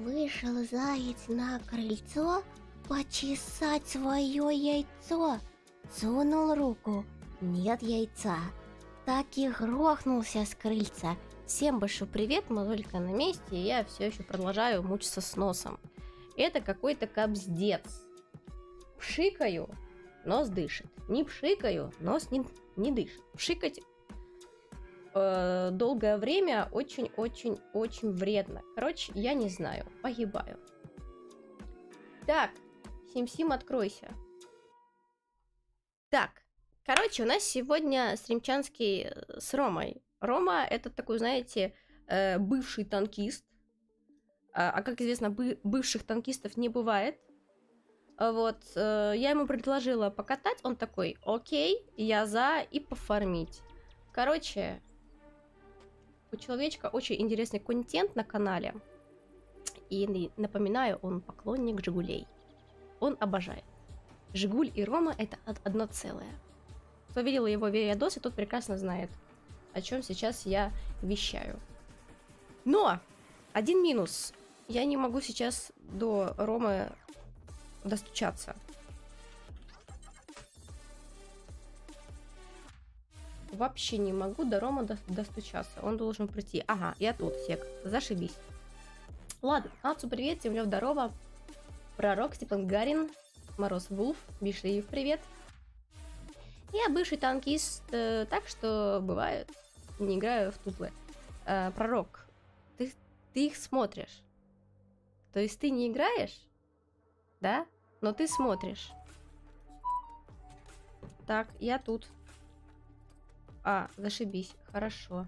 Вышел заяц на крыльцо почесать свое яйцо. Сунул руку, нет яйца. Так и грохнулся с крыльца. Всем большой привет, мозолька на месте, и я все еще продолжаю мучиться с носом. Это какой-то капздец. Пшикаю, нос дышит. Не пшикаю, нос не, не дышит. Пшикать э, долгое время очень-очень-очень вредно. Короче, я не знаю, погибаю. Так, Сим-Сим, откройся. Так, короче, у нас сегодня стримчанский э, с Ромой. Рома это такой, знаете, э, бывший танкист. А, а как известно, бывших танкистов не бывает. Вот, э, я ему предложила покатать, он такой, окей, я за, и пофармить. Короче, у человечка очень интересный контент на канале. И напоминаю, он поклонник Жигулей. Он обожает. Жигуль и Рома это одно целое. Кто видел его видосы, тот прекрасно знает, о чем сейчас я вещаю. Но один минус. Я не могу сейчас до Ромы достучаться. Вообще не могу до Рома до достучаться. Он должен прийти. Ага, я тут, сек. Зашибись. Ладно, Ацу, привет, Землев, здорово. Пророк, Степан Гарин, Мороз Вулф, Бишлиев, привет. Я бывший танкист, э, так что бывает, не играю в туплы. Э, пророк, ты, ты их смотришь. То есть ты не играешь, да? Но ты смотришь. Так, я тут. А, зашибись, хорошо.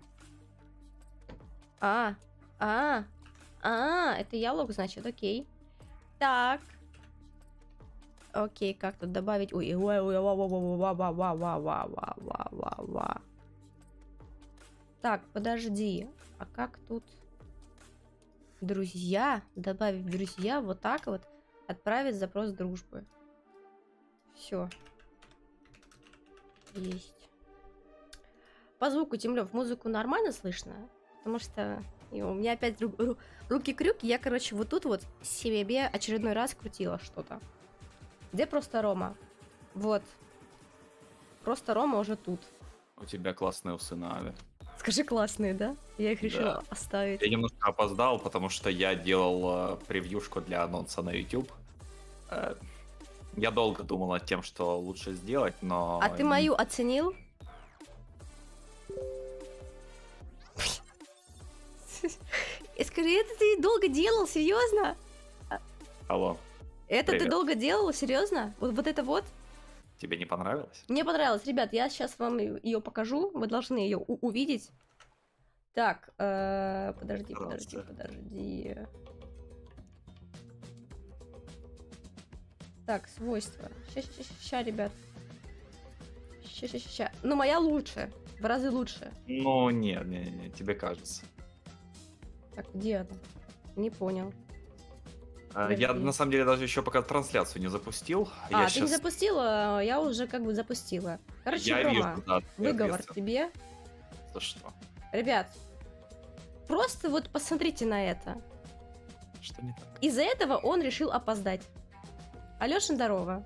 А, а, а, это я лог, значит, окей. Так, Окей, как тут добавить? Ой, ой, ой, ва ва ва ва ва ва ва ва ва ва ва ва Так, подожди. А как тут? Друзья? Добавить друзья вот так вот. Отправить запрос дружбы. Все. Есть. По звуку, Темлев, музыку нормально слышно? Потому что и у меня опять ру- ру- руки-крюки. Я, короче, вот тут вот себе очередной раз крутила что-то. Где просто Рома? Вот. Просто Рома уже тут. У тебя классные усы на Аве. Скажи классные, да? Я их решила да. оставить. Я немножко опоздал, потому что я делал э, превьюшку для анонса на YouTube. Э, я долго думал над тем, что лучше сделать, но... А ты мою оценил? Скажи, это ты долго делал, серьезно? Алло. Это Привет. ты долго делала, серьезно? Вот, вот это вот? Тебе не понравилось? Мне понравилось, ребят. Я сейчас вам ее покажу. Вы должны ее увидеть. Так, э подожди, подожди, подожди. Так, свойства. Сейчас, ребят. Сейчас, сейчас, сейчас. Ну, моя лучше. В разы лучше. Ну, нет, не, не, тебе кажется. Так, где она? Не понял. Подожди. Я на самом деле даже еще пока трансляцию не запустил. А, я ты сейчас... не запустила, я уже как бы запустила. Короче, я Рома, вижу, да, выговор тебе. За что? Ребят, просто вот посмотрите на это. Что не так? Из-за этого он решил опоздать. Алешин, здорово.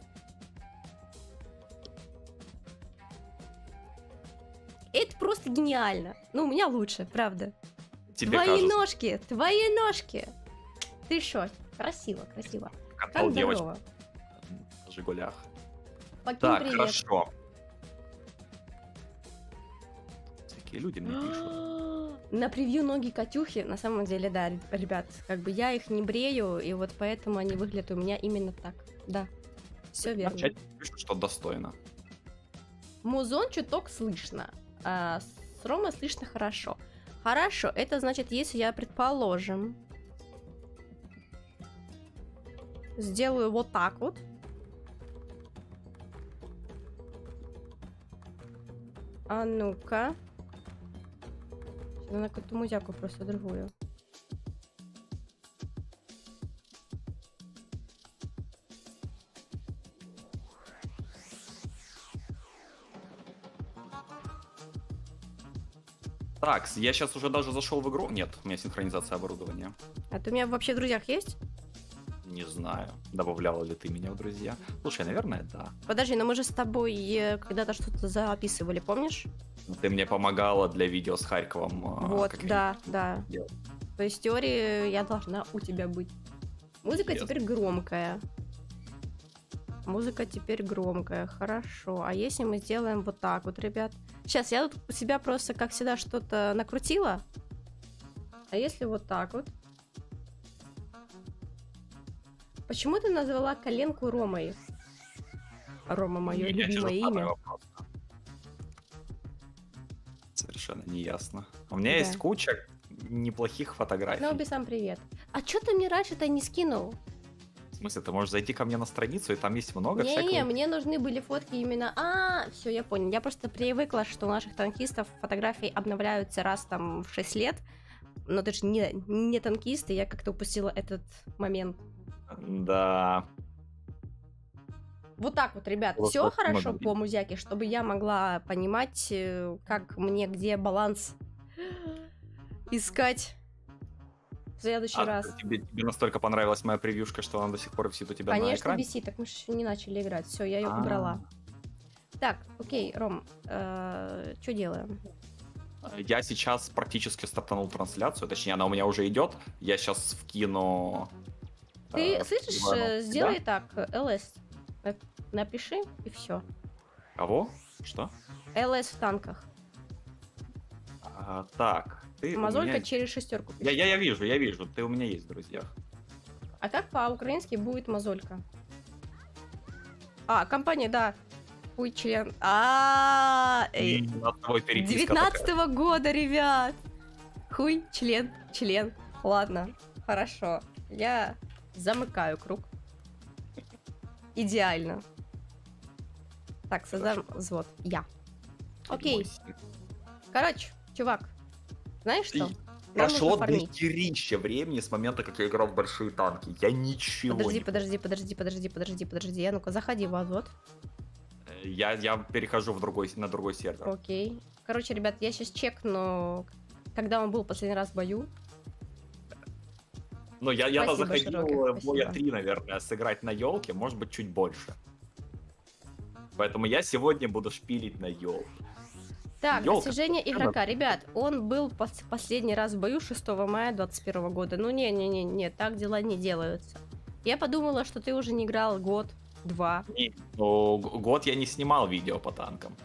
Это просто гениально. Ну, у меня лучше, правда. Тебе твои кажется. ножки, твои ножки. Ты что? Красиво, красиво. Катал девочку на Жигулях. Покинь, так, привет. хорошо. Всякие люди мне пишут. На превью ноги Катюхи, на самом деле, да, ребят, как бы я их не брею, и вот поэтому они выглядят у меня именно так. Да, все верно. Начать пишут, что достойно. Музон чуток слышно, а с Ромой слышно хорошо. Хорошо, это значит, если я, предположим, сделаю вот так вот. А ну-ка. На какую-то музяку просто другую. Так, я сейчас уже даже зашел в игру. Нет, у меня синхронизация оборудования. А ты у меня вообще в друзьях есть? Не знаю, добавляла ли ты меня в друзья. Слушай, наверное, да. Подожди, но мы же с тобой э, когда-то что-то записывали, помнишь? Ты мне помогала для видео с Харьковом. а, вот, да, да. делал. То есть в теории я должна у тебя быть. Музыка Ясно. теперь громкая. Музыка теперь громкая, хорошо. А если мы сделаем вот так вот, ребят? Сейчас, я тут у себя просто, как всегда, что-то накрутила. А если вот так вот? Почему ты назвала коленку Ромой? Рома, мое меня любимое имя. вопросы. Совершенно неясно. У меня Да. есть куча неплохих фотографий. Ноуби, сам привет. А что ты мне раньше-то не скинул? В смысле, ты можешь зайти ко мне на страницу, и там есть много Не, всякого. не, мне нужны были фотки именно. А, все, я понял. Я просто привыкла, что у наших танкистов фотографии обновляются раз там в 6 лет. Но ты же не, не танкист, и я как-то упустила этот момент. Да. Вот так вот, ребят, Вот все так хорошо много по музяке, чтобы я могла понимать, э, как мне где баланс искать в следующий А раз. тебе, тебе настолько понравилась моя превьюшка, что она до сих пор висит у тебя на Конечно, экране? висит, так мы же еще не начали играть. Все, я ее А. убрала. Так, окей, Ром, что делаем? Я сейчас практически стартанул трансляцию, точнее, она у меня уже идет. Я сейчас вкину... Ты э, слышишь, Ивана. э, Да? сделай так, э. Э, Напиши, и все. Кого? Что? LS в танках. А, так, ты у Мозолька меня- через шестерку. Я, я, я вижу, я вижу, ты у меня есть в друзьях. А как по-украински будет мозолька? А, компания, да. Хуй член. А, И э. 19 года, ребят. Хуй, член, член. Ладно, хорошо. Я замыкаю круг. Идеально. Так, создам взвод. Я. Окей. Короче, чувак, знаешь что? Нам Прошло дохерища времени с момента, как я играл в большие танки. Я ничего Подожди, не подожди, подожди, подожди, подожди, подожди. А ну-ка, заходи в взвод. Э, Я, я перехожу в другой, на другой сервер. Окей. Короче, ребят, я сейчас чекну, когда он был последний раз в бою. Ну, я, Спасибо, заходил Широких, в боя спасибо. 3, наверное, сыграть на елке, может быть, чуть больше. Поэтому я сегодня буду шпилить на елке. Так, Ёлка. достижение игрока. Ребят, он был пос- последний раз в бою 6 мая 2021 года. Ну, не-не-не, так дела не делаются. Я подумала, что ты уже не играл год, два. Ну, г- год я не снимал видео по танкам.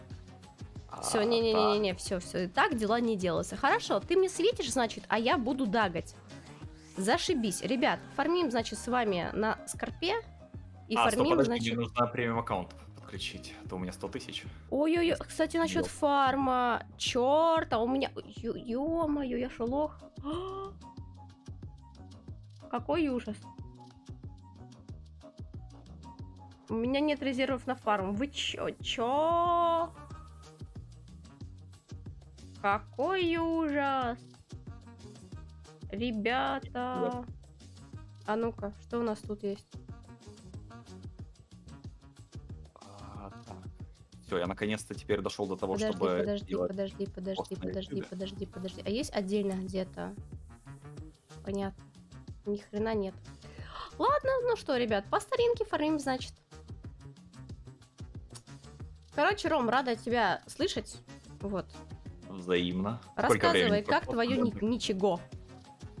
А, Все, не-не-не-не, все, все. Так дела не делаются. Хорошо, ты мне светишь, значит, а я буду дагать. Зашибись. Ребят, фармим, значит, с вами на скорпе. И а, стоп, фармим, подожди, значит... мне нужно премиум аккаунт подключить. А то у меня 100 тысяч. Ой-ой-ой, кстати, насчет Ёп. фарма. Черт, а у меня... Ё- Ё-моё, я шо, лох? А! Какой ужас. У меня нет резервов на фарм. Вы чё? Чё? Какой ужас. Ребята. А ну-ка, что у нас тут есть? Все, я наконец-то теперь дошел до того, Подожди, чтобы подожди, подожди, подожди, подожди, подожди, подожди. А есть отдельно где-то? Понятно. Ни хрена нет. Ладно, ну что, ребят, по старинке фармим, значит. Короче, Ром, рада тебя слышать. Вот. взаимно. Рассказывай, как прошло твое ни- ничего.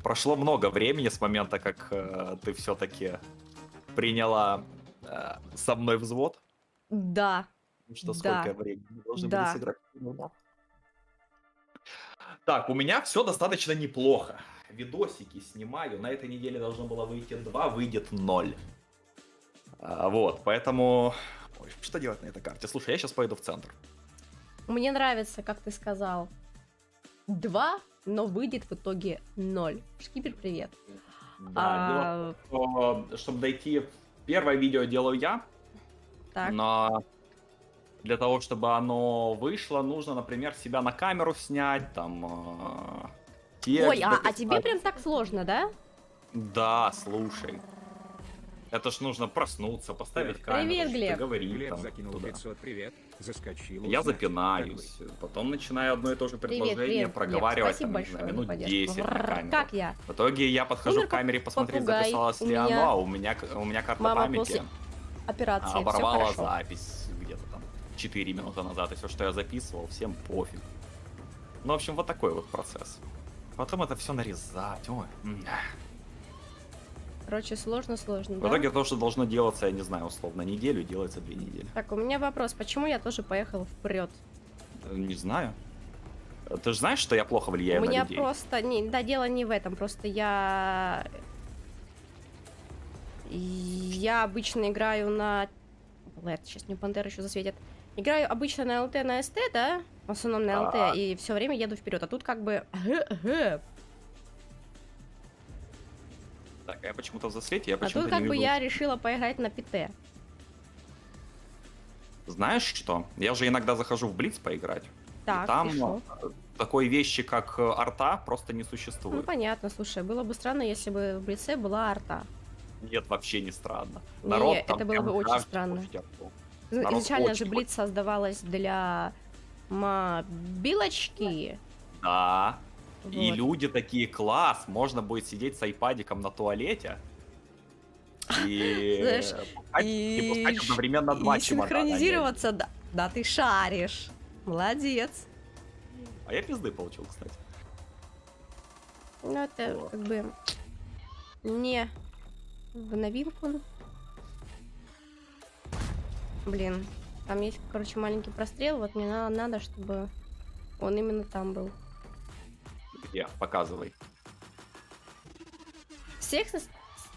Прошло много времени с момента, как э, ты все-таки приняла э, со мной взвод. Да. Что Да. сколько времени мы должны Да. были сыграть? Так, у меня все достаточно неплохо. Видосики снимаю. На этой неделе должно было выйти 2, выйдет 0. А, вот, поэтому... Ой, что делать на этой карте? Слушай, я сейчас поеду в центр. Мне нравится, как ты сказал. Два, но выйдет в итоге ноль. Шкипер, привет. Да, дело А, том, что, чтобы дойти... Первое видео делаю я, так, но для того, чтобы оно вышло, нужно, например, себя на камеру снять, там... э, текст Ой, а, а тебе прям так сложно, да? Да, слушай. Это ж нужно проснуться, поставить Привет, камеру, Глеб. договорить Глеб там закинул туда. 500, привет, заскочил. Я запинаюсь, потом начинаю одно и то же Привет, предложение привет, Глеб. проговаривать Спасибо там, не знаю, минут поддержку. 10 на камеру. Как я? В итоге я подхожу Умер к камере посмотреть, попугай, записалось у ли меня- оно, а у меня, у меня карта Мама памяти после операции. Все оборвала запись 4 минуты назад, и все, что я записывал, всем пофиг. Ну, в общем, вот такой вот процесс. Потом это все нарезать. Ой. Короче, сложно-сложно, В да? итоге то, что должно делаться, я не знаю, условно, неделю, делается две недели. Так, у меня вопрос. Почему я тоже поехал вперед? Э, Не знаю. Ты же знаешь, что я плохо влияю У на меня людей? просто... Не, да, дело не в этом. Просто я... Я обычно играю на... Блэд, сейчас мне Пантера еще засветит. Играю обычно на ЛТ, на СТ, да? В основном на ЛТ, Так. и все время еду вперед. А тут как бы... Так, а я почему-то в засвете, я А почему-то тут как не бы я решила поиграть на ПТ. Знаешь что? Я же иногда захожу в Блиц поиграть. Так, и там и такой вещи, как э, арта, просто не Ну, существует. понятно, слушай, было бы странно, если бы в Блице была арта. Нет, вообще не странно. Не, Народ это там было прям бы очень странно. Ну, Народ Изначально очень же хочет. Блиц создавалась для мобилочки. Да. И Вот. люди такие, класс, можно будет сидеть с айпадиком на туалете. И, Знаешь, пускать- и и пускать одновременно два И чемодана. синхронизироваться, да. Да, ты шаришь. Молодец. А я пизды получил, кстати. Ну, это Вот. как бы не в новинку. Блин, там есть, короче, маленький прострел. Вот мне надо, надо, чтобы он именно там был. Где? Показывай. Всех с,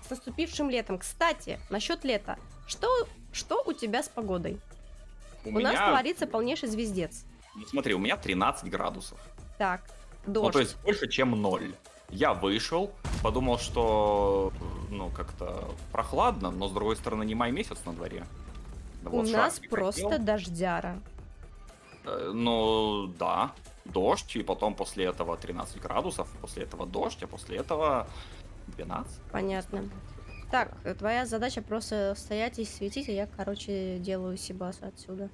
с наступившим летом. Кстати, насчет лета. Что, что у тебя с погодой? У, У меня, нас творится полнейший звездец. ну, смотри, у меня 13 градусов. Так, Ну, дождь. то есть больше, чем ноль. Я вышел, подумал, что, ну, как-то прохладно, но, с другой стороны, не май месяц на дворе. У Вот нас просто одел. дождяра. Э, Ну, да, дождь, и потом после этого 13 градусов, после этого дождь, а после этого 12. Понятно. Так, э, твоя задача просто стоять и светить, а я, короче, делаю Сибас отсюда.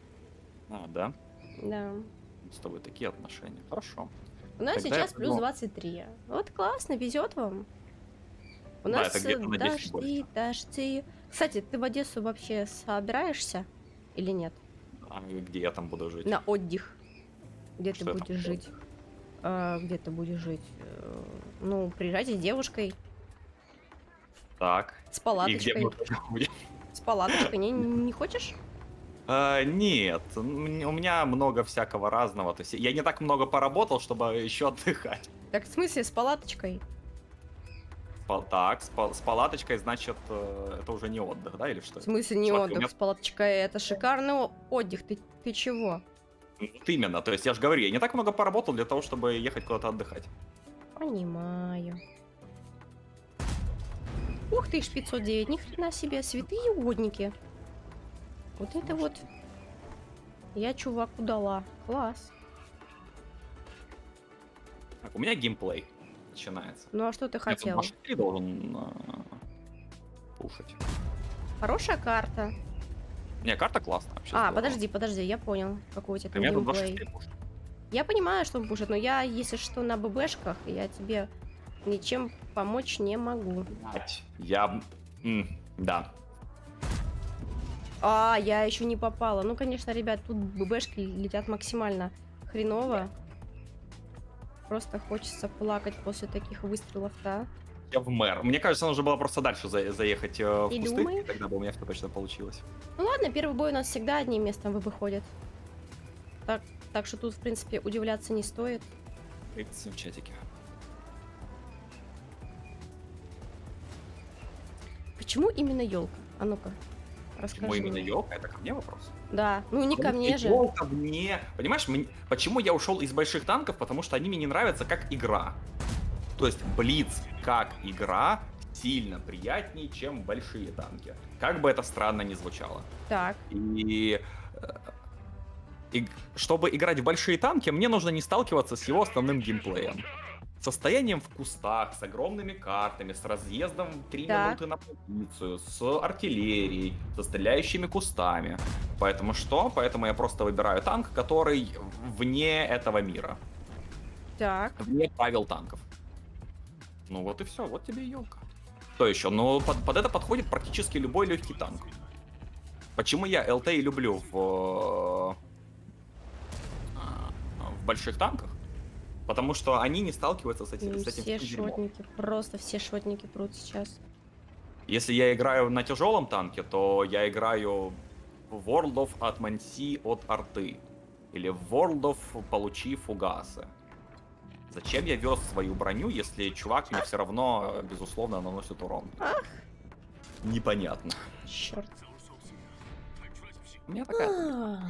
А, да, Да. с тобой такие отношения. Хорошо. У нас Тогда я сейчас плюс пойду. 23. Вот классно, везет вам. У Да, нас э, на 10 дожди, дожди. Кстати, ты в Одессу вообще собираешься или нет? А где я там буду жить? На отдых. Где Что ты будешь жить? А, где ты будешь жить? Э, Ну, приезжайте с девушкой, Так. с палаточкой. С палаточкой. Не, не хочешь? А, нет, у меня много всякого разного. То есть я не так много поработал, чтобы еще отдыхать. Так, в смысле, с палаточкой? Так, с, па- с палаточкой, значит, э, это уже не отдых, да, или что? В смысле, не Чувак, у отдых меня- с палаточкой? Это шикарный отдых. Ты, ты чего? Вот именно, то есть я же говорю, я не так много поработал для того, чтобы ехать куда-то отдыхать. Понимаю. Ух ты, ж 509, ни хрена себе, святые угодники. Вот это вот. Я чуваку дала. Класс. Так, у меня геймплей начинается. Ну а что ты хотел? Маш 3 должен э, кушать. Хорошая карта. Не, карта классная вообще. А, здорово. подожди, подожди, я понял, какой у тебя там геймплей. 24 пушек. Я понимаю, что он пушит, но я, если что, на ББшках, я тебе ничем помочь не могу. Я... м, Да. А, я еще не попала. Ну, конечно, ребят, тут ББшки летят максимально хреново. Просто хочется плакать после таких выстрелов, да? Я в мэр. Мне кажется, нужно было просто дальше за- заехать э, в И кусты, думаешь? и тогда бы у меня все точно получилось. Ну ладно, первый бой у нас всегда одним местом выходит. Так, так что тут, в принципе, удивляться не стоит. Прыгаться в чатике. Почему именно елка? А ну-ка, расскажи. Почему именно елка? Это ко мне вопрос? Да, ну не ко мне же. Елка мне. Понимаешь, мне- почему я ушел из больших танков? Потому что они мне не нравятся как игра. То есть Блиц как игра сильно приятнее, чем большие танки. Как бы это странно ни звучало. Так, И, э, и чтобы играть в большие танки, мне нужно не сталкиваться с его основным геймплеем. Состоянием в кустах, с огромными картами, с разъездом в 3 Так. минуты на позицию, с артиллерией, со стреляющими кустами. Поэтому что? Поэтому я просто выбираю танк, который вне этого мира, Так. вне правил танков. Ну вот и все, вот тебе елка. Что еще? Ну, под, под это подходит практически любой легкий танк. Почему я ЛТ и люблю в, э, в больших танках? Потому что они не сталкиваются с этим, Ну, с этим все всем дерьмом. шотники, просто все шотники прут сейчас. Если я играю на тяжелом танке, то я играю в World of Atmansi от арты. Или в World of получи фугасы. Зачем я вез свою броню, если чувак мне все равно, безусловно, наносит урон? Непонятно. Черт. У меня такая...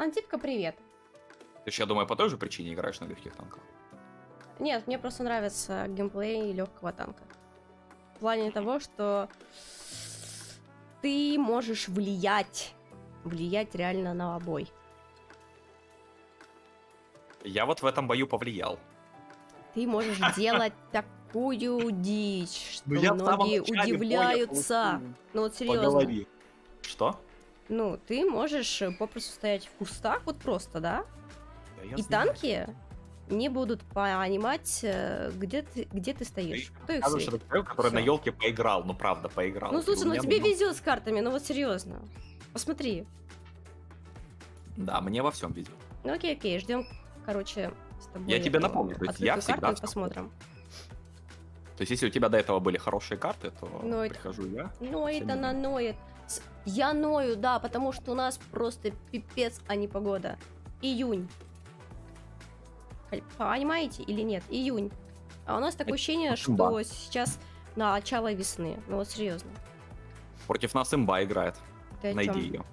Антипка, привет. Ты же, я думаю, по той же причине играешь на легких танках. Нет, мне просто нравится геймплей легкого танка. В плане того, что ты можешь влиять, влиять реально на обой. Я вот в этом бою повлиял. Ты можешь делать такую дичь, что Ну, самом многие удивляются. Ну вот серьезно. Что? Ну, ты можешь э, попросту стоять в кустах, вот просто, да? Да И танки не будут понимать, э, где ты, где ты стоишь. Кто их Оказывается, светит? человек, который на Всё. елке поиграл, ну правда, поиграл. Ну слушай, ну тебе много- везет с картами, ну вот серьезно. Посмотри. Да, мне во всем везет. Ну окей, окей, ждем, короче, с тобой. Я тебе эту напомню, то есть я всегда карту посмотрим. То есть, если у тебя до этого были хорошие карты, то Ну, это- прихожу я. Ноет она, ноет. Я ною, да, потому что у нас просто пипец, а не погода. Июнь. Понимаете или нет? Июнь. А у нас такое ощущение, что сейчас начало весны. Ну вот серьезно. Против нас имба играет. Ты Найди ее.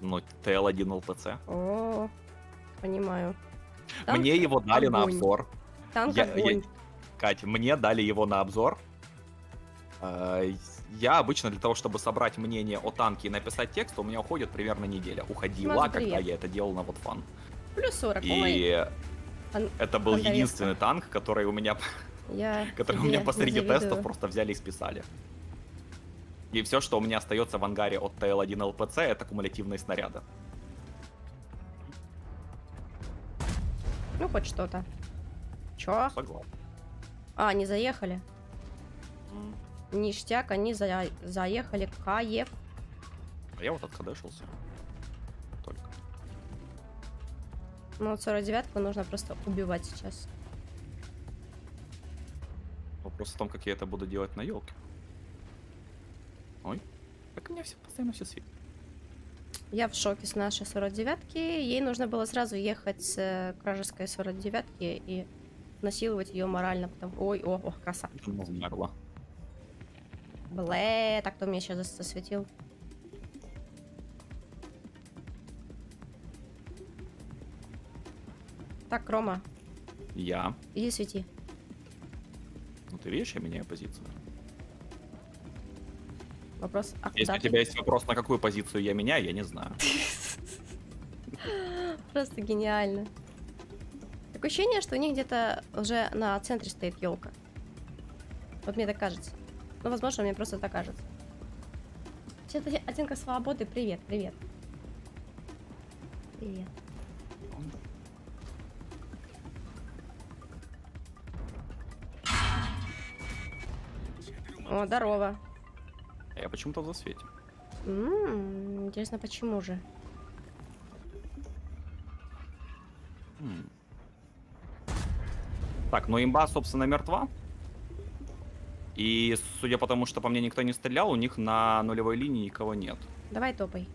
Ну, ТЛ-1 ЛПЦ. О, понимаю. Танк Мне его дали на огонь. обзор. Танк Я- огонь. Катя, мне дали его на обзор. Я обычно для того, чтобы собрать мнение о танке и написать текст, у меня уходит примерно неделя. Уходила, Смотри, когда я это делал на вот фан. Плюс 40. О май- И Ан- это был Андреевка. единственный танк, который у меня Я который у меня не посреди тестов просто взяли и списали. И все, что у меня остается в ангаре от ТЛ-1 ЛПЦ, это кумулятивные снаряды. Ну, хоть что-то. Чё? Согласен. А, они заехали. Ништяк, они за- заехали. Каев. А я вот откадешился. Только. Ну, вот 49-ку нужно просто убивать сейчас. Вопрос в том, как я это буду делать на елке. Ой, как у меня все постоянно все светит. Я в шоке с нашей 49-ки. Ей нужно было сразу ехать с э, кражеской 49-ки и насиловать ее морально. Потому... Ой, о, о, краса. Она замерла. Блэ, так кто меня сейчас засветил? Так, Рома, Я. иди свети. Ну ты видишь, я меняю позицию. Вопрос, а Если у ты? тебя есть вопрос, на какую позицию я меняю, я не знаю. Просто гениально. Такое ощущение, что у них где-то уже на центре стоит елка. Вот мне так кажется. Ну, возможно, мне просто так кажется. Все оттенка свободы. Привет, привет. Привет. О, здорово. А я почему-то в засвете. М, интересно, почему же? М. Так, ну имба, собственно, мертва. И судя по тому, что по мне никто не стрелял, у них на нулевой линии никого нет. Давай топай.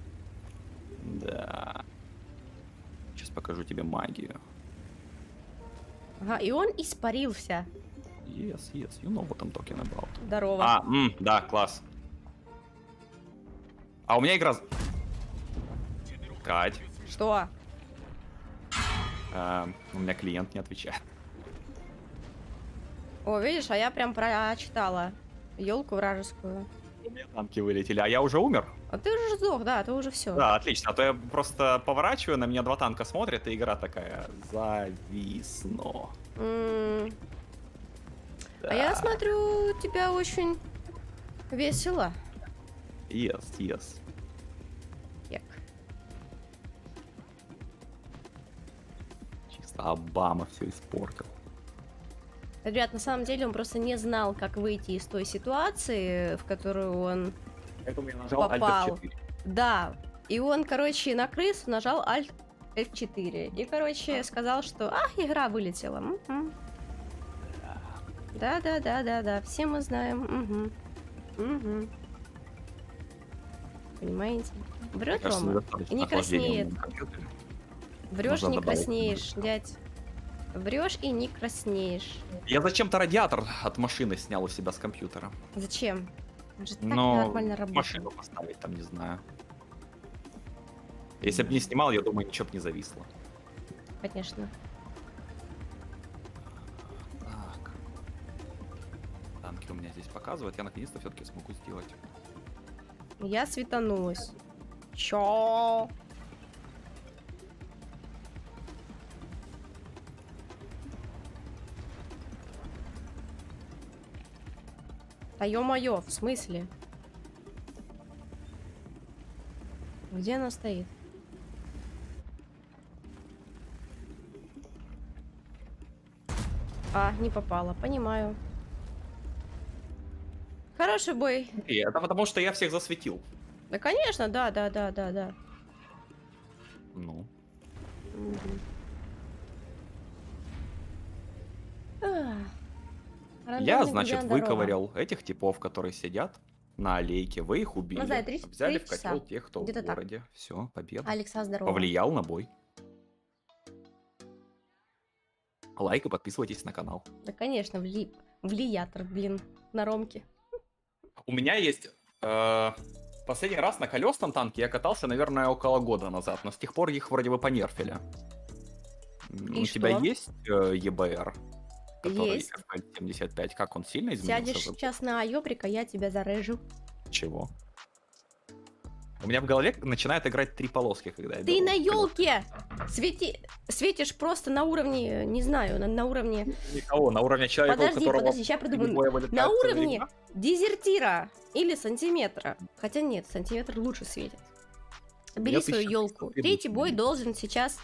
Да. Сейчас покажу тебе магию. Ага, и он испарился. Yes, yes, you know what I'm talking about. Здорово. А, м, да, класс. А у меня игра... Кать, Что? э, у меня клиент не отвечает. О, видишь, а я прям прочитала елку вражескую. У меня танки вылетели, а я уже умер? А ты уже сдох, да, ты уже все. Да, отлично. А то я просто поворачиваю, на меня два танка смотрят, и игра такая зависно. М, А я Да. смотрю, у тебя очень весело. Yes, yes. Як. Чисто Обама все испортил. Ребят, на самом деле он просто не знал, как выйти из той ситуации, в которую он... Поэтому я нажал Попал. Alt F4. Да, и он, короче, на крысу нажал Alt F4. И, короче, сказал, что «Ах, игра вылетела». Да-да-да-да-да, все мы знаем. Мгм. Мгм. Понимаете? Врет Рома. И не краснеет. Врешь, не краснеешь, дядь. Врешь и не краснеешь. Я зачем-то радиатор от машины снял у себя с компьютера. Зачем? Он же так Но нормально работает. машину поставить там, не знаю. Если бы не снимал, я думаю, ничего бы не зависло. Конечно. Так. Танки у меня здесь показывают. Я наконец-то все-таки смогу сделать. Я светанулась. Чё? Да ё-моё, в смысле? Где она стоит? А, не попала, понимаю. Хороший бой. И это потому, что я всех засветил. Да, конечно, да, да, да, да, да. Ну. Мгм. Ах. Я, значит, выковырял этих типов, которые сидят на аллейке. Вы их убили. Назад, три- Взяли три в котел часа. тех, кто в так. городе. Все, победа. Алекса, здорово. Повлиял на бой. Лайк и подписывайтесь на канал. Да, конечно, вли... влиятор, блин, на Ромке. У меня есть... э, последний раз на колесном танке я катался, наверное, около года назад, но с тех пор их вроде бы понерфили. И У тебя что? есть э, ЕБР? Который Есть. FL75, как он сильно изменился? Сядешь за- сейчас на Айобрика, я тебя зарежу. Чего? У меня в голове начинает играть три полоски, когда я Ты беру на елке! Свети... Светишь просто на уровне, не знаю, на, на уровне Никого, на уровне человека, Подожди, у которого подожди, ща придумаю. На уровне игра. дезертира или сантиметра. Хотя нет, сантиметр лучше светит. Бери Нет, свою елку. Третий бой должен сейчас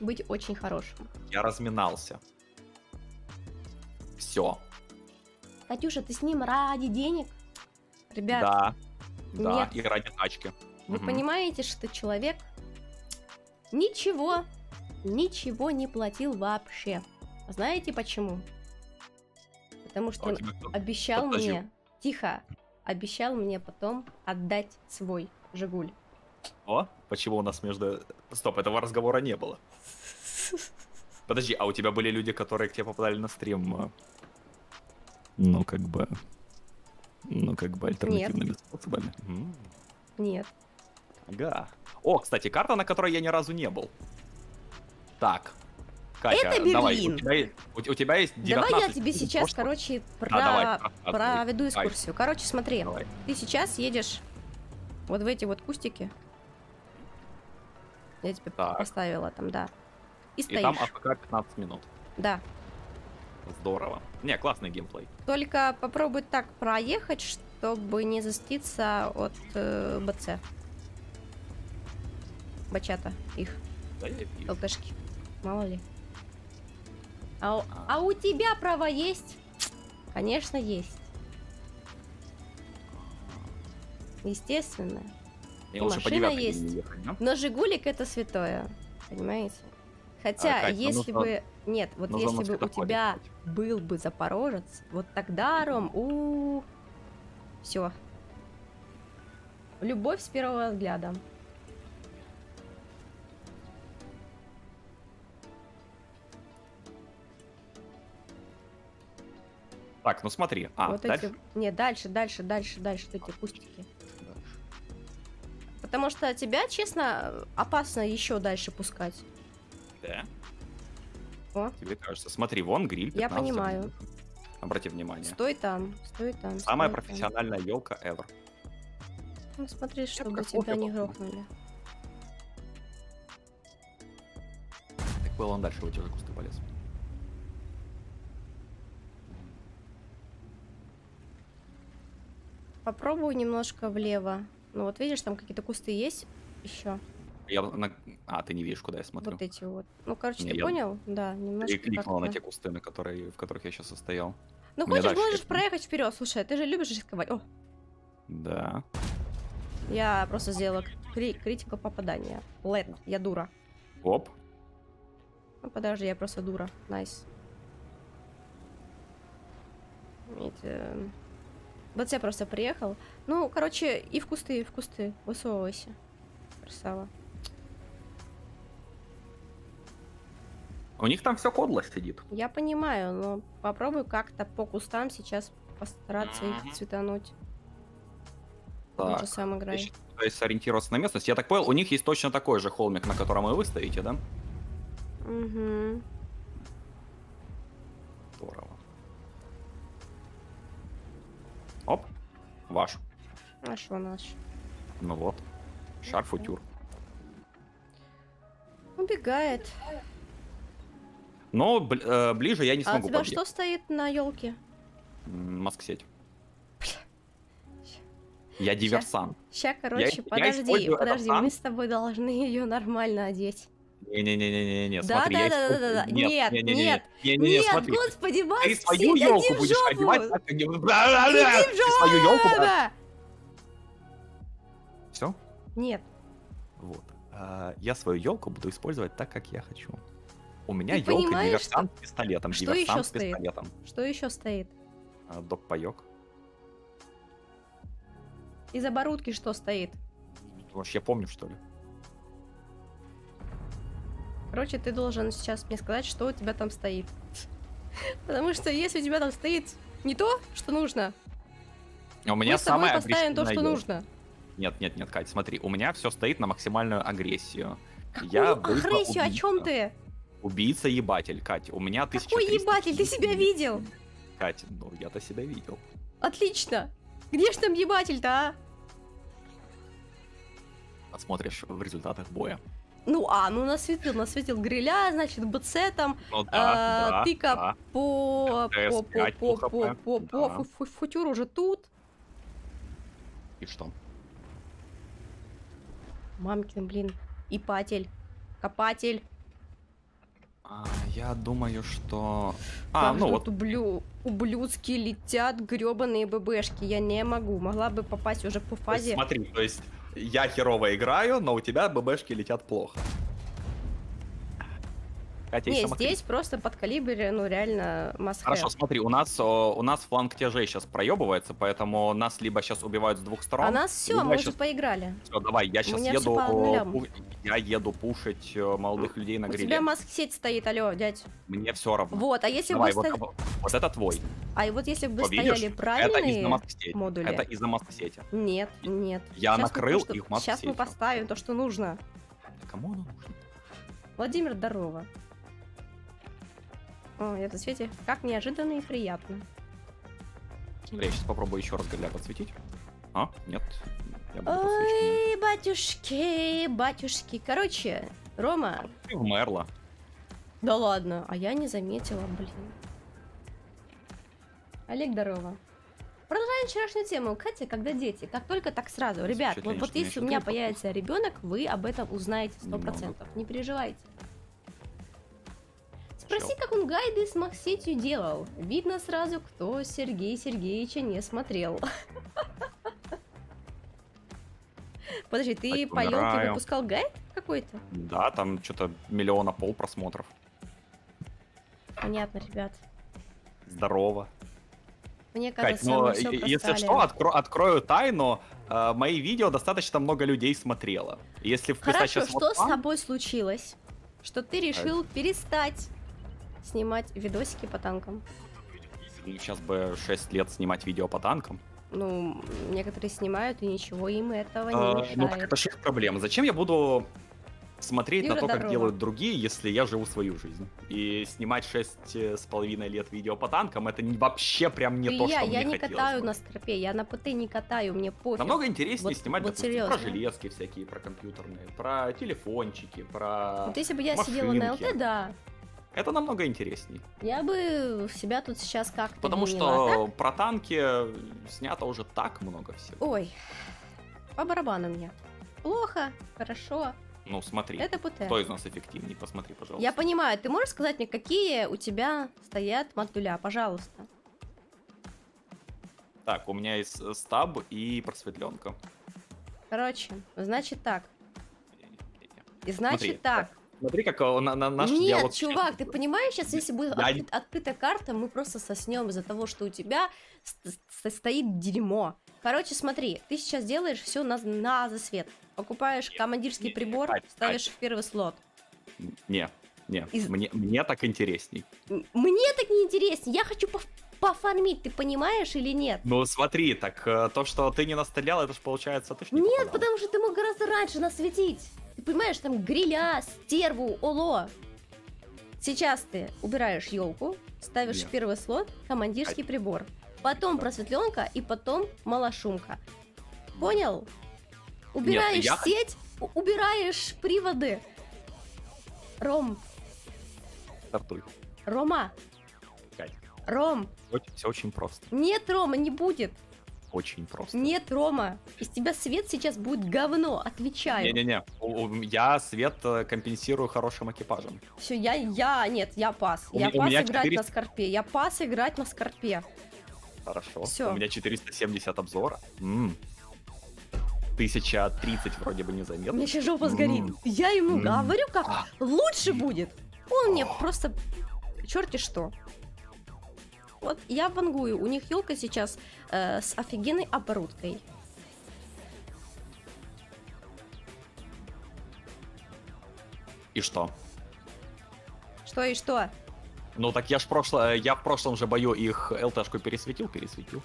быть очень хорошим. Я разминался. Все. Катюша, ты с ним ради денег? Ребят, Да. Да, нет. и ради тачки. вы Мгм. понимаете, что человек ничего, ничего не платил вообще. Знаете почему? Потому что А он обещал жил. мне, тихо, обещал мне потом отдать свой Жигуль. О, почему у нас между... Стоп, этого разговора не было. Подожди, а у тебя были люди, которые к тебе попадали на стрим? Ну, как бы... Ну, как бы альтернативными способами. М, Нет. Ага. О, кстати, карта, на которой я ни разу не был. Так. Катя, Это давай, Берлин. у тебя, есть- у, у тебя есть 19 Давай я тебе сейчас, прошлого. короче, про... давай, рассказывай. проведу Давай. экскурсию. Короче, смотри, Давай. ты сейчас едешь вот в эти вот кустики. Я тебе Так. поставила там, да. И И стоишь. там АФК 15 минут. Да. Здорово. Не, классный геймплей. Только попробуй так проехать, чтобы не заститься от э, БЦ. Бачата их, Да. ЛТшки. Мало ли. А, у- а у тебя права есть? Конечно, есть. Естественно. Лучше по машина есть. ехать, да? Но Жигулик это святое. Понимаете? Хотя, А, Кать, ну если нужно- бы. Нет, вот на если бы у тебя был бы Запорожец, вот тогда, Ром, у Все. Любовь с первого взгляда. Так, ну смотри. А, вот дальше? эти. Не, дальше, дальше, дальше, дальше, вот эти кустики. Потому что тебя, честно, опасно еще дальше пускать. Да. О. Тебе кажется. Смотри, вон гриль. Я 15 понимаю. минут. Обрати внимание. Стой там, стой там. Самая стой там. профессиональная елка ever. Ну, смотри, чтобы тебя не грохнули. Так было он дальше в эти же кусты полез. Попробую немножко влево. Ну вот видишь, там какие-то кусты есть еще. Я на... А, ты не видишь, куда я смотрю. Вот эти вот. Ну, короче, Не, ты я понял? Да, немножко кликнула на как-то. те кусты, на которые, в которых я сейчас состоял. Ну, Мне хочешь, можешь ехать. проехать вперед. Слушай, ты же любишь рисковать. О, Да. я просто сделала кри- критику попадания. Лет, я дура. Оп. Ну, подожди, я просто дура. Найс. Нет, э, Вот я просто приехал. Ну, короче, и в кусты, и в кусты. Высовывайся. Красава. У них там все кодло сидит. Я понимаю, но попробуй как-то по кустам сейчас постараться Мгм. их цветануть. Так. сам Я играй. щас пытаюсь сориентироваться на местность. Я так понял, у них есть точно такой же холмик, на котором вы стоите, да? Угу. Здорово. Оп. Ваш. А что наш? Ну вот. Шар футюр. Убегает. Но бл- э, ближе я не а у смогу тебя что стоит на елке? Маск-сеть. Я диверсант. Ща, короче, я подожди, подожди, мы с тобой должны ее нормально одеть. Не-не-не-не-не, Да, смотри, да, я да, да, использую- да, да. Нет, не-не-не, нет, не-не-не, Нет, смотри. господи, Макс, Ты свою елку будешь жопу! одевать так. Иди в Ты свою елку... жопу! Все? Нет, Вот. А, Я свою елку буду использовать так, как я хочу. У меня Ты елка диверсант с пистолетом. что диверсант ещё с стоит? пистолетом. что еще стоит? А, Док-паёк. Из оборудки что стоит? Я помню, что ли? Короче, ты должен сейчас мне сказать, что у тебя там стоит. Потому что если у тебя там стоит не то, что нужно, У меня мы с тобой поставим то, что нужно. Нет, нет, нет, Кать, смотри, у меня все стоит на максимальную агрессию. Какую Я агрессию? О чем убийца. ты? Убийца-ебатель, Кать, у меня Какой 1300 ебатель? Ты себя видел? Кать, ну я-то себя видел. Отлично. Где ж там ебатель-то, а? Посмотришь в результатах боя. Ну, а, ну насветил, насветил гриля, значит, БЦ там, Ну а, да, тыка да. по, по, по, 5 по, по по, по, по, да. фу- фу- футюр уже тут. И что? Мамкин, блин, и патель, копатель. А, я думаю, что... А, Как ну вот, ублю... ублюдски летят гребаные ББшки. Я не могу. Могла бы попасть уже по то есть фазе. смотри, то есть я херово играю, но у тебя ББшки летят плохо. И Не, здесь просто под калибре, ну реально must Хорошо, смотри, у нас, у нас фланг тяжей сейчас проебывается, поэтому нас либо сейчас убивают с двух сторон. А нас все, мы щас- уже поиграли. Всё, давай, я сейчас еду, я еду пушить э, молодых людей на У гриле. тебя маск сеть стоит, алло, дядь. Мне все равно. Вот, а если Давай, бы вот, сто- вот, вот это твой. А и вот если бы видишь, стояли Это правильные маст-сети. модули. Это из-за маст-сети. Нет, нет. Я мы накрыл их маск Сейчас мы поставим то, что нужно. Кому оно нужно? Владимир, здорово. О, это Свете, как неожиданно и приятно. Смотри, я сейчас попробую еще раз гриля подсветить. А, нет. Я. Ой, батюшки, батюшки. Короче, Рома, Ты вмерла. да ладно, а я не заметила, блин. Олег, здорово. Продолжаем вчерашнюю тему. Катя, когда дети? Как только, так сразу. Ребят, Чуть вот, вот если у меня появится ребенок, вы об этом узнаете Немного. 100%. Не переживайте. Спроси, как он гайды с Махсетью делал. Видно сразу, кто Сергея Сергеевича не смотрел. Подожди, ты по елке выпускал гайд какой-то? Да, там что-то миллиона пол просмотров. Понятно, ребят. Здорово. Мне Кать, кажется, но мы все если что, откро- открою тайну, э, мои видео достаточно много людей смотрело. Если Хорошо, сейчас что вот с тобой случилось? Что ты решил перестать снимать видосики по танкам? сейчас бы 6 лет снимать видео по танкам. Ну, некоторые снимают, и ничего им этого не А, ну, так мешает. это же их проблема. Зачем я буду смотреть на Юра, то, как здорово. делают другие, если я живу свою жизнь. И снимать шесть э, с половиной лет видео по танкам, это вообще прям не то, я, что я мне не катаю бы. на скорпе, я на ПТ не катаю, мне пофиг. Намного интереснее Вот- снимать, вот допустим, серьезно. про железки всякие, про компьютерные, про телефончики, про... Вот если бы я сидела на машинки. ЛТ, да, Это намного интересней. я бы себя тут сейчас как-то Потому винила, что про танки снято уже так много всего. Ой, по барабану мне. Плохо, хорошо, Ну, смотри, это ПТ. кто из нас эффективнее, посмотри, пожалуйста. Я понимаю, ты можешь сказать мне, какие у тебя стоят модуля, пожалуйста? Так, у меня есть э, стаб и просветленка. Короче, значит так. И значит Смотри, так. Смотри, как э, на, на наш Нет, диалог чувак, ты понимаешь, сейчас если будет Я открыт- открыта карта, мы просто соснем из-за того, что у тебя ст- ст- стоит дерьмо. Короче, смотри, ты сейчас делаешь все на, на засвет. Покупаешь командирский нет, прибор, Кать, ставишь Кать. в первый слот. Не, не, Из- мне, мне так интересней. Мне так не интересно, я хочу поф- пофармить, ты понимаешь или нет? Ну смотри, так э, то, что ты не настрелял, это же получается ты ж не Нет, попадал. потому что ты мог гораздо раньше насветить. Ты понимаешь, там гриля, стерву, оло. Сейчас ты убираешь елку, ставишь Нет. первый слот командирский прибор. Потом Да. просветленка и потом малошумка. Понял? Убираешь я- сеть, убираешь приводы. Ром, Стартуй. Рома, Кать, Ром, все очень просто. нет, Рома, не будет. Очень просто. Нет, Рома, из тебя свет сейчас будет говно, отвечаю. Не-не-не, я свет э, компенсирую хорошим экипажем. Все, я, я, нет, я пас. У я у пас меня играть 400 на скорпе. Я пас играть на скорпе. Хорошо. Всё. У меня 470 обзора. М. 1030 вроде бы У незаметно. меня сейчас жопа сгорит. Я ему М. говорю, как А. лучше будет. Он мне просто черти что. Вот я вангую. У них елка сейчас э, с офигенной оборудкой. И что? Что и что? Ну так я ж прошло, я в прошлом же бою их ЛТшку пересветил, пересветил.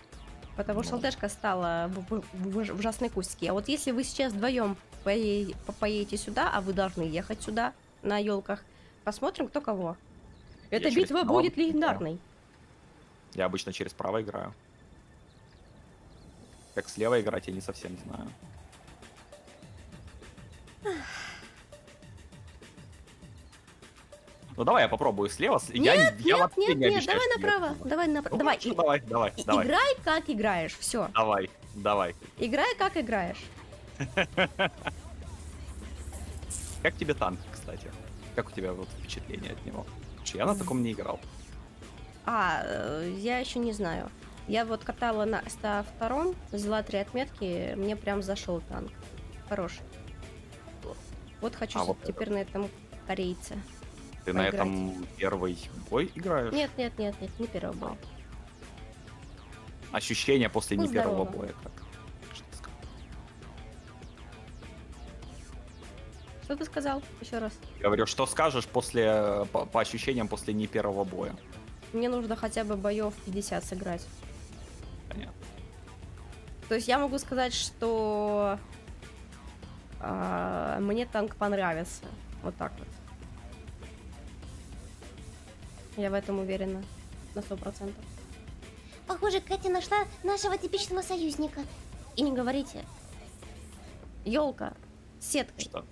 Потому что Ну. ЛТшка стала в, в- в уж- ужасной куски. А вот если вы сейчас вдвоем поедете сюда, а вы должны ехать сюда на елках, посмотрим, кто кого. Эта через битва будет легендарной. Я обычно через право играю. Как слева играть, я не совсем знаю. Ну давай я попробую слева. с- я, Нет, я нет, нет, не нет, давай направо, смогу. давай направо, Ну, давай, и- давай, давай, и- давай, играй как играешь, все, давай, давай. играй как играешь. Как тебе танк, кстати? Как у тебя вот впечатление от него? Я на таком не играл. А, э, я еще не знаю. Я вот катала на 102, взяла три отметки, мне прям зашел танк. Хороший. Вот хочу А вот теперь на этом корейце. Ты на Поиграть. этом первый бой играешь? Нет, нет, нет, нет, не первый бой. Ощущения после Ну, не первого здорово. боя как? Что ты сказал? Что ты сказал? Еще раз. Говорю, что скажешь после, э, по, по ощущениям после не первого боя? Мне нужно хотя бы боев 50 сыграть. Понятно. То есть я могу сказать, что а, мне танк понравится. Вот так вот. Я в этом уверена. На сто процентов. Похоже, Катя нашла нашего типичного союзника. И не говорите. Елка. Сетка. Что?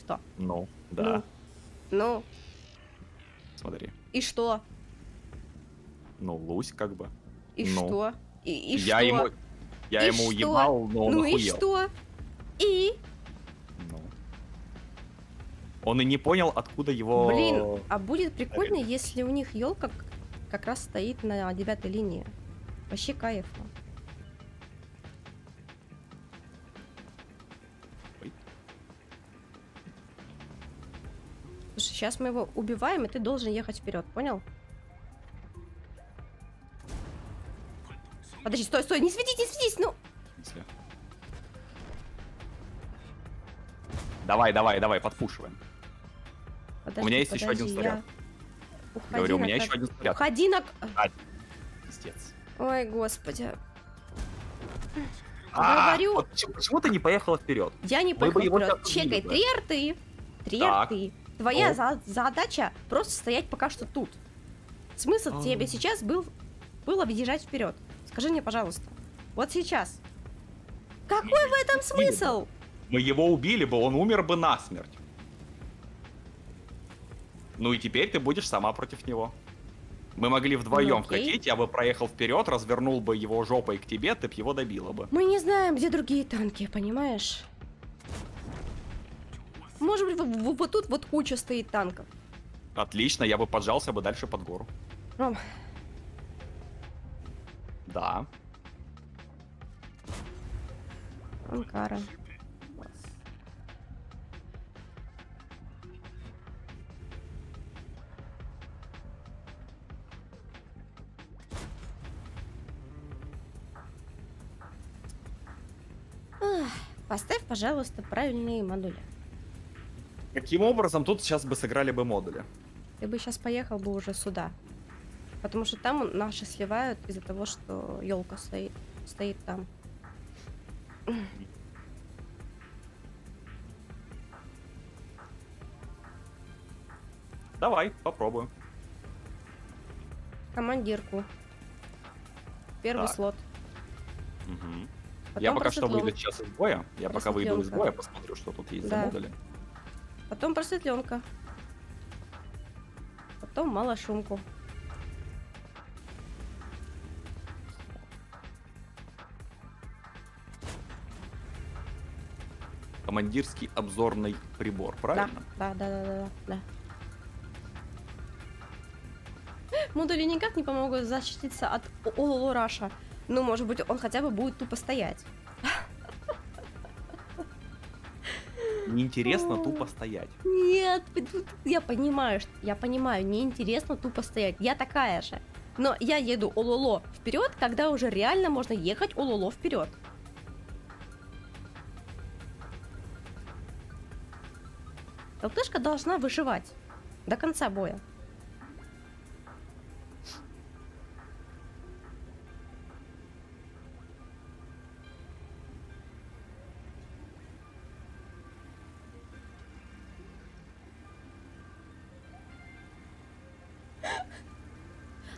Что? Ну, да, Ну, смотри. и что? Ну, Лусь как бы. И Ну. что? И, и я что? ему, я И ему что? уебал, но он ну и охуел. что? И? Ну. Он и не понял, откуда его... Блин, а будет прикольно, Реально. если у них елка как раз стоит на девятой линии. Вообще кайфно. Слушай, сейчас мы его убиваем, и ты должен ехать вперед, понял? Подожди, стой, стой, не светись, не светись, ну. Давай, давай, давай, подпушиваем. Подожди, у меня есть подожди, еще один снаряд. Я... Говорю, у меня как... еще один снаряд. Уходи на... А, пиздец. Ой, господи. А, Говорю... Вот почему, почему ты не поехала вперед? Я не поехала вперед. Чекай, три арты. Три арты. Твоя ну. за задача просто стоять пока что тут. Смысл а. тебе сейчас был было въезжать вперед. Скажи мне, пожалуйста, вот сейчас, какой мы в этом смысл? Мы его убили бы, он умер бы насмерть. Ну и теперь ты будешь сама против него. Мы могли вдвоем ну, вкатить, я бы проехал вперед, развернул бы его жопой к тебе, ты бы его добила бы. Мы не знаем, где другие танки, понимаешь? Может быть, вот, вот тут вот куча стоит танков. Отлично, я бы поджался бы дальше под гору. Ром, да. Анкара. Поставь, пожалуйста, правильные модули. Каким образом тут сейчас бы сыграли бы модули? Ты бы сейчас поехал бы уже сюда. Потому что там наши сливают из-за того, что елка стоит, стоит там. Давай, попробуем. Командирку. Первый так. слот. Угу. Потом я пока что выйду сейчас из боя. Я пока выйду из боя, посмотрю, что тут есть да. за модули. Потом просветленка. Потом малошумку. шумку. командирский обзорный прибор, правильно? Да, да, да, да, да. да. Модули никак не помогут защититься от ООО Раша. Ну, может быть, он хотя бы будет тупо стоять. Неинтересно тупо стоять. Нет, я понимаю, я понимаю, неинтересно тупо стоять. Я такая же. Но я еду ололо вперед, когда уже реально можно ехать ололо вперед. ЛТшка должна выживать до конца боя.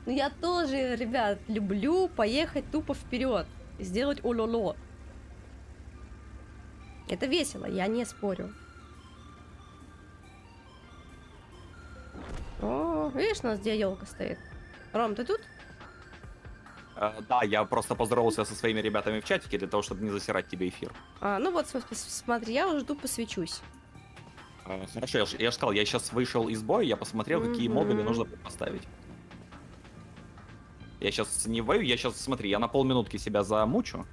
Ну я тоже, ребят, люблю поехать тупо вперед. Сделать улоло. Это весело, я не спорю. О, видишь, у нас где елка стоит? Ром, ты тут? Uh, да, я просто поздоровался со своими ребятами в чатике для того, чтобы не засирать тебе эфир. А, ну вот, смотри, я жду, посвечусь. Uh, хорошо, я, ж, же сказал, я сейчас вышел из боя, я посмотрел, mm-hmm. какие модули нужно поставить. Я сейчас не вою, я сейчас, смотри, я на полминутки себя замучу.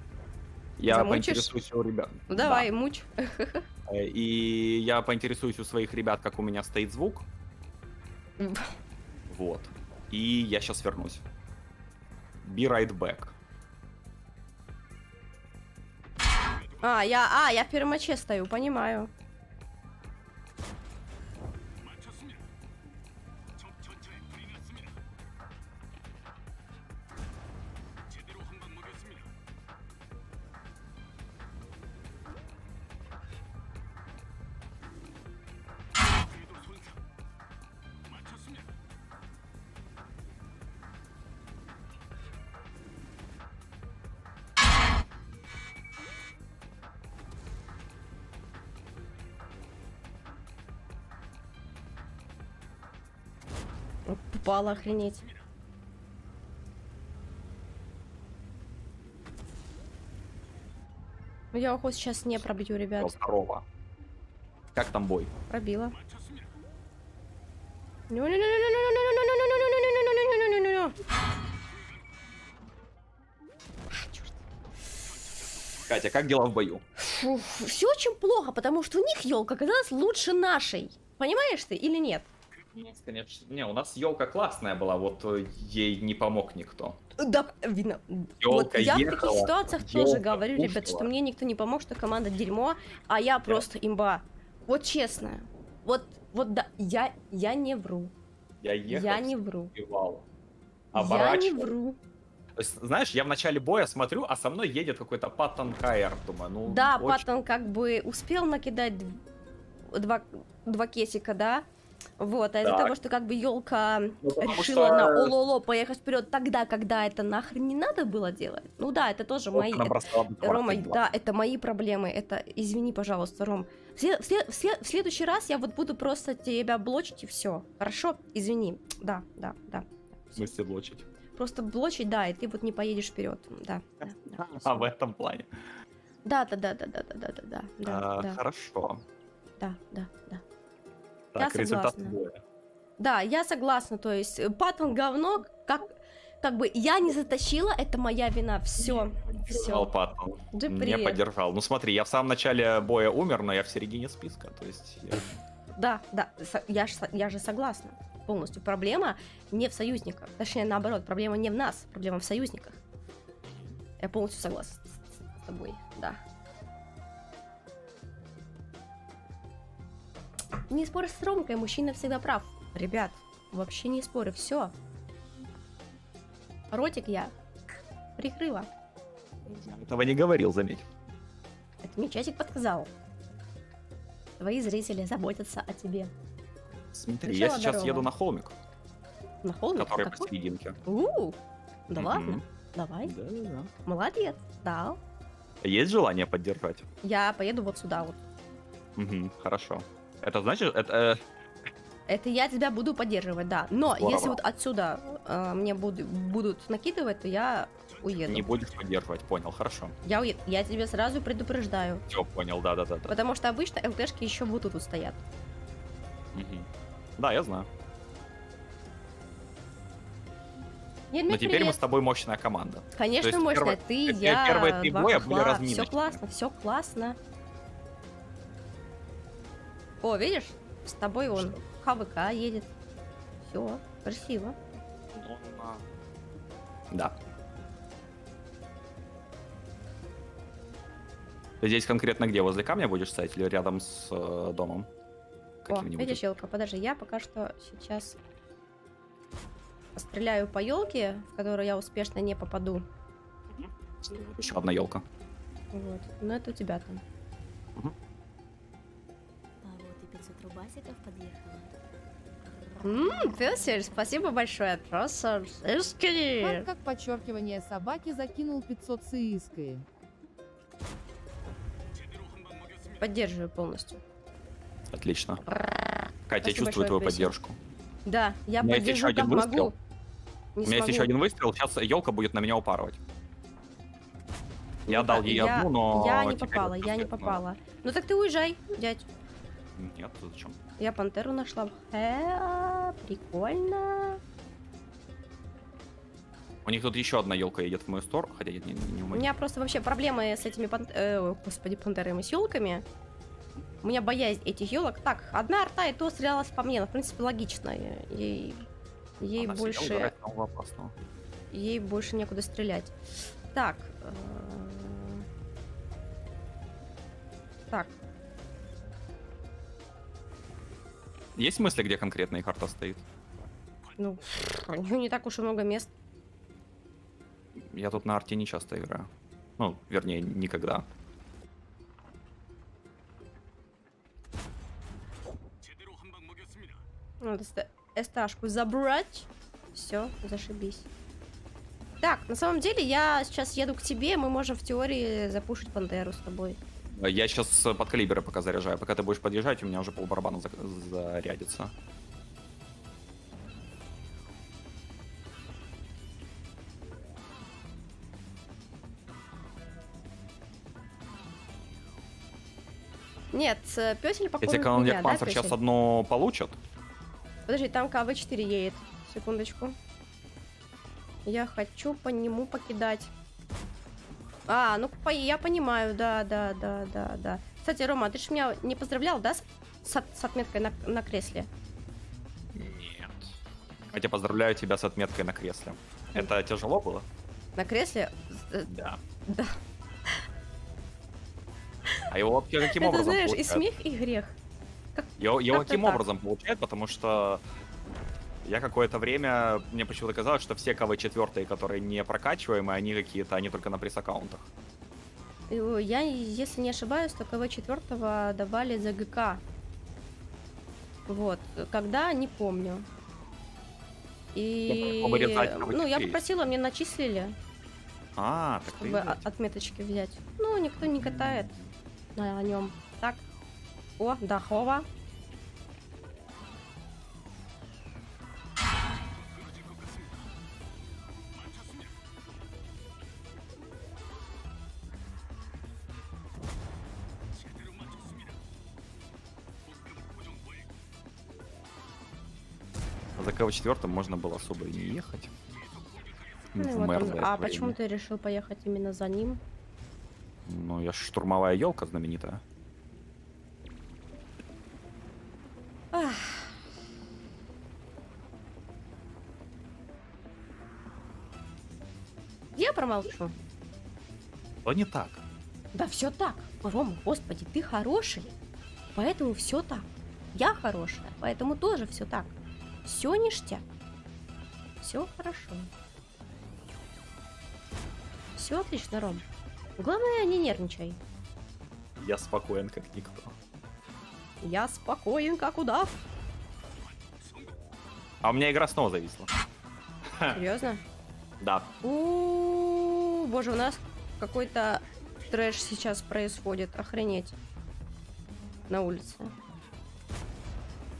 Я Замучишь? поинтересуюсь у ребят. Ну давай, да. муч. Э, и я поинтересуюсь у своих ребят, как у меня стоит звук. Вот. И я сейчас вернусь. Be right back. А, я, а, я в первом стою, понимаю. упала, охренеть. Ну я уху сейчас не пробью, ребят. Здорово. Как там бой? Пробила. Катя, как дела в бою? Фу, все очень плохо, потому что у них елка оказалась лучше нашей. Понимаешь ты или нет? Нет, конечно. Не, у нас елка классная была, вот э, ей не помог никто. Да, видно. вот Ёлка я в ехала, таких ситуациях тоже говорю, ребят, кушала. что мне никто не помог, что команда дерьмо, а я просто имба. Вот честно. Вот, вот да, я, я не вру. Я ехал, я не вру. убивал. Я не вру. То есть, знаешь, я в начале боя смотрю, а со мной едет какой-то Паттон Кайр. Думаю, ну, Да, очень- Паттон как бы успел накидать два, два кесика, да? Вот, а из-за того, что как бы елка Ну, решила что- на ололо поехать вперед тогда, когда это нахрен не надо было делать. Ну да, это тоже мои. Она бросала бы Рома, 22. да, это мои проблемы. Это извини, пожалуйста, Ром. В, в в в следующий раз я вот буду просто тебя блочить и все. Хорошо? Извини. Да, да, да. В смысле блочить? Просто блочить, да, и ты вот не поедешь вперед. Да, да, да. А, в этом плане. Да, да, да, да, да, да, да, да, да, да, А, да, Хорошо. да, да, да. Так, Я результат согласна. боя. Да, я согласна, то есть э, Паттон говно, как, как бы я не затащила, это моя вина, все, все. Паттон. Да Не поддержал. Ну смотри, я в самом начале боя умер, но я в середине списка. То есть я- Да, да, я, ж со- я же согласна полностью. Проблема не в союзниках, точнее наоборот, проблема не в нас, проблема в союзниках. Я полностью согласна с тобой, да. Не спорь с Ромкой, мужчина всегда прав. Ребят, вообще не спорю, все. Ротик я прикрыла. этого не говорил, заметь. Это мне чатик подсказал. Твои зрители заботятся о тебе. Смотри, Сначала я сейчас здорово. еду на холмик, На холме? который Какой? посерединке. У, да Мгм. ладно, давай. Да, да, да. Молодец, да. Есть желание поддержать? Я поеду вот сюда вот. Мгм, хорошо. Это значит, это... э, Это я тебя буду поддерживать, да. Но Здорово. если вот отсюда э, мне буду- будут накидывать, то я уеду. не будешь поддерживать, понял, хорошо. Я уеду. Я тебе сразу предупреждаю. Все, понял, да-да-да. да. Потому что обычно ЛТшки еще вот тут вот стоят. Мгм. Да, я знаю. Нет, Но теперь мы с тобой мощная команда. Конечно, мощная. первые- Ты, я, первые три боя были Все классно, все классно. О, видишь? С тобой он? ХВК едет. Все, красиво. Да. Ты здесь конкретно где? Возле камня будешь стоять или рядом с э, домом? О, видишь, елка, подожди, я пока что сейчас стреляю по елке, в которую я успешно не попаду. Еще одна елка. Вот. Но это у тебя там. И 500 рубасиков подъехало. Ммм, Пёсель, спасибо большое. Просто искренне. Фан как подчеркивание собаки закинул 500 с ииской. Поддерживаю полностью. Отлично. Катя, я чувствую твою поддержку. Да, я У меня есть поддержу еще один как выстрел. могу. Не У меня есть еще один выстрел, сейчас елка будет на меня упарывать. Я Ну дал да, ей я- одну, но... Я не попала, я не конкретно- попала. Ну так ты уезжай, дядь. Нет, зачем? Я пантеру нашла. Э, прикольно. У них тут еще одна елка едет в мою сторону, хотя нет, не, не У мою. меня просто вообще проблемы с этими пан... э, господи, пантерами, с елками. У меня боязнь этих елок. Так, одна арта и то стрелялась по мне. Ну, в принципе, логично. Ей, ей Она больше, сидела, ей больше некуда стрелять. Так. э, Так, Есть мысли, где конкретно их арта стоит? ну, у нее не так уж и много мест. Я тут на арте не часто играю. Ну, вернее, никогда. Надо ст- эсташку забрать. Все, зашибись. Так, на самом деле я сейчас еду к тебе, мы можем в теории запушить Пантеру с тобой. Я сейчас под калибры пока заряжаю. Пока ты будешь подъезжать, у меня уже полбарабана за- зарядится. Нет, песель походу Если меня, канонер да, сейчас Пёсель? одно получат, Подожди, там КВ-4 едет. Секундочку. Я хочу по нему покидать. А, ну я понимаю, да, да, да, да, да. Кстати, Рома, ты же меня не поздравлял, да, с, с с отметкой на, на кресле? Нет. Хотя поздравляю тебя с отметкой на кресле. Это тяжело было? На кресле? Э, Да. Да. А его вообще каким Это, образом знаешь, и получают? смех, и грех. Его, его как-то каким так. образом получают? Потому что я какое-то время, мне почему-то казалось, что все КВ-4, которые не прокачиваемые, они какие-то, они только на пресс-аккаунтах. Э, Я, если не ошибаюсь, то КВ-4 давали за ГК. Вот. Когда, не помню. И... Ну, я попросила, мне начислили, А, так ты чтобы отметочки взять. Ну, никто не катает на нем. Так. О, Дахова. За КВ-4 можно было особо и не ехать. Ну, вот он- А почему ты решил поехать именно за ним? Ну, я ж штурмовая елка знаменитая. Ах. Я промолчу. То не так. Да все так. Рома, господи, ты хороший. Поэтому все так. Я хорошая, поэтому тоже все так. Все ништяк. Все хорошо. Все отлично, Ром. Главное, не нервничай. Я спокоен, как никто. Я спокоен, как удав. А у меня игра снова зависла. Серьезно? Да. У, боже, у нас какой-то трэш сейчас происходит. Охренеть. На улице.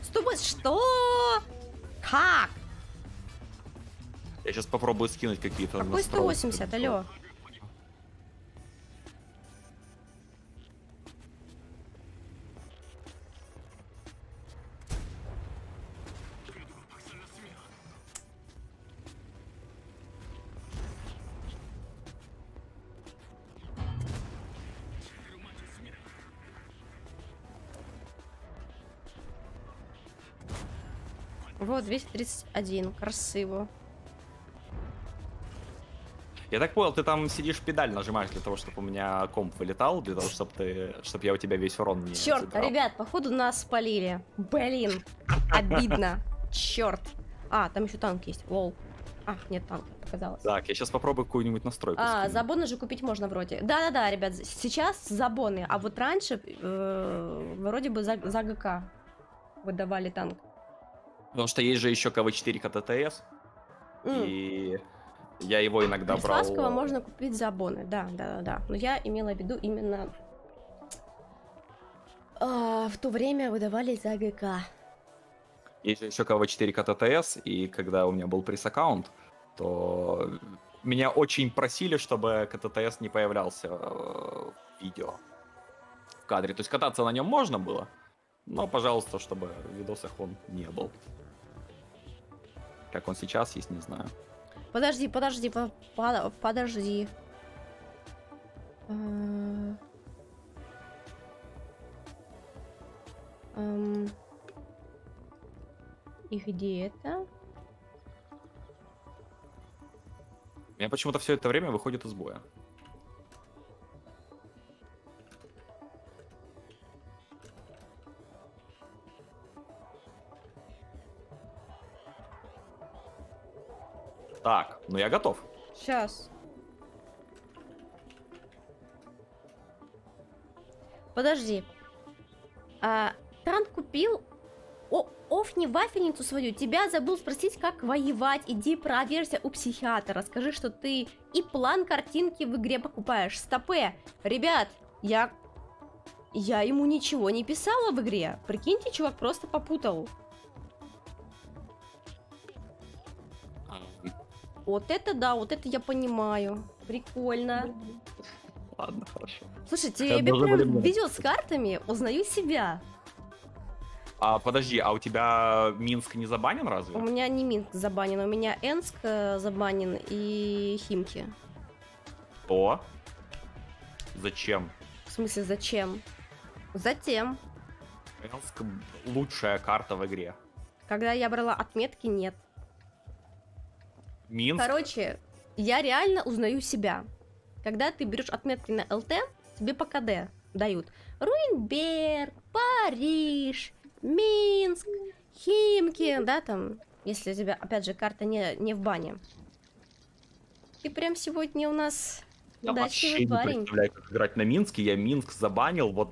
Стой, что? Как? Я сейчас попробую скинуть какие-то Какой настройки. 180, алло? Вот, 231, красиво. Я так понял, ты там сидишь педаль нажимаешь для того, чтобы у меня комп вылетал, для того, чтобы ты, чтобы я у тебя весь урон не Черт, забирал. ребят, походу нас спалили. Блин, обидно. Черт. А, там еще танк есть. Лол. А, нет танка, показалось. Так, я сейчас попробую какую-нибудь настройку А, скинуть. забоны же купить можно вроде. Да-да-да, ребят, сейчас забоны, а вот раньше э, вроде бы за, за ГК выдавали танк. Потому что есть же еще КВ-4 КТТС, М, и я его иногда брал... Преславского можно купить забоны, да, да-да-да. Но я имела в виду именно а, в то время выдавали за ГК. Есть же еще КВ-4 КТТС, и когда у меня был пресс-аккаунт, то меня очень просили, чтобы КТТС не появлялся э, в видео, в кадре. То есть кататься на нем можно было, но, пожалуйста, чтобы в видосах он не был. Как он сейчас есть, не знаю. Подожди, подожди, по- по- подожди. А, эм, И где это? У меня почему-то все это время выходит из боя. Так, ну я готов. Сейчас. Подожди. А, Танк купил о, офни вафельницу свою. Тебя забыл спросить, как воевать. Иди проверься у психиатра. Скажи, что ты и план картинки в игре покупаешь. Стопе. Ребят, я... Я ему ничего не писала в игре. Прикиньте, чувак просто попутал. Вот это да, вот это я понимаю. Прикольно. Ладно, хорошо. Я должен прям видео с картами узнаю себя. А подожди, а у тебя Минск не забанен У разве? меня не Минск забанен, у меня Энск э, забанен и Химки. То? Зачем? В смысле, зачем? Затем, Минск лучшая карта в игре. когда я брала отметки, нет. Минск Короче, я реально узнаю себя. Когда ты берешь отметки на ЛТ, тебе по КД дают. Руинберг, Париж, Минск, Химки, да, там, если у тебя, опять же, карта не, не в бане. Ты прям сегодня у нас Я вообще не представляю, как играть на Минске. Я Минск забанил вот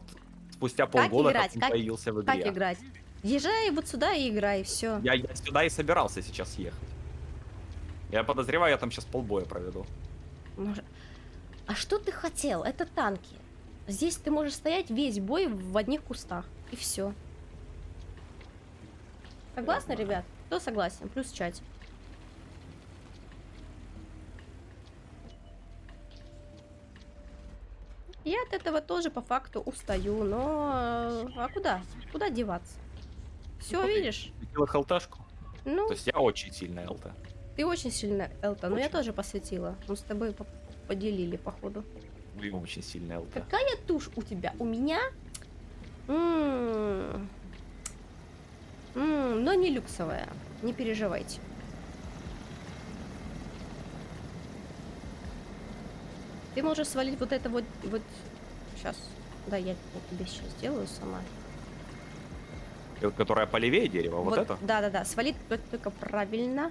спустя полгода, играть? он Как- появился в Как игре. играть? Езжай вот сюда и играй, все. Я, я сюда и собирался сейчас ехать. Я подозреваю, я там сейчас полбоя проведу. А что ты хотел? Это танки. Здесь ты можешь стоять весь бой в одних кустах. И все. Согласны, ребят? Кто согласен? Плюс чате. Я от этого тоже по факту устаю, но... э, А куда? Куда деваться? Все, Ну, видишь? Светила халташку. Ну, То есть я очень сильная ЛТ. Ты очень сильно, Элта, но я тоже посвятила. Мы с тобой по- поделили, походу. Вы очень сильная ЛТ. Какая тушь у тебя? У меня? М. М, Но не люксовая. Не переживайте. Ты можешь свалить вот это вот... вот... Сейчас. Да, я, тебе сейчас сделаю сама. Вот которая полевее дерева, вот, это? Да-да-да. Свалить только- только правильно.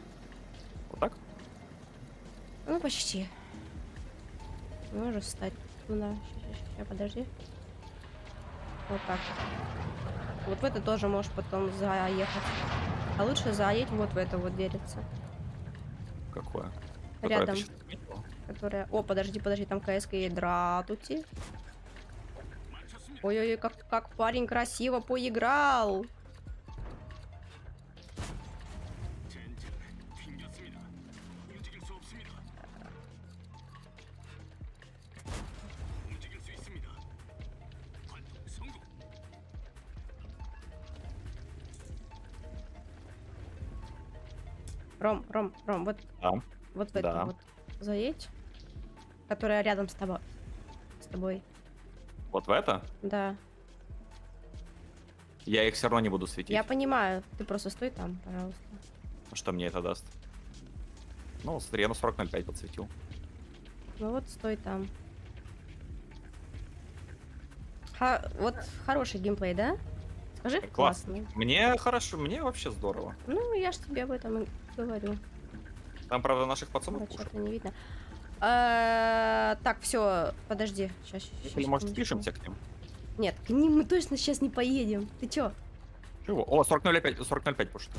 Ну, почти. Можешь встать туда. Сейчас, подожди. Вот так. Вот в это тоже можешь потом заехать. А лучше заедь вот в это вот деревце, Какое? Рядом. которое... О, подожди, подожди, там КСК и Дратути. Ой-ой-ой, как, как парень красиво поиграл. Ром, Ром, Ром, вот, Да. вот в это Да. вот заедь. Которая рядом с тобой. С тобой, Вот в это? да. Я их все равно не буду светить. Я понимаю, ты просто стой там, пожалуйста. Что мне это даст? Ну, смотри, я на 40.05 подсветил. Ну вот стой там. Ха- вот хороший геймплей, да? Скажи, Классно. классный. Мне хорошо, мне вообще здорово. Ну, я ж тебе об этом говорю. Там, правда, наших пацанов что-то не видно. А, Так, все, подожди. Сейчас, Или, может, спишемся к ним? Нет, к ним мы точно сейчас не поедем. Ты чё? Чего? О, 40.05, 40.05 пушат.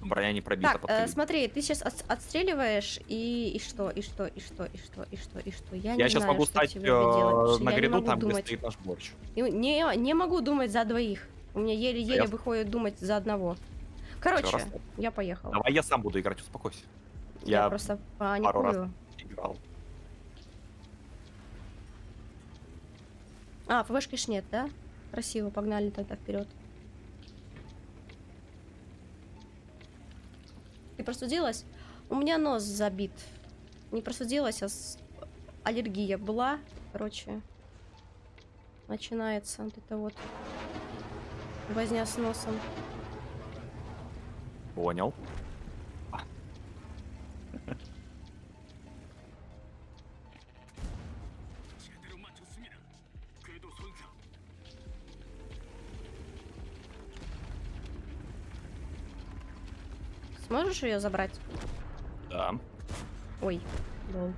Броня не пробита Так, э, смотри, ты сейчас отстреливаешь, и, и что, и что, и что, и что, и что, и что. Я, Я не сейчас знаю, могу стать делать, э, на гряду там, где думать. стоит наш борщ. И Не, не могу думать за двоих. У меня еле-еле Я- выходит думать за одного. Короче, раз. я поехала. Давай я сам буду играть, успокойся. Я, Я просто пару раз играл. А, ФВшки ж нет, да? Красиво, погнали тогда вперед. Ты простудилась? У меня нос забит. Не простудилась, а с- аллергия была. Короче, начинается вот это вот возня с носом. Понял. Сможешь ее забрать? Да. Ой, лол.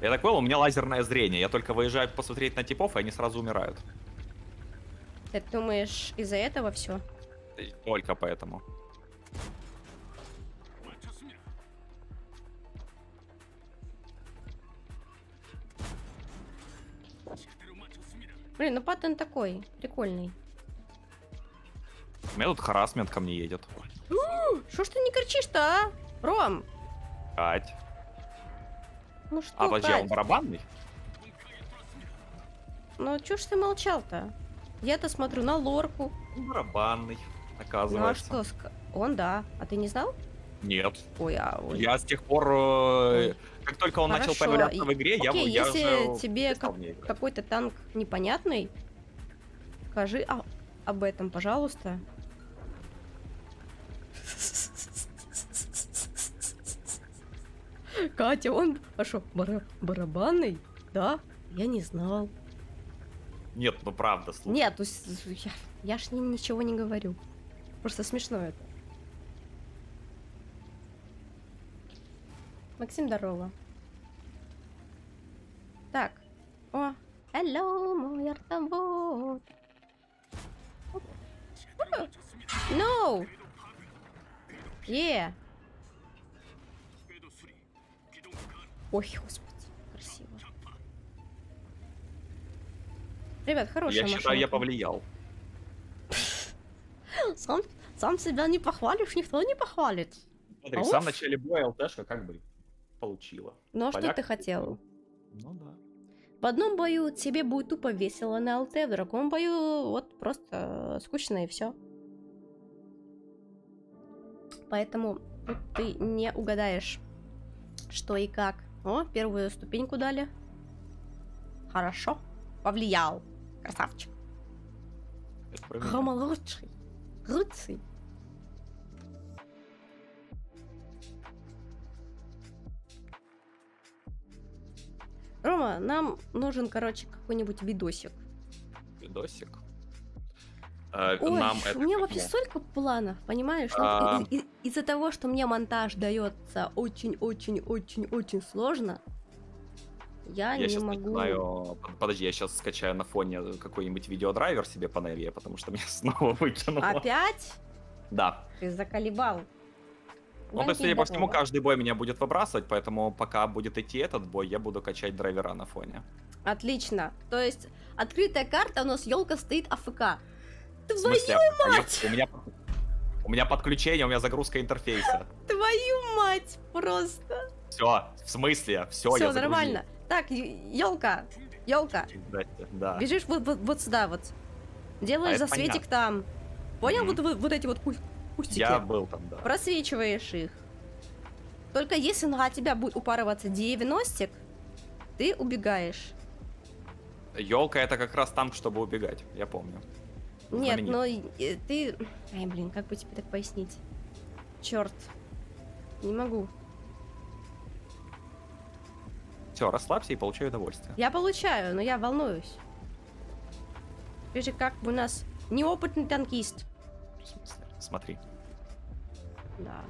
Я так понял, у меня лазерное зрение. Я только выезжаю посмотреть на типов, и они сразу умирают. Ты думаешь, из-за этого все? Только поэтому. Блин, ну паттern такой, прикольный. У меня тут харасмент ко мне едет. Что ж ты не кричишь-то, а? Ром, Кать. ну что, А, подожди, а он барабанный? Ну чё ж ты молчал-то? Я-то смотрю на лорку. Барабанный, Ну а оказывается. что, он да. А ты не знал? Нет. Ой, а ой. Я с тех пор, э, как только он начал Хорошо, появляться в игре, я, окей, я если уже тебе как-. Какой-то танк непонятный, скажи о- об этом, пожалуйста. Катя, он... А что, бара- барабанный? Да? Я не знал. Нет, ну правда, слушай. Нет, я, я ж ни- ничего не говорю. Просто смешно это. Максим, здорово. Так. О. Hello, мой артовод. No! Yeah! Ой, господи, красиво. Ребят, хорошая Я машина. считаю, я повлиял. Сам, сам себя не похвалишь, никто не похвалит. Смотри, а в самом начале боя ЛТшка как бы получила. Ну а что ты хотел? Ну да. В одном бою тебе будет тупо весело на ЛТ, в другом бою вот просто скучно и все. Поэтому тут ты не угадаешь, что и как. О, первую ступеньку дали. Хорошо. Повлиял. Красавчик. Рома лучший. Рома, нам нужен, короче, какой-нибудь видосик. Видосик. Э, Ой, Нам у меня вообще столько планов, понимаешь? Ну, А. Из-за того, что мне монтаж дается очень-очень-очень-очень сложно, я, Я не могу. начинаю... под- Подожди, я сейчас скачаю на фоне какой-нибудь видеодрайвер себе по новее, потому что меня снова выкинуло. Опять? Да. Ты заколебал. Ну, то есть, судя по всему, каждый бой меня будет выбрасывать, поэтому пока будет идти этот бой, я буду качать драйвера на фоне. Отлично. То есть открытая карта, у нас елка стоит АФК. Смысле, Твою а я- мать! у меня, у меня подключение, у меня загрузка интерфейса. Твою мать! Просто. Все, в смысле, все, Все нормально. Так, елка, елка, да. бежишь вот, вот, вот сюда вот. Делаешь А засветик там. Понял? Вот, вот, вот эти вот ку- кустики. Я был там, да. Просвечиваешь их. Только если на тебя будет упарываться 90 ты убегаешь. Елка это как раз там, чтобы убегать, я помню. Нет, но и- ты... Ай, блин, как бы тебе так пояснить? Черт. Не могу. Все, расслабься и получай удовольствие. Я получаю, но я волнуюсь. Ты же как бы у нас неопытный танкист. В смысле? Смотри. Да.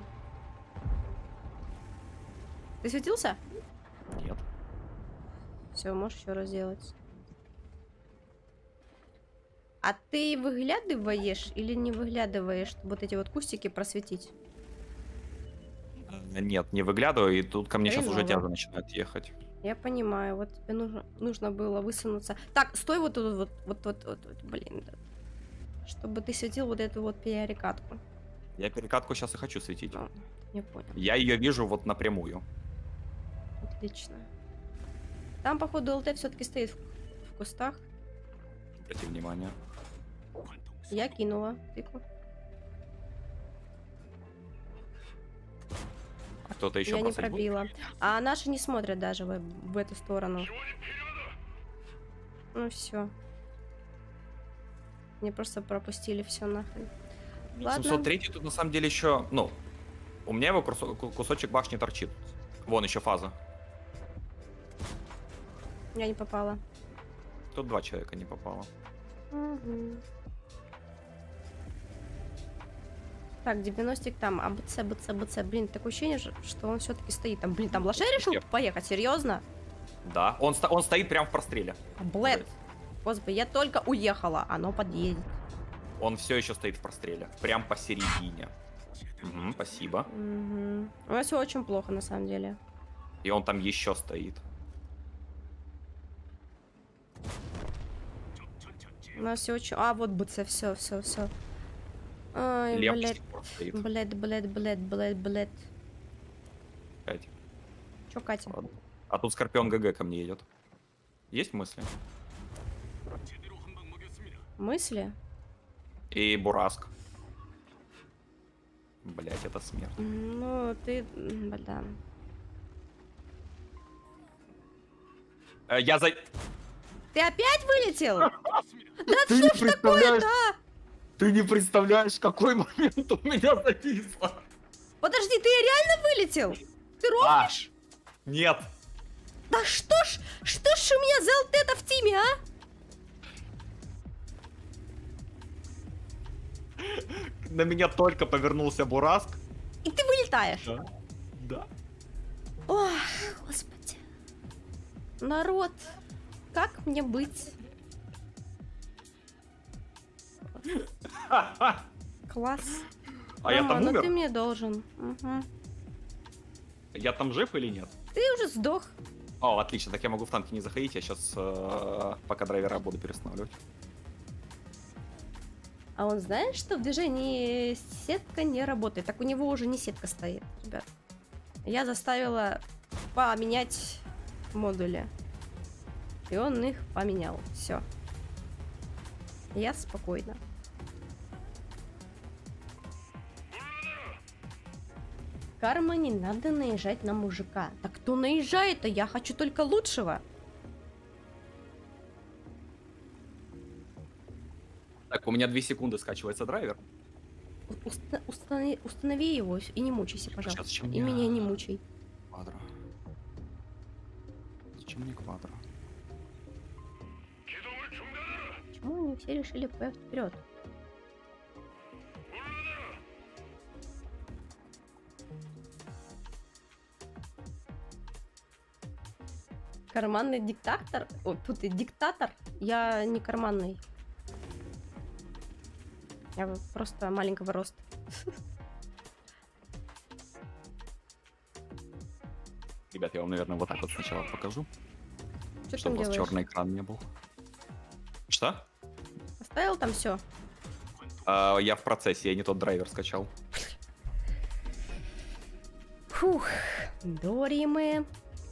Ты светился? Нет. Все, можешь еще раз сделать. А ты выглядываешь или не выглядываешь, чтобы вот эти вот кустики просветить? Э, Нет, не выглядываю, и тут ко мне сейчас уже Хреново. тяжо начинает ехать. Я понимаю, вот тебе нужно, нужно было высунуться. Так, стой вот тут, вот, вот, вот, вот, вот, блин. да. Чтобы ты светил вот эту вот перекатку. Я перекатку сейчас и хочу светить. А, не понял. Я ее вижу вот напрямую. Отлично. Там, походу, ЛТ все-таки стоит в, в кустах. Обрати внимание. Я кинула тыкву. А кто-то еще Я не будет? пробила. А наши не смотрят даже в, в эту сторону. Ну все. Мне просто пропустили все нахрен. Ладно. 703 тут на самом деле еще, ну, у меня его кусо- ку- кусочек башни торчит. Вон еще фаза. Я не попала. Тут два человека не попало. Мгм. Так, 90 там, а БЦ, БЦ. Блин, такое ощущение, что он все-таки стоит там. Блин, там лошадь решил Нет. поехать, серьезно? Да, он, он стоит прямо в простреле. Блэд. Господи, я только уехала, оно подъедет. Он все еще стоит в простреле. Прям посередине. Мгм, спасибо. Мгм. У нас все очень плохо, на самом деле. И он там еще стоит. У нас все очень... А, вот БЦ, все, все, все. Ай, блядь, блядь, блядь, блядь, блядь, блядь. Опять. Чё, Катя? Ладно. А тут Скорпион ГГ ко мне идет. Есть мысли? Мысли? И Бураск. Блять, это смерть. Ну, ты... Бля. Э, я за... Ты опять вылетел? Ты не представляешь... Ты не представляешь, какой момент у меня зависло. Подожди, ты реально вылетел? Ты ров? Аш! Нет. Да что ж, что ж у меня за ЛТ-то в тиме, а? На меня только повернулся Бураск. И ты вылетаешь. Да. Да. Ох, господи. Народ, как мне быть? Класс. А я там ну умер? ты мне должен. Мгм. Я там жив или нет? Ты уже сдох. О, отлично, так я могу в танки не заходить, я сейчас пока драйвера буду перестанавливать. А он знает, что в движении сетка не работает. Так у него уже не сетка стоит, ребят. Я заставила поменять модули. И он их поменял. Все. Я спокойна. Карма, не надо наезжать на мужика. Так кто наезжает-то? Я хочу только лучшего. У меня 2 секунды скачивается драйвер. Уста- установи, установи его и не мучайся, пожалуйста. зачем И я- меня не мучай. Квадро. Зачем мне квадро? Почему они все решили поехать вперед? Карманный диктатор? О, тут и диктатор. Я не карманный. Я просто маленького роста. Ребят, я вам, наверное, вот так вот сначала покажу, Что чтобы у вас делаешь? черный экран не был. Что? Оставил там все. А, я в процессе, я не тот драйвер скачал. Фух. Доримы.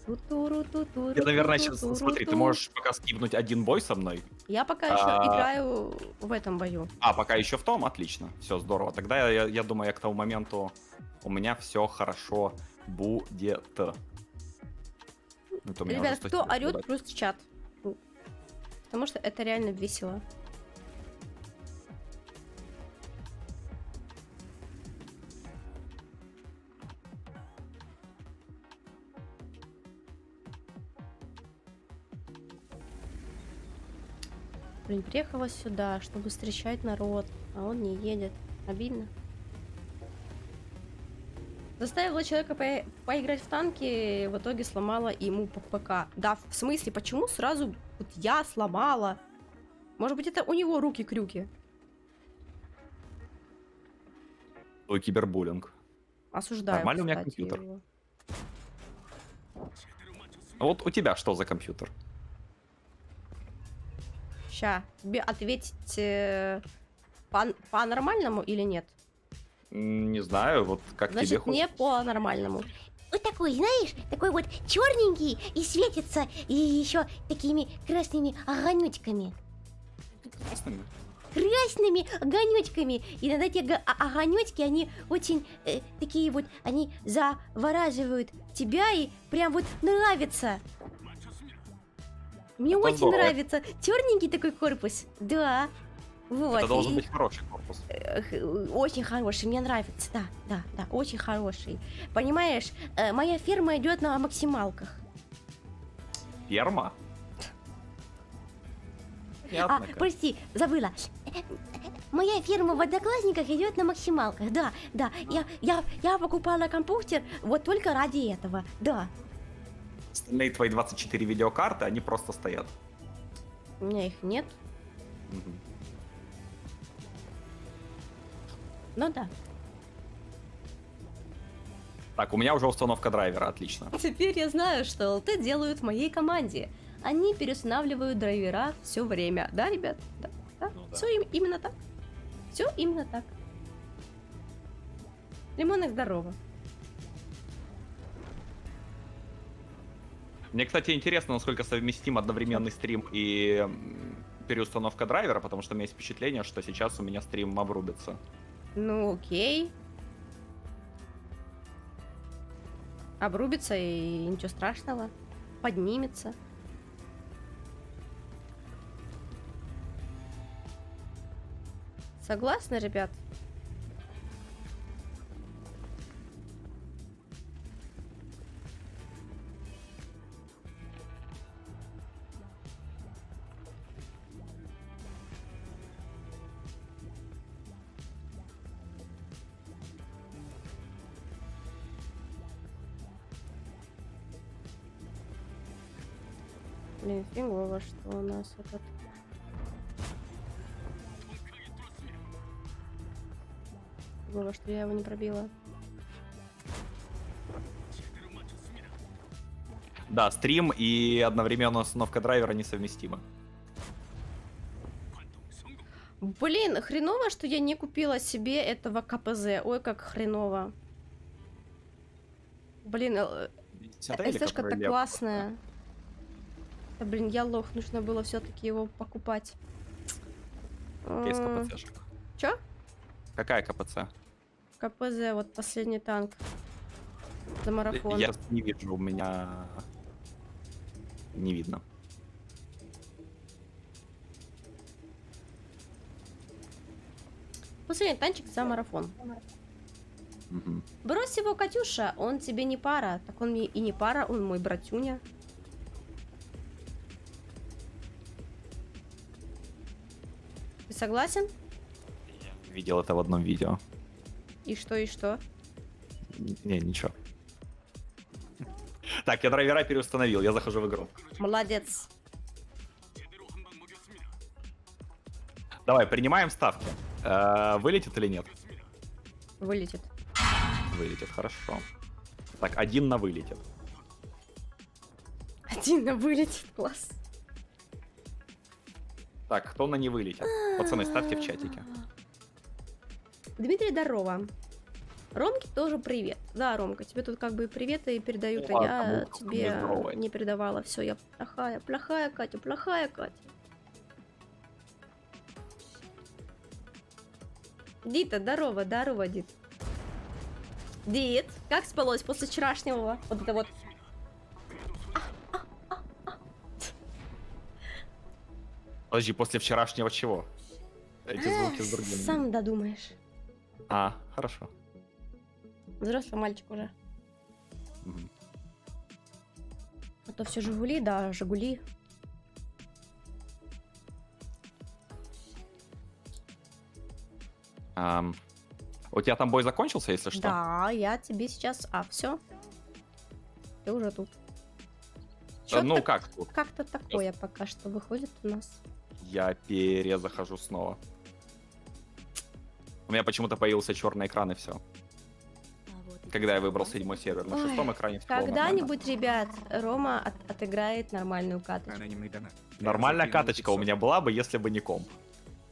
Тутуру, тутуру, Я, наверное, сейчас, смотри, ты можешь пока скипнуть один бой со мной. Я пока еще А. играю в этом бою. А, пока еще в том, отлично, все здорово. Тогда я, я, думаю, я к тому моменту у меня все хорошо будет. Ребят, кто 170 орет, плюс чат. Потому что это реально весело. Блин, приехала сюда, чтобы встречать народ, а он не едет. Обидно. Заставила человека по- поиграть в танки, в итоге сломала ему по ПК. Да, в смысле, почему сразу вот я сломала? Может быть, это у него руки-крюки? Ой, кибербуллинг. Осуждаю, Нормально у меня кстати, компьютер. его. А вот у тебя что за компьютер? Ща, тебе ответить э, по- по-нормальному или нет? Не знаю, вот как тебе Значит, не хочется. по-нормальному. Вот такой, знаешь, такой вот черненький и светится, и еще такими красными огонечками. Красными? Красными огонечками. И иногда те га- огонечки, они очень э, такие вот, они завораживают тебя и прям вот нравится. Мне Это очень здорово. нравится. Черненький такой корпус. Да. Вот. Это должен и- быть хороший корпус. Эх, Очень хороший, мне нравится, да, да, да, очень хороший. Понимаешь, э, моя фирма идет на максималках. Ферма? А, Понятно. как. прости, забыла. Моя фирма в Одноклассниках идет на максималках, да, да. Я, я, я покупала компьютер вот только ради этого, да. Остальные твои 24 видеокарты, они просто стоят. У меня их нет. Мгм. Ну да. Так, у меня уже установка драйвера, отлично. Теперь я знаю, что ЛТ делают в моей команде. Они переустанавливают драйвера все время. Да, ребят? Да. да? Ну да. Все именно так. Все именно так. Лимонок здорово. Мне, кстати, интересно, насколько совместим одновременный стрим и переустановка драйвера, потому что у меня есть впечатление, что сейчас у меня стрим обрубится. Ну окей. Обрубится и ничего страшного. Поднимется. Согласны, ребят? Блин, фигово, что у нас этот... думала, что я его не пробила. Да, стрим и одновременно установка драйвера несовместимы. Блин, хреново, что я не купила себе этого КПЗ. Ой, как хреново. Блин, э, который лев? классная. Да, блин, я лох, нужно было все-таки его покупать. М, КПЦшек. Чё? Какая КПЦ? КПЗ, вот последний танк. За марафон. Я не вижу, у меня не видно. Последний танчик за марафон. Брось его, Катюша, он тебе не пара. Так он мне и не пара, он мой братюня. Согласен? Видел это в одном видео. И что, и что? Не, ничего. Так, я драйвера переустановил, я захожу в игру. Молодец. Давай, принимаем ставки. Э, Вылетит или нет? Вылетит. Вылетит, хорошо. Так, один на вылетит. Один на вылетит, класс. Так, кто на не вылетит? Пацаны, ставьте в чатике. Дмитрий Дарова. Ромке тоже привет. Да, Ромка, тебе тут как бы приветы и передают, а я тебе не передавала. Все, я плохая, плохая Катя, плохая Катя. Дита, здорово, здорово, Дит. Дит, как спалось после вчерашнего? Вот это вот. Подожди, после вчерашнего чего? Эти звуки с другими. Сам додумаешь. А, хорошо. Взрослый мальчик уже. Мгм. А то все Жигули, да, Жигули. Ам, у тебя там бой закончился, если что? Да, я тебе сейчас... А, все. Ты уже тут. Э, Чё ну как тут? Как-то такое пока что выходит у нас. Я перезахожу снова. У меня почему-то появился черный экран и все. Когда я выбрал седьмой сервер. На Ой, шестом экране. Когда-нибудь, ребят, Рома от- отыграет нормальную каточку. Нормальная каточка у 500. меня была бы, если бы не комп.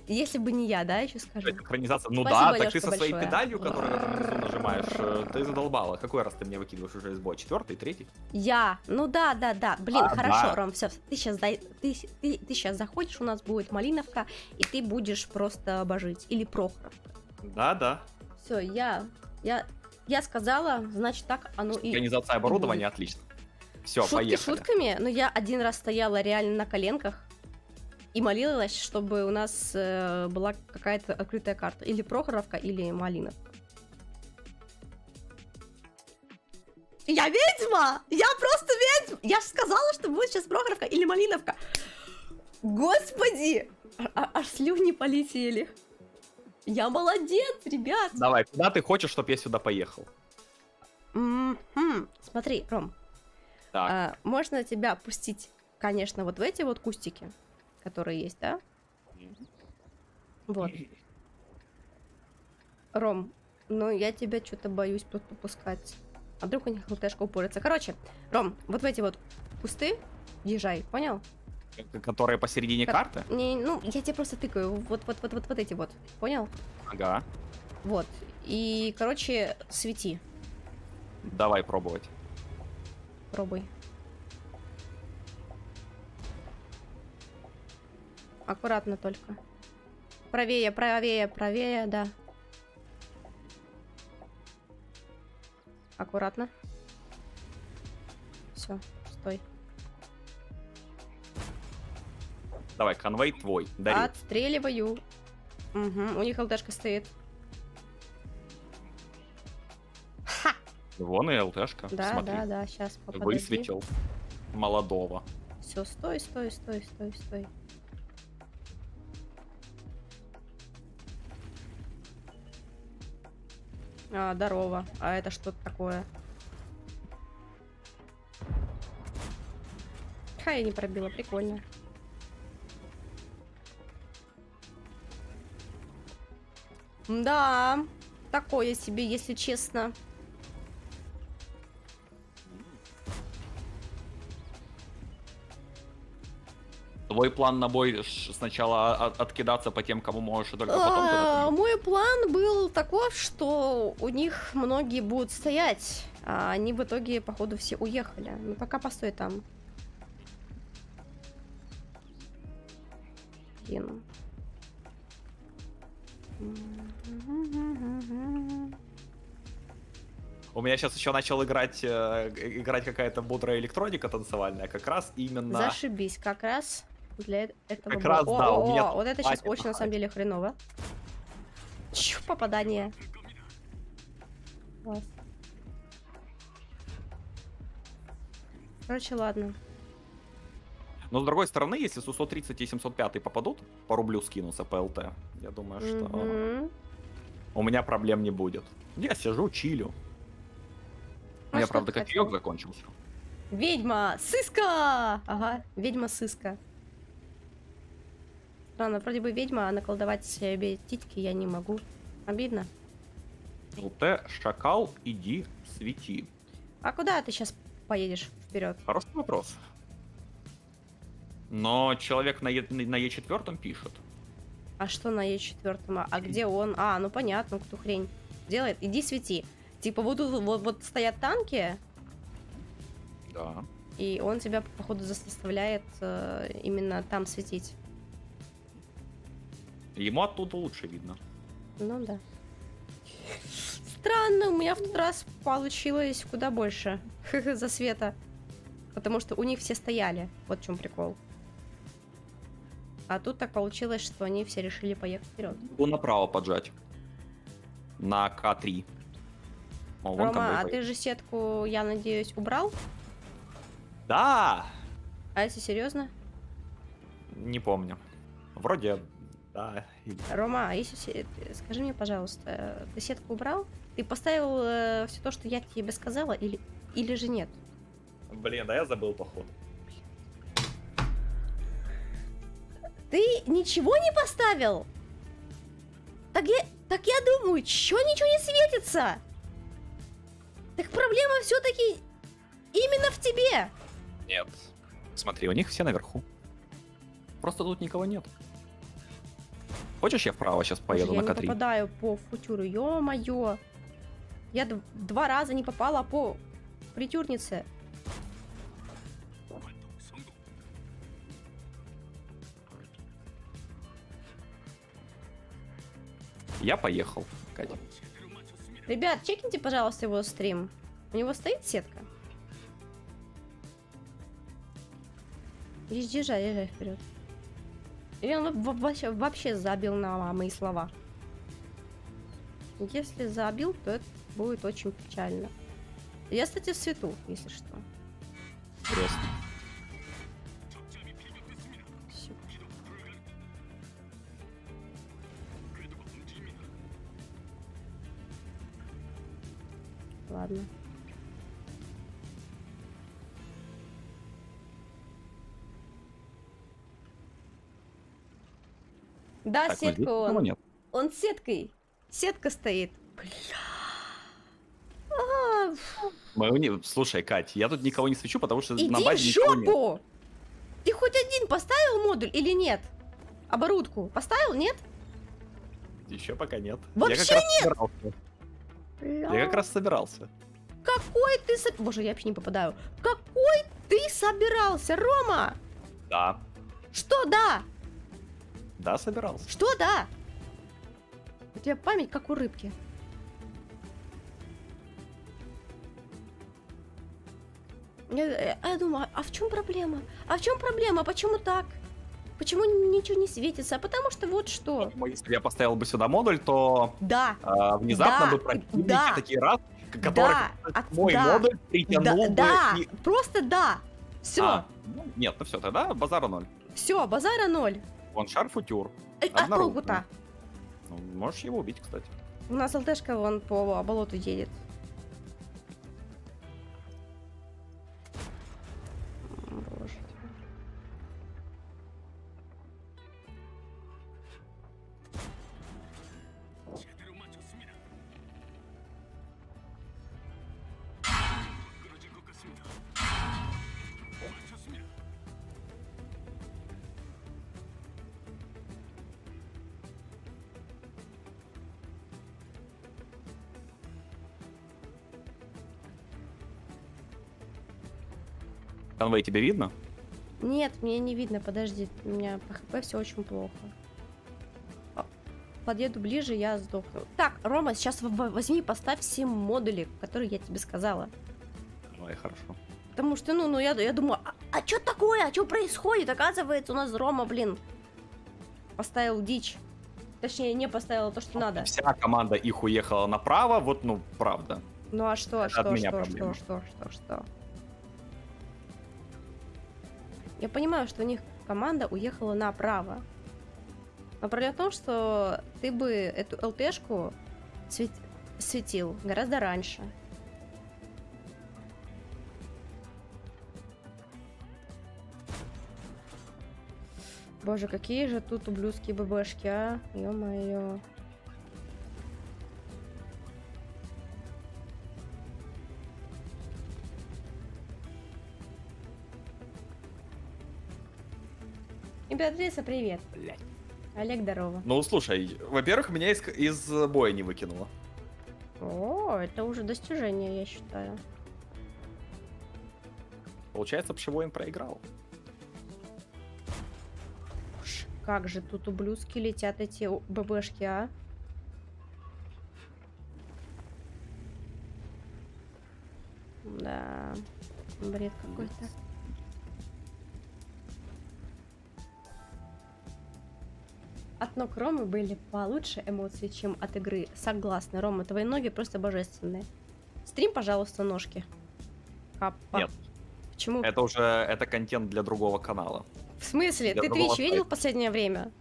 Если бы не я, да, еще скажу. Экранизация. Ну Спасибо, да, так ты Лёшка, со своей большое. педалью, нажимаешь, э, ты задолбала. Какой раз ты мне выкидываешь уже из боя? Четвертый, третий? Я. Ну да, да, да. Блин, А, хорошо, да. Ром, все. Ты сейчас ты, ты, ты сейчас заходишь, у нас будет Малиновка, и ты будешь просто божить. Или Прохоров. Да, да. Все, я, я, я сказала, значит так оно и. Организация оборудования отлично. Все, Шутки поехали. шутками, но я один раз стояла реально на коленках и молилась, чтобы у нас э, была какая-то открытая карта. Или Прохоровка, или Малиновка. Я ведьма! Я просто ведьма! Я же сказала, что будет сейчас Прохоровка или Малиновка. Господи! А- а- Аж слюни полетели. Я молодец, ребят! Давай, куда ты хочешь, чтобы я сюда поехал? Мгм. Смотри, Ром, Так, А, можно тебя пустить, конечно, вот в эти вот кустики, которые есть, да? Вот. Ром, ну я тебя что-то боюсь тут попускать. А вдруг у них ЛТшка упорится. Короче, Ром, вот в эти вот кусты езжай, понял? которые посередине Ка- карты? Не, ну, я тебе просто тыкаю. Вот, вот, вот, вот, вот эти вот. Понял? Ага. Вот. И, короче, свети. Давай пробовать. Пробуй. Аккуратно только. Правее, правее, правее, да. Аккуратно. Все, стой. Давай, конвей твой. Дарю. Отстреливаю. Угу, у них ЛТшка стоит. Ха! Вон и ЛТшка. Да, Смотри. да, да, сейчас Высветил. Молодого. Все, стой, стой, стой, стой, стой. А, здорово. А это что такое? Ха, я не пробила, прикольно. Да, такое себе, если честно. Твой план на бой сначала от- откидаться по тем, кому можешь, и только потом... А, Мой план был таков, что у них многие будут стоять, а они в итоге, походу, все уехали. Ну, пока постой там. Блин. У меня сейчас еще начал играть, э, играть какая-то бодрая электроника танцевальная, как раз именно... Зашибись, как раз для э- этого Как было. раз, О, да, о, у меня о, вот это сейчас очень, на самом деле, хреново. Чу, попадание. Класс. Короче, ладно. Но с другой стороны, если с 130 и 705 попадут, по рублю скинутся по ЛТ, я думаю, что Мгм. у меня проблем не будет. Я сижу, чилю. У А меня, что правда, кофеек закончился. Ведьма! Сыска! Ага, ведьма сыска. Странно, вроде бы ведьма, а наколдовать себе титьки я не могу. Обидно. ЛТ, шакал, иди, свети. А куда ты сейчас поедешь вперед? Хороший вопрос. Но человек на, Е, на Е4 пишет. А что на Е4? А где он? А, ну понятно, кто хрень делает. Иди свети. Типа вот тут вот, вот стоят танки, Да. и он тебя, походу, заставляет э, именно там светить. Ему оттуда лучше видно. Ну да. Странно, у меня в тот раз получилось куда больше за света. Потому что у них все стояли. Вот в чем прикол. А тут так получилось, что они все решили поехать вперед. Могу направо поджать. На К3. О, вон Рома, а ты же сетку, я надеюсь, убрал? Да! А если серьезно? Не помню. Вроде, да. Рома, а если скажи мне, пожалуйста, ты сетку убрал? Ты поставил все то, что я тебе сказала, или, или же нет? Блин, да я забыл, походу. Ты ничего не поставил? Так я, так я думаю, чё ничего не светится? Так проблема все-таки именно в тебе. Нет. Смотри, у них все наверху. Просто тут никого нет. Хочешь, я вправо сейчас поеду Боже, на я не К3? попадаю по футюру, ё-моё. Я два раза не попала по притюрнице. Я поехал, Катя. Ребят, чекните, пожалуйста, его стрим. У него стоит сетка? Езжай, езжай вперед. Или он во- вообще, вообще забил на мои слова? Если забил, то это будет очень печально. Я, кстати, в свету, если что. Интересно. Ладно. Да, Так, ну, сетка никого он. нет. Он сеткой. Сетка стоит. Бля. А, Мы не- Слушай, Кать, я тут никого не свечу, потому что на Иди в базе нет. жопу! Ты хоть один поставил модуль или нет? Оборудку поставил, нет? Еще пока нет. Вообще я как раз собирался. Я как раз собирался. Какой ты... со- Боже, я вообще не попадаю. Какой ты собирался, Рома? Да. Что да? Да, собирался. Что да? У тебя память как у рыбки. Я, я- я думаю, а в чем проблема? А в чем проблема? Почему так? Почему ничего не светится? А потому что вот что. Поэтому, Если я поставил бы сюда модуль, то Да, а, внезапно Да, бы противники да. такие раз, которые да, мой да, модуль притянул да, бы да, и... просто да. Все, А, ну, нет, ну все, тогда базара ноль. все, базара ноль. Вон шар футюр. Э, А толку-то? Ну, можешь его убить, кстати. У нас ЛТшка вон по болоту едет. Конвей тебе видно? Нет, мне не видно, подожди, у меня по хп все очень плохо. А, Подъеду ближе, я сдохну. Так, Рома, сейчас возьми и поставь все модули, которые я тебе сказала. Ой, хорошо. Потому что, ну, ну я, я думаю, а, что такое? А что происходит? Оказывается, у нас Рома, блин, поставил дичь. Точнее, не поставил то, что надо. Вся команда их уехала направо, вот, ну, правда. Ну а что, Это что, что, проблема. что, что, что, что? Я понимаю, что у них команда уехала направо. Но проблема в том, что ты бы эту ЛТшку свет- светил гораздо раньше. Боже, какие же тут ублюдские ББшки, а? Ё-моё. Императрица, привет. Блядь. Олег, здорово. Ну, слушай, во-первых, меня из, из боя не выкинуло. О, это уже достижение, я считаю. Получается, Пшивоин проиграл. Уж Как же тут ублюдски летят эти ББшки, а? Да, бред какой-то. От ног Ромы были получше эмоции, чем от игры. Согласна, Рома, твои ноги просто божественные. Стрим, пожалуйста, ножки. Каппа. Нет. Почему? Это уже это контент для другого канала. В смысле? для Ты Twitch видел в последнее время?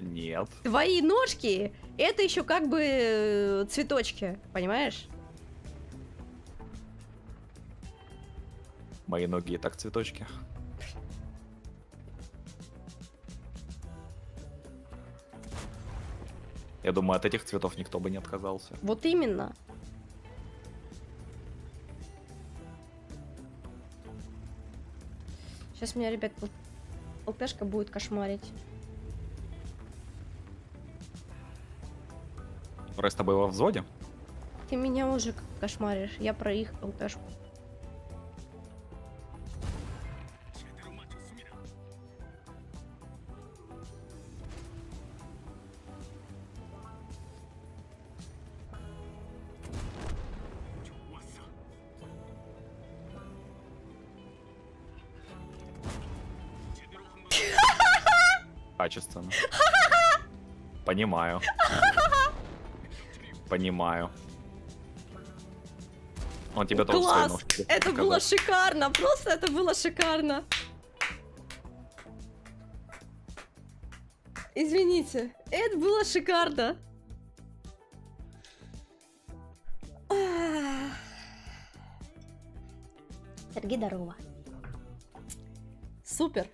Нет. Твои ножки это еще как бы э, цветочки, понимаешь? Мои ноги и так цветочки. Я думаю, от этих цветов никто бы не отказался. Вот именно. Сейчас меня, ребят, ЛТшка будет кошмарить. Рой с тобой во взводе? Ты меня уже кошмаришь. Я про их ЛТшку. Понимаю. Понимаю. Он тебе тоже Класс! ножки Это показал. было шикарно! Просто это было шикарно! Извините, это было шикарно! Сергей, здорово. Супер!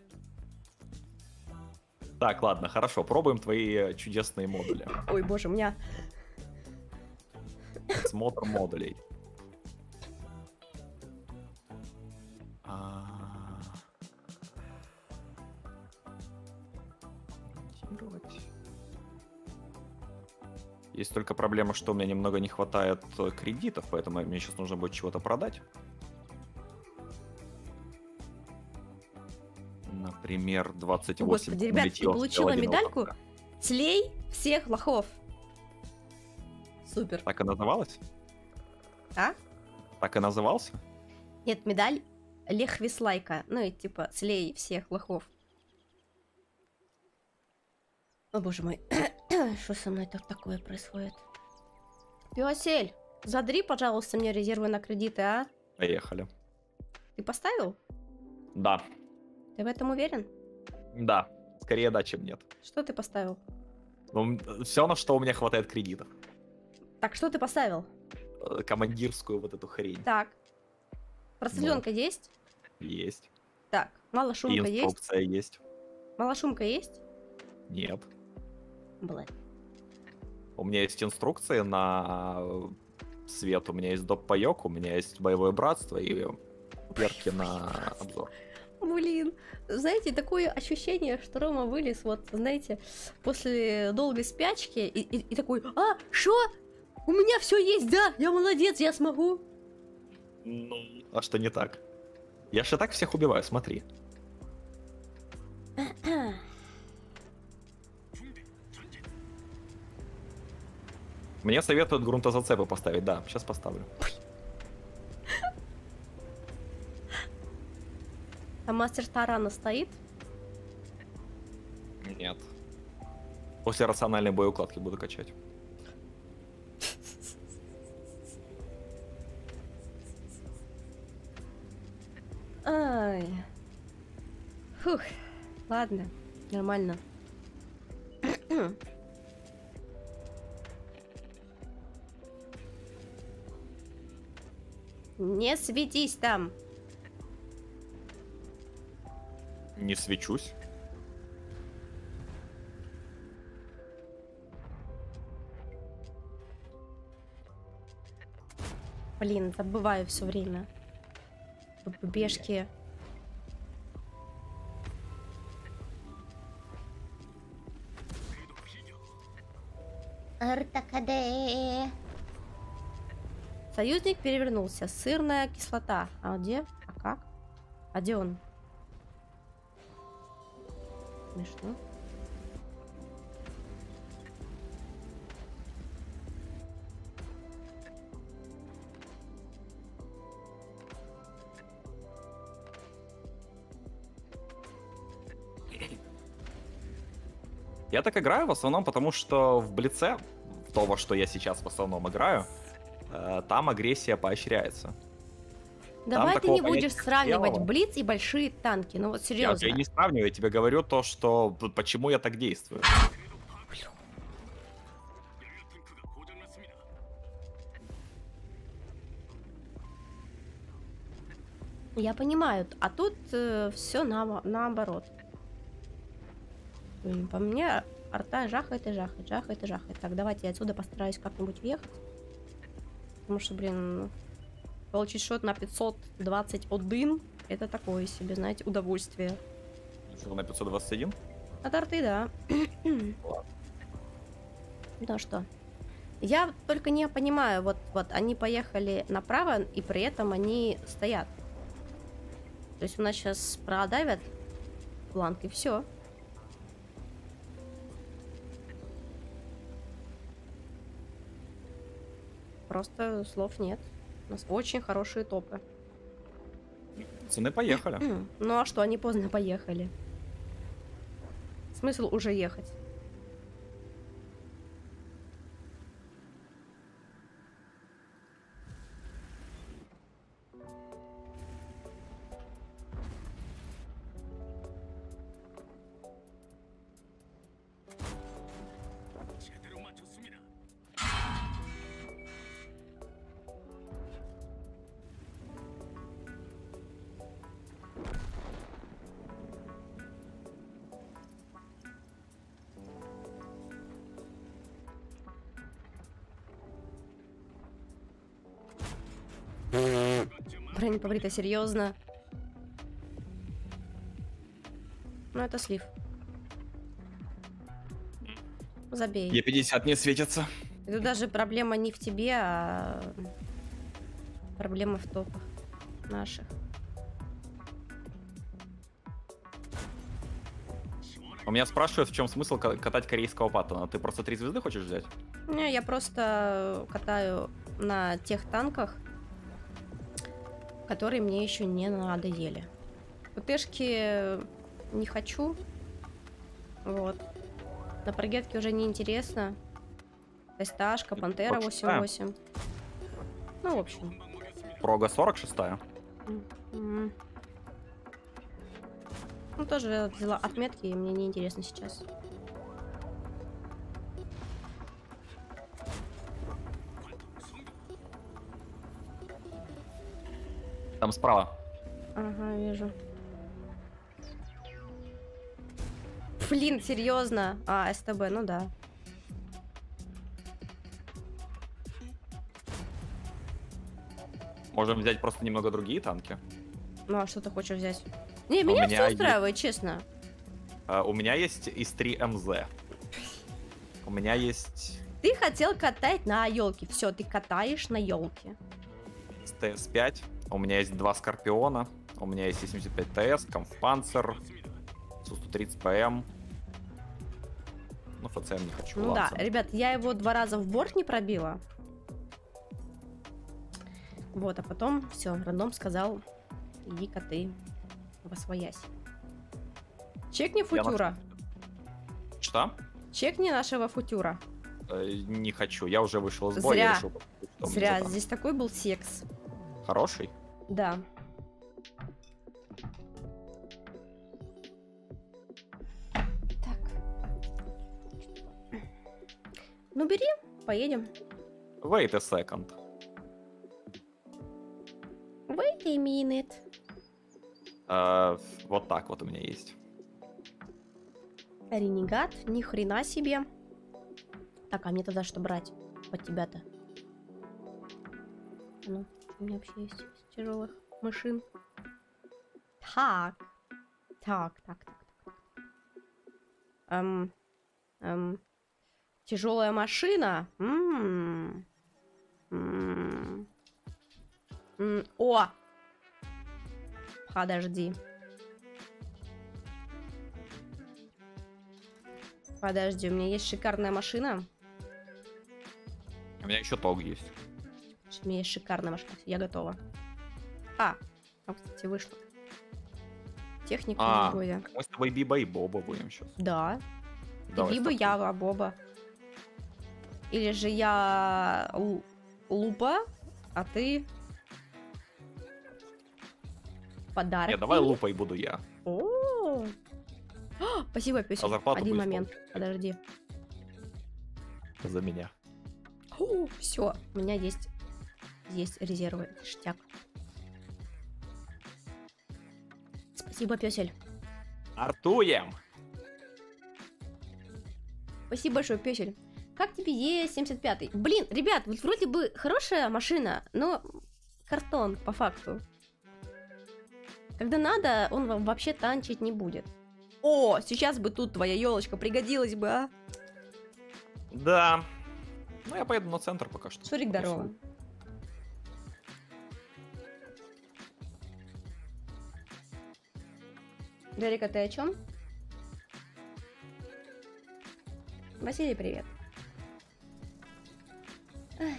Так, ладно, хорошо, пробуем твои э, чудесные модули. Ой, боже, у меня... Смотр модулей. А. Есть только проблема, что у меня немного не хватает э, кредитов, поэтому мне сейчас нужно будет чего-то продать. Например, 28 Господи, ребят, ты получила L1 медальку? ловка. Слей всех лохов. Супер. Так и называлось? А? Так и назывался? Нет, медаль Лехвислайка. Ну и типа слей всех лохов. О боже мой, что со мной так такое происходит? Пиосель, задри, пожалуйста, мне резервы на кредиты, а? Поехали. Ты поставил? Да, Ты в этом уверен? да. Скорее да, чем нет. Что ты поставил? все, на что у меня хватает кредитов. Так, что ты поставил? Э, Командирскую вот эту хрень. Так. Просветленка есть? Есть. Так, малошумка есть? инструкция есть. Малошумка есть? Нет. Блядь. У меня есть инструкции на э, свет, у меня есть доп. паёк, у меня есть боевое братство и перки на обзор. Блин, знаете, такое ощущение, что Рома вылез, вот, знаете, после долгой спячки и, и- и такой, а, что? У меня все есть, да, я молодец, я смогу. Ну, а что не так? Я же так всех убиваю, смотри. Мне советуют грунтозацепы поставить, да, сейчас поставлю. А мастер Тарана стоит? Нет. После рациональной боеукладки буду качать. Ай. Фух. Ладно. Нормально. Не светись там. Не свечусь. Блин, забываю все время. Бешки. Артакаде. Союзник перевернулся. Сырная кислота. А где? А как? А где он? Смешно. Я так играю в основном потому, что в Блице, то, во что я сейчас в основном играю, э, там агрессия поощряется. Давай ты не будешь сравнивать белого. Блиц и большие танки. Ну вот Я серьезно. тебя не сравниваю, я тебе говорю то, что почему я так действую. Я понимаю, а тут все наоборот. М, По мне, арта жахает и жахает, жахает и жахает. Так, давайте я отсюда постараюсь как-нибудь уехать. Потому что, блин, получить счет на 521 это такое себе, знаете, удовольствие. Что, на 521? От арты, да. Ну что? Я только не понимаю, вот, вот они поехали направо, и при этом они стоят. То есть у нас сейчас продавят фланг, и все. Просто слов нет. У нас очень хорошие топы. Цены поехали. Ну а что, они поздно поехали. Смысл уже ехать. Броня побрита, серьезно. Ну, это слив. Забей. Е50 не светится. Тут даже проблема не в тебе, а проблема в топах наших. У меня спрашивают, в чем смысл ка- катать корейского паттона. Ты просто три звезды хочешь взять? Не, я просто катаю на тех танках, которые мне еще не надоели. ПТшки не хочу. Вот. На прогетке уже не интересно. Тесташка, Пантера Вот шестая. 8.8. Ну, в общем. Прога 46 М. Ну, тоже взяла отметки, и мне не интересно сейчас. Там справа. Ага, вижу. Блин, серьезно. А, СТБ, ну да. Можем взять просто немного другие танки. Ну а что ты хочешь взять? Не, У меня меня все есть- устраивает, честно. А, у меня есть из 3 МЗ. У меня есть Ты хотел катать на елке. Все, ты катаешь на елке. ТС-5. У меня есть два Скорпиона. У меня есть 75 ТС, Комфпанцер, Су-130 ПМ. Ну, ФЦМ не хочу. Ну да, Ланцер. ребят, я его два раза в борт не пробила. Вот, а потом все, рандом сказал, иди-ка ты восвоясь. Чекни футюра. Что? Чекни нашего футюра. Э, не хочу, я уже вышел из боя. Зря. решил, Зря, здесь такой был секс. Хороший? Да. Так. Ну бери, поедем. Wait a second. Wait a minute. Э, вот так вот у меня есть. Ренегат, ни хрена себе. Так, а мне тогда что брать? Под тебя-то. Ну, что у меня вообще есть тяжелых машин? Так. Так, так, так. Эм, эм, тяжелая машина. М. М. М, О! Подожди. Подожди, у меня есть шикарная машина. У меня еще тог есть. У меня есть шикарная машина. Я готова. А, там, кстати, вышло. Техника А. боя. Мы с тобой Биба и Боба будем сейчас. Да. Давай стартуем. я, а Боба. Или же я Лу- Лупа, а ты... Подарок. Не, давай лупой буду я. О! А, Спасибо, Пёсик. А Один момент. получать. Подожди. За меня. Все, у меня есть есть резервы. Штяк. Спасибо, Пёсель. Артуем! Спасибо большое, Пёсель. Как тебе Е75? Блин, ребят, вот вроде бы хорошая машина, но картон, по факту. Когда надо, он вам вообще танчить не будет. О, сейчас бы тут твоя елочка пригодилась бы, а? Да. Ну, я поеду на центр пока что. Шурик, здорово. Дарика, ты о чем? Василий, привет. Ай.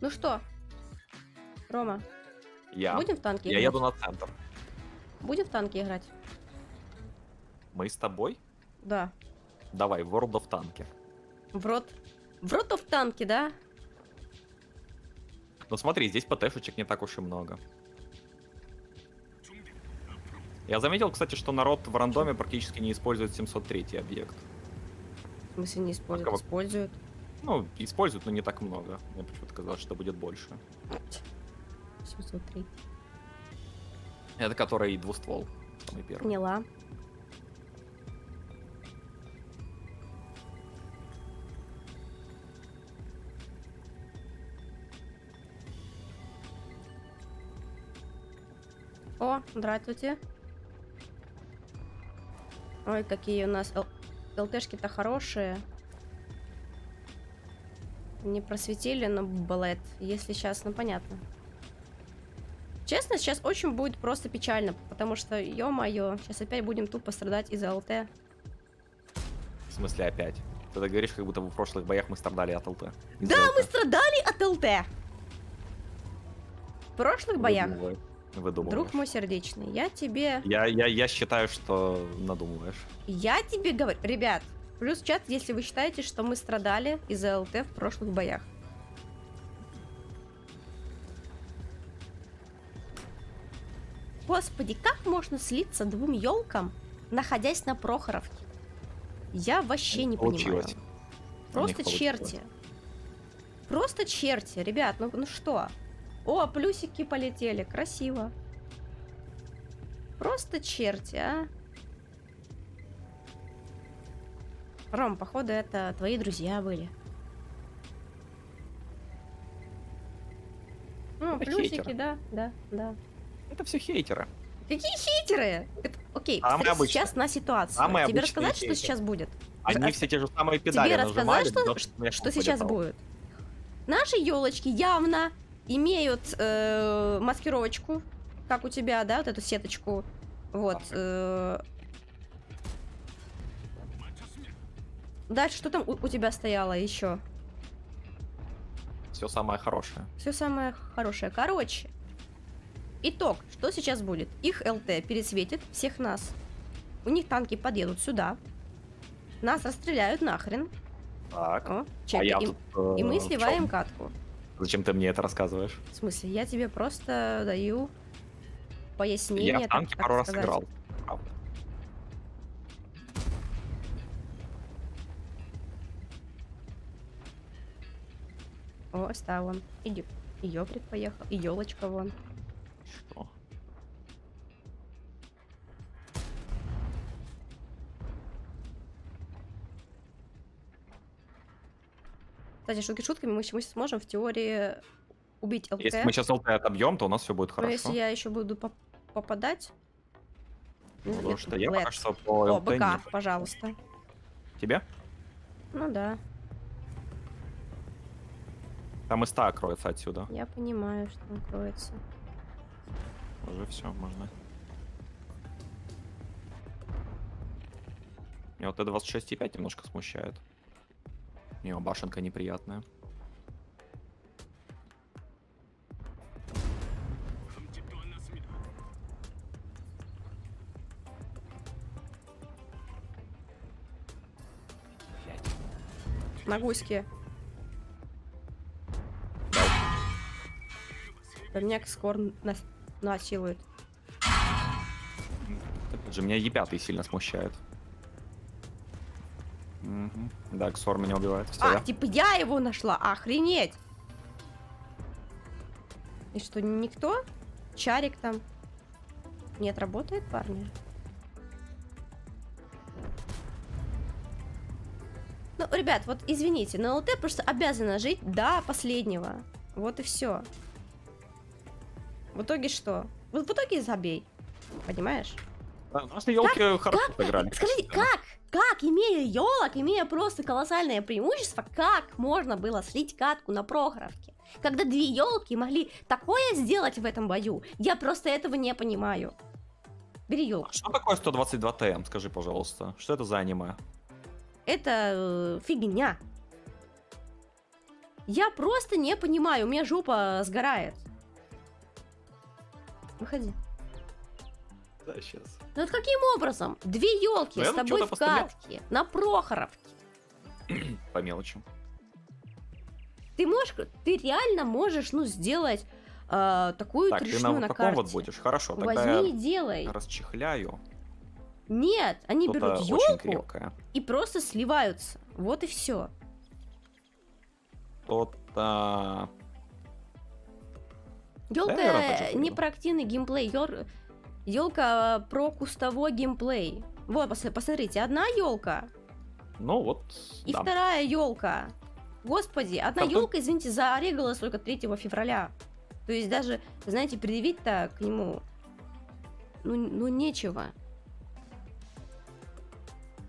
Ну что, Рома, Я. будем в танки Я играть? еду на центр. Будем в танки играть? Мы с тобой? Да. Давай, World of Tanki. В рот. В рот в танки, да? Ну смотри, здесь ПТшечек не так уж и много. Я заметил, кстати, что народ в рандоме практически не использует 703 объект. В смысле не используют? кого? Используют. Ну, используют, но не так много. Мне почему-то казалось, что будет больше. 703. Это который двуствол. Самый первый. Поняла. Здравствуйте. Ой, какие у нас ЛТшки-то хорошие. Не просветили, но балет. Если сейчас, ну понятно. Честно, сейчас очень будет просто печально, потому что, ё-моё, сейчас опять будем тупо страдать из-за ЛТ. В смысле опять? Ты так говоришь, как будто в прошлых боях мы страдали от ЛТ. Да, ЛТ. мы страдали от ЛТ! В прошлых боях, Выдумывай. Выдумываешь. друг мой сердечный, я тебе... Я, я, я считаю, что надумываешь. Я тебе говорю... Ребят, плюс чат, если вы считаете, что мы страдали из-за ЛТ в прошлых боях. Господи, как можно слиться двум елкам, находясь на Прохоровке? Я вообще не Получилось. понимаю. Просто черти. Просто черти, ребят, ну, ну что? О, плюсики полетели, красиво. Просто черти, а? Ром, походу, это твои друзья были. Ну, Это плюсики, хейтеры. да, да, да. Это все хейтеры. Какие хейтеры? Окей, обычные. сейчас на ситуацию. Самые Тебе рассказать, что хейтеры. сейчас будет? Они А все те же самые педали Тебе рассказать, нажимали, что, что что сейчас будет? Наши елочки явно имеют э, маскировочку, как у тебя, да, вот эту сеточку. Вот. э. Дальше что там у, у тебя стояло еще? Все самое хорошее. Все самое хорошее. Короче, итог, что сейчас будет? Их ЛТ пересветит всех нас. У них танки подъедут сюда. Нас расстреляют нахрен. Так. О, А я и, тут, и э, мы в сливаем катку. Зачем ты мне это рассказываешь? В смысле, я тебе просто даю пояснение. я в так- танке так пару раз сказать. играл. Правда. О, ста вон. Иди. И ёприк поехал. И елочка вон. Что? Кстати, шутки шутками, мы, мы сможем в теории убить ЛТ. Если мы сейчас ЛТ отобьем, то у нас все будет Но хорошо. если я еще буду поп- попадать... ну, Потому нет, что я пока что по О, ЛТ БК, не- пожалуйста. Тебе? Ну да, Там и ста кроется отсюда. я понимаю, что он кроется. Уже все, можно. Меня вот Т-26,5 немножко смущает. У него башенка неприятная. На гуське. Да меня скоро нас насилует. Опять же, меня Е5 сильно смущает. Мгм. Да, Ксор меня убивает. Всё, А, я- типа я его нашла, охренеть! И что, никто? Чарик там? Нет, работает, парни? Ну, ребят, вот извините, но ЛТ просто обязана жить до последнего. Вот и все. В итоге что? Вот в итоге забей. Понимаешь? Да, Наши елки хорошо сыграли. Скажите, как? Как, имея елок, имея просто колоссальное преимущество, как можно было слить катку на Прохоровке? Когда две елки могли такое сделать в этом бою, я просто этого не понимаю. Бери А елку. Что такое 122 ТМ, скажи, пожалуйста? Что это за аниме? Это э, фигня. Я просто не понимаю, у меня жопа сгорает. Выходи. Да, сейчас. Ну вот каким образом? Две елки Ну, с на тобой в катке на Прохоровке. По мелочи. Ты можешь, ты реально можешь, ну, сделать э, такую Так, ты трешню на на, вот таком карте. вот будешь. Хорошо, тогда Возьми и делай. расчехляю. Нет, они берут елку и просто сливаются. Вот и все. Что-то... Елка наверное, так же не елка про кустовой геймплей. Вот, пос- посмотрите, одна елка Ну вот, и да. вторая елка. Господи, одна елка, извините, зарегалась только 3 февраля. То есть даже, знаете, предъявить-то к нему, ну, ну нечего.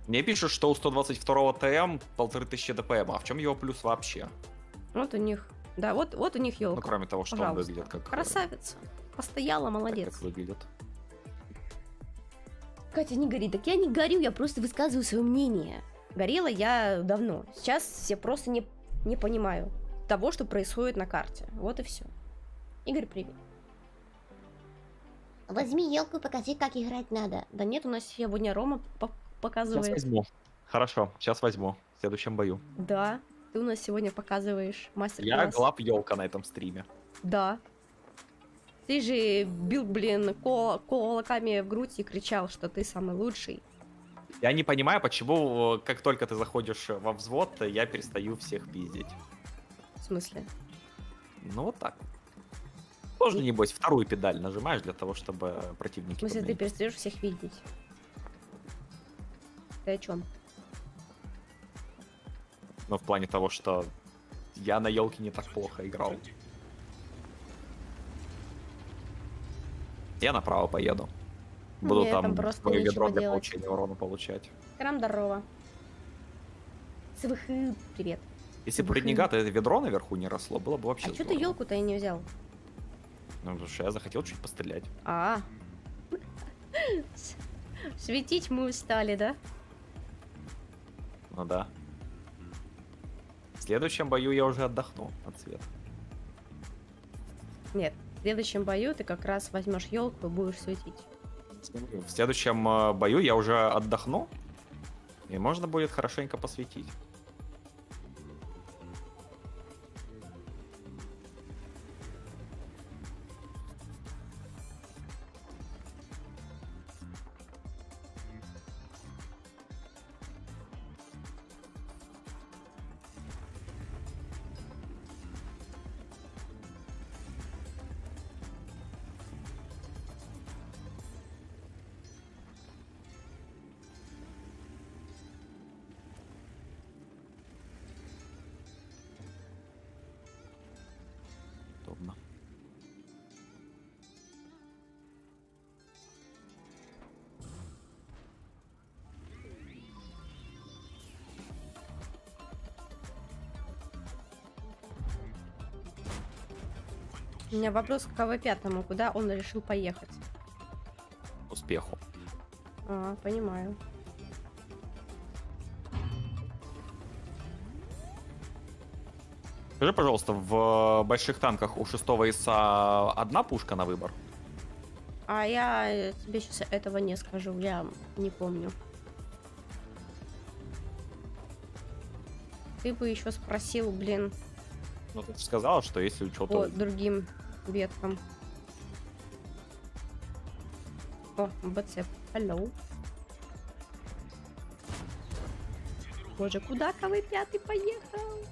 Мне пишут, что у 122 ТМ полторы тысячи ДПМ. А в чем его плюс вообще? Вот у них, да, вот, вот у них елка. Ну, кроме того, что он Пожалуйста. выглядит как... э, Красавица. Постояла, как- молодец. Как выглядит. Катя, не гори. Так я не горю, я просто высказываю свое мнение. Горела я давно. Сейчас я просто не, не понимаю того, что происходит на карте. Вот и все. Игорь, привет. Возьми елку, покажи, как играть надо. Да нет, у нас сегодня Рома по- Сейчас показывает. возьму. Хорошо, сейчас возьму. В следующем бою. Да, ты у нас сегодня показываешь Я мастер-класс. глав елка на этом стриме. Да. Ты же бил, блин, кол- кулаками в грудь и кричал, что ты самый лучший. Я не понимаю, почему, как только ты заходишь во взвод, я перестаю всех пиздить. В смысле? Ну вот так. Тоже, небось, вторую педаль нажимаешь для того, чтобы В противники... смысле, ты подменить. перестаешь всех видеть? Ты о чем? Ну, в плане того, что я на елке не так плохо играл. Я направо поеду. Буду Мне там там свое ядро для делать. получения урона получать. Крам здорово. СВХ, привет. Если бы Блин. преднигат, это ведро наверху не росло, было бы вообще А что ты елку-то и не взял? Ну, потому что я захотел чуть пострелять. А. С- Светить мы устали, да? Ну да. В следующем бою я уже отдохну от света. Нет. В следующем бою ты как раз возьмешь елку и будешь светить. В следующем э, бою я уже отдохну, и можно будет хорошенько посветить. У меня вопрос к КВ-5, куда он решил поехать? Успеху. А, понимаю. Скажи, пожалуйста, в больших танках у шестого ИСа одна пушка на выбор? А я э, тебе сейчас этого не скажу, я не помню. Ты бы еще спросил, блин, Ну, ты же сказала, что если что-то... по другим веткам. О, БЦ. Алло. Боже, куда КВ-5 поехал?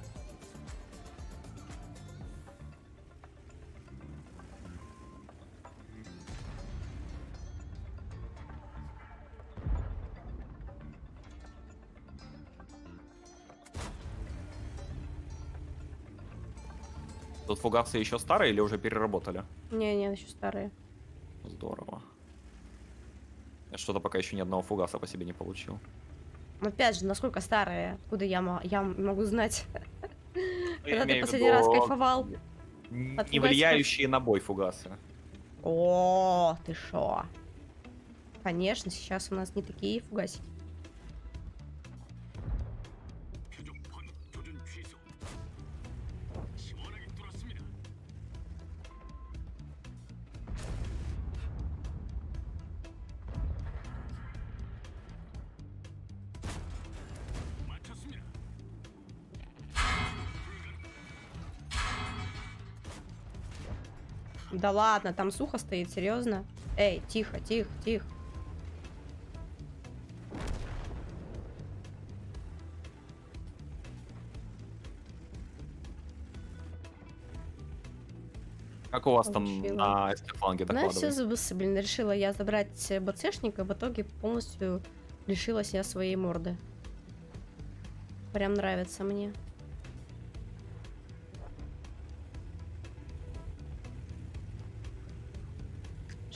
Фугасы еще старые или уже переработали? Не-не, еще старые. Здорово. Я что-то пока еще ни одного фугаса по себе не получил. Опять же, насколько старые? Откуда я, я могу знать? Ну, Когда ты последний раз кайфовал? Не влияющие на бой фугасы. О, ты шо? Конечно, сейчас у нас не такие фугасики. Да ладно, там сухо стоит, серьезно? Эй, тихо, тихо, тихо. Как у вас там Получила. на фланге Ну, я все докладывают? блин, решила я забрать БЦшника, в итоге полностью лишилась я своей морды. Прям нравится мне.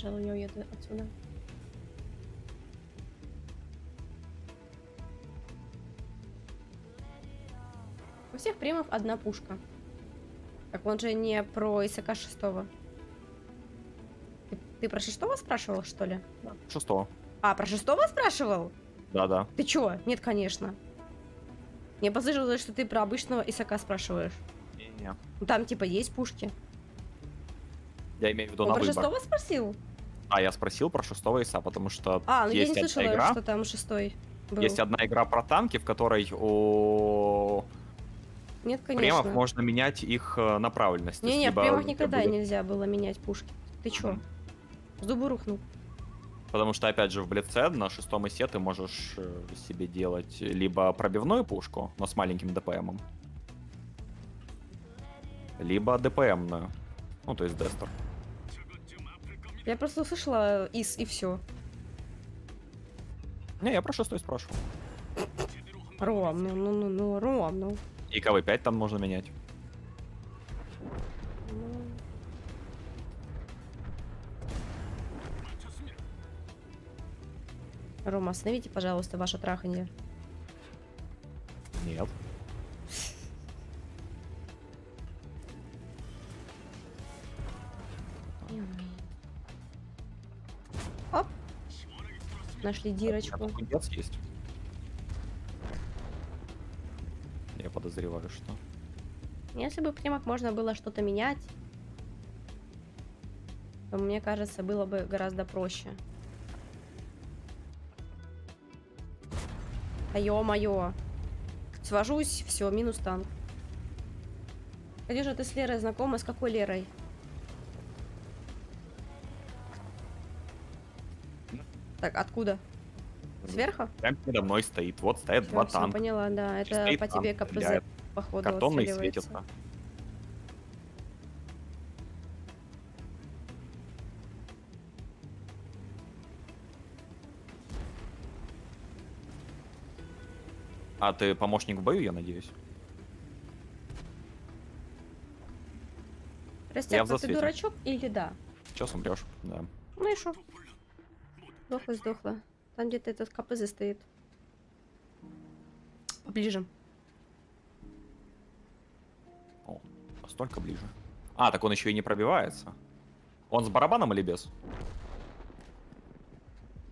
Пожалуй, я уеду отсюда. У всех примов одна пушка. Так он же не про ИСК шестого. Ты, ты про шестого спрашивал, что ли? Шестого. А, про шестого спрашивал? Да-да. Ты чё? Нет, конечно. Мне послышалось, что ты про обычного ИСК спрашиваешь. Не-не. Ну, там, типа, есть пушки. Я имею в виду Он на про выбор. шестого спросил? А, я спросил про шестого ИСа, потому что А, ну я есть не одна слышала, игра, что там шестой был. есть одна игра про танки, в которой у Нет, премов конечно. можно менять их э, направленность. Не-не, в премах никогда будет- нельзя было менять пушки. Ты чё? Мгм. С дубу рухнул. Потому что, опять же, в Блице на шестом исе ты можешь э, себе делать либо пробивную пушку, но с маленьким ДПМом, либо ДПМную. Ну, то есть Дестер. Я просто услышала ИС и все. Не, я про шестой спрашивал. Ром, ну, ну, ну, ну, Ром, ну. И КВ-5 там можно менять. Рома, остановите, пожалуйста, ваше траханье. Нашли дирочку. Там кундец есть. Я подозреваю, что... Если бы прямок можно было что-то менять, то мне кажется, было бы гораздо проще. А ё-моё. Свожусь, все, минус танк. Конечно, ты с Лерой знакома? С какой Лерой? Так, откуда? Сверху? Прям передо мной стоит. Вот стоят Всё, два всё, танка. поняла, да. Это Стоит по тебе КПЗ, стреляет. походу, Картонный светится. А ты помощник в бою, я надеюсь? Растяпка, ты дурачок или да? Сейчас умрешь, да. Ну и шо? Сдохла, сдохла. Там где-то этот КПЗ стоит. Поближе. О, настолько ближе. А, так он еще и не пробивается. Он с барабаном или без?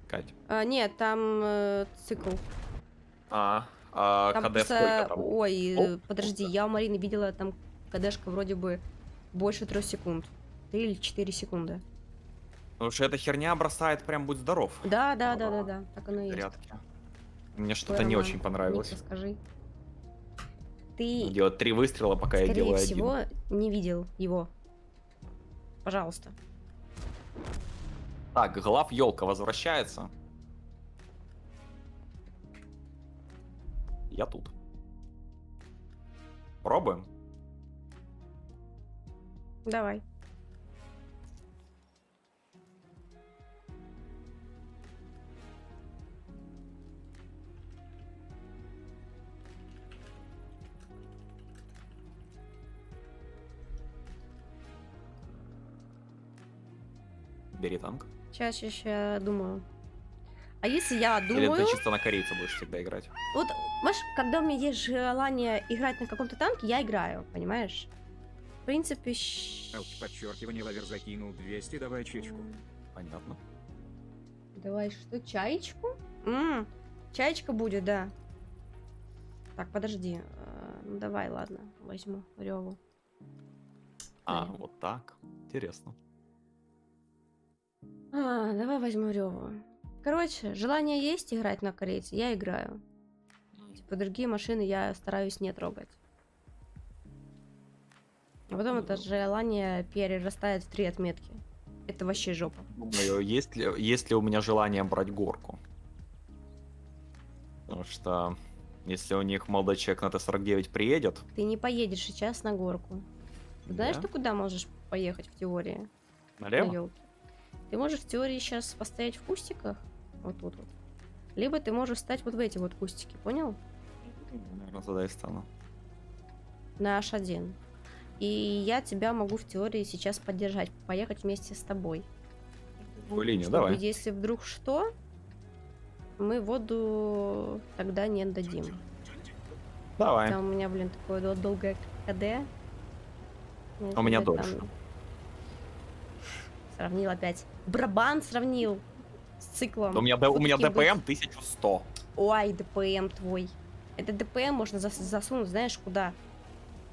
Кать. А, нет, там э, цикл. А, а Там КД просто- сколько там? Ой, О, э, подожди, я у Марины видела там КДшка вроде бы больше трех секунд. Три или четыре секунды. Потому что эта херня бросает прям будь здоров. Да, да, да, да, да. Так оно и есть. Зарядки. Мне что-то не очень понравилось. Скажи. Ты, Делать три выстрела, пока я делаю всего, один. не видел его. Пожалуйста. Так, глав елка возвращается. Я тут. Пробуем. Давай. Бери танк. Сейчас, сейчас, сейчас думаю. А если я Или думаю... ты чисто на корейца будешь всегда играть? Вот, знаешь, когда у меня есть желание играть на каком-то танке, я играю, понимаешь? В принципе, щ- Ауч, подчеркивание, лавер закинул 200, давай чечку. Понятно. Давай, что, чаечку? М, чаечка будет, да. Так, подожди. э, Ну, давай, ладно, возьму Реву. А, вот так. Интересно. А, давай возьму Реву. Короче, желание есть играть на корейце, я играю. Типа другие машины я стараюсь не трогать. А потом это желание перерастает в три отметки. Это вообще жопа. Думаю, есть ли, есть ли у меня желание брать горку? Потому что если у них молодой человек на Т-49 приедет, Ты не поедешь сейчас на горку. Знаешь, Да. ты куда можешь поехать в теории? На налево? Ты можешь в теории сейчас постоять в кустиках, вот тут вот. Либо ты можешь встать вот в эти вот кустики, понял? Наверное, туда и стану. На H1. И я тебя могу в теории сейчас поддержать, поехать вместе с тобой. Какую линию? Чтобы, Давай. если вдруг что, мы воду тогда не отдадим. Давай. Там у меня, блин, такое дол- долгое КД. У меня Там- дольше. Сравнил опять. Брабан сравнил с циклом. У меня, у меня. ДПМ 1100. Ой, ДПМ твой. Это ДПМ можно зас- засунуть, знаешь, куда?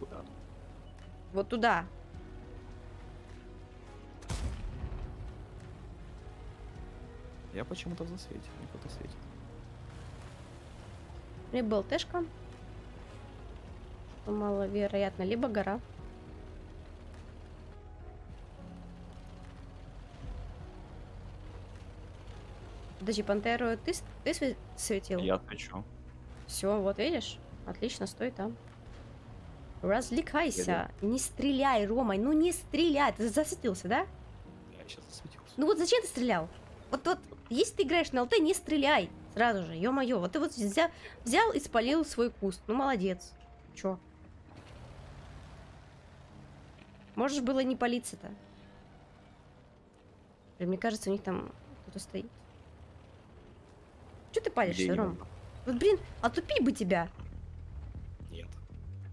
Куда? Вот туда. Я почему-то в засвете. Не кто-то светит. Либо ЛТшка. Маловероятно. Либо гора. Подожди, Пантеру ты, ты све- светил? Я отвечу. Все, вот видишь? Отлично, стой там. Развлекайся. Еду. Не стреляй, Ромай, ну не стреляй. Ты засветился, да? Я сейчас засветился. Ну вот зачем ты стрелял? Вот, вот, если ты играешь на ЛТ, не стреляй. Сразу же, ё-моё. Вот ты вот взял, взял и спалил свой куст. Ну, молодец. Чё? Можешь было не палиться-то. Мне кажется, у них там кто-то стоит. Чё ты палишься, Ром? Вот, блин, отупи бы тебя. Нет.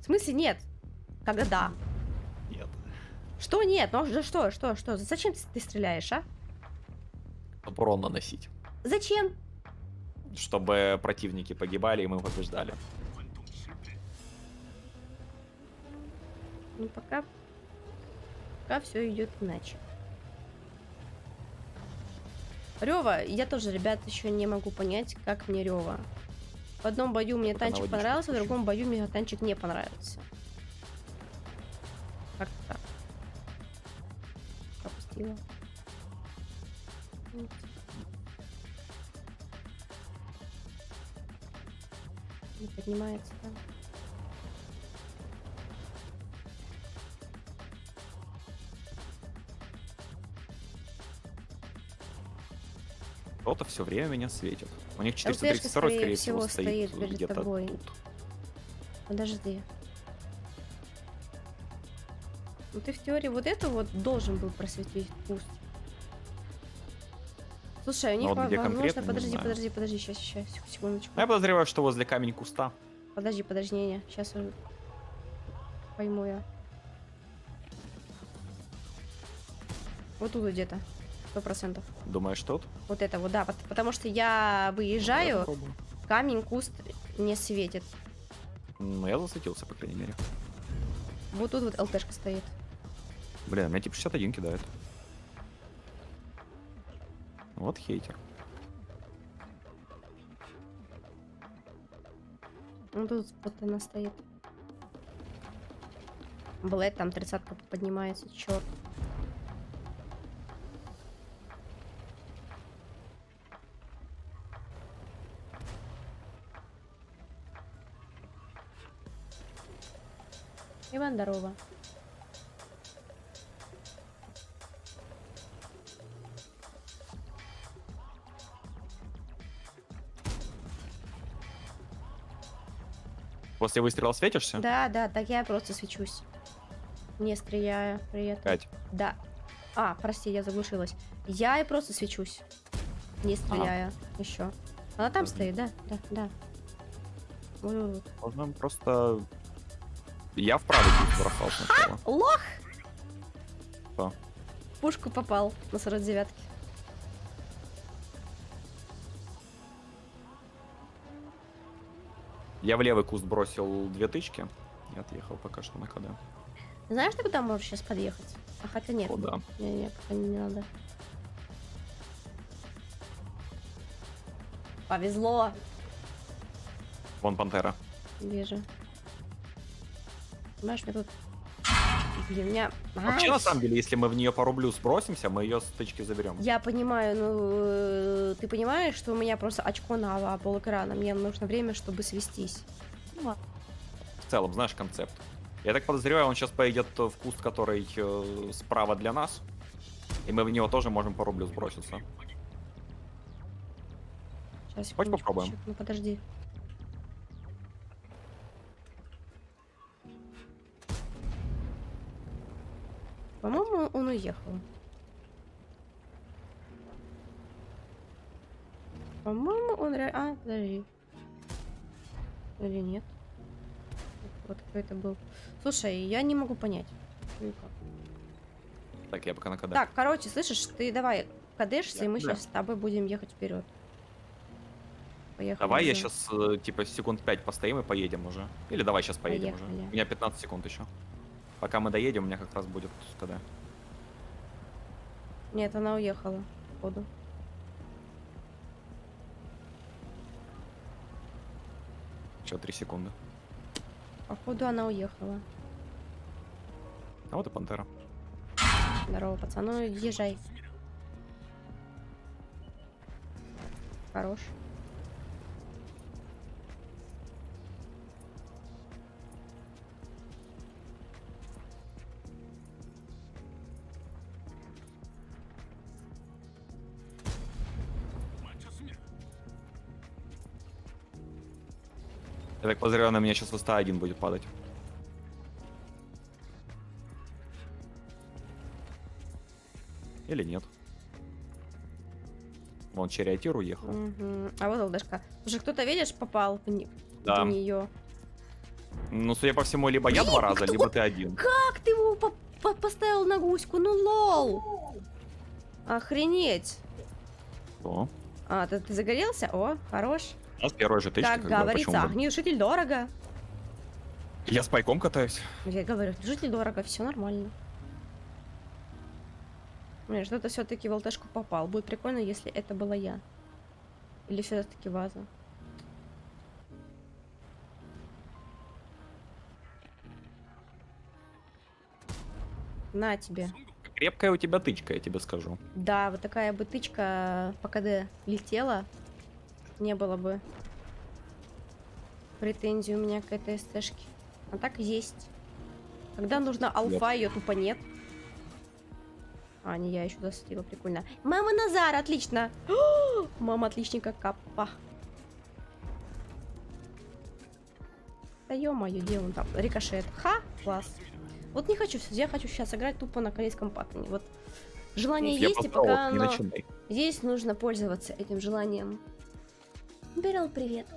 В смысле нет? Когда да. Нет. Что нет? Ну да что, что, что? Зачем ты, стреляешь, а? Урон наносить. Зачем? чтобы противники погибали и мы побеждали. Ну, пока... Пока все идет иначе. Рева, я тоже, ребят, еще не могу понять, как мне Рева. В одном бою мне танчик понравился, в другом бою мне танчик не понравился. Как-то так. Пропустила. Не поднимается там. Кто-то все время меня светит. У них ЛТшка, 432 скорее скорее всего, стоит, стоит где-то тобой. тут. Подожди. Ну ты в теории вот это вот должен был просветить куст. Слушай, у них вот во- где возможно, подожди, подожди, подожди, сейчас, сейчас, секундочку. Я подозреваю, что возле камень куста. Подожди, подожди, не, не, сейчас пойму я. Вот тут где-то, сто процентов. Думаешь, тут? Вот это вот, да, пот- потому что я Я выезжаю, попробую. камень, куст не светит. Ну, я засветился, по крайней мере. Вот тут вот ЛТшка стоит. Блин, меня типа 61 кидает. Вот хейтер. Ну тут вот она стоит. Блэд там тридцатка поднимается, черт. Иван, здорово. После выстрела светишься? Да, да, так я просто свечусь. Не стреляю при этом. Кать, Да. А, прости, я заглушилась. Я и просто свечусь. Не стреляя. Еще. Она там Мгм. стоит, да? Да, да. Можно просто... Я в правый бросал сначала. Лох! Что? Пушку попал на 49-ке. Я в левый куст бросил две тычки и отъехал пока что на КД. Знаешь, ты куда можешь сейчас подъехать? А хотя нет. Куда? Не, не, пока не надо. Повезло. Вон пантера. Вижу. Понимаешь, мне тут... Блин, у меня... Вообще, на самом деле, если мы в нее по рублю сбросимся, мы ее с тычки заберем. Я понимаю, ну, э, ты понимаешь, что у меня просто очко на пол экрана. Мне нужно время, чтобы свестись. В целом, знаешь концепт. Я так подозреваю, он сейчас поедет в куст, который э, справа для нас. И мы в него тоже можем по рублю сброситься. Сейчас, секундочку, попробуем? Ну, подожди. По-моему, он уехал. По-моему, он реально... А, подожди. Или нет? Вот какой это был. Слушай, я не могу понять. Никак. Так, я пока на КД. Так, короче, слышишь, ты давай кадешься, и мы Да. сейчас с тобой будем ехать вперед. Поехали. Давай я уже. сейчас, типа, секунд 5 постоим и поедем уже. Или давай сейчас поедем уже. Поехали. У меня 15 секунд еще. Пока мы доедем, у меня как раз будет КД. Нет, она уехала, походу. Еще 3 секунды. Походу она уехала. А вот и пантера. Здорово, пацан. Ну, езжай. Хорош. Я так подозреваю, на меня сейчас 101 будет падать. Или нет? Вон Черриатир уехал. Мгм. А вот ЛДшка. Слушай, кто-то, видишь, попал в, не- Да. в нее. Ну, судя по всему, либо я два раза, либо ты один. Как ты его по- по- поставил на гуську? Ну лол! Охренеть! Что? А, ты, ты загорелся? О, хорош. Нас первая же как как бы, говорится, огнетушитель дорого. Я с пайком катаюсь. Я говорю, житель дорого, все нормально. Мне что-то все-таки в ЛТшку попал. Будет прикольно, если это была я. Или все-таки ваза. На тебе. Крепкая у тебя тычка, я тебе скажу. Да, вот такая бы тычка по КД летела, не было бы претензий у меня к этой СТшке. А так есть. Когда нужна алфа, ее тупо нет. А, не я еще досадила, прикольно. Мама Назар, отлично! О, Мама отличника капа. Да ё-моё, где он там? Рикошет. Ха! Класс. Вот не хочу, я хочу сейчас играть тупо на корейском паттерне. Вот желание Я есть, и пока оно начинай. есть, нужно пользоваться этим желанием. Берл, привет.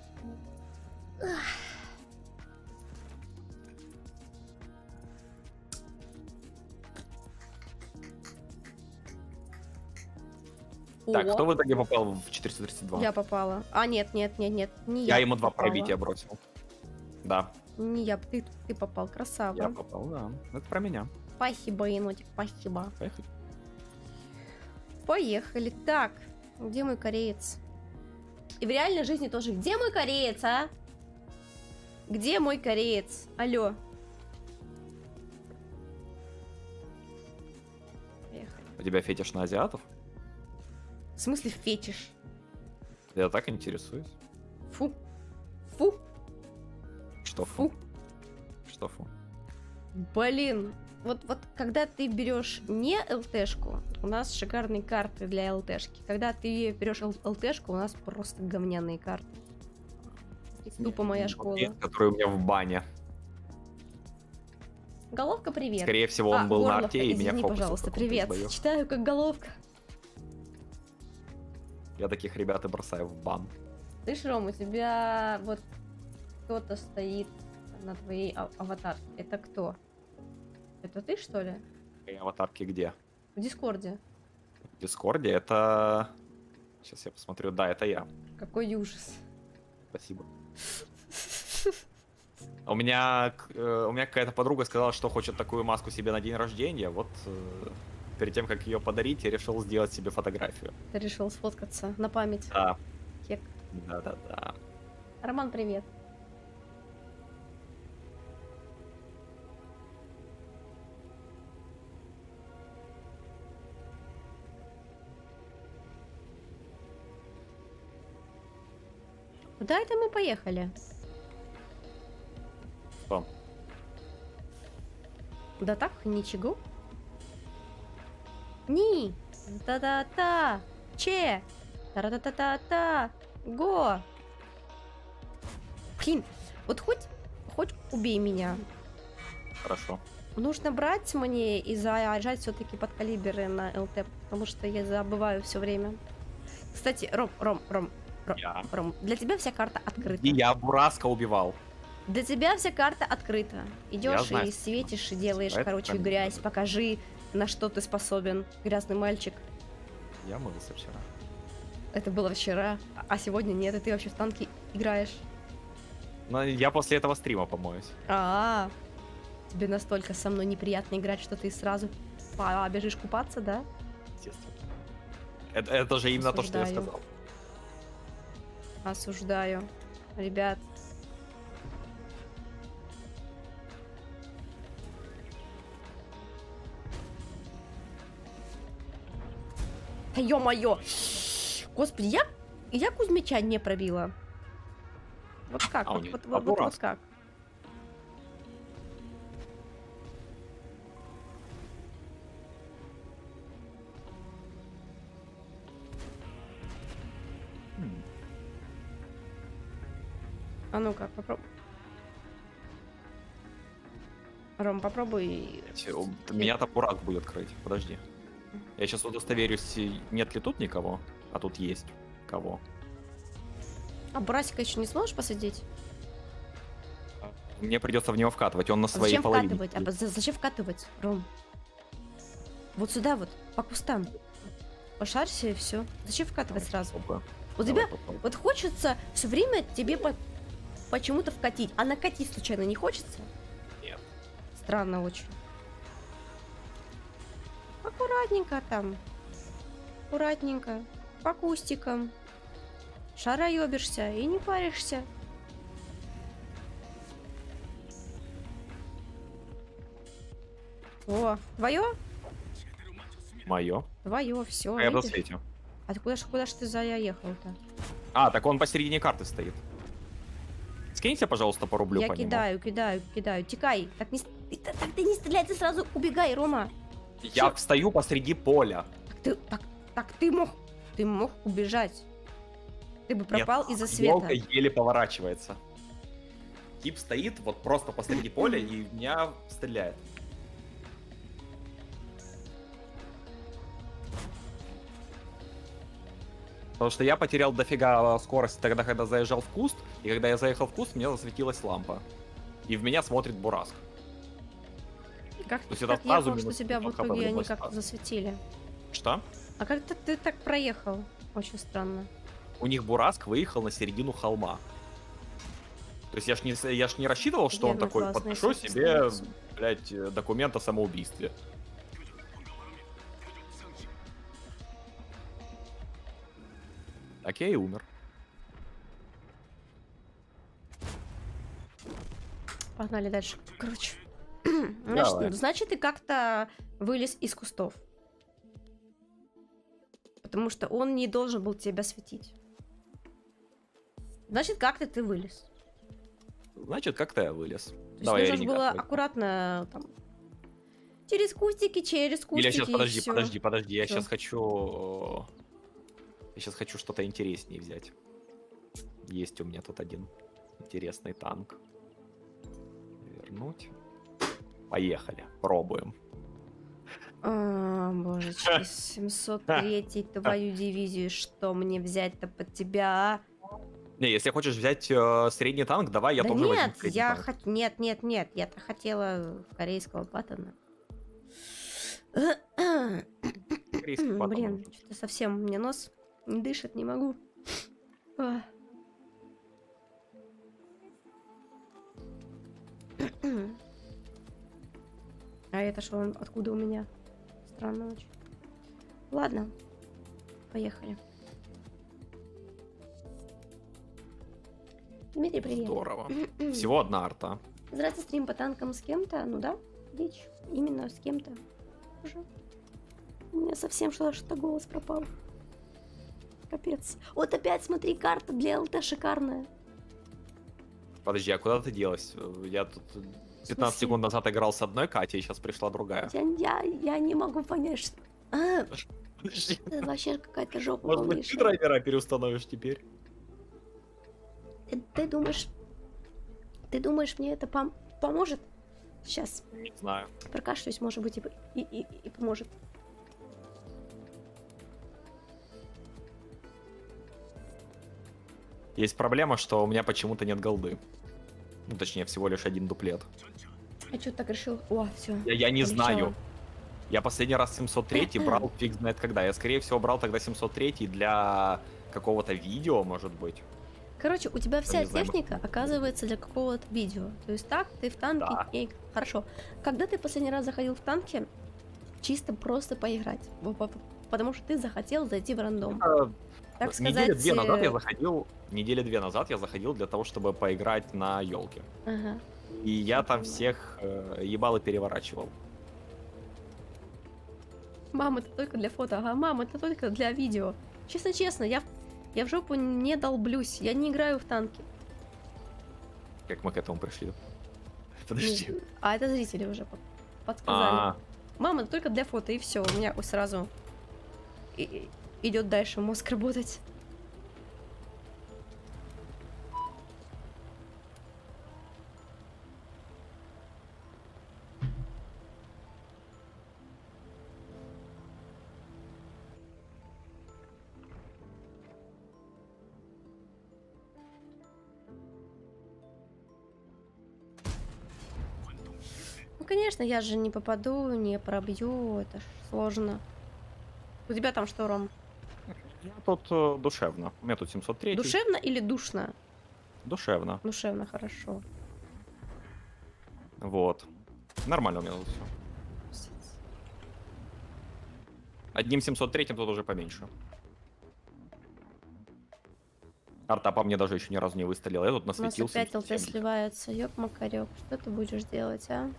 Так, кто в итоге попал в 432? Я попала. А, нет, нет, нет, нет, не Я я. ему два попала. пробития бросил. Да, Не я, ты, ты попал, красава. я попал, да. Это про меня. Спасибо, енотик, спасибо. Поехали. Поехали. Так, где мой кореец? И в реальной жизни тоже. Где мой кореец, а? Где мой кореец? Алло. У тебя фетиш на азиатов? В смысле фетиш? Я так интересуюсь. Фу. Фу. Что фу? Фу. Что фу? Блин, вот, вот когда ты берешь не ЛТшку, у нас шикарные карты для ЛТшки. Когда ты берешь ЛТшку, у нас просто говняные карты. Тупо моя школа. Есть, который у меня в бане. Головка, привет. Скорее всего, он А, был на Горловка, арте, и меня фокусил пожалуйста, привет. Читаю как головка. Я таких ребят и бросаю в бан. Слышь, Ром, у тебя вот кто-то стоит на твоей а- аватарке. Это кто? Это ты, что ли? И аватарки где? В Дискорде. В Дискорде это... Сейчас я посмотрю. Да, это я. Какой ужас. Спасибо. А У меня, э, у меня какая-то подруга сказала, что хочет такую маску себе на день рождения. Вот э, перед тем, как ее подарить, я решил сделать себе фотографию. Ты решил сфоткаться на память. Да. Кек. Да-да-да. Роман, привет. Куда это мы поехали? Что? Да так, ничего. Ни. Та-та-та. Че. Та-та-та-та-та. Го. Блин, вот хоть, хоть убей меня. Хорошо. Нужно брать мне и заряжать все-таки под калибры на ЛТ, потому что я забываю все время. Кстати, Ром, Ром, Ром, Я. Ром, для тебя вся карта открыта. И я Бураска убивал. Для тебя вся карта открыта. Идешь знаю. и светишь, и делаешь, Это короче, прям грязь. Покажи, на что ты способен, грязный мальчик. Я мылся вчера. Это было вчера, а сегодня нет, и ты вообще в танки играешь. Но я после этого стрима помоюсь. А, тебе настолько со мной неприятно играть, что ты сразу побежишь купаться, да? Естественно. Это, это же именно то, что я сказал. Осуждаю. Ребят. Да ё-моё! Господи, я, я Кузьмича не пробила. Вот как? А вот, вот, вот, вот, вот как? А ну-ка, попробуй. Ром, попробуй. Меня там Бурак будет крыть. Подожди. Я сейчас удостоверюсь, нет ли тут никого. А тут есть кого. А Брасика еще не сможешь посадить? Мне придется в него вкатывать, он на А своей зачем половине. вкатывать? А зачем вкатывать, Ром? Вот сюда вот, по кустам. Пошарься и все. Зачем вкатывать сразу? Попробую. У Давай тебя попробуем. вот хочется все время тебе по- почему-то вкатить, а накатить случайно не хочется? Нет. Странно очень. Аккуратненько там. Аккуратненько. По кустикам. Шароебишься и не паришься. О, твое? Мое. Твое, все. А я засвете. А ты куда ж куда ж ты заехал-то? А, так он посередине карты стоит. Скиньте, пожалуйста, по рублю Я по нему. кидаю, кидаю, кидаю. Текай. Так не, так, так ты не стреляй, ты сразу убегай, Рома. Я встаю посреди поля. Так ты, так, так ты мог, ты мог убежать. Ты бы пропал из-за света. Елка еле поворачивается. Тип стоит вот просто посреди поля и меня стреляет. Потому что я потерял дофига скорости тогда, когда заезжал в куст, и когда я заехал в куст, мне засветилась лампа. И в меня смотрит Бураск. Как То есть ты это так сразу ехал, что тебя в 500 хп итоге они любой как ситуации. засветили? Что? А как ты, ты так проехал? Очень странно. У них Бураск выехал на середину холма. То есть я ж не, я ж не рассчитывал, что он Верно, такой, классно, подпишу себе, блядь, документ о самоубийстве. Я и умер. Погнали дальше. Короче. Значит, значит, ты как-то вылез из кустов. Потому что он не должен был тебя светить. Значит, как-то ты вылез. Значит, как-то я вылез. То есть Давай, нужно было давай. аккуратно там, через кустики, через кустики. Или сейчас, и подожди, всё. подожди, подожди, я сейчас хочу... Я сейчас хочу что-то интереснее взять. Есть у меня тут один интересный танк. Вернуть. Поехали, пробуем. А, божечки, 703 твою дивизию, что мне взять-то под тебя, а? Не, если хочешь взять э, средний танк, давай, я да тоже возьму нет, средний я танк. хот... Нет, нет, нет, я-то хотела корейского паттона. Корейский паттон Блин, что-то совсем мне нос дышит, не могу. Ах. А это что, он откуда у меня? Странно очень. Ладно, поехали. Дмитрий, привет. Здорово. Всего одна арта. Здравствуй, стрим по танкам с кем-то? Ну да, речь именно с кем-то. Уже. У меня совсем что-то голос пропал. Капец. Вот опять смотри, карта для ЛТ шикарная. Подожди, а куда ты делась? Э, Я тут 15 смысле? секунд назад играл с одной Катей, сейчас пришла другая. Я, я, я не могу понять, что... А, это вообще какая-то жопа Может быть, ты драйвера переустановишь теперь? Ты, ты думаешь... Ты думаешь, мне это пом- поможет? Сейчас Не знаю. прокашляюсь, может быть, и, и, и- и поможет. Есть проблема, что у меня почему-то нет голды. Ну, точнее, всего лишь один дуплет. Я что так решил? О, все. Я, я не Полегчало. знаю. Я последний раз 703 брал фиг знает когда. Я, скорее всего, брал тогда 703 для какого-то видео, может быть. Короче, у тебя вся техника оказывается для какого-то видео. То есть так, ты в танке. Да. и- Хорошо. Когда ты последний раз заходил в танки, чисто просто поиграть. Потому что ты захотел зайти в рандом. Э, Так недели сказать. две назад я э, заходил. Недели две назад я заходил для того, чтобы поиграть на елке. Ага. И я там всех э, ебал и переворачивал. Мам, это только для фото. Ага, мам, это только для видео. Честно-честно, я, я в жопу не долблюсь. Я не играю в танки. Как мы к этому пришли? Подожди. А это зрители уже по- подсказали. А, Мама, это только для фото, и все. У меня сразу и- идет дальше мозг работать. Ну, конечно, я же не попаду, не пробью, это сложно. У тебя там что, Ром? Я тут э, душевно. У меня тут 703. Душевно или душно? Душевно. Душевно, хорошо. Вот. Нормально у меня тут все. Одним 703 тут уже поменьше. Арта по мне даже еще ни разу не выстрелила. Я тут У нас насветился. опять ЛТ сливается. Ёп, Макарёк, что ты будешь делать, а?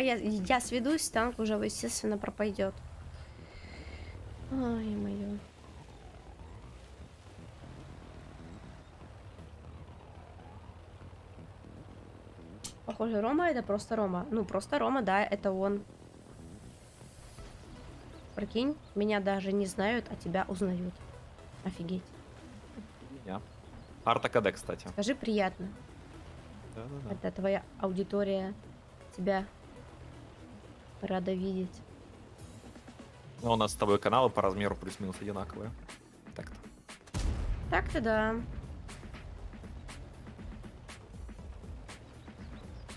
Я, я сведусь, танк уже, естественно, пропадет. Ай, мое. Похоже, Рома это просто Рома. Ну, просто Рома, да, это он. Прикинь, меня даже не знают, а тебя узнают. Офигеть. Меня. Арта КД, кстати. Скажи приятно. Да-да-да. Это твоя аудитория тебя рада видеть. Ну, у нас с тобой каналы по размеру плюс-минус одинаковые. Так-то. Так-то да.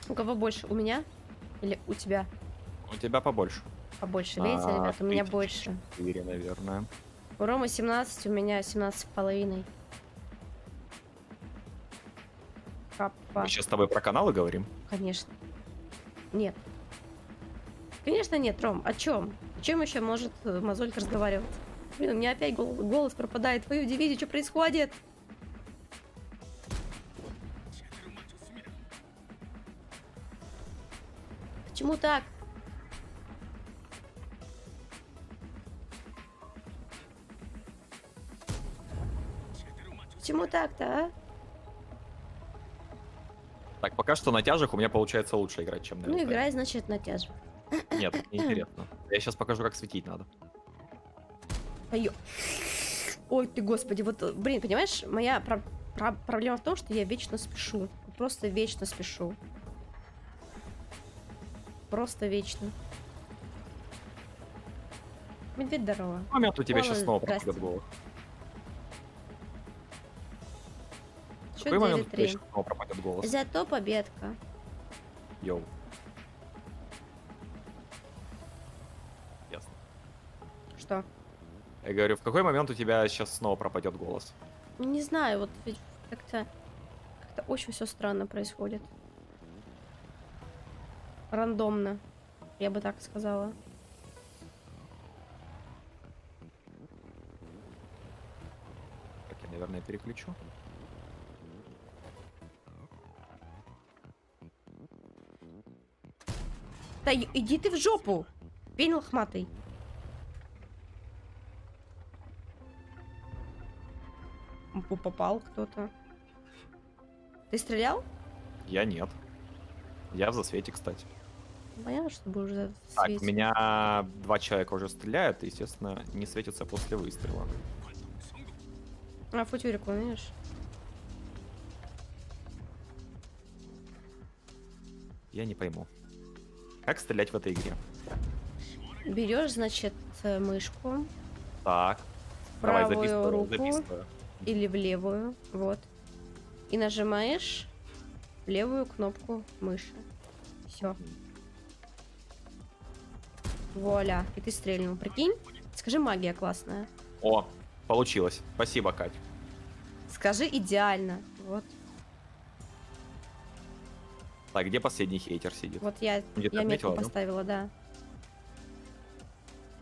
У кого больше? У меня? Или у тебя У тебя побольше. побольше? Видите, А, ребят, у меня 34, больше. наверное. У Ромы 17, у меня 17 с половиной. Капа, Мы сейчас с тобой про каналы говорим. конечно. Нет. Конечно нет, Ром, о чем? Чем еще может э, Мозолька разговаривать? Блин, у меня опять гол- голос пропадает. Твою дивизию, что происходит? Почему так? Почему так-то, а? Так, пока что на тяжах у меня получается лучше играть, чем на Ну, играй, значит, на тяж. Нет, неинтересно. Я сейчас покажу, как светить надо. Ай, Ой, ты, господи, вот, э, блин, понимаешь, моя про- про- проблема в том, что я вечно спешу. Просто вечно спешу. Просто вечно. Медведь здорово. Момент у тебя Ой, сейчас снова голос. Счет Какой момент у тебя 9-3. сейчас снова пропадет голос? Зато победка. Йоу. Что? Я говорю, в какой момент у тебя сейчас снова пропадет голос? Не знаю, вот ведь как-то как-то очень все странно происходит. Рандомно. Я бы так сказала. Так, я, наверное, переключу. Да иди ты в жопу! Пень лохматый. П- Попал кто-то. Ты стрелял? Я нет. Я в засвете, кстати. Понятно, что будешь за Так, светить. меня два человека уже стреляют, и, естественно, не светится после выстрела. А, футюрик, видишь? Я не пойму. Как стрелять в этой игре? Берешь, значит, мышку Так, в давай правую записываю, руку записываю. Или в левую, вот. И нажимаешь левую кнопку мыши. Все. Вуаля. И ты стрельнул. Прикинь? Скажи, магия классная. О, получилось. Спасибо, Кать. Скажи идеально. Вот. Так, где последний хейтер сидит? Вот я, я метку поставила, да.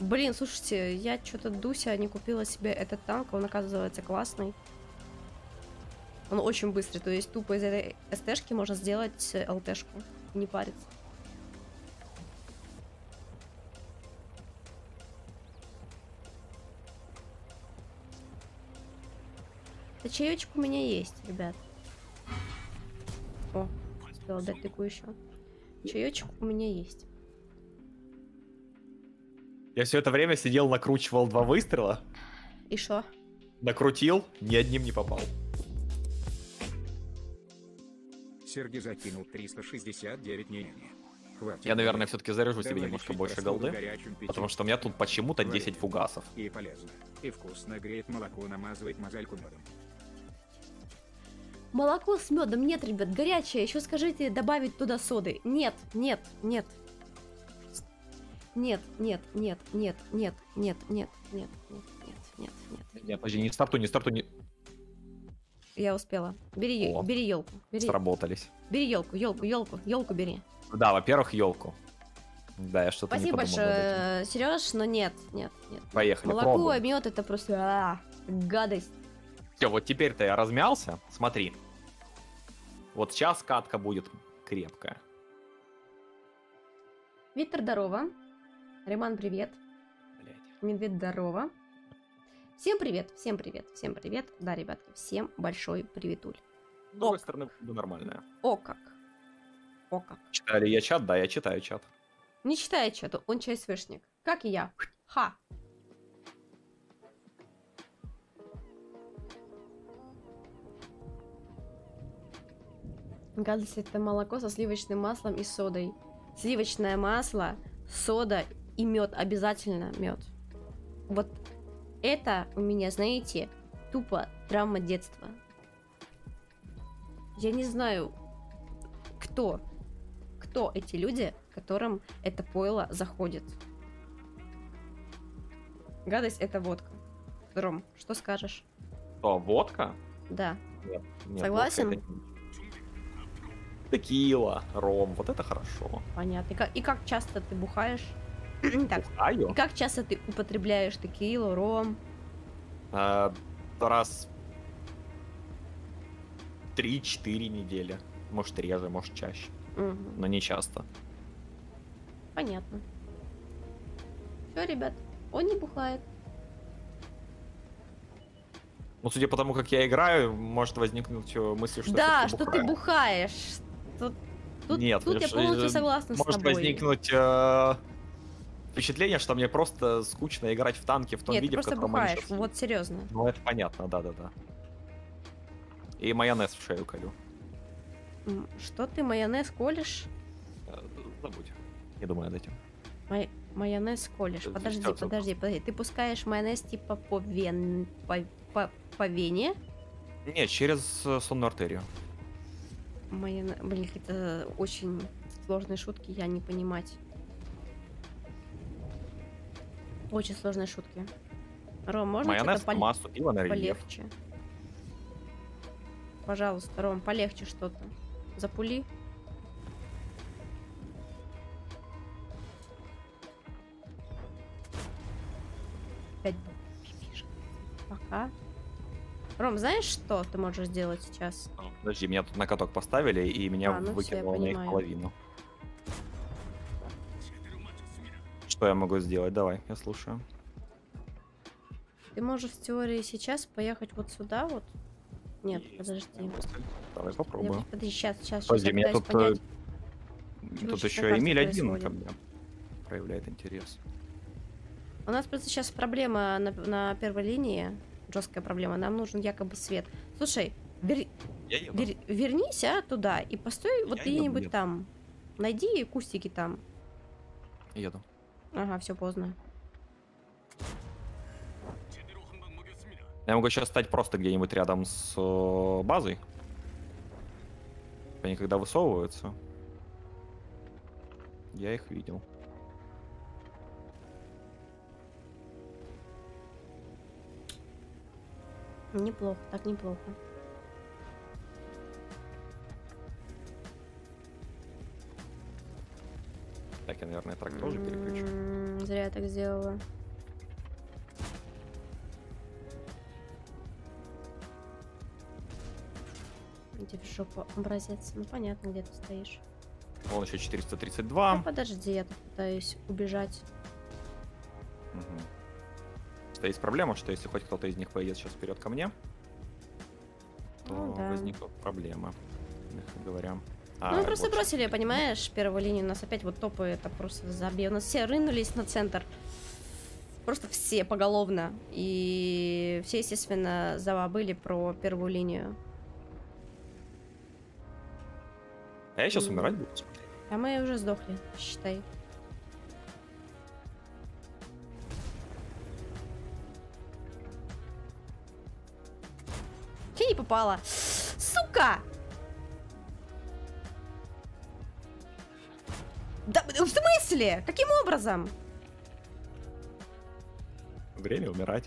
Блин, слушайте, я что-то Дуся не купила себе этот танк, он оказывается классный. Он очень быстрый, то есть тупо из этой СТшки можно сделать э, ЛТшку. Не париться. Да чаечек у меня есть, ребят. О, дать тыку еще. Чаечек у меня есть. Я все это время сидел, накручивал два выстрела, И что? накрутил, ни одним не попал. Сергей закинул 369 не Хватит Я, наверное, все-таки заряжу себе немножко больше голды. Потому что у меня тут почему-то Варить. 10 фугасов. И полезно. И вкусно греет молоко, намазывает мозаику медом. Молоко с медом нет, ребят, горячее. Еще скажите добавить туда соды. Нет, нет, нет. Нет, нет, нет, нет, нет, нет, нет, нет, нет, нет, нет, нет. Нет, подожди, не старту, не старту, не... Я успела. Бери, О. бери елку. Бери, Сработались. бери елку, елку, елку, елку бери. Да, во-первых, елку. Да, я что-то Спасибо большое, Сереж, но нет, нет, нет. Поехали, Молоко, пробуем. мед это просто а, гадость. Все, вот теперь-то я размялся. Смотри. Вот сейчас катка будет крепкая. Виктор, здорово. Риман, привет. Блядь. Медведь, здорово. Всем привет, всем привет, всем привет. Да, ребятки, всем большой приветуль. С другой стороны, да, нормальная. О как. О как. Читали я чат? Да, я читаю чат. Не читает что-то, он ЧСВшник. Как и я. Ха. Гадость это молоко со сливочным маслом и содой. Сливочное масло, сода и мед. Обязательно мед. Вот это у меня, знаете, тупо травма детства. Я не знаю, кто, кто эти люди, которым это пойло заходит. Гадость это водка. Ром, что скажешь? Что, водка? Да. Нет. нет, Согласен? водка это Текила, ром, вот это хорошо. Понятно. И как, и как часто ты бухаешь? Так, Бухаю. и как часто ты употребляешь текилу, ром? А, раз 3-4 недели. Может реже, может чаще. Мгм, Но не часто. Понятно. Все, ребят, он не бухает. Ну, судя по тому, как я играю, может возникнуть э, мысль, что да, я что всё-таки ты бухаю. бухаешь. Тут, тут, Нет, тут я лишь, э, полностью согласна с Может тобой. возникнуть э, впечатление, что мне просто скучно играть в танки в том Нет, ты виде, просто в котором они бухаешь. щас есть. Вот серьезно. Ну, это понятно, да-да-да. И майонез в шею колю. Что ты майонез колешь? Э, Забудь. Не думай над этим. Май- майонез колешь. Это Подожди, сейчас подожди, подожди. Ты пускаешь майонез типа по вен... по, по, по вене? Не, через э, сонную артерию. Майонез... Блин, какие-то очень сложные шутки, я не понимать. Очень сложные шутки. Ром, можно Майонез, что-то пол- массу пива на рельеф. полегче? Пожалуйста, Ром, полегче что-то. Запули. Опять. Пока. Ром, знаешь, что ты можешь сделать сейчас? Подожди, меня тут на каток поставили, и меня А, ну выкинуло на их понимаю. половину. Что я могу сделать? Давай, я слушаю. Ты можешь в теории сейчас поехать вот сюда вот. Нет, Есть подожди. Давай Я, попробую. подожди, сейчас, сейчас, Подожди, я меня тут, э, понять. Тут еще Эмиль один ко мне проявляет интерес. У нас просто сейчас проблема на, на первой линии, жесткая проблема. Нам нужен якобы свет. Слушай, вер- Я вер- вернись, а, туда и постой вот Я где-нибудь еду. там. Найди кустики там. Еду. Ага, все поздно. Я могу сейчас стать просто где-нибудь рядом с э, базой. Они когда высовываются. Я их видел. Неплохо, так неплохо. Так, я, наверное, трак тоже переключу. М, Зря я так сделала. Иди в жопу, образец. Ну понятно, где ты стоишь. Вон еще Ну, 432. подожди, я тут пытаюсь убежать. Мгм. Что есть проблема, что если хоть кто-то из них поедет сейчас вперед ко мне, то Ну да. возникнут проблемы, мягко говоря. Ну, А, мы просто вот бросили, понимаешь, первую линию. У нас опять вот топы, это просто забей. У нас все рынулись на центр. Просто все поголовно. И все, естественно, забыли про первую линию. А я сейчас умирать буду. смотри. А мы уже сдохли, считай. Я не попала. Сука! Смысле? Каким образом? Время умирать.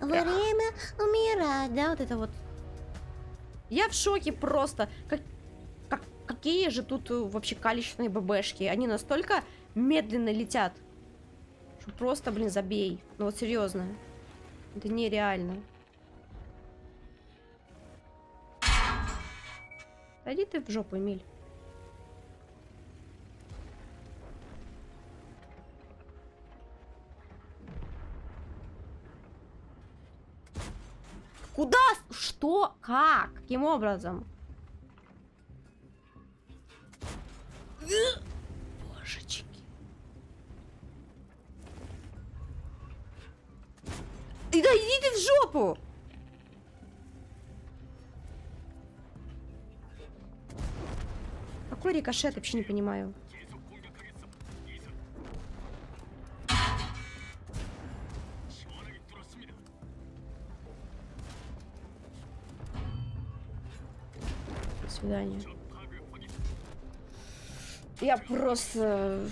Время умирать, да, вот это вот. Я в шоке просто. Как, как- какие же тут э, вообще калечные ББшки? Они настолько медленно летят. Что просто, блин, забей. Ну вот серьезно. Это нереально. Да иди ты в жопу, Эмиль. Куда? Что? Как? Каким образом? Божечки. И да иди в жопу! Какой рикошет, вообще не понимаю. Свидания. Я просто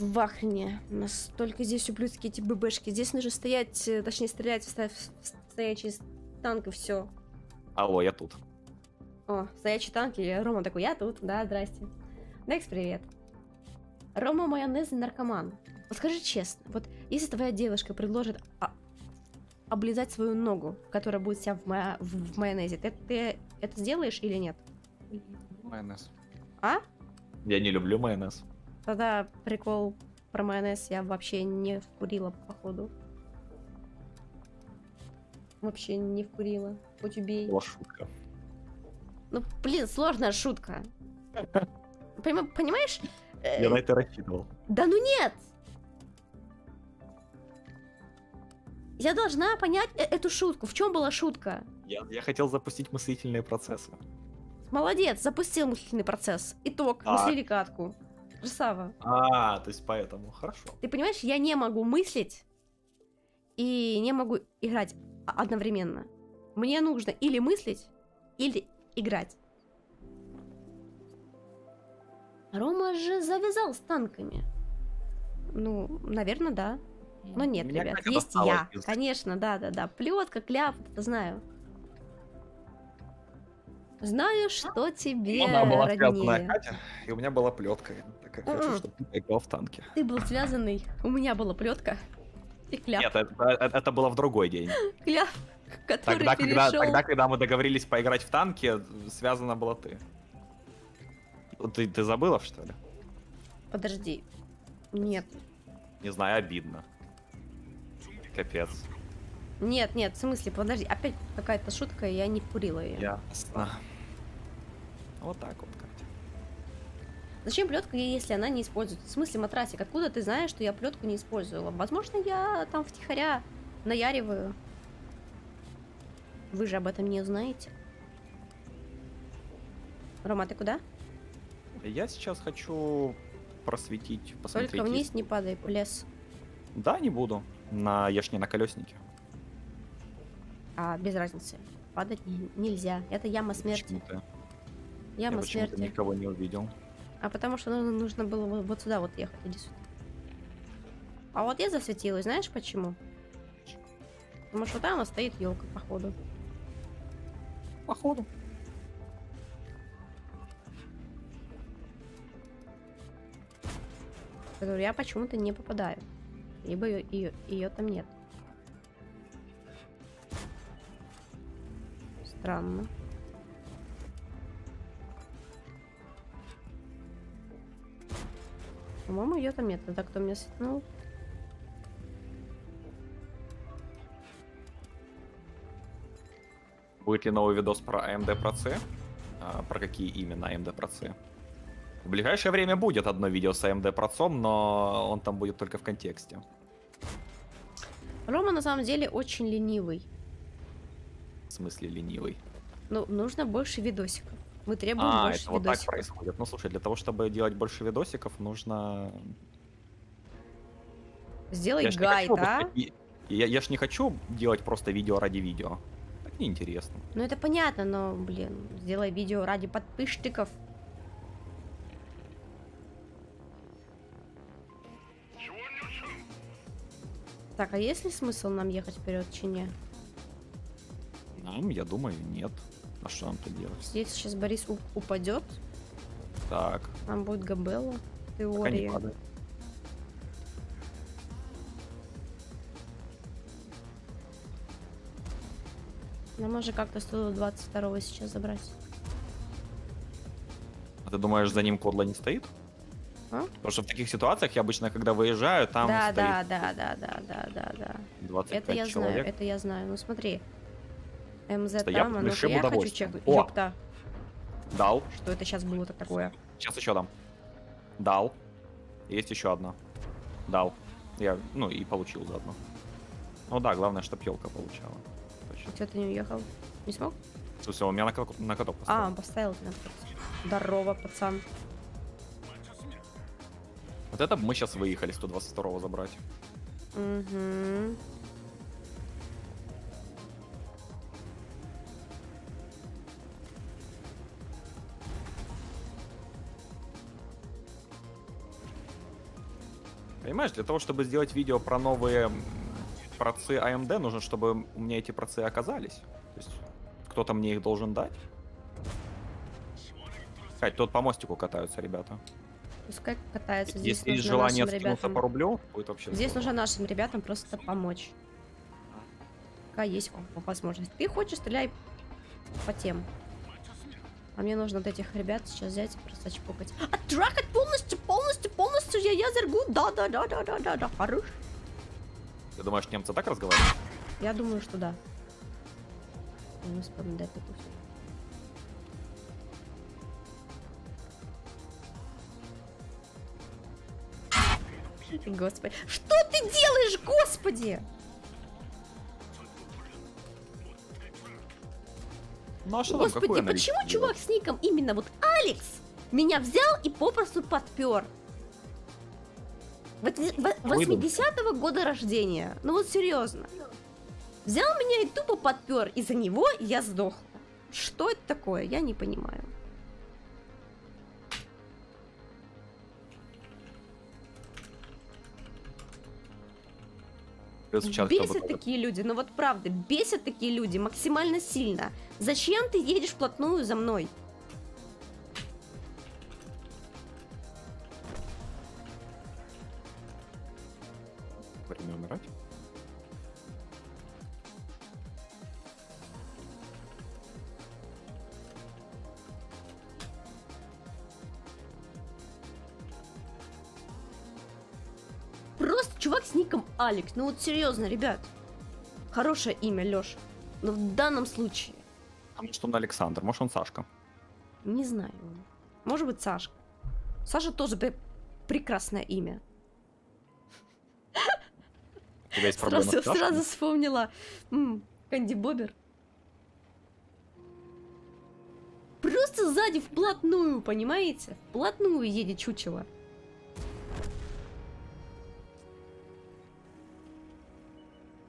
в ахне. Настолько здесь ублюдские эти ББшки. Здесь нужно стоять, э, точнее стрелять в ста- в стоячий танк и все. Алло, я тут. О, стоячий танк, и Рома такой, я тут, да, здрасте. Некс, привет. Рома майонезный наркоман. Вот скажи честно, вот если твоя девушка предложит а- облизать свою ногу, которая будет вся в, ма- в майонезе, ты, ты это сделаешь или нет? Майонез. А? Я не люблю майонез. Тогда прикол про майонез я вообще не вкурила, походу. Вообще не вкурила. Хоть убей. Была шутка. Ну, блин, сложная шутка. Понима- Понимаешь? Э, Я на это рассчитывал. Да ну нет! Я должна понять э- эту шутку. В чем была шутка? Я, я хотел запустить мыслительные процессы. Молодец, запустил мыслительный процесс. Итог, Так. мыслили катку. Красава. А, то есть поэтому. Хорошо. Ты понимаешь, я не могу мыслить и не могу играть одновременно. Мне нужно или мыслить, или играть. Рома же завязал с танками. Ну, наверное, да. Но нет, Меня ребят, есть я. из- Конечно, да, да, да. Плетка, кляп, знаю. Знаю, что тебе Она была роднее. Катя, и у меня была плетка. Я такая, хочу, Мгм. чтобы ты поиграл в танки. Ты был связанный, у меня была плетка и кляп. Нет, это, это- это было в другой день. Кляп, который Тогда когда, перешел. тогда, когда мы договорились поиграть в танки, связана была ты. Ты, ты забыла, что ли? Подожди. Нет. Не знаю, обидно. Капец. Нет, нет, в смысле, подожди. Опять какая-то шутка, я не курила ее. Ясно. Вот так вот, Катя. Зачем плетка, если она не используется? В смысле, матрасик, откуда ты знаешь, что я плетку не использовала? Возможно, я там втихаря наяриваю. Вы же об этом не знаете. Рома, ты куда? Я сейчас хочу просветить, посмотреть. Только вниз есть- не падай, плес. Да, не буду. На, я ж не на колеснике. А, без разницы. Падать не- нельзя. Это яма смерти. Яма я смерти. никого не увидел. А потому что ну- нужно было вот, сюда вот ехать, иди сюда. А вот я засветилась, знаешь почему? Потому что там стоит елка, походу. Походу. которую я почему-то не попадаю. Либо ее, ее, там нет. Странно. По-моему, ее там нет. Тогда кто меня светнул? Будет ли новый видос про AMD про C? А, про какие именно AMD про C? В ближайшее время будет одно видео с AMD процом, но он там будет только в контексте. Рома на самом деле очень ленивый. Смысле ленивый. Ну, нужно больше видосиков. Мы требуем А, больше это вот так видосиков. происходит. Ну, слушай, для того, чтобы делать больше видосиков, нужно... Сделай Я гайд, хочу а? Я, я ж не хочу делать просто видео ради видео. Так неинтересно. Ну это понятно, но, блин, сделай видео ради подписчиков. Так, а есть ли смысл нам ехать вперед, чи не? Нам, я думаю, нет. А что нам тут делать? Если сейчас Борис упадет, Так, нам будет Габелла. в пока не. Нам можно как-то 122 сейчас забрать. А ты думаешь, за ним кодла не стоит? А? Потому что в таких ситуациях я обычно, когда выезжаю, там да, стоит да, да, да, да, да, да, да. 25 Это я человек. знаю, это я знаю. Ну смотри. МЗ Что я там, а большим я хочу удовольствием. чек. О! Ёпта, Дал. что это сейчас было такое? Сейчас еще дам. Дал. Есть еще одна. Дал. Я, ну, и получил заодно. Ну да, главное, чтоб елка получала. Точно. Что ты не уехал? Не смог? Смысле, он меня на, каток- на каток поставил. А, он поставил тебя. Здорово, пацан. Вот это мы сейчас выехали 122 забрать. Угу. Понимаешь, для того, чтобы сделать видео про новые процы AMD, нужно, чтобы у меня эти процы оказались. То есть кто-то мне их должен дать. Кать, тут по мостику катаются ребята. Пускай катается. Здесь Если есть желание скинуться по рублю, будет вообще Здесь здорово. нужно нашим ребятам просто помочь. Пока есть возможность. Ты хочешь, стреляй по тем. А мне нужно вот этих ребят сейчас взять и просто чпокать. Оттрахать полностью, полностью, полностью. Я, я. Да, да, да, да, да, да, да. Хорош. Ты думаешь, немцы так разговаривают? Я думаю, что да. Ой, Господи, дай потусить. Господи. Что ты делаешь, господи? Ну а что Господи, почему чувак с ником именно вот Алекс меня взял и попросту подпер? Вот в- в- 80-го года рождения. Ну вот серьезно. Взял меня и тупо подпер. Из-за него я сдохла. Что это такое? Я не понимаю. Бесят такие люди, ну вот правда, бесят такие люди максимально сильно. Зачем ты едешь вплотную за мной? Алекс. Ну вот серьезно, ребят. Хорошее имя, Лёш. Но в данном случае, А может он Александр, может он Сашка. не знаю. Может быть, Сашка. Саша тоже пре- прекрасное имя. У тебя есть проблемы Сразу, с сразу вспомнила м, Канди Бобер. Просто сзади вплотную, понимаете? Вплотную едет чучело.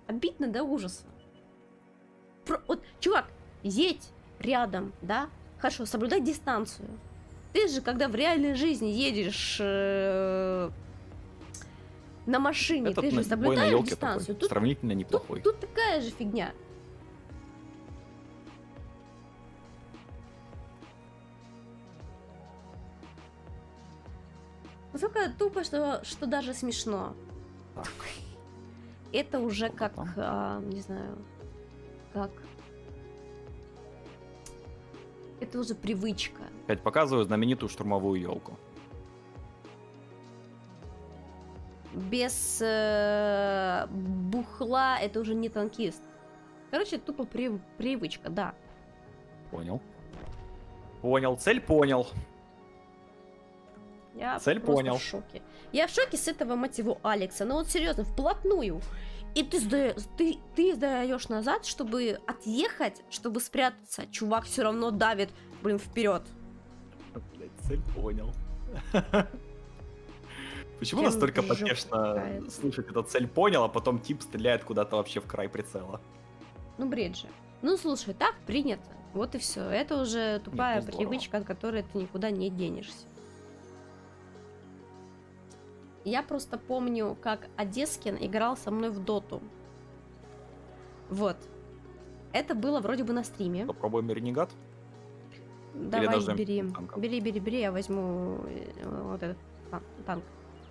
Обидно до ужаса. Про- вот, чувак, едь рядом, да? Хорошо, соблюдай дистанцию. Ты же, когда в реальной жизни едешь э, на машине, Этот ты же соблюдаешь дистанцию. такой, Тут, сравнительно тут, неплохой. тут такая же фигня. Насколько тупо, что, что даже смешно. Так. Это уже Что как, а, не знаю, как... Это уже привычка. Опять показываю знаменитую штурмовую елку. Без э, бухла это уже не танкист. Короче, тупо при- привычка, да. Понял. Понял, цель понял. Я Цель понял. в шоке. Я в шоке с этого мотиву Алекса. Ну вот серьезно, вплотную. И ты, сда- ты, ты сдаешь назад, чтобы отъехать, чтобы спрятаться. Чувак все равно давит блин, вперед. Блядь, цель понял. Почему Прям настолько потешно какая-то. этот цель понял, а потом тип стреляет куда-то вообще в край прицела? Ну, бред же. Ну, слушай, так принято. Вот и все. Это уже тупая привычка, от которой ты никуда не денешься. Я просто помню, как Одескин играл со мной в доту. Вот. Это было вроде бы на стриме. Попробуем Ренегат? Давай, бери. танка? Бери, бери, бери, я возьму э, вот этот тан- танк.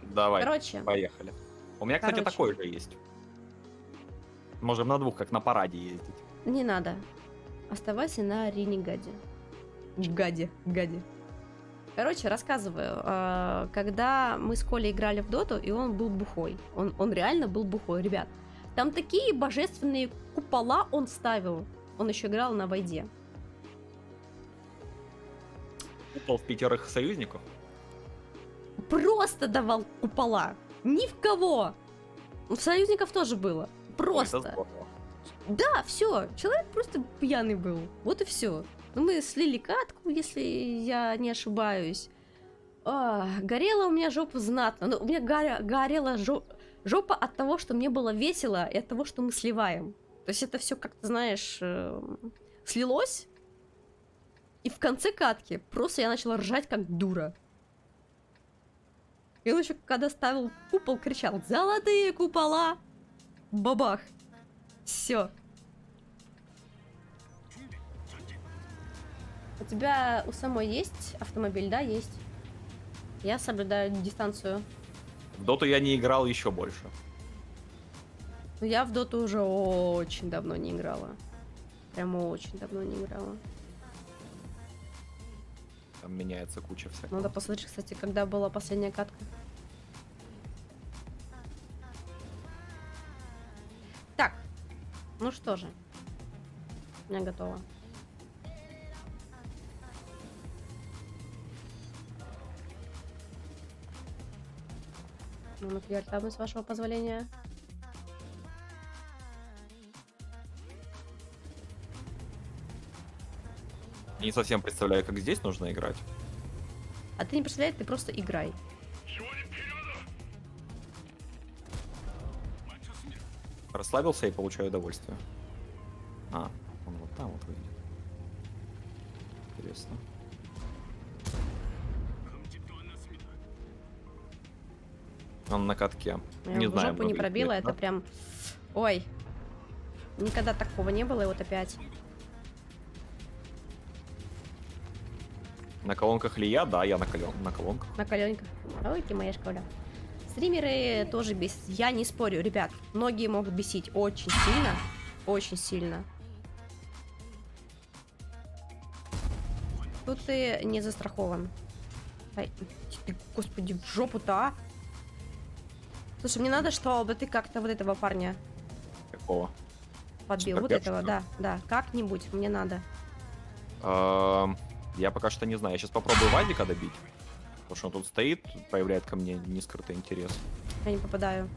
Давай, Короче, поехали. У меня, кстати, Короче. такой же есть. Можем на двух, как на параде ездить. не надо. Оставайся на Ренегаде. Гаде, гаде. Короче, рассказываю. А, Когда мы с Колей играли в доту, и он был бухой. Он, он реально был бухой, ребят. Там такие божественные купола он ставил. Он еще играл на войде. Упал в пятерых союзников. Просто давал купола. Ни в кого. В союзников тоже было. Ой, Просто. здорово. Да, все. Человек просто пьяный был. Вот и все. Ну, мы слили катку, если я не ошибаюсь. А, горела у меня жопа знатно. Ну, у меня горя- горела жо- жопа от того, что мне было весело, и от того, что мы сливаем. То есть это все как-то, знаешь, эм, слилось. И в конце катки просто я начала ржать как дура. И он еще, когда ставил купол, кричал «Золотые купола!» Бабах! Все. Тебя у самой есть автомобиль, да, есть? Я соблюдаю дистанцию. В доту я не играл еще больше. Но я в доту уже очень давно не играла. Прям очень давно не играла. Там меняется куча всякого. Надо посмотреть, кстати, когда была последняя катка. Так, ну что же. Я готова. Ну, например, там, с вашего позволения. Не совсем представляю, как здесь нужно играть. А ты не представляешь, ты просто играй. Расслабился и получаю удовольствие. А, он вот там вот выйдет. Интересно. Он на катке. Не в знаю. жопу не пробила, лет, это да? прям... Ой. Никогда такого не было, и вот опять. На колонках ли я? Да, я на, колон... на колонках. На коленках. Ой, ты моя школа. Стримеры тоже бесят. Я не спорю, ребят. Многие могут бесить очень сильно. Очень сильно. Тут ты не застрахован. Ай, господи, в жопу-то, а? Слушай, мне надо, чтобы ты как-то вот этого парня Какого? подбил. Вот этого, да, да. Как-нибудь мне надо. Я пока что не знаю. Я сейчас попробую Вадика добить. Потому что он тут стоит, проявляет ко мне нескрытый интерес. Я не попадаю.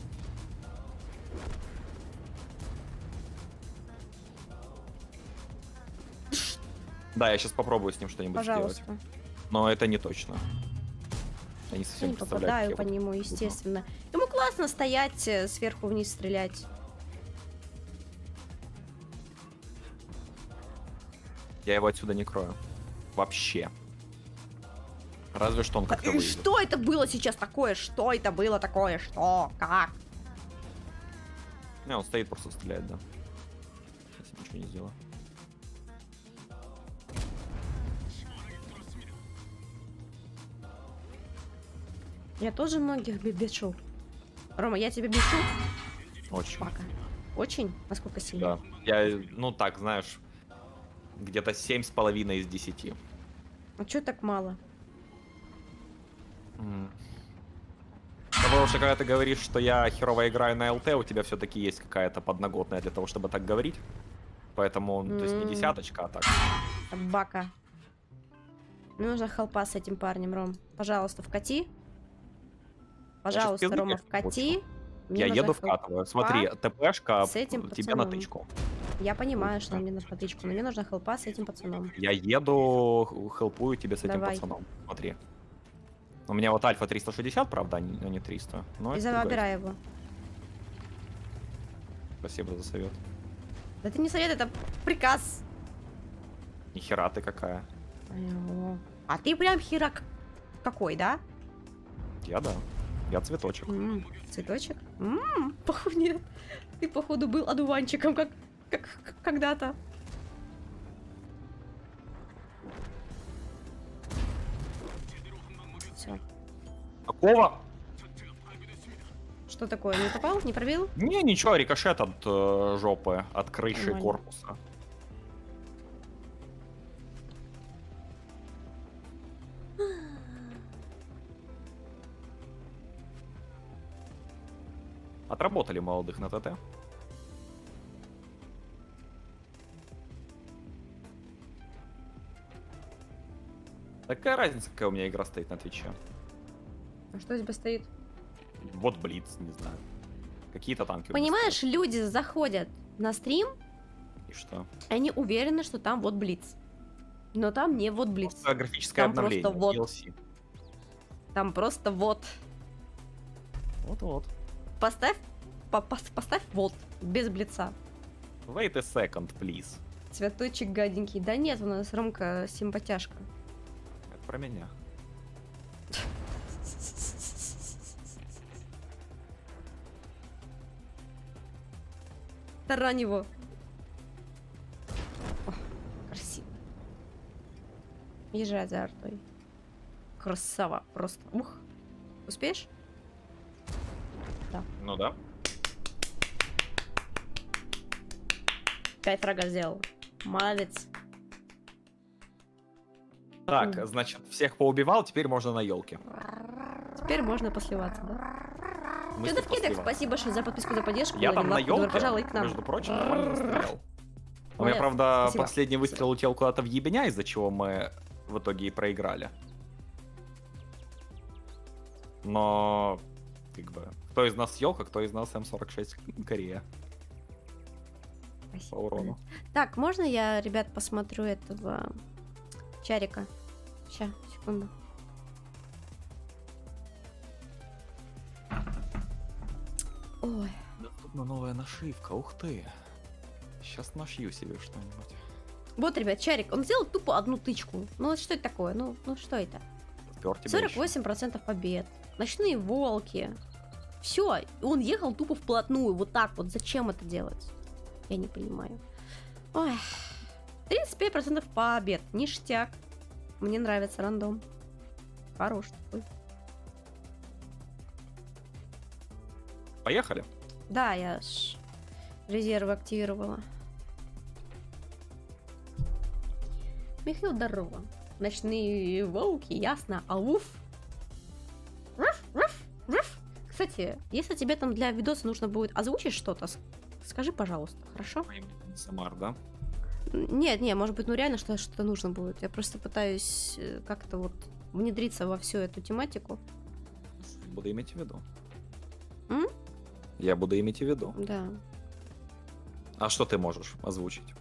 Да, я сейчас попробую с ним что-нибудь сделать. Но это не точно. Я не совсем представляю, попадаю по буду- нему, естественно. Ему классно стоять э, сверху вниз стрелять. Я его отсюда не крою. Вообще. Разве что он как-то Э, выйдет. Что это было сейчас такое? Что это было такое? Что? Как? Не, он стоит, просто стреляет, да. Если ничего не сделаю. Я тоже многих бе- бешу. Рома, я тебя бешу? Очень. Пока. Очень? Насколько сильно? Да. Я, ну так, знаешь, где-то семь с половиной из десяти. А чё так мало? М. Потому что когда ты говоришь, что я херово играю на ЛТ, у тебя все-таки есть какая-то подноготная для того, чтобы так говорить. Поэтому, ну, то есть не десяточка, а так. Собака. Мне нужна халпа с этим парнем, Ром. Пожалуйста, вкати. Пожалуйста, пизды Рома, вкати. Я нужна еду вкатываю. Смотри, ТПшка с этим тебе на тычку. Я понимаю, что мне на потычку, но мне нужна хелпа с этим пацаном. Я еду, хелпую тебе с этим Давай. пацаном. Смотри. У меня вот альфа 360, правда, а не а не 300. Но И забирай его. Спасибо за совет. Да это не совет, это приказ. Нихера ты какая. А ты прям херак какой, да? Я да. Я цветочек. М, Цветочек? М, Походу нет. Ты, походу, был одуванчиком, как, как как когда-то. Все. Какого? Что такое? Не попал? Не пробил? Не, ничего, рикошет от э, жопы, от крыши Нормально. корпуса. Отработали молодых на ТТ. Такая разница, какая у меня игра стоит на Твиче. А что здесь стоит? Вот Блиц, не знаю. Какие-то танки. Понимаешь, люди заходят на стрим. И что? и они уверены, что там вот Блиц. Но там не вот Блиц. Просто графическое Там просто обновление. вот. DLC. Там просто вот. Вот-вот. Поставь, по- пос- поставь вот, без Блица. Wait a second, please. Цветочек гаденький. Да нет, у нас Ромка симпатяшка. Это про меня. Тарань его. О, красиво. Езжай за артой. Красава просто. Ух. Успеешь? Ну да. Пять фрага сделал. Молодец. Так, значит, всех поубивал, теперь можно на елке. Теперь можно посливаться, да? Кедов Кедок, спасибо большое за подписку, за поддержку. Я там на елке, пожаловать к нам. между прочим, стрелял. У меня, правда, спасибо. последний Спасибо. выстрел улетел куда-то в ебеня, из-за чего мы в итоге и проиграли. Но, как бы, кто из нас елка, кто из нас М46 Корея по Спасибо. урону. Так, можно я, ребят, посмотрю этого чарика? Ща, секунду. Ой, Доступна новая нашивка, ух ты. Сейчас нашью себе что-нибудь. вот, ребят, чарик, он сделал тупо одну тычку. Ну вот что это такое? Ну, ну что это? Спер тебя ещё. 48% побед. Ночные волки. Все, он ехал тупо вплотную, вот так вот. Зачем это делать? Я не понимаю. Ой. 35% побед. Ништяк. Мне нравится рандом. Хорош такой. Поехали. Да, я ж резервы активировала. Михаил, здорово. Ночные волки, ясно. Ауф. Кстати, если тебе там для видоса нужно будет озвучить что-то, скажи, пожалуйста, хорошо? Самар, да? Нет, не, может быть, ну реально что- что-то нужно будет. Я просто пытаюсь э, как-то вот внедриться во всю эту тематику. Буду иметь в виду. М? Я буду иметь в виду. Да. А что ты можешь озвучить?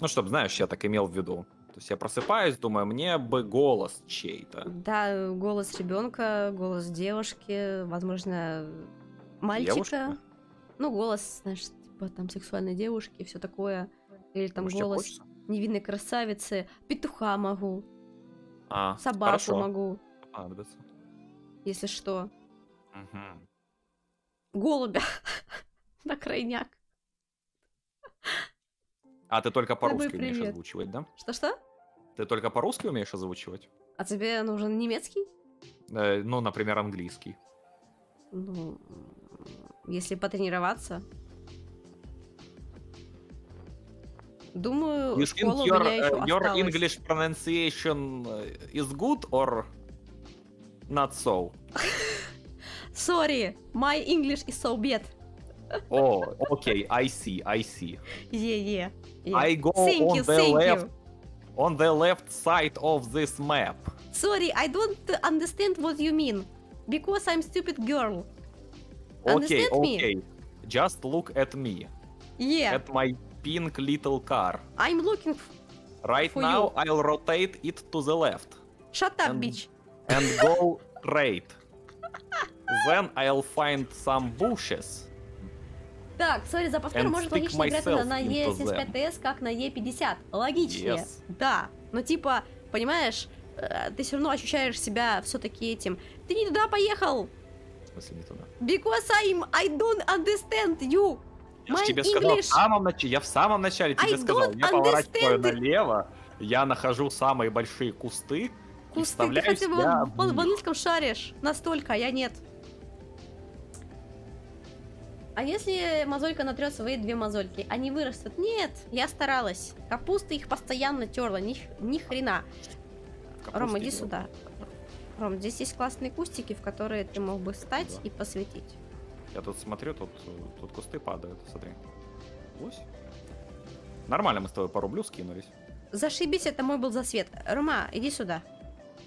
Ну, чтобы, знаешь, я так имел в виду. То есть я просыпаюсь, думаю, мне бы голос чей-то. Да, голос ребенка, голос девушки, возможно, мальчика. Девушка? Ну, голос, знаешь, типа там сексуальной девушки, все такое. Или там Может, голос хочется? невинной красавицы. Петуха могу, А, собаку хорошо. могу, Понадобится. если что. Мгм. Голубя на крайняк. А ты только по-русски умеешь озвучивать, да? Что-что? Ты только по-русски умеешь озвучивать? А тебе нужен немецкий? Э, ну, например, английский. Ну, если потренироваться. Думаю, You школа think у your, меня еще uh, your осталась. English pronunciation uh, is good or not so? Sorry, my English is so bad. Oh, okay, I see, I see. Yeah, yeah. yeah. I go thank on you, the left, you. on the left side of this map. Sorry, I don't understand what you mean. Because I'm stupid girl. Okay, Understand me? okay. Just look at me. Yeah, At my pink little car. I'm looking... Right now, you. I'll rotate it to the left. Shut up, And- bitch. and go right. Then I'll find some bushes. Так, сори, за повтор And может логично играть на into E75S, как на E50. Логичнее. Yes. Да. Но типа, понимаешь, э, ты все равно ощущаешь себя все-таки этим. Ты не туда поехал. В смысле, не туда. Because I'm, I don't understand you. Я My тебе сказал в English- самом начале, я в самом начале I тебе сказал, don't я поворачиваю налево, я нахожу самые большие кусты, Кусты, ты хотя бы в, в в английском шаришь. Настолько, а я нет. А если мозолька натрет свои две мозольки, они вырастут? Нет, я старалась. Капуста их постоянно терла, ни, ни хрена. Капусты Ром, иди сюда. Ром, здесь есть классные кустики, в которые ты мог бы встать Да. и посветить. Я тут смотрю, тут, тут кусты падают, смотри. Лось? Нормально мы с тобой по рублю скинулись. Зашибись, это мой был засвет. Рома, иди сюда.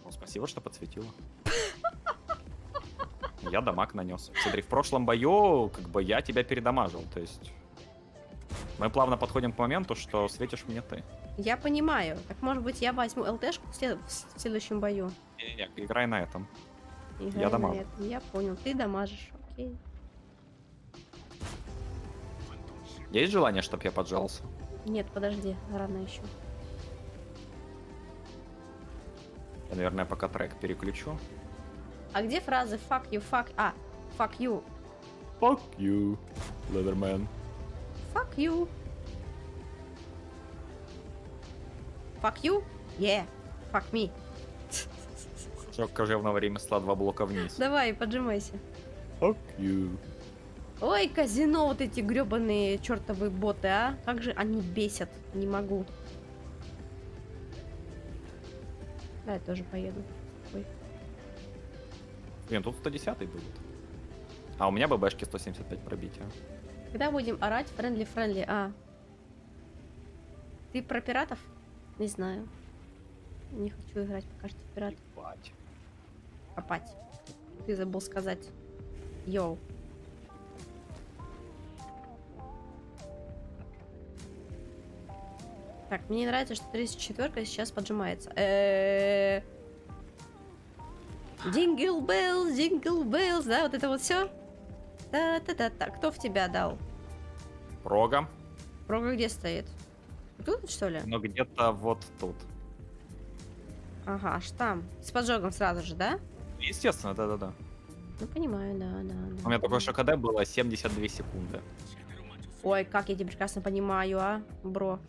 Ну, спасибо, что подсветила. Я дамаг нанес. Смотри, в прошлом бою, как бы я тебя передамажил, то есть... Мы плавно подходим к моменту, что светишь мне ты. Я понимаю. Так может быть я возьму ЛТшку в, след- в следующем бою. Не-не-не, играй на этом. Играй на дамажу. этом. Я понял. Ты дамажишь. Окей. Есть желание, чтобы я поджался? Нет, подожди, рано еще. Я, наверное, пока трек переключу. А где фразы fuck you, fuck... А, fuck you, Fuck you, Leatherman. fuck you. Fuck you? Yeah. Fuck me. Шок кожевного ремесла два блока вниз. Давай, поджимайся. Fuck you. Ой, казино, вот эти гребаные чертовы боты, а? Как же они бесят. Не могу. Да, я тоже поеду. Блин, тут 110 будет. А у меня ББшки 175 пробития. Когда будем орать friendly-friendly? А. Ты про пиратов? Не знаю. Не хочу играть пока что в пиратов. Ебать. Копать. Ты забыл сказать. Yo. Так, мне не нравится, что 34 сейчас поджимается. Э, Jingle Bell, Jingle Bells, да, вот это вот все. Та-та-та-та. Кто в тебя дал? Прога. Прога где стоит? Тут, что ли? Но где-то вот тут. Ага, аж там. С поджогом сразу же, да? Естественно, да-да-да. Ну, понимаю, да, да. да. У меня такой ШКД было 72 секунды. Ой, как я тебя прекрасно понимаю, а, bro.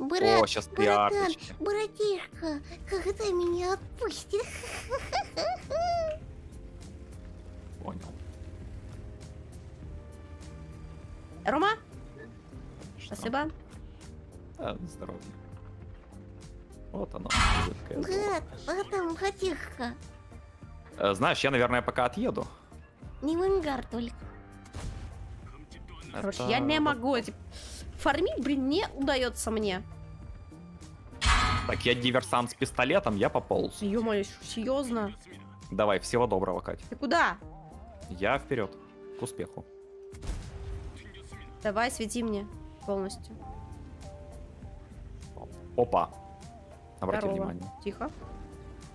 Брат, О, сейчас братан, братишка, когда меня отпустит? Понял. Рома, Что? спасибо. Да, здоровье. Вот оно. Брат, братан, братишка, Э, Знаешь, я, наверное, пока отъеду. не в ангар только. Короче, Это- я не могу эти... Фармить, блин, не удается мне. Так, я диверсант с пистолетом, я пополз. Ё-моё, серьезно? Давай, всего доброго, Катя. Ты куда? Я вперед. К успеху. Давай, свети мне полностью. Опа. Обрати Здорово. внимание. Тихо.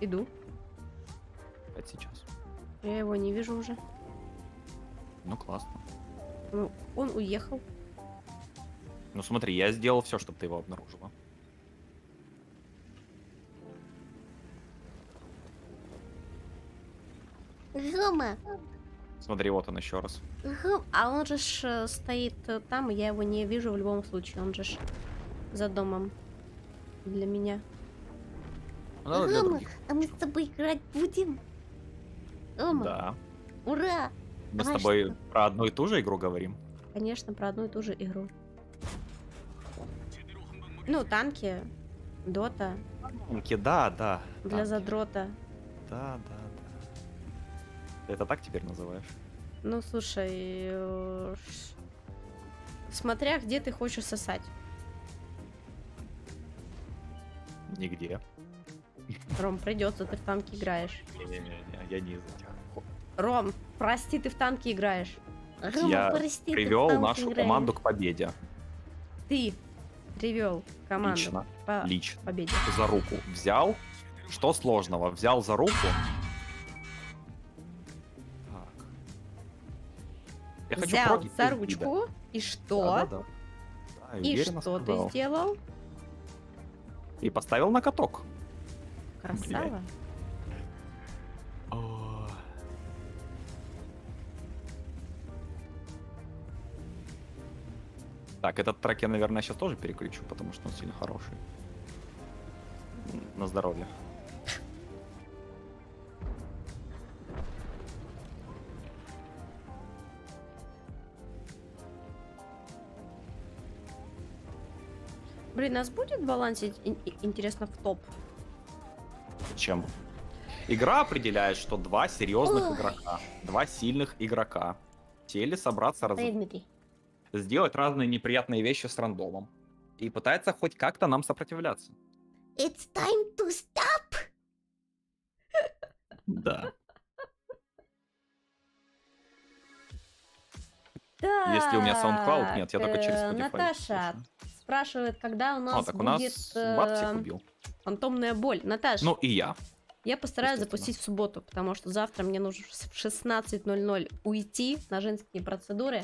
Иду. Опять сейчас. Я его не вижу уже. Ну, классно. Ну, он уехал. Ну, смотри, я сделал все, чтобы ты его обнаружила. Рома, Смотри, вот он еще раз. Ром, А он же ж, э, стоит э, там, и я его не вижу в любом случае. Он же ж за домом. Для меня. Ну, для Рома, а мы с тобой играть будем? Рома, Да. ура! Мы с Давай, тобой что? про одну и ту же игру говорим. Конечно, про одну и ту же игру. Ну, танки, дота, Танки, да, да. для танки. задрота. Да, да, да. Ты это так теперь называешь? Ну, слушай, э, смотря где ты хочешь сосать. Нигде. Ром, придется, ты в танки играешь. Не-не-не, я не из этих. Ром, прости, ты в танки играешь. Рома, Я прости, ты Привел в танки нашу играешь. команду к победе. ты привел команду Лично. по Лично. победе? За руку взял. Что сложного? Взял за руку. Так. Я хочу Взял против за ручку, и что? Да-да-да. Да, И уверенно что ты сказал. сделал? И поставил на каток. Красава. О. Так, этот трек я, наверное, сейчас тоже переключу, потому что он сильно хороший. На здоровье. Блин, нас будет балансить, интересно, в топ? Чем? Игра определяет, что два серьезных Ой. игрока, два сильных игрока сели собраться, раз- Дмитрий. Сделать разные неприятные вещи с рандомом. И пытается хоть как-то нам сопротивляться. It's time to stop. Да. Если у меня SoundCloud нет, я только через э, Spotify Наташа слушаю. спрашивает, когда у нас так у будет нас Бартик э, убил. фантомная боль. Наташ, Ну и я. я постараюсь запустить в субботу, потому что завтра мне нужно в 16.00 уйти на женские процедуры.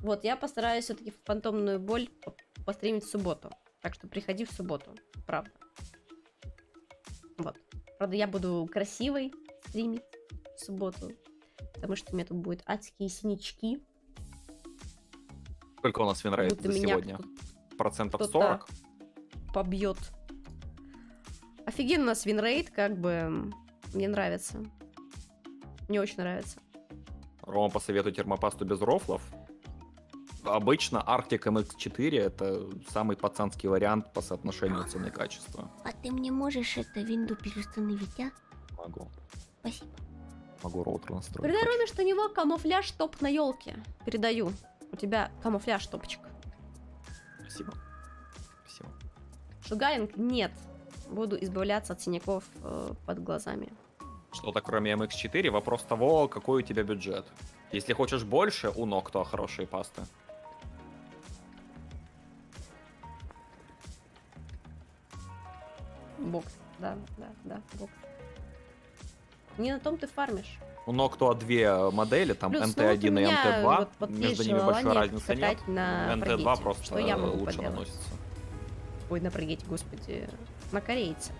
Вот, я постараюсь все-таки фантомную боль по- постримить в субботу. Так что приходи в субботу, правда. Вот. Правда, я буду красивой стримить в субботу, потому что у меня тут будут адские синячки. Сколько у нас winrate за сегодня? Процентов кто-то 40? побьет. Офигенно у нас winrate, как бы мне нравится. Мне очень нравится. Рома посоветует термопасту без рофлов. Обычно Arctic MX4 это самый пацанский вариант по соотношению цены и качества. А ты мне можешь это винду переустановить, а? Могу. Спасибо. Могу роутер настроить. Передай? Роме, что у него камуфляж топ на елке. Передаю. У тебя камуфляж топчик. Спасибо. Спасибо. Шугаринг нет. Буду избавляться от синяков э, под глазами. Что-то кроме MX4, вопрос того, какой у тебя бюджет. Если хочешь больше, у Noctua хорошие пасты. Бокс. Да, да, да, бокс. Не на том ты фармишь. У Noctua две модели, там Плюс, ну, NT1 вот у и меня NT2. вот- вот Между ними большой разницы нет. на NT2 Бригете. просто Что я могу лучше поделать? наносится. Ой, на Бригете, господи. На корейце.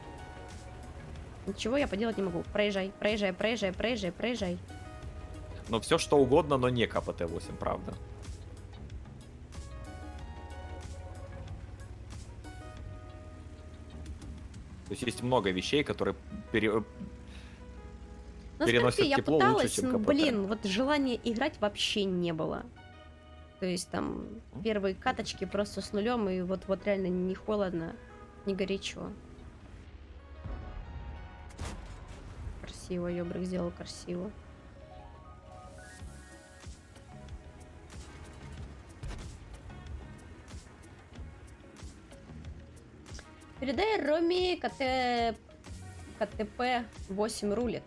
Ничего я поделать не могу. Проезжай, проезжай, проезжай, проезжай, проезжай. Но все что угодно, но не КПТ-8, правда. То есть есть много вещей, которые пере- На Переносит скорпе я тепло лучше, пыталась, чем но, КПТ. блин, вот желания играть вообще не было. То есть там первые каточки просто с нулем, и вот, вот реально не холодно, не горячо. Красиво, Ёбрик сделал красиво. Передай Роме КТ... КТП 8 рулит.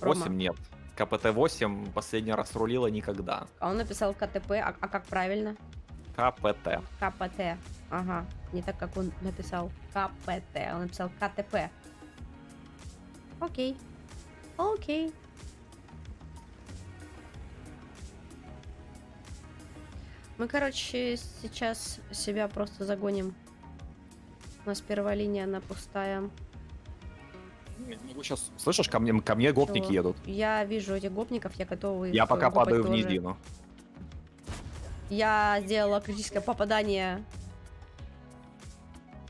8 Рома. нет. КПТ-8 последний раз рулила никогда. А он написал КТП, а, а как правильно? КПТ. КПТ. Ага, не так, как он написал КПТ, он написал КТП. Окей. Окей. Мы, короче, сейчас себя просто загоним. У нас первая линия, она пустая. Сейчас, слышишь, ко мне, ко мне гопники Чего? едут. Я вижу этих гопников, я готова их Я пока падаю в тоже. низину. Я сделала критическое попадание.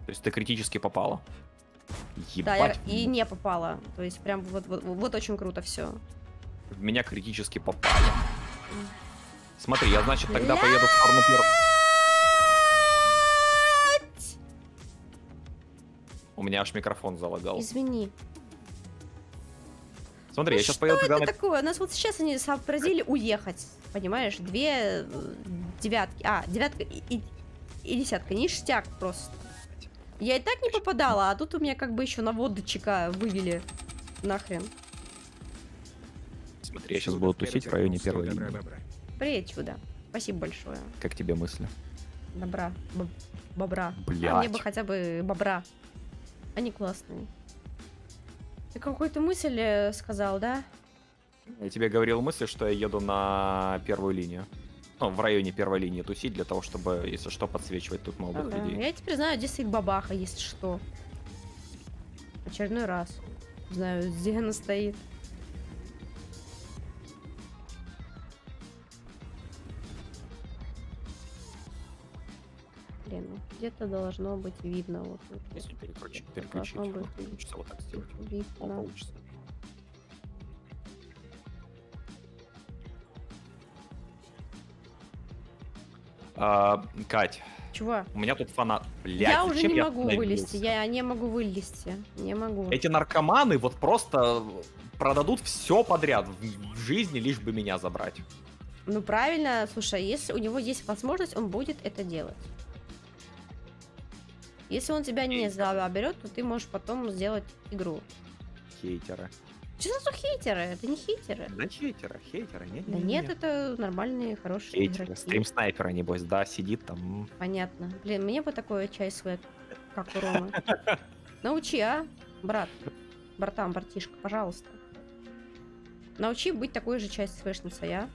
То есть ты критически попала. Да, я Ебать, и не попала. То есть прям вот, вот, вот очень круто все. в меня критически попали. Смотри, я, значит, тогда поеду в сторону первого. У меня аж микрофон залагал. Извини. Смотри, Ну я сейчас что поеду тогда это на... такое? У нас вот сейчас они сообразили уехать. Понимаешь? Две э, девятки. А, девятка и, и- и десятка. Ништяк просто. Я и так не попадала, а тут у меня как бы еще наводчика вывели. Нахрен. Смотри, я сейчас буду тусить в районе первой линии. Привет, чудо. Спасибо большое. Как тебе мысли? Добра. Боб- Бобра. А Блядь. мне бы хотя бы бобра. Они классные. Ты какую-то мысль э, сказал, да? Я тебе говорил мысль, что я еду на первую линию. Ну, в районе первой линии тусить для того, чтобы, если что, подсвечивать тут молодых Ага. людей. Я теперь знаю, где стоит бабаха, если что. Очередной раз. Знаю, где она стоит. Где-то должно быть видно. Вот. Если переключить, Должно переключить, быть вот получится вот так сделать. О, видно. получится. А, Кать, Чего? у меня тут фанат. Блядь, я уже не я могу вылезти. Я не могу вылезти. Не могу. Эти наркоманы вот просто продадут все подряд в в жизни, лишь бы меня забрать. Ну правильно, слушай, если у него есть возможность, он будет это делать. Если он тебя не заберет, то ты можешь потом сделать игру. Хейтеры. Что за хейтеры? Это не хейтеры. Да хейтеры, хейтеры, нет, Да нет, это нормальные, хорошие Хейтеры, игроки. стрим снайпера, небось, да, сидит там. Понятно. Блин, мне бы такое чай свой, как у Ромы. Научи, а, брат. Братан, братишка, пожалуйста. Научи быть такой же часть свешницей, а?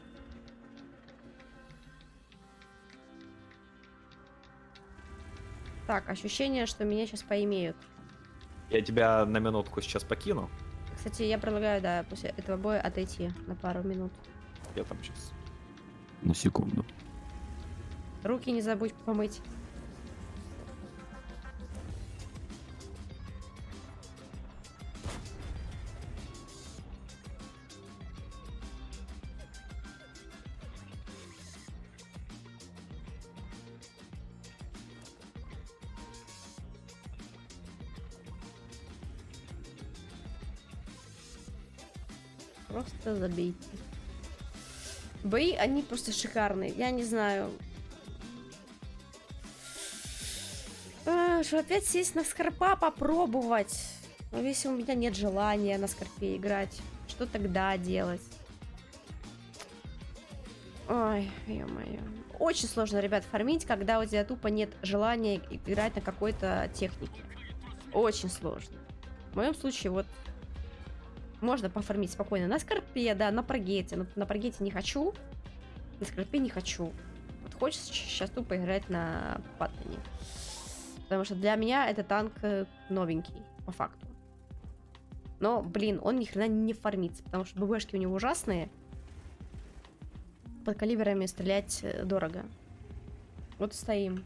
Так, ощущение, что меня сейчас поимеют. Я тебя на минутку сейчас покину. Кстати, я предлагаю, да, после этого боя отойти на пару минут. Я там сейчас. На секунду. Руки не забудь помыть. Просто забейте. Бои, они просто шикарные. Я не знаю. А, Что опять сесть на скорпа попробовать. Но если у меня нет желания на скорпе играть, что тогда делать? Ой, ё-моё. Очень сложно, ребят, фармить, когда у тебя тупо нет желания играть на какой-то технике. Очень сложно. В моем случае, вот, можно пофармить спокойно на скорпе, да, на прогете. Но на прогете не хочу, на скорпе не хочу. Вот хочется сейчас тупо играть на паттоне. Потому что для меня это танк э, новенький, по факту. Но, блин, он ни хрена не фармится, потому что ББшки у него ужасные. Под калибрами стрелять э, дорого. Вот стоим.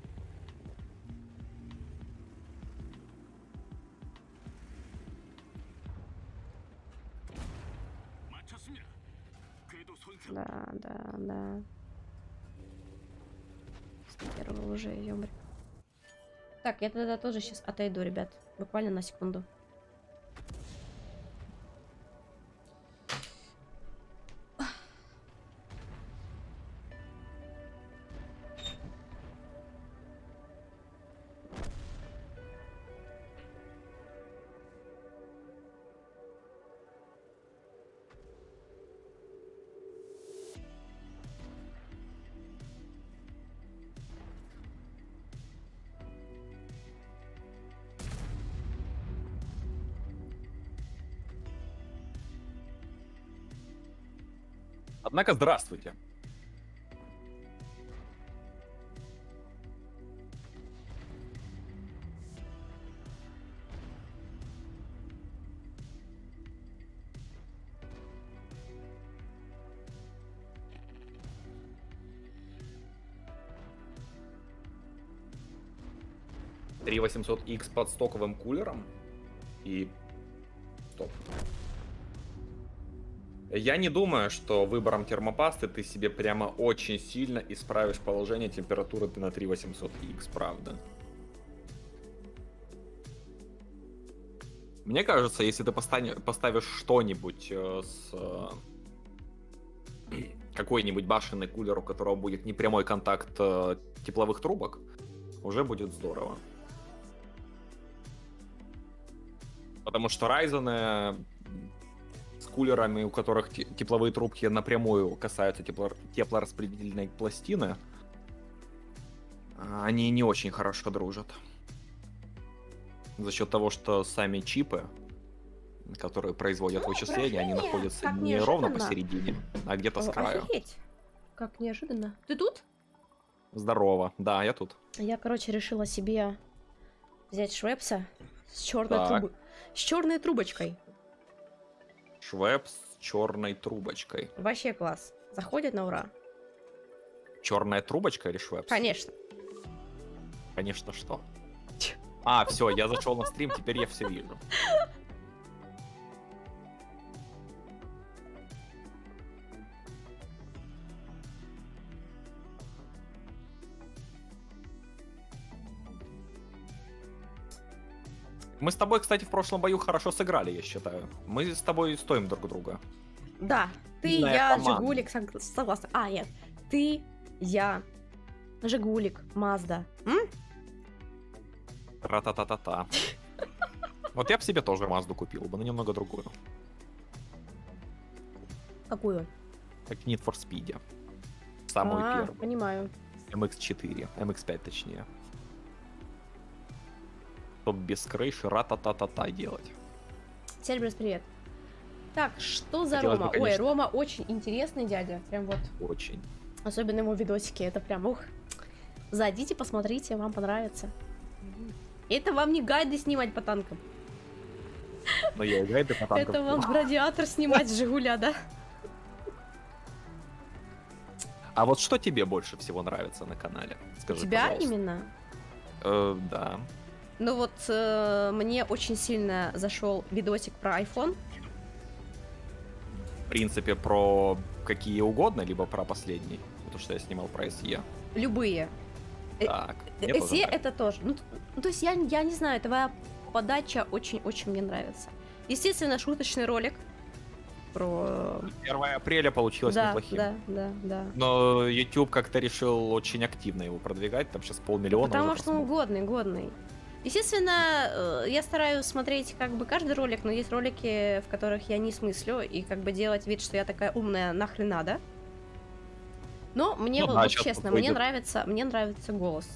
Да, да, да. Первого уже ёмрь. Так, я тогда тоже сейчас отойду, ребят. Буквально на секунду. Однако, здравствуйте. Три 800X под стоковым кулером и Я не думаю, что выбором термопасты ты себе прямо очень сильно исправишь положение температуры ты на 3800X, правда. Мне кажется, если ты поставишь что-нибудь э, с э, какой-нибудь башенный кулер, у которого будет непрямой контакт э, тепловых трубок, уже будет здорово. Потому что Ryzen кулерами, у которых те- тепловые трубки напрямую касаются тепло- теплораспределительной пластины, они не очень хорошо дружат. За счет того, что сами чипы, которые производят вычисления, они находятся как не ровно неожиданно. посередине, а где-то с краю. Офигеть. Как неожиданно. Ты тут? Здорово. Да, я тут. Я, короче, решила себе взять Швепса с черной трубой. С черной трубочкой. Швеп с черной трубочкой. Вообще класс. Заходит на ура. Черная трубочка или швепс? Конечно. Конечно, что? А, все, я зашел на стрим, теперь я все вижу. Мы с тобой, кстати, в прошлом бою хорошо сыграли, я считаю. Мы с тобой стоим друг друга. Да, ты, Сильная я, команда. Жигулик, сог- согласна. А, нет. Ты, я, Жигулик, Мазда. М? Ра-та-та-та-та. Вот я бы себе тоже Мазду купил бы, но немного другую. Какую? Как Need for Speed. Самую а, первую. понимаю. MX4, MX5 точнее. Чтоб без крыши ра-та-та-та-та делать. Сербрис, привет. Так, что за Хотелось бы, Рома? Ой, конечно. Рома очень интересный дядя. Прям вот. Очень. Особенно его видосики. Это прям, ух. Зайдите, посмотрите, вам понравится. Это вам не гайды снимать по танкам. Но я и гайды по танкам Это вам радиатор снимать с Жигуля, да? А вот что тебе больше всего нравится на канале? Скажи, Тебя пожалуйста. именно? Э, да. Ну вот э, мне очень сильно зашел видосик про iPhone. В принципе, про какие угодно, либо про последний. То, что я снимал про SE. Любые. Э, Так. Эссе нравится. это тоже. Ну, то есть я, я не знаю, твоя подача очень-очень мне нравится. Естественно, шуточный ролик про... 1 апреля получилось да, неплохим. да, да, да. Но YouTube как-то решил очень активно его продвигать. Там сейчас полмиллиона Потому что он годный, годный. Естественно, э, я стараюсь смотреть как бы каждый ролик, но есть ролики, в которых я не смыслю, и как бы делать вид, что я такая умная нахрен надо. Но мне, Ну вот, да, вот честно, мне нравится, мне нравится голос.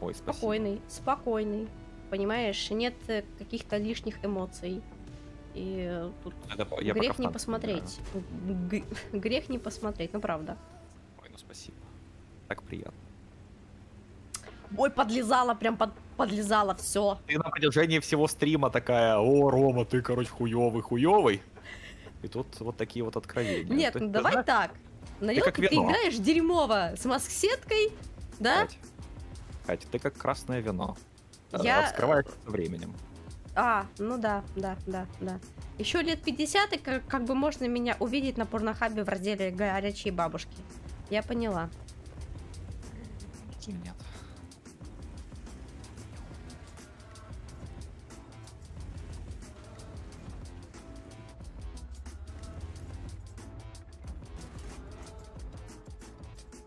Ой, спасибо. Спокойный, спокойный. Понимаешь, нет э, каких-то лишних эмоций. И тут Это грех не посмотреть. Г- Грех не посмотреть, ну правда. Ой, ну спасибо. Так приятно. Ой, подлезала, прям под, подлезала, все. Ты на протяжении всего стрима такая, о, Рома, ты, короче, хуёвый, хуёвый. И тут вот такие вот откровения. Нет, ну давай знаешь, так. На ты как ты вино. играешь дерьмово с маск-сеткой, да? Кать, Кать, ты как красное вино. Я- со временем. А, ну да, да, да, да. Еще лет 50, и как, как бы можно меня увидеть на порнохабе в разделе «Горячие бабушки». Я поняла. Нет.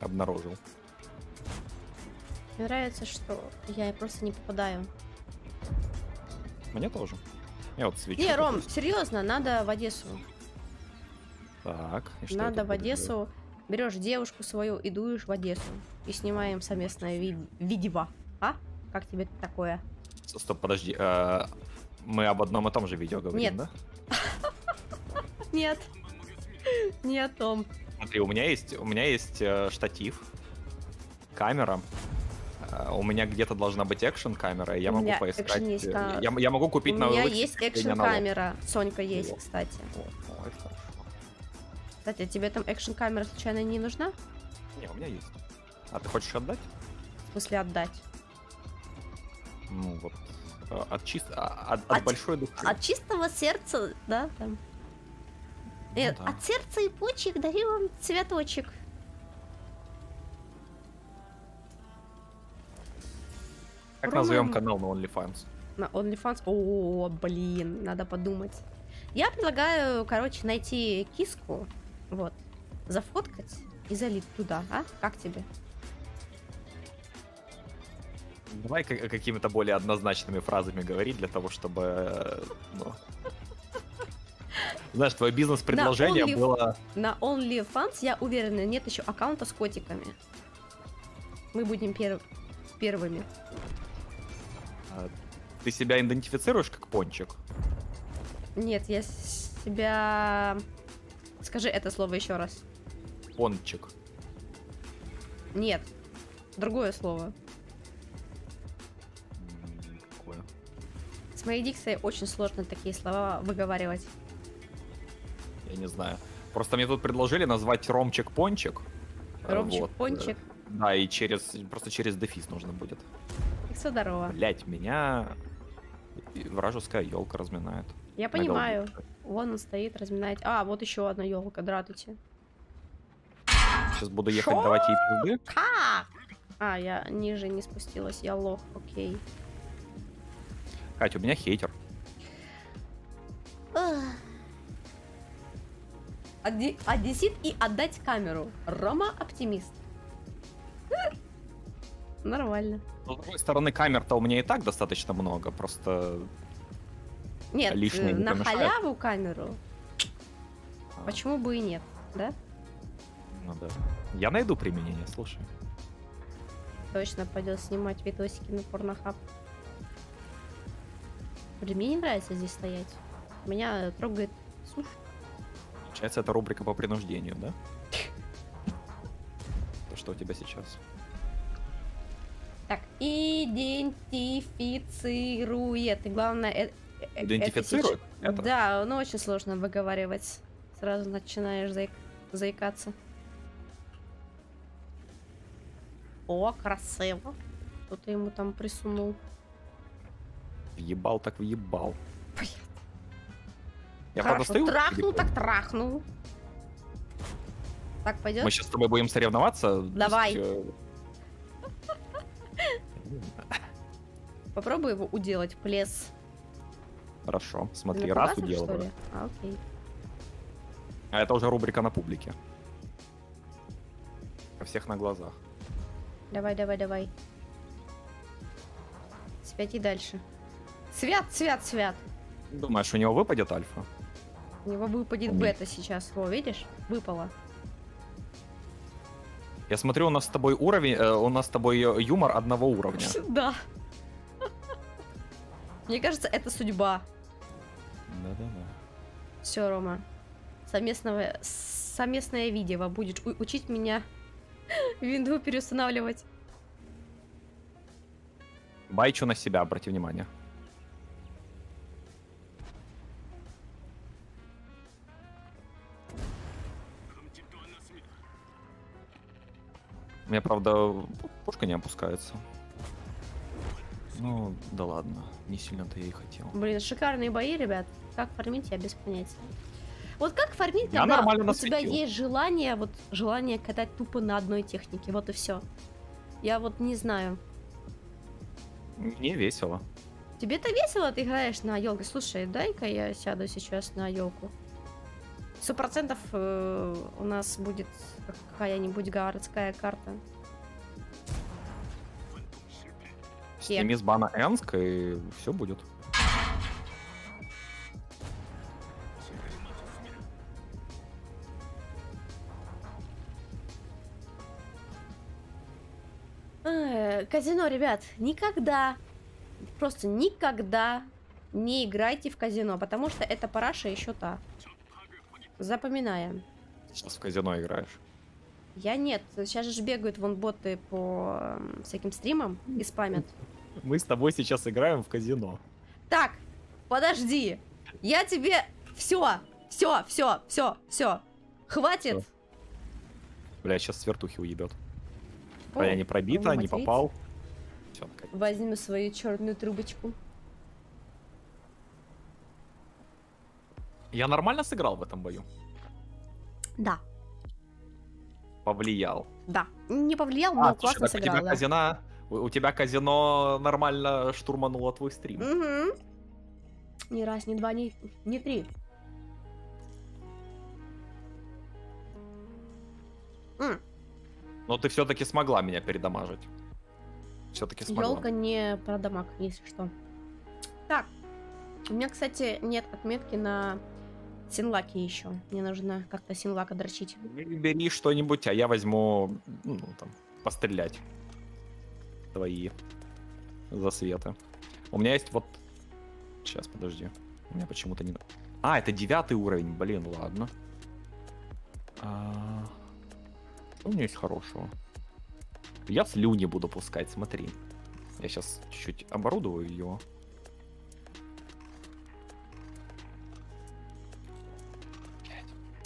Обнаружил. Мне нравится, что я просто не попадаю. Мне тоже. Я вот свечу. Не, Ром, серьезно, надо в Одессу. Так, и что надо в буду делать? Одессу. Берешь девушку свою и дуешь в Одессу. И снимаем совместное ви- видео. А? Как тебе такое? Стоп, подожди. э, Мы об одном и том же видео говорим, Нет. да? Нет. Не о том. Смотри, у меня есть, у меня есть э, штатив, камера. э, У меня где-то должна быть экшен камера, и я У могу меня поискать. экшен есть э, Я, я могу У купить на меня OLX есть лоб. экшн-камера. Сонька есть, кстати. О, о, это хорошо. Кстати, а тебе там экшн-камера случайно не нужна? Не, у меня есть. А ты хочешь отдать? В смысле отдать? Ну вот. От чисто. а- От, от От- большой души. От чистого сердца, да, там. Э, Ну да. От сердца и почек дарю вам цветочек. Как Рома- назовем канал на OnlyFans? На OnlyFans. О, блин, надо подумать. Я предлагаю, короче, найти киску, вот, зафоткать и залить туда, а? Как тебе? Давай ка- какими-то более однозначными фразами говорить для того, чтобы. э, ну, Знаешь, твое бизнес-предложение only- было. На OnlyFans, я уверена, нет еще аккаунта с котиками. Мы будем пер- первыми. А Ты себя идентифицируешь как пончик? Нет, я себя... Скажи это слово еще раз. Пончик. Нет. Другое слово. Какое? С моей дикцией очень сложно такие слова выговаривать. Я не знаю. Просто мне тут предложили назвать Ромчик Пончик. Э, Ромчик, вот, э, пончик. Да, и через просто через дефис нужно будет. Все здорово. Блять, меня вражеская елка разминает. Я понимаю. Вон он стоит, разминает. А, вот еще одна елка, дратути. Сейчас буду ехать Шо? давать ей пизды. Как? А, я ниже не спустилась, я лох, окей. Катя, у меня хейтер. Оде- Одессит и отдать камеру. Рома оптимист. Нормально. Но, с другой стороны, камер-то у меня и так достаточно много. Просто Нет, Лишнее не на помешает? халяву камеру. а, Почему бы и нет, да? ну да. Я найду применение, слушай. Точно пойдет снимать видосики на порнохаб. Блин, мне не нравится здесь стоять. Меня трогает сушь. Получается, это рубрика по принуждению, да? То, что у тебя сейчас. Так, идентифицирует. И главное, э- э- это Идентифицирует? Это? Да, ну очень сложно выговаривать. Сразу начинаешь заик- заикаться. О, красиво. Кто-то ему там присунул. Въебал так въебал. Блин. Я правда Хорошо, стою? трахнул, так трахнул. Так пойдет? Мы сейчас с тобой будем соревноваться? Давай. э, Попробуй его уделать, плес. Хорошо, смотри, раз уделываю. А, окей. А это уже рубрика на публике. У всех на глазах. Давай, давай, давай. Святи дальше. Свят, свят, свят. Думаешь, у него выпадет альфа? У него выпадет Умей. бета сейчас. Во, видишь? Выпало. Я смотрю, у нас с тобой уровень, э, у нас с тобой э, юмор одного уровня. Да. Мне кажется, это судьба. Да-да-да. Все, Рома. Совместного, совместное видео будешь у- учить меня винду переустанавливать. Байчу на себя, обрати внимание. У меня, правда, пушка не опускается. Ну, да ладно, не сильно-то я и хотел. Блин, шикарные бои, ребят. Как фармить, я без понятия. Вот как фармить, Я когда у тебя насветил. есть желание, вот желание катать тупо на одной технике, вот и все. Я вот не знаю. Мне весело. Тебе-то весело, ты играешь на елке. Слушай, дай-ка я сяду сейчас на елку. Сто процентов э, у нас будет какая-нибудь городская карта. Кек. Сними с бана Энск, и все будет. Э, Казино, ребят, никогда, просто никогда не играйте в казино, потому что эта параша еще та. Запоминаем. Сейчас в казино играешь. Я нет, сейчас же бегают вон боты по эм, всяким стримам и спамят. Мы с тобой сейчас играем в казино. Так, подожди, я тебе все, все, все, все, все, хватит. Всё. Бля, сейчас с вертухи уебет. О, Броня не пробита, не попал. Все, Возьму свою черную трубочку. Я нормально сыграл в этом бою? Да, Повлиял. да, не повлиял, но А, слушай, классно так у сыграл. тебя да. казино... У у тебя казино нормально штурмануло твой стрим. Мгм. Ни раз, ни два, ни, ни три. М, Но ты все-таки смогла меня передамажить. Все-таки смогла. Елка не про дамаг, если что. Так, у меня, кстати, нет отметки на синлаке еще. Мне нужно как-то синлака дрочить. Бери что-нибудь, а я возьму, ну, там, пострелять. твои засветы. У меня есть вот... Сейчас, подожди. У меня почему-то не... А, это девятый уровень. Блин, ладно. А, Что у меня есть хорошего? Я слюни буду пускать, смотри. Я сейчас чуть-чуть оборудую его.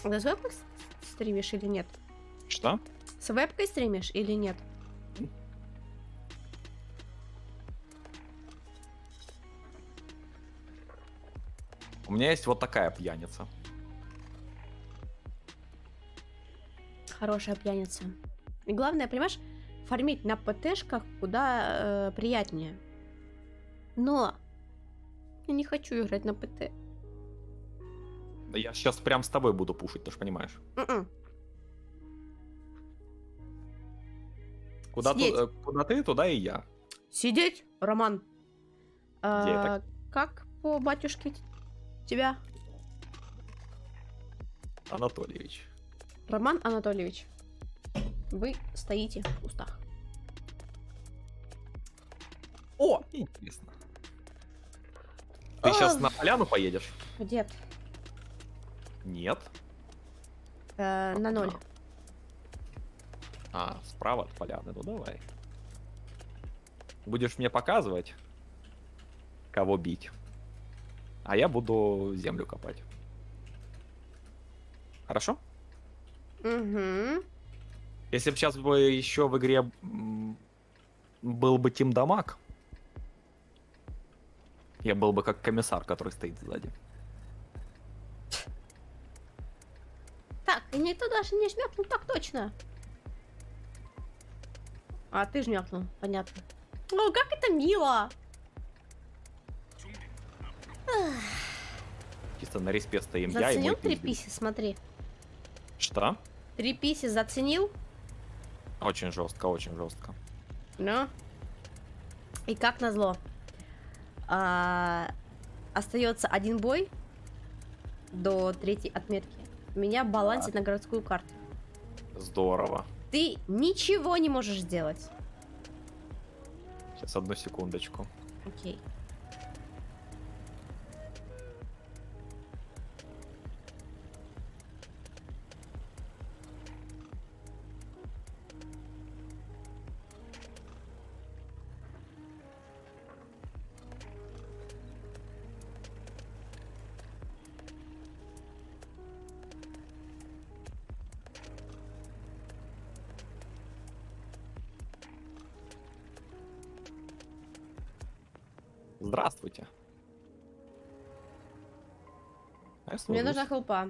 Да с вебкой стримишь или нет? Что? С вебкой стримишь или нет? У меня есть вот такая пьяница. Хорошая пьяница. И главное, понимаешь, фармить на ПТшках куда э, приятнее. Но я не хочу играть на ПТ. Я сейчас прям с тобой буду пушить, ты же понимаешь. М-м. Куда, ту- э, куда ты, туда и я. Сидеть, Роман. А, как по батюшке тебя? Анатольевич. Роман Анатольевич. Вы стоите в кустах. О! Интересно. Ты сейчас Ах. на поляну поедешь? Дед, Нет. э, на ноль. А, справа от поляны, ну давай. Будешь мне показывать, кого бить. А я буду землю копать. Хорошо? Угу. Если бы сейчас бы еще в игре был бы Тим Дамаг, я был бы как комиссар, который стоит сзади. И никто даже не жмякнул, так точно. А ты жмякнул, понятно. Ну, как это мило! Чисто на респе стоим я и Заценил три писи, смотри. Что? Три писи заценил? Очень жестко, очень жестко. Ну. И как назло. А, остается один бой до третьей отметки. Меня балансит на городскую карту. Здорово. Ты ничего не можешь сделать. Сейчас одну секундочку. Окей. Мне нужна хелпа.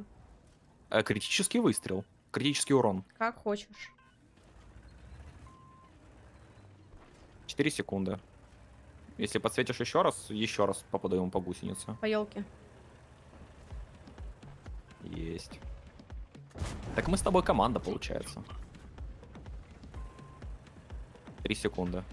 Э, критический выстрел. Критический урон. Как хочешь. 4 секунды. Если подсветишь еще раз, еще раз попаду ему по гусенице. По елке. Есть. Так мы с тобой команда, получается. Три секунды.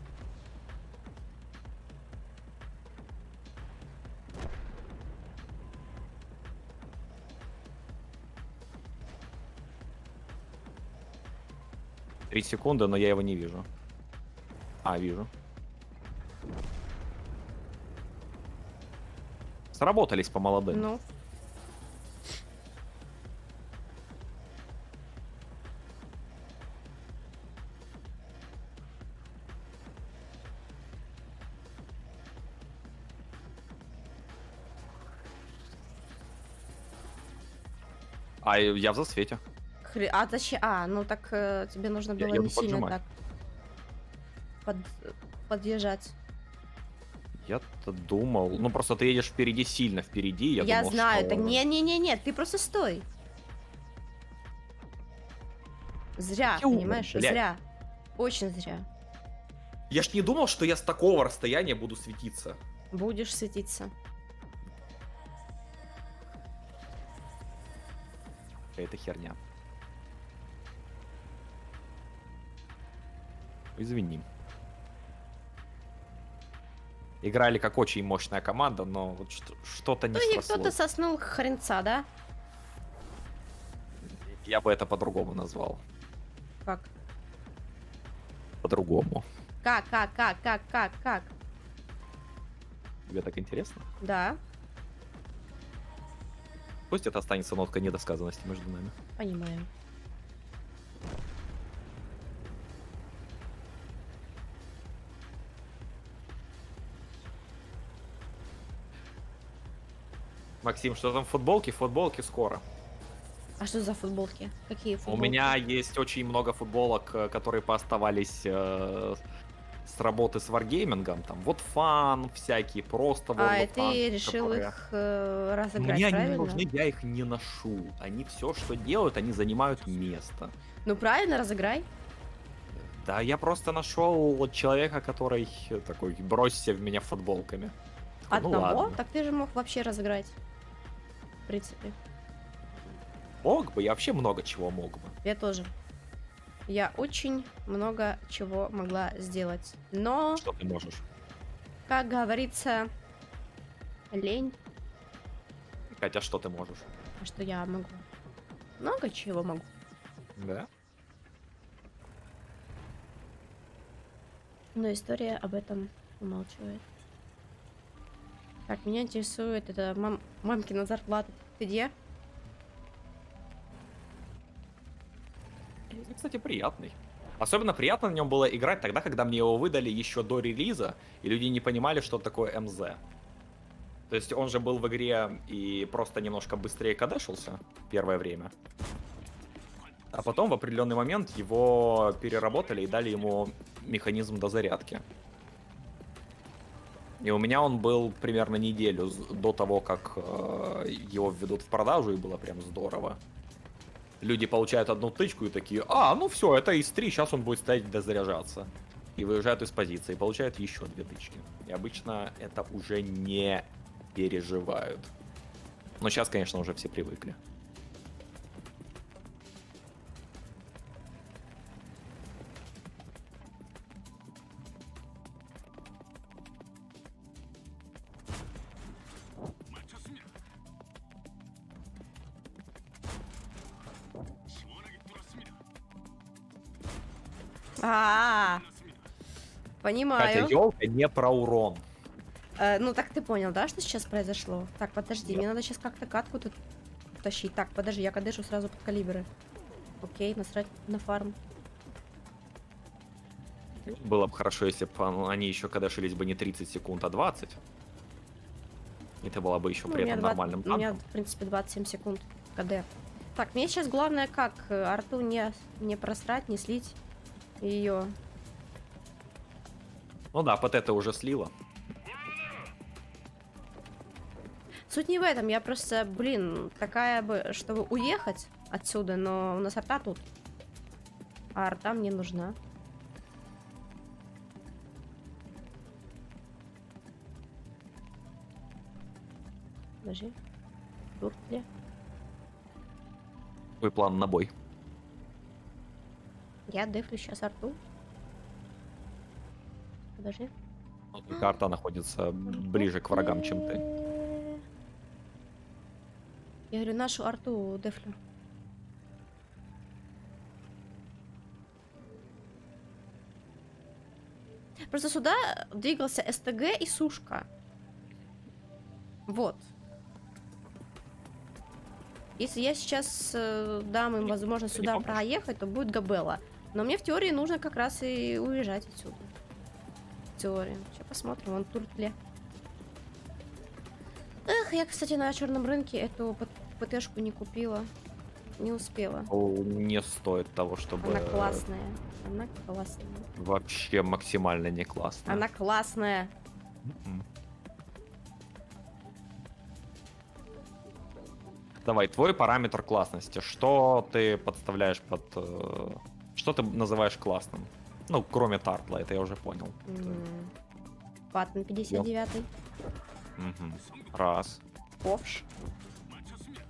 Три секунды, но я его не вижу. А, вижу. Сработались по молодым. Ну. А я в засвете. Хре- А зачем? А, ну так э, тебе нужно Я было еду не сильно поджимать. так под... подъезжать. Я-то думал. Ну просто ты едешь впереди сильно впереди. Я, Я, думал, знаю, что- так не-не-не-не, ты просто стой. Зря, Ю, понимаешь? блядь. Зря. Очень зря. Я ж не думал, что я с такого расстояния буду светиться. Будешь светиться. Это херня. Извини. Играли как очень мощная команда, но вот что- что-то не Ну срослось. кто-то соснул хренца, да? Я бы это по-другому назвал. Как? По-другому. Как, как, как, как, как, как? Тебе так интересно? Да, Пусть это останется нотка недосказанности между нами. понимаю. Максим, что там в футболке? Футболки скоро. А что за футболки? Какие У футболки? меня есть очень много футболок, э, которые пооставались э, с работы с варгеймингом. Там вот фан всякие, просто World А, и ты Tanks, решил которые- их э, разыграть, Мне они не правильно? нужны, я их не ношу. Они все, что делают, они занимают место. Ну правильно, разыграй. Да, я просто нашел человека, который такой, бросься в меня футболками. Ну Одного? ладно. Так ты же мог вообще разыграть. В принципе. Мог бы, я вообще много чего мог бы. Я тоже. Я очень много чего могла сделать. Но, Что ты можешь? как говорится, лень. Хотя что ты можешь? А что я могу? Много чего могу. Да? Но история об этом умалчивает. Так, меня интересует это мам... мамкина зарплата. Ты где? И, кстати, приятный. Особенно приятно на нем было играть тогда, когда мне его выдали еще до релиза, и люди не понимали, что такое МЗ. То есть он же был в игре и просто немножко быстрее кадешился первое время. А потом в определенный момент его переработали и дали ему механизм дозарядки. И у меня он был примерно неделю до того, как э, его введут в продажу, и было прям здорово. Люди получают одну тычку и такие, а, ну все, это из 3, сейчас он будет стоять дозаряжаться. И выезжают из позиции, получают еще две тычки. И обычно это уже не переживают. Но сейчас, конечно, уже все привыкли. Понимаю. Хотя елка не про урон. Э, ну так ты понял, да, что сейчас произошло? Так, подожди, Нет. мне надо сейчас как-то катку тут тащить. Так, подожди, я кадышу сразу под калибры. Окей, насрать на фарм. Было бы хорошо, если бы они еще кадашились бы не 30 секунд, а 20. И ты была бы еще Ну, при этом два- нормальным У меня, танком. в принципе, 27 секунд КД. Так, мне сейчас главное как? э, Арту не, не просрать, не слить ее. Ну да, ПТ ты уже слила. Суть не в этом, я просто, блин, такая бы, чтобы уехать отсюда, но у нас арта тут. А арта мне нужна. Подожди. Тут ли? Твой план на бой. Я дефлю сейчас арту. Подожди. Только арта находится ближе к врагам, чем ты. Я говорю, нашу арту дефлю. Просто сюда двигался СТГ и сушка. Вот. Если я сейчас э, дам им возможность сюда проехать, то будет Габела. Но мне в теории нужно как раз и уезжать отсюда. Теории. Сейчас посмотрим, вон Туртле. Эх, я, кстати, на черном рынке эту ПТшку не купила. Не успела. О, Не стоит того, чтобы... Она классная. Она классная. Вообще максимально не классно. Она классная. Мгм. Давай, твой параметр классности. Что ты подставляешь под... э, Что ты называешь классным? Ну, кроме Тартла, это я уже понял. Паттон 59 Мгм. Раз. Ковш.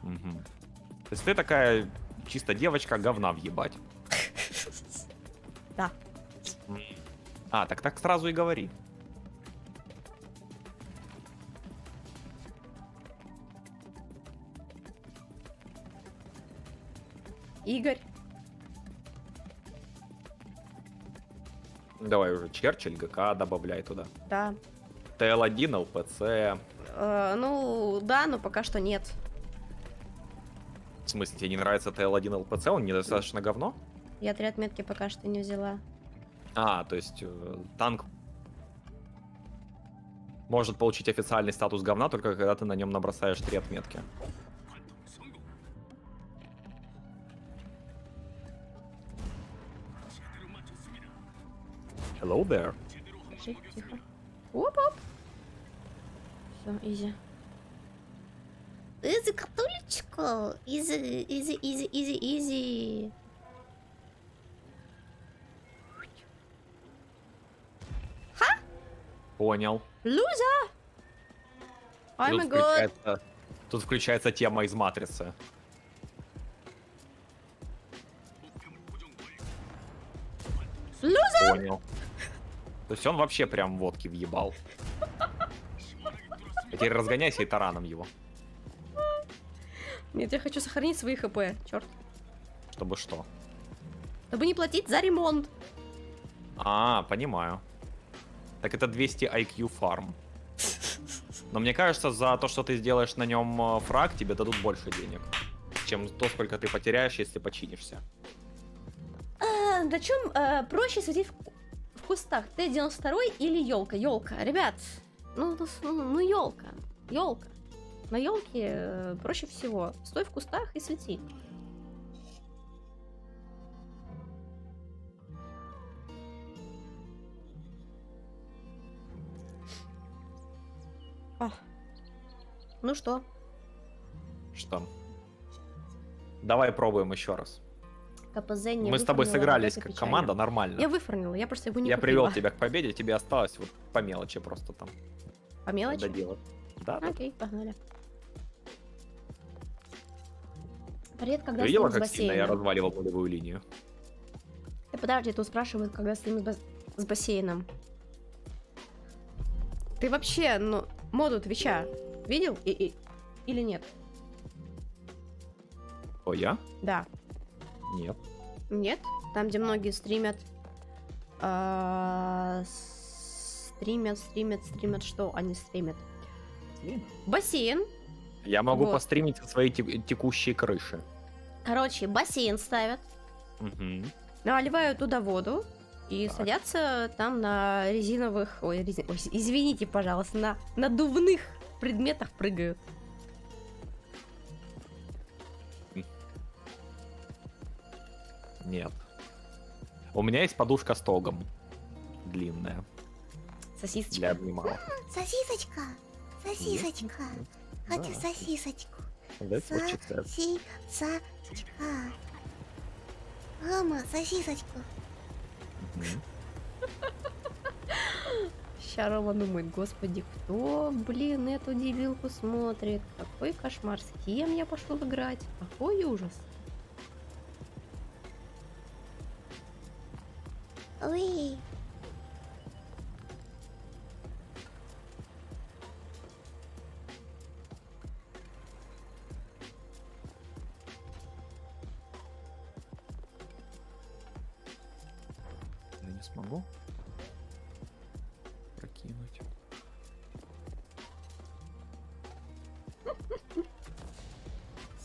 То есть ты такая чисто девочка говна въебать. Да. А, так так сразу и говори. Игорь. Давай уже Черчилль, ГК добавляй туда. Да. ТЛ1, ЛПЦ. Э, ну, да, но пока что нет. В смысле, тебе не нравится ТЛ1 ЛПЦ? Он недостаточно говно? Я три отметки пока что не взяла. А, то есть э, танк может получить официальный статус говна только когда ты на нем набросаешь три отметки. Hello there. Держи, тихо. Оп-оп. Все, easy. Easy, катулечка. Easy, easy, easy, easy, easy. Понял. Loser! Oh, my god. включается, тут включается тема из матрицы. Loser! Понял. То есть он вообще прям водки въебал. А Теперь разгоняйся и тараном его. Нет, я хочу сохранить свои хп. Черт. Чтобы что? Чтобы не платить за ремонт. А, понимаю. Так это 200 IQ фарм. Но мне кажется, за то, что ты сделаешь на нем э, фраг, тебе дадут больше денег, чем то, сколько ты потеряешь, если починишься. А, на чем э, проще светить кустах? Т-92 или елка? Елка. Ребят, ну, ну, ну, ну елка. Елка. На елке проще всего. Стой в кустах и свети. А. Ну что? Что? Давай пробуем еще раз. КПЗ не Мы с тобой сыгрались как печально. команда нормально. Я выфорнила, я просто его не Я купила. привел тебя к победе, тебе осталось вот по мелочи просто там По мелочи? доделать. Да, да. Окей, погнали. Привет, когда Ты видела, с как сильно я разваливал нулевую линию? Э, подожди, тут спрашивают, когда снимем бас- с бассейном. Ты вообще, ну, моду Твича видел и, и- или нет? О, я? Да. Нет. Нет? Там, где многие стримят... а, стримят, стримят, стримят что они стримят? Бассейн. Я могу Вот. постримить со своей те- текущей крыши. Короче, бассейн ставят. Мгм. наливают туда воду и Так. садятся там на резиновых, ой, резин- ой, извините, пожалуйста, на надувных предметах прыгают. Нет. У меня есть подушка с тогом. Длинная. Сосисочка. Для обнималок. Сосисочка. Сосисочка. Хочу Да. сосисочку. That's what she said. Сосисочка. Мама, сосисочку. Ща Рома думает, господи, кто, блин, эту дебилку смотрит? Какой кошмар, с кем я пошел играть? Какой ужас. Ой. Я не смогу прокинуть.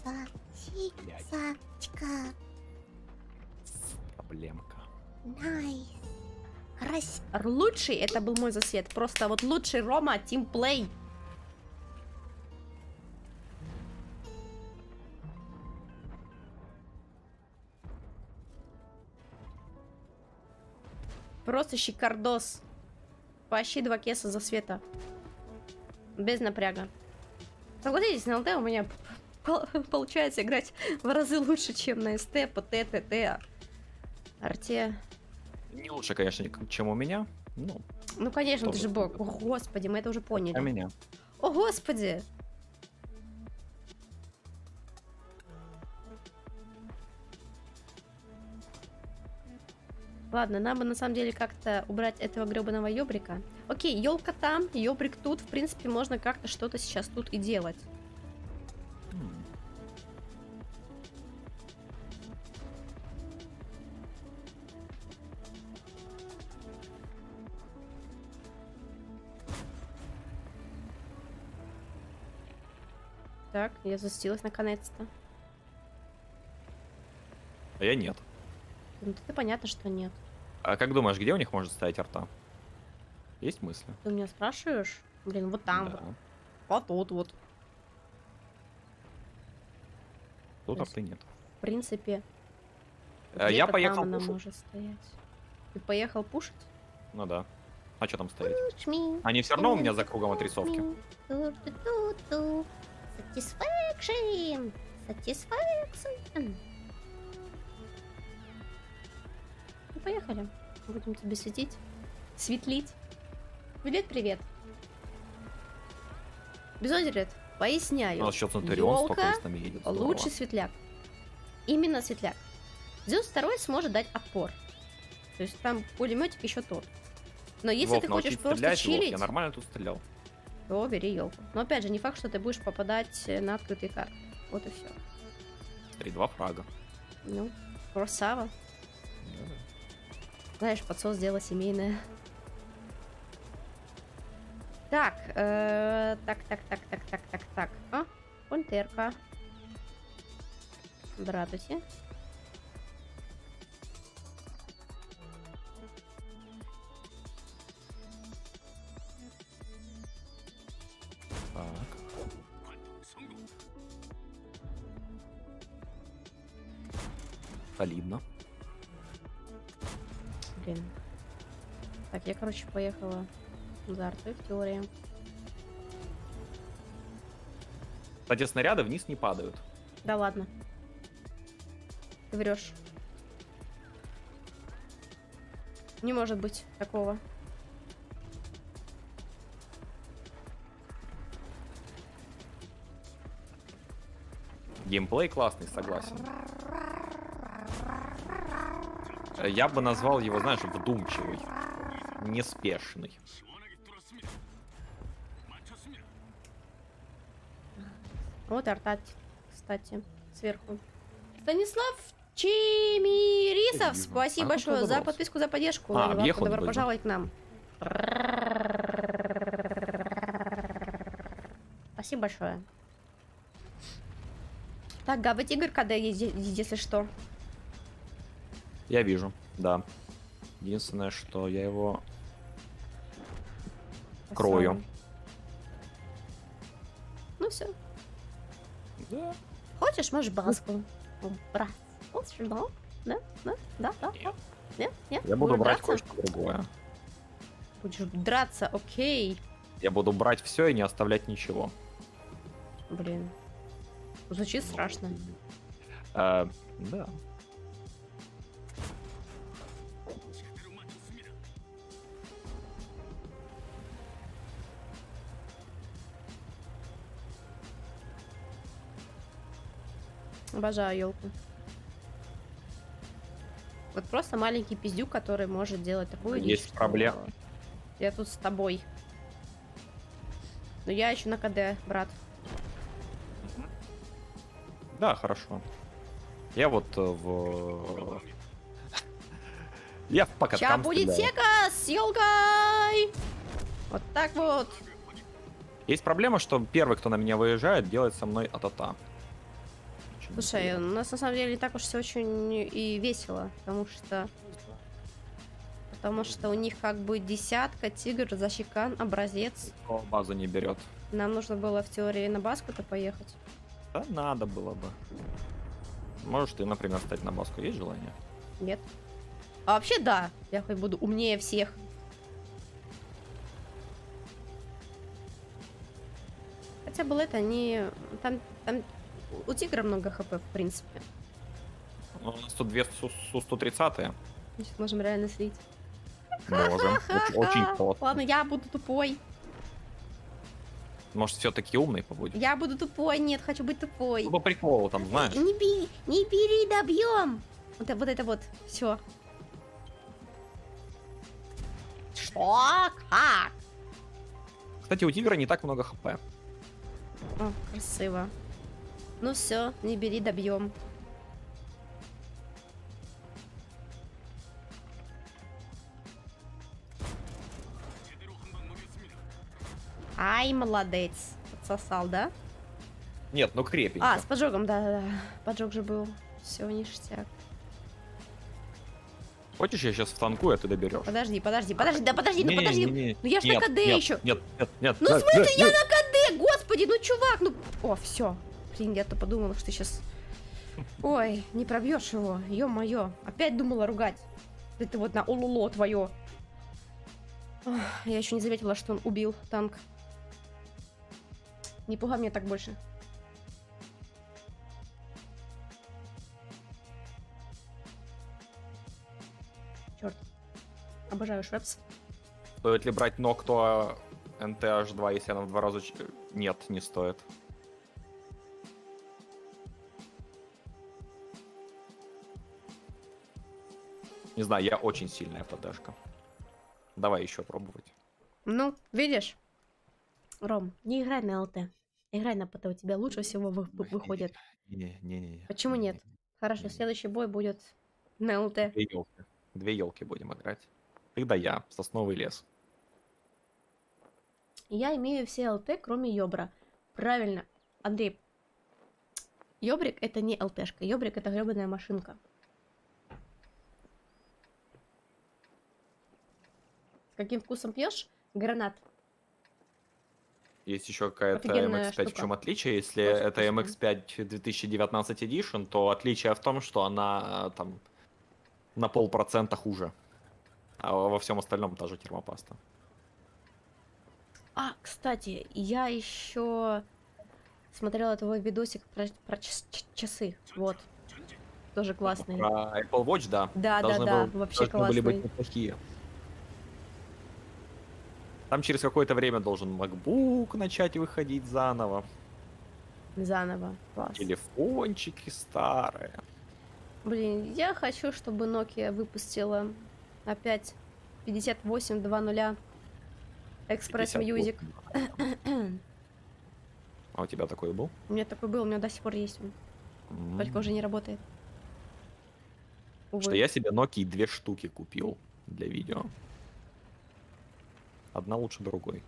Сосисочка. Проблемка. Nice. Р- Лучший, это был мой засвет, просто вот лучший Рома, teamplay. Просто щекардос. Почти два кеса за света. Без напряга. Согласитесь, на ЛТ у меня пол- получается играть в разы лучше, чем на СТ, ПТ, ТТ. Арте. Не лучше, конечно, чем у меня. Ну, Ну, конечно, ты же бог. О, господи, мы это уже а поняли. меня. О, господи! Ладно, нам бы на самом деле как-то убрать этого гребаного ёбрика. Окей, елка там, ёбрик тут. В принципе, можно как-то что-то сейчас тут и делать. Так, я застилась наконец-то. А я нет. Ну, это понятно, что нет. А как думаешь, где у них может стоять арта? Есть мысли? Ты меня спрашиваешь? Блин, вот там Да. вот. Вот тут вот. Тут есть- арты нет. В принципе. Э, я поехал там она может стоять. Ты поехал пушить? Ну да. А что там стоять? Они все равно у меня за кругом отрисовки. Satisfaction. Satisfaction. Ну, поехали. Будем тебе светить. Светлить. Привет, привет. Безозерет, поясняю. У нас столько Ёлка с нами едет. здорово. Лучший светляк. Именно светляк. Зюс второй сможет дать отпор. То есть там пулеметик еще тот. Но если Вов, ты хочешь просто стрелять, Вов, чилить, я нормально тут стрелял. То бери елку. Но опять же, не факт, что ты будешь попадать на открытые карты. Вот и все. Смотри, два фрага. Ну, красава. Знаешь, подсос дело семейное. Так, э, так, так, так, так, так, так, так. А, пантерка. Здравствуйте. Солидно. Блин. Так, я, короче, поехала за артой в теории. Кстати, снаряды вниз не падают. Да ладно. Ты врешь. Не может быть такого. Геймплей классный, согласен. Э, Я бы назвал его, знаешь, вдумчивый. Неспешный. Вот арта, кстати, сверху. Станислав Чемирисов, спасибо А большое за подписку, за поддержку. А, объехал, Добро пожаловать к нам. Спасибо большое. Так, Габа Тигр, когда если что. Я вижу, да. Единственное, что я его... Крою. Красава. Ну все. Да. Хочешь, можешь баску брать. Хочешь, да? Да? Да? Да? Да? Нет. Нет? Нет? Я буду Будешь брать кое-что другое. Будешь драться, окей. Я буду брать все и не оставлять ничего. Блин. Звучит страшно. Э, да. Обожаю елку. Вот просто маленький пиздюк, который может делать такую дичь, Есть что проблема. Я тут с тобой. Но я еще на КД, брат. Да, хорошо. Я вот э, в... Я по Сейчас будет сека с елкой! Вот так вот. Есть проблема, что первый, кто на меня выезжает, делает со мной атата. Очень Слушай, у нас на самом деле не так уж все очень и весело, потому что... Потому что у них как бы десятка, тигр, защекан, образец. Никто базу не берет. Нам нужно было в теории на баску-то поехать. Да, надо было бы. Можешь ты, например, стать на баску. Есть желание? Нет. А вообще да, я хоть буду умнее всех. Хотя бы это не... Там, там у тигра много хп, в принципе. Ну, у нас тут две Су- Су-130. Мы сейчас можем реально слить. Можем. Очень, просто. Ладно, я буду тупой. Может, все-таки умный побудет? Я буду тупой, нет, хочу быть тупой. Ну, по приколу, там, знаешь. Не бери, не бери, добьем. Вот, это- вот это вот, все. Что? Как? Кстати, у тигра не так много хп. О, красиво. Ну все, не бери, добьем. Ай, молодец. Подсосал, да? Нет, ну крепенько. А, с поджогом, да-да-да. Поджог же был. Все, ништяк. Хочешь, я сейчас втанкую, а ты доберешь? Подожди, подожди, подожди, да подожди, ну подожди. Ну я ж на КД нет, еще. Нет, нет, нет. Ну, в смысле, я нет. на КД, господи, ну чувак, ну... О, все. Блин, я-то подумала, что ты сейчас... Ой, не пробьешь его, ё-моё. Опять думала ругать. Это вот на улуло твое. Я еще не заметила, что он убил танк. Не пугай меня так больше. Черт. Обожаю Швепс. Стоит ли брать Нокто NTH2, если она в два раза... Нет, не стоит. Не знаю, я очень сильная ПДшка. Давай еще пробовать. Ну, видишь? Ром, не играй на ЛТ. Играй на ПТ, у тебя лучше всего вы- вы- выходит. Не-не-не. Почему нет? Хорошо, следующий бой будет на ЛТ. Две елки. Две елки будем играть. Тогда я, сосновый лес. Я имею все ЛТ, кроме Йобра. Правильно. Андрей, Йобрик это не ЛТшка. Йобрик это гребаная машинка. Каким вкусом пьешь? Гранат. Есть еще какая-то Офигенная MX5. В штука. чем отличие? Если Очень это вкусная. MX5 2019 Edition, то отличие в том, что она э, там на полпроцента хуже. А во всем остальном та же термопаста. А, кстати, я еще смотрела твой видосик про, про часы. Вот. Тоже классный. Про Apple Watch, да. Да, да, должны да, был- вообще должны были быть классный. неплохие. Там через какое-то время должен MacBook начать выходить заново. Заново. Класс. Телефончики старые. Блин, я хочу, чтобы Nokia выпустила опять 5820 Express 50 Music. А у тебя такой был? У меня такой был, у меня до сих пор есть он. М. Только уже не работает. Увы. Что я себе Nokia две штуки купил для видео. Одна лучше другой.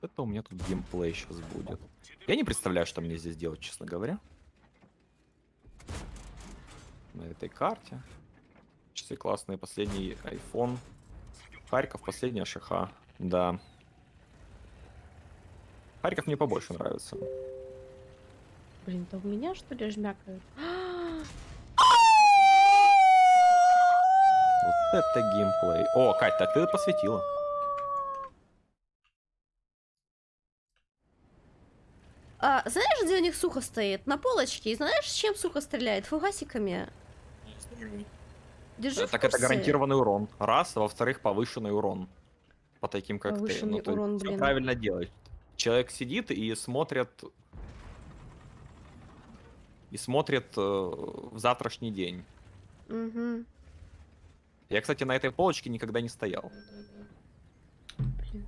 Это у меня тут геймплей сейчас будет. Я не представляю, что мне здесь делать, честно говоря. На этой карте. Часы классные, последний iPhone. Харьков, последняя ШХ. Да. Харьков мне побольше нравится. Блин, то у меня что ли жмякают? Вот это геймплей. О, Кать, так ты посветила. А, знаешь, где у них сухо стоит? На полочке. И знаешь, с чем сухо стреляет? Фугасиками. Держи в так это гарантированный урон. Раз, а во-вторых, повышенный урон. По таким, как ты. Повышенный Ну, то урон, всё блин. правильно делать. Человек сидит и смотрит... И смотрит э, в завтрашний день. Мгм. Я, кстати, на этой полочке никогда не стоял. Блин.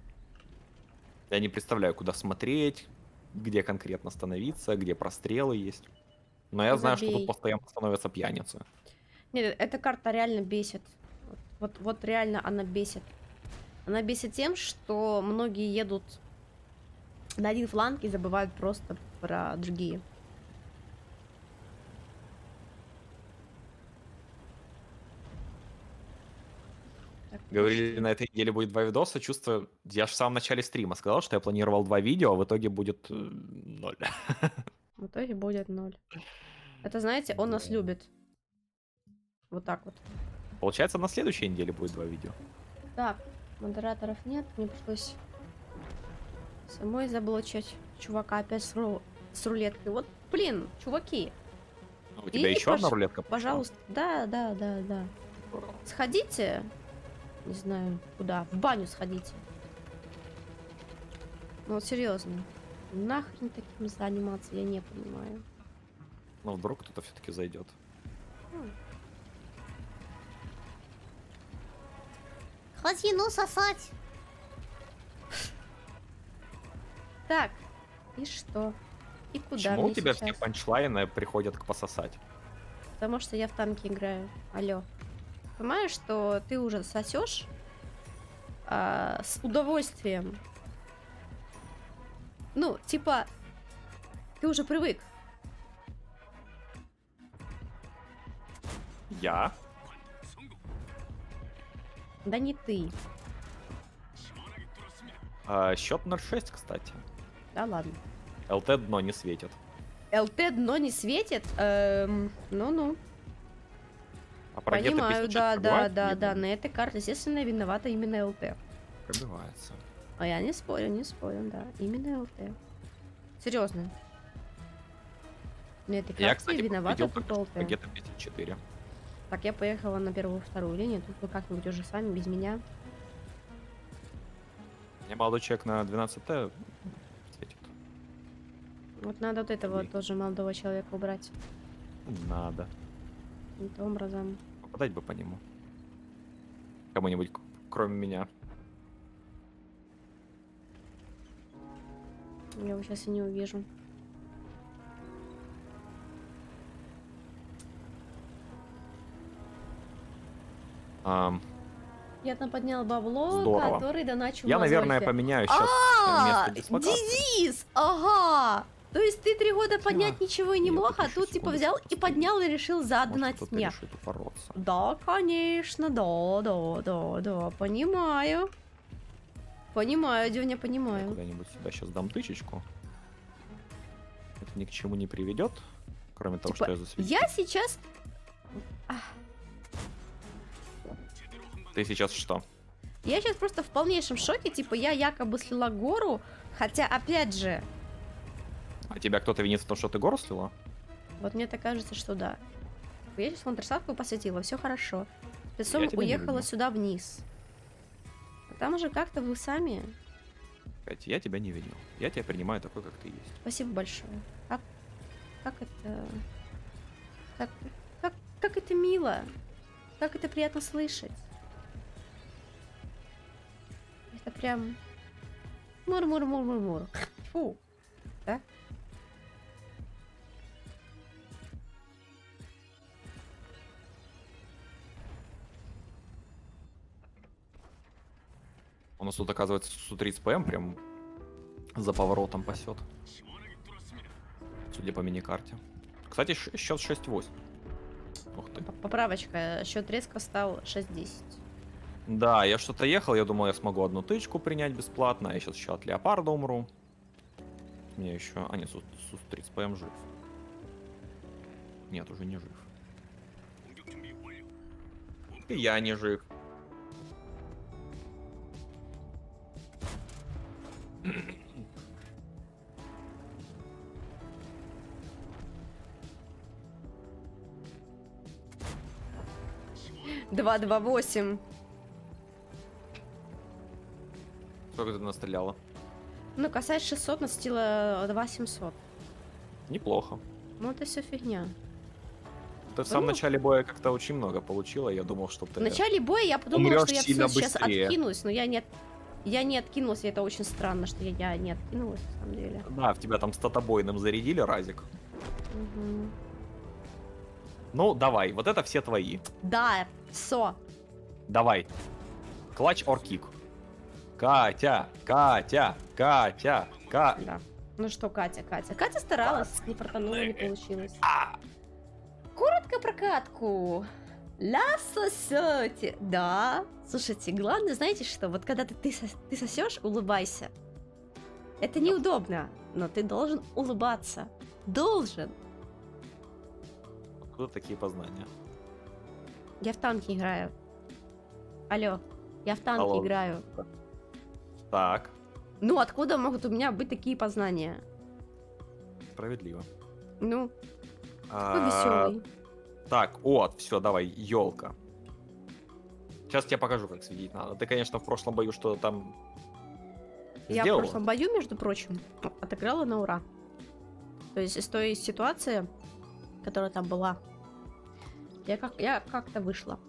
Я не представляю, куда смотреть, где конкретно становиться, где прострелы есть. Но я знаю, что Забей. тут постоянно становятся пьяницы. Нет, эта карта реально бесит. Вот, вот, вот реально она бесит. Она бесит тем, что многие едут на один фланг и забывают просто про другие. Говорили, на этой неделе будет два видоса. Чувство... Я же в самом начале стрима сказал, что я планировал два видео, а в итоге будет э, ноль. В итоге будет ноль. Это, знаете, он нас любит. Вот так вот. Получается, на следующей неделе будет два видео. Так, модераторов нет, мне пришлось самой заблочить чувака опять с, ру- с рулеткой. Вот, блин, чуваки, А У тебя И, еще одна пож- рулетка? пошла? пожалуйста, да, да, да, да. Сходите, не знаю, куда, в баню сходите. Ну вот серьезно, нахрен таким заниматься, я не понимаю. Ну, вдруг кто-то все-таки зайдет. Хватину сосать. Так, и что? И куда Почему у тебя сейчас? все панчлайны приходят к пососать? Потому что я в танке играю. Алло. Понимаешь, что ты уже сосешь а, с удовольствием. Ну, типа, ты уже привык. Я? Да не ты. А, счет 0-6, кстати. Да ладно. ЛТ дно не светит. ЛТ дно не светит? Эм, ну-ну. А про где-то Понимаю, да, да, да, да. На этой карте, естественно, виновата именно ЛТ. Пробивается. А я не спорю, не спорю, да. Именно ЛТ. Серьезно. На этой Я, карте кстати, виновата только ЛТ. где-то 54. Так, я поехала на первую, вторую линию. Тут вы как-нибудь уже сами, без меня. Мне молодой человек на 12Т светит. Вот надо вот этого Блин. тоже молодого человека убрать. Надо. Каким-то образом. Попадать бы по нему. Кому-нибудь, кроме меня. Я его сейчас и не увижу. Ам, Я там поднял бабло, Здорово. который доначу я, наверное, Мазольфе. поменяю сейчас А, место. Дизиз! Ага! То есть ты три года Да. поднять ничего и не Я мог, а тут типа взял и поднял и решил Может, кто-то мне. Да, конечно, да, да, да, да, понимаю. Понимаю, Дюня, Я понимаю. куда-нибудь сюда сейчас дам тычечку. Это ни к чему не приведет, кроме того, Типа, что я засветил. Я сейчас... Ты сейчас что? Я сейчас просто в полнейшем шоке, типа я якобы слила гору, хотя, опять же, А тебя кто-то винит в том, что ты гору слила? вот мне так кажется, что да. Я сейчас контрсадку посвятила, все хорошо. Спецом уехала сюда вниз. А там уже как-то вы сами. Катя, я тебя не винил. Я тебя принимаю такой, как ты есть. Спасибо большое. Как, как это... Как, как, как это мило. Как это приятно слышать. Это прям... Мур-мур-мур-мур-мур. Фу. У нас тут, оказывается, Су-30 ПМ прям за поворотом пасет. Судя по миникарте. Кстати, счет 6-8. Ух ты. Поправочка. Счет резко стал 6-10. Да, я что-то ехал, я думал, я смогу одну тычку принять бесплатно, а я сейчас еще от леопарда умру. Мне еще... А, нет, Су- Су-30 ПМ жив. Нет, уже не жив. И я не жив. Два, два, восемь. Сколько ты настреляла? Ну, касаясь 600, настила 2 700. Неплохо. Ну, это все фигня. Ты в самом Ну. начале боя как-то очень много получила, я думал, что ты... В начале боя я подумала, что я сильно сейчас откинусь, но я не, я не откинулась, и это очень странно, что я, не откинулась, на самом деле. Да, в тебя там статобойным зарядили, Разик. Мгм. Ну, давай, вот это все твои. Да, все. Давай. Клатч or кик. Катя, Катя, Катя, Ка... Да. Ну что, Катя, Катя. Катя старалась, не фартануло, не получилось. А! Коротко про катку. Ля сосете. Да. Слушайте, главное, знаете что? Вот когда ты, ты, ты сосешь, улыбайся. Это неудобно, но ты должен улыбаться. Должен. Откуда такие познания? Я в танки играю. Алло, я в танки Алло. играю. Так, Ну, откуда могут у меня быть такие познания? справедливо. Ну, А, веселый. Так, вот, все, давай, елка. Сейчас тебе покажу, как светить надо. Ты, конечно, в прошлом бою что-то там Я в сделала. прошлом бою, между прочим, отыграла на ура. То есть из той ситуации, которая там была, я, как, я как-то вышла.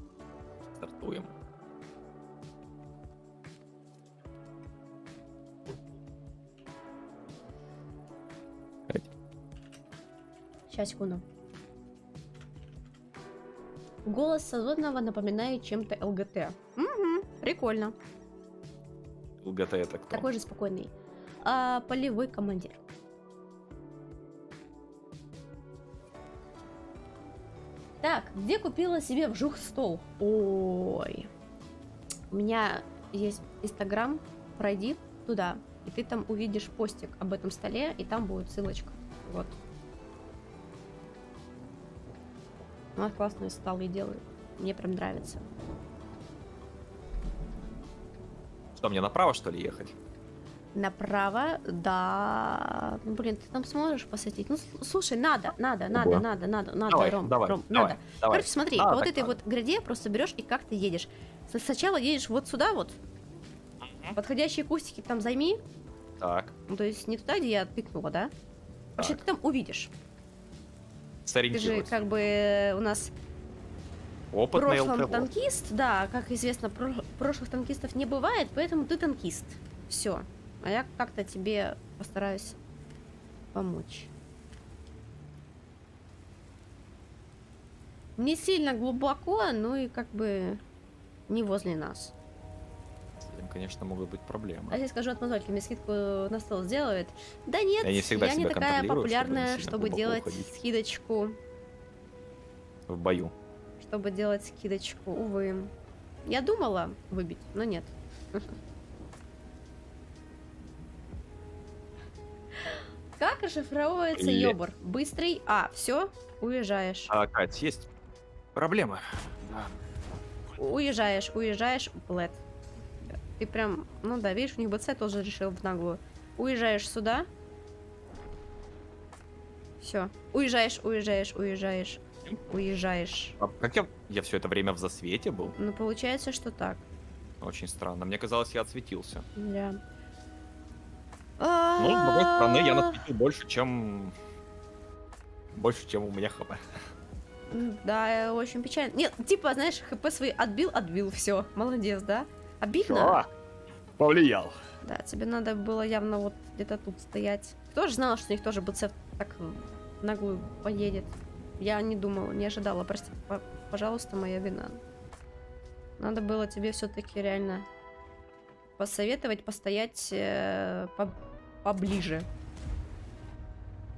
Стартуем. Сейчас, секунду. Голос Сазонова напоминает чем-то ЛГТ. Угу, прикольно. ЛГТ это кто? Такой же спокойный. А, полевой командир. Так, где купила себе вжух стол? Ой. У меня есть Инстаграм, пройди туда, и ты там увидишь постик об этом столе, и там будет ссылочка. Вот. У нас классные столы делают. Мне прям нравится. Что, мне направо, что ли, ехать? Направо, да. Ну, блин, ты там сможешь посветить? Ну, слушай, надо, надо, надо, Ого. надо, надо, надо, давай, Ром, давай, Ром, давай, надо. давай. Короче, смотри, Надо по вот этой надо. вот граде просто берешь и как ты едешь. Сначала едешь вот сюда вот, подходящие кустики там займи, Так, ну, то есть не туда, где я тыкнула, да? Так. ты там увидишь. Ты же как бы э, у нас Опытный прошлом ЛТВ. танкист, да, как известно, про- прошлых танкистов не бывает, поэтому ты танкист. Все. А я как-то тебе постараюсь помочь. Не сильно глубоко, но и как бы не возле нас. Этим, конечно, могут быть А проблемы. если скажу от мозольки, мне скидку на стол сделают? Да нет, Я не всегда я не такая чтобы популярная, чтобы глубоко делать уходить. скидочку. В бою. чтобы делать скидочку, увы. Я думала выбить, но нет. Как расшифровывается Ле-? Быстрый. А, все, уезжаешь. А, Кать, есть проблемы. Да. Уезжаешь, уезжаешь, Блэд. Ты прям, ну да, видишь, у них БЦ тоже решил в наглую. Уезжаешь сюда. Все. Уезжаешь, уезжаешь, уезжаешь. Уезжаешь. А как я... Я все это время в засвете был? Ну, получается, что так. Очень странно. Мне казалось, я отсветился. Да. Ну, с другой стороны, я насветил больше, чем... Больше, чем у меня хп. Да, очень печально. Нет, типа, знаешь, хп свои отбил, отбил, все, молодец, да? Обидно? Повлиял. Да, тебе надо было явно вот где-то тут стоять. Кто же знал, что у них тоже БЦ так наглую поедет? Я не думала, не ожидала. Прости, по- пожалуйста, моя вина. Надо было тебе все-таки реально посоветовать постоять э, по- поближе.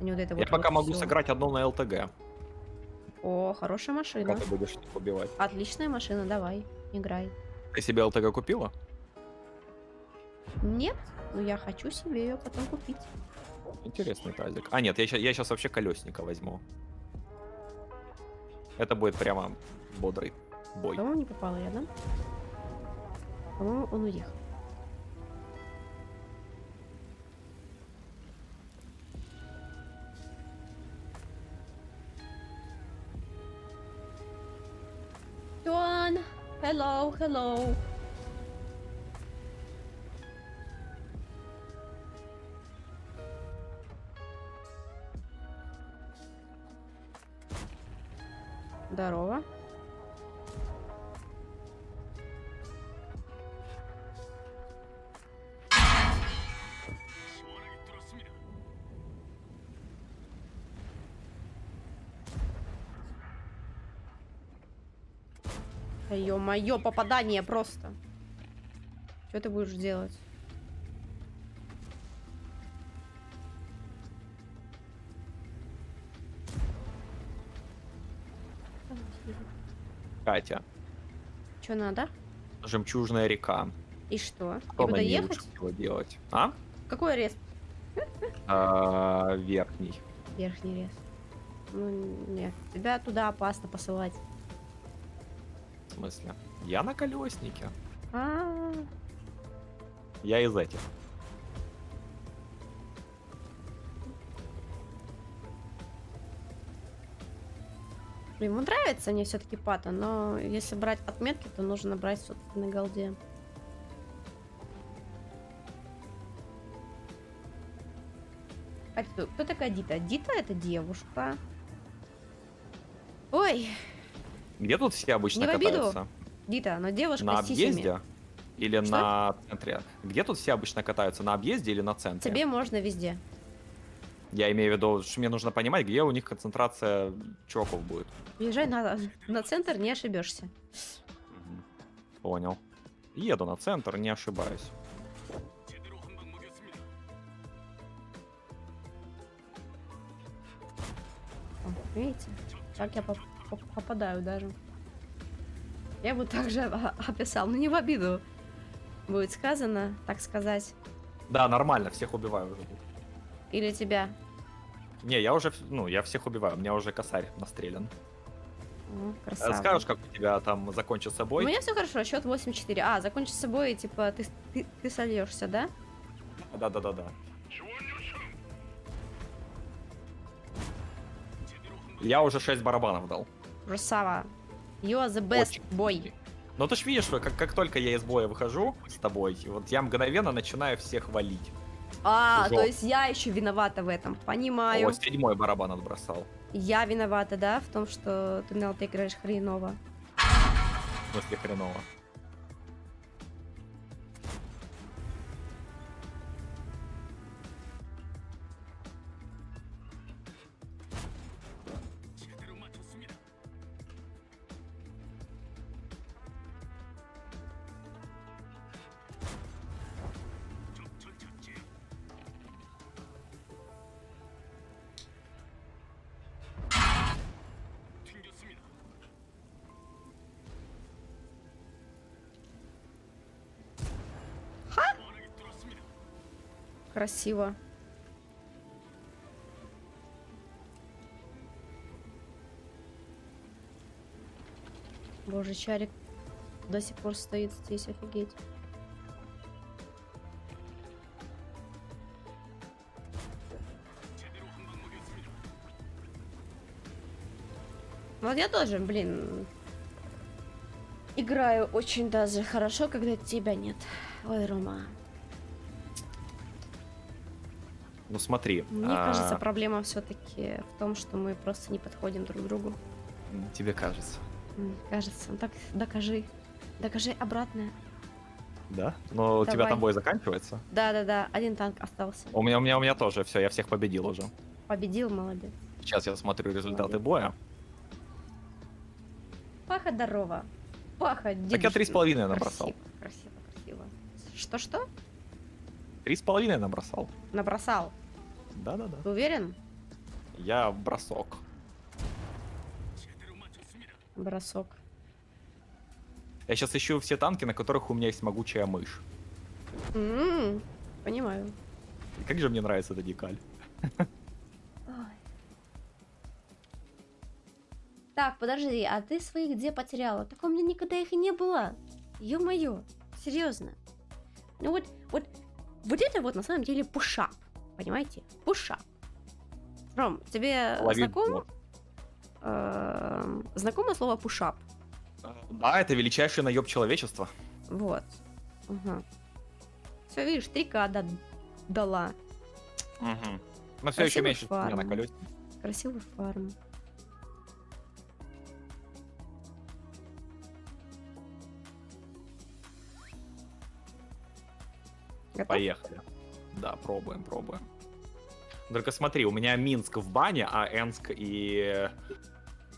Не вот это Я вот пока вот могу всё. сыграть одну на ЛТГ. О, хорошая машина. Пока ты будешь их убивать. Отличная машина, давай, играй. Ты себе ЛТГ купила? Нет, но я хочу себе ее потом купить. Интересный тазик. А, нет, я сейчас, вообще колесника возьму. Это будет прямо бодрый бой. По-моему, не попала я, да? По-моему, он уехал. Туан! Hello, hello! Здорово. Ё-моё, попадание просто. Что ты будешь делать? Катя, Что надо? жемчужная река. И что? Что на ней ехать? лучше всего делать? А? Какой рез? А, верхний. Верхний рез. Ну, нет. Тебя туда опасно посылать. Смысле? Я на колеснике. А, Я из этих. Ему нравится мне все-таки пата, но если брать отметки, то нужно брать все-таки на голде. А кто, кто такая Дита? Дита это девушка. Ой, Где тут все обычно Не в обиду. катаются? Дита, но девушка На сисями. объезде? Или Что? на центре? Где тут все обычно катаются? На объезде или на центре? Тебе можно везде. Я имею в виду, что мне нужно понимать, где у них концентрация чуваков будет. Езжай на, на центр, не ошибешься. Понял. Еду на центр, не ошибаюсь. Видите? Как я поп- поп- попадаю даже. Я бы также о- описал, но не в обиду. Будет сказано, так сказать. Да, нормально, всех убиваю уже. Или тебя. Не, я уже, ну, я всех убиваю, у меня уже косарь настрелян. О, красава. Скажешь, как у тебя там закончится У бой? меня все хорошо, счет 8-4. А, закончить с собой, типа, ты, ты, ты сольешься, да? Да-да-да-да. Я уже 6 барабанов дал. Красава. You are the best Очень boy. Но ты ж видишь, что как, как только я из боя выхожу с тобой, вот я мгновенно начинаю всех валить. А, Жопа. то есть я еще виновата в этом. Понимаю. О, седьмой барабан отбросал. Я виновата, да, в том, что ты на ты играешь хреново. В смысле хреново. Красиво. Боже, Чарик до сих пор стоит здесь, офигеть. Вот я тоже, блин, играю очень даже хорошо, когда тебя нет. Ой, Рома. Ну смотри. Мне а, кажется, проблема все-таки в том, что мы просто не подходим друг другу. Тебе кажется. Кажется, Ну так докажи. Докажи обратное. Да? Но у тебя Давай. там бой заканчивается? Да-да-да, один танк остался. У меня, у меня, у меня тоже все, я всех победил уже. Победил, молодец. Сейчас я смотрю результаты Молодец. боя. Паха здорова. Паха, Так я три с половиной набросал. Красиво, красиво, красиво. Что-что? Три с половиной набросал. Набросал. Да-да-да. Ты уверен? Я бросок. Бросок. Я сейчас ищу все танки, на которых у меня есть могучая мышь. М, Понимаю. И как же мне нравится эта декаль. Ой. Так, подожди, а ты своих где потеряла? Так у меня никогда их и не было. Ё-моё, серьезно. Ну вот, вот, вот это вот на самом деле пушап, понимаете? Пушап. Ром, тебе Лови знакомо, эм, знакомо слово пушап? Да, это величайший наеб человечества. Вот. Все, видишь, 3К да- дала. Угу. Но все еще меньше, на колесе. Красивый фарм. Готов? Поехали. Да, пробуем, пробуем. Только смотри, у меня Минск в бане, а Энск и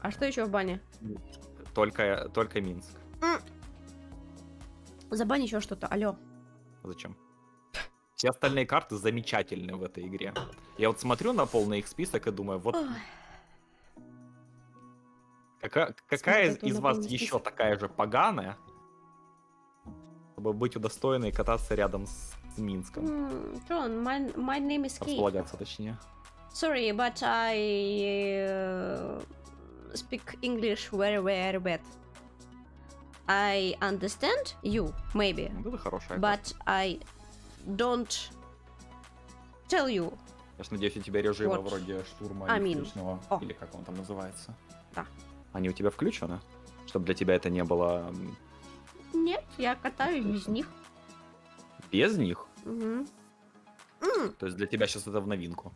А что еще в бане? только, только Минск. Забань еще что-то, алло. Зачем? Все остальные карты замечательные в этой игре. Я вот смотрю на полный их список и думаю, вот Ой, какая, какая Смотрю из вас еще список. такая же поганая, чтобы быть удостоенной кататься рядом с Минском? м, Джон, my, my name is Kate. Располагаться точнее. Sorry, but I uh, speak English very, very bad. I understand you, maybe, Вот это хорошая but I don't tell you. Я ж надеюсь, у тебя режимы Вот. вроде штурма Амин. личного, О. или как он там называется. Да. Они у тебя включены? Чтобы для тебя это не было Нет, я катаюсь без них. без них? М, То есть для тебя сейчас это в новинку.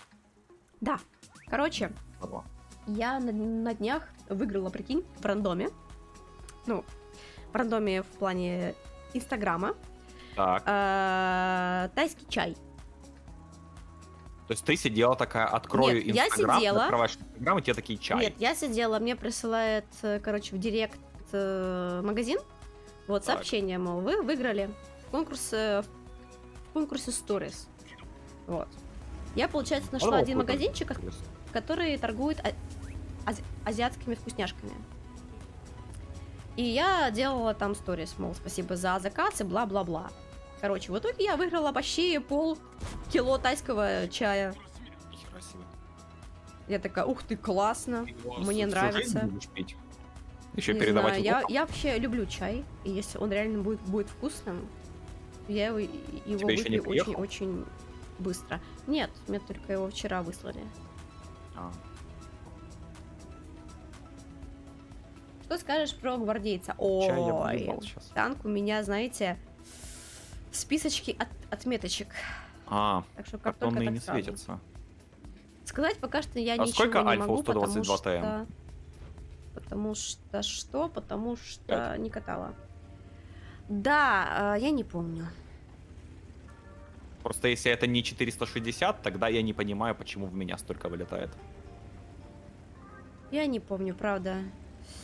Да. Короче, Ого. я на, на днях выиграла, прикинь, в рандоме. Ну, в рандоме в плане Инстаграма. Так, э, тайский чай. то То есть ты сидела такая, открою Нет, я Инстаграм, сидела. открываешь Инстаграм, и тебе такие чай. Нет, я сидела, мне присылает, э, короче, в директ э, магазин. Вот Так. сообщение, мол, вы выиграли конкурс, э, в конкурсе Stories. Вот. Я, получается, нашла Здорово, один магазинчик, который торгует а- ази- азиатскими вкусняшками. И я делала там сторис, мол, спасибо за заказ и бла-бла-бла. Короче, в итоге я выиграла почти пол кило тайского чая. Я такая, ух ты, классно. Мне Всю нравится. жизнь будешь пить? Еще Не передавать знаю, я, я вообще люблю чай, и если он реально будет, будет вкусным, я его, его приехал? очень-очень быстро. Нет, мне только его вчера выслали. А. Что скажешь про гвардейца? Ой, танк у меня, знаете, в списочке от, отметочек. А, Так что как только он и так не сразу. светится. Сказать пока что я А ничего сколько не альфа могу, потому 122 что... ТМ? Потому что что? Потому что Пять. не катала. Да, э, я не помню. Просто если это не 460, тогда я не понимаю, почему в меня столько вылетает. Я не помню, правда.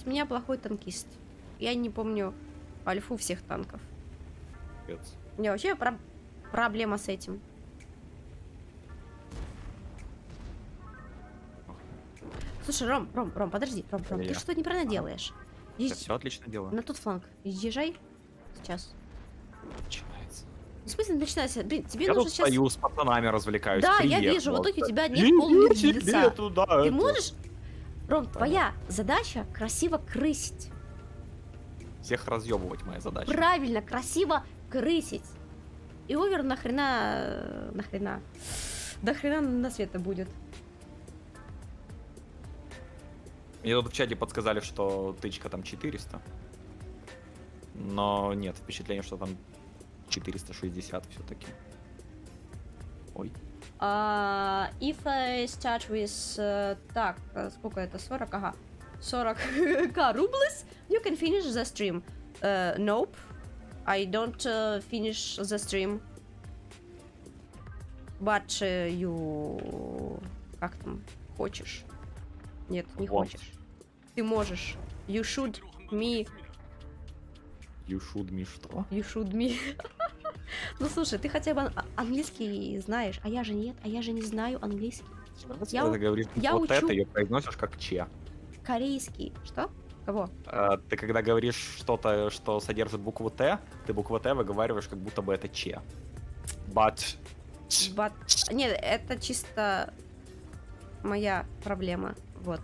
С меня плохой танкист. Я не помню альфу всех танков. Капец. У меня вообще про- проблема с этим. Слушай, Ром, Ром, Ром, подожди, Ром, Ром, ты Я. что неправильно делаешь? Я Езжи все отлично делаю. на тот фланг. Езжай. Сейчас. Начинается. В смысле начинается? Блин, тебе Я нужно тут сейчас... стою с пацанами развлекаюсь. Да, я приехал. вижу, в итоге у тебя нет полного лица. туда, Ты это. можешь... Ром, твоя задача красиво крысить. Всех разъебывать моя задача. Правильно, красиво крысить. И овер нахрена... Нахрена. До хрена на света будет. Мне тут в чате подсказали, что тычка там 400. Но нет, впечатление, что там 460 все-таки. Ой. А, if I start with... э, так, э, сколько это? 40? Ага. 40 к рублес, you can finish the stream. Э, nope. I don't э, finish the stream. But э, you... Как там? Хочешь? Нет, не Want. хочешь. Ты можешь. You should me... You should me что? You should me. Ну слушай, ты хотя бы ан- английский знаешь, а я же нет, а я же не знаю английский. Я Когда говоришь я вот учу. это, ее произносишь как че. Корейский. Что? Кого? А, ты когда говоришь что-то, что содержит букву Т, ты букву Т выговариваешь, как будто бы это че. But... But... Нет, это чисто моя проблема. Вот.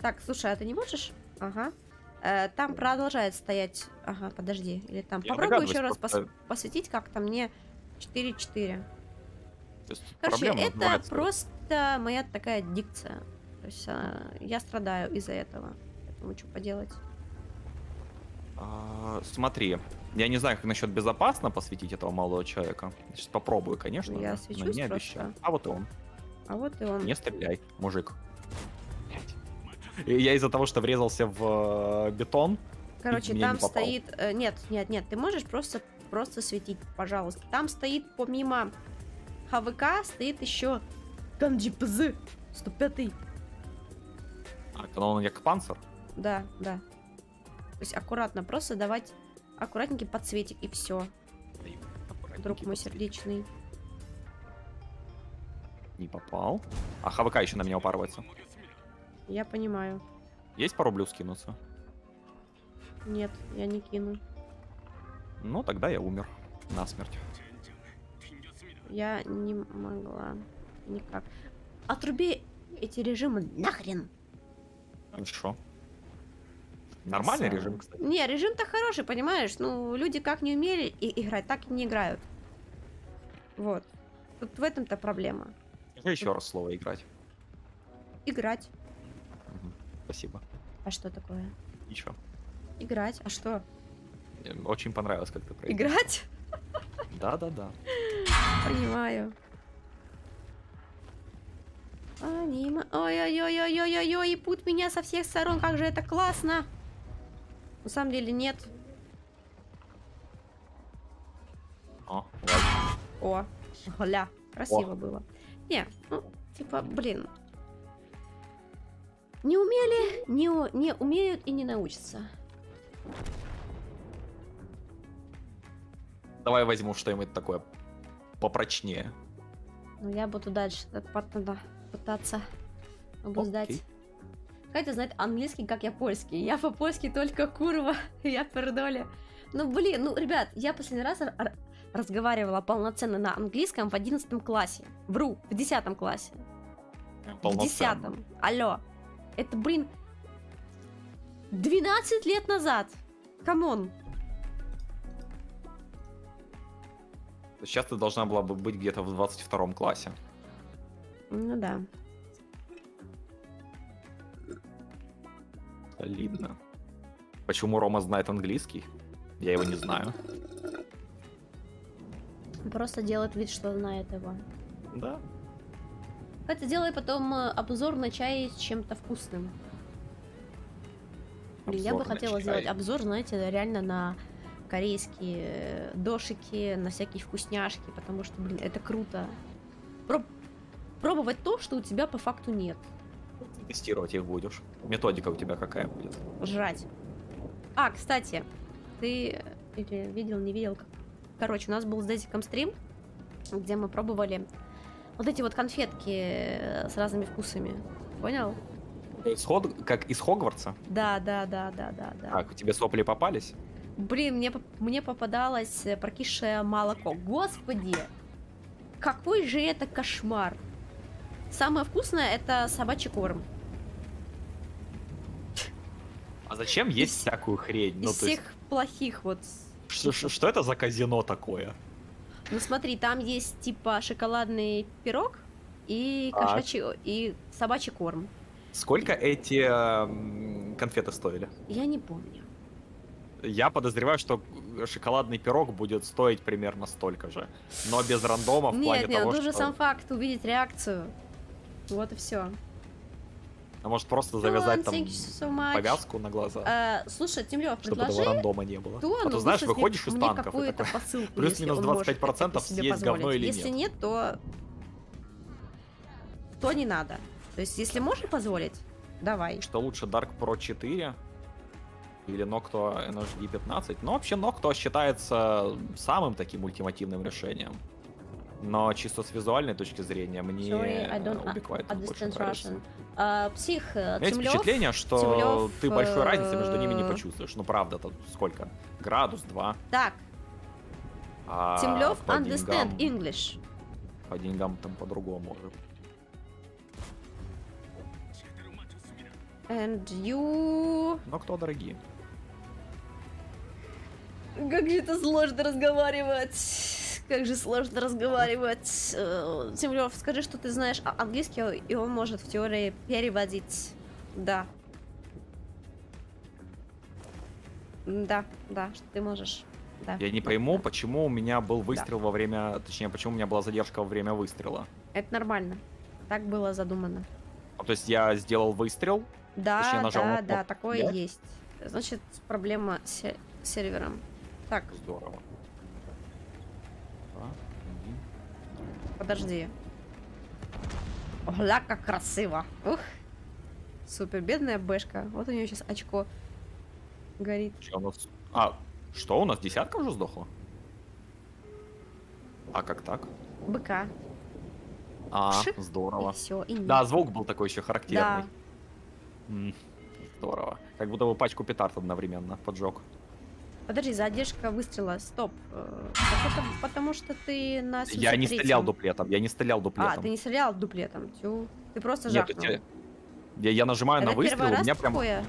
Так, слушай, а ты не можешь? Ага. Э, там продолжает стоять. Ага, подожди. Или там. Я догадываюсь, еще раз пос- посветить, как там мне 4-4. То есть Короче, это просто моя такая дикция. То есть а, я страдаю из-за этого. Поэтому что поделать? А, смотри, я не знаю, как насчет безопасно посвятить этого молодого человека. Сейчас попробую, конечно, Я свечусь но не обещаю. А вот и он. А вот и он. Не стреляй, мужик. Я из-за того, что врезался в э, бетон, Короче, не там попал. стоит... э, нет, нет, нет, ты можешь просто, просто светить, пожалуйста. Там стоит помимо ХВК, стоит еще Канджипз 105 а, канон як панцер. Да, да. То есть аккуратно, просто давать аккуратненький подсветик и все, друг мой сердечный. Не попал. А ХВК еще на меня упарывается. Я понимаю. Есть по рублю скинуться? Нет, я не кину. Ну, тогда я умер. Насмерть. Я не могла. Никак. Отруби эти режимы нахрен. Хорошо. Нормальный Сам. режим, кстати. Не, режим-то хороший, понимаешь? Ну, люди как не умели и играть, так и не играют. Вот. Тут в этом-то проблема. Скажи еще раз слово играть. Играть. Спасибо. А что такое? Ничего. Играть. А что? Очень понравилось, как ты произнес. Играть? Да-да-да. Понимаю. Анима. Ой-ой-ой-ой-ой-ой, и пут меня со всех сторон, как же это классно. На самом деле нет. О. О, гля, красиво было. Не, ну, типа, блин. Не умели, не, не умеют и не научатся. Давай возьму что-нибудь такое попрочнее. Ну, я буду дальше надо пытаться обуздать. Окей. Хотя знать английский, как я польский. Я по-польски только курва, я пердоля. Ну, блин, ну, ребят, я последний раз разговаривала полноценно на английском в 11 классе. Вру, в 10 классе. В Полноценно. 10 Алло. Это, блин, 12 лет назад. Come on. Сейчас ты должна была бы быть где-то в 22 классе. Ну да. Солидно. Почему Рома знает английский? Я его не знаю. Просто делает вид, что знает его. Да. Хотя делай потом э, обзор на чай с чем-то вкусным. Блин, я бы Обзор хотела чай. сделать обзор, знаете, реально на корейские э, дошики, на всякие вкусняшки, потому что, блин, это круто. Проб- Пробовать то, что у тебя по факту нет. Тестировать их будешь. Методика у тебя какая будет? Жрать. А, кстати, ты или видел, не видел? как- Короче, у нас был с Дезиком стрим, где мы пробовали вот эти вот конфетки э, с разными вкусами. Понял? Исход, как из Хогвартса? Да, да, да, да, да, да. Так, тебе сопли попались? Блин, мне, мне попадалось э, прокисшее молоко. Господи! Какой же это кошмар! Самое вкусное это собачий корм. А зачем есть всякую хрень? Из Ну, то всех есть, плохих вот. что, что- что это за казино такое? Ну смотри, там есть типа шоколадный пирог и кошачий и собачий корм. Сколько эти м, конфеты стоили? Я не помню. Я подозреваю, что шоколадный пирог будет стоить примерно столько же. Но без рандома в плане Нет, нет, того, тут же что... сам факт увидеть реакцию. Вот и все. А может просто завязать там so повязку на глаза, Э, слушай, Тимлёв, чтобы предложи этого рандома не было. то, а ну, то знаешь, выслать выходишь из танков плюс-минус если он может 25% это себе съесть говно или Если нет. нет, то то не надо. То есть, если можно позволить, давай. что лучше Dark Pro 4 или Noctua NHD 15. Но вообще Noctua считается самым таким ультимативным решением. Но чисто с визуальной точки зрения мне Sorry, I don't Be Quiet больше нравится. А, псих, э, У меня есть впечатление, что Тимлёв, ты большой разницы между ними не э, почувствуешь. Ну правда, тут сколько? Градус, два. Так, А Тимлёв по understand деньгам- English. По деньгам там по-другому. And you... Но кто дорогие? Как же это сложно разговаривать. Как же сложно разговаривать. Э, Тимлёв, скажи, что ты знаешь а- английский, и он может в теории переводить. Да. Да, да, что ты можешь. Да. Я не пойму, почему у меня был выстрел во время... Точнее, почему у меня была задержка во время выстрела. Это нормально. Так было задумано. Ну, То есть я сделал выстрел, Да, Точнее, нажал да, на да, такое «Взять». есть. Значит, проблема с се- сервером. Так, Здорово. А, мгм. Подожди. Огля, как красиво. Ух. Супер, бедная бэшка. Вот у нее сейчас очко горит. Чё у нас? А, что у нас десятка уже сдохла? А как так? Быка. А, Пшик. И здорово. все, и Да, звук был такой еще характерный. Да. М, Здорово. Как будто бы пачку петард одновременно поджег. Подожди, задержка выстрела. Стоп. Э, так это потому что ты на Я не 703-м. стрелял дуплетом, я не стрелял А, дуплетом. ты не стрелял дуплетом. Тю. Ты просто Нет, жахнул. я, я, я нажимаю Это на выстрел, у меня прям такое?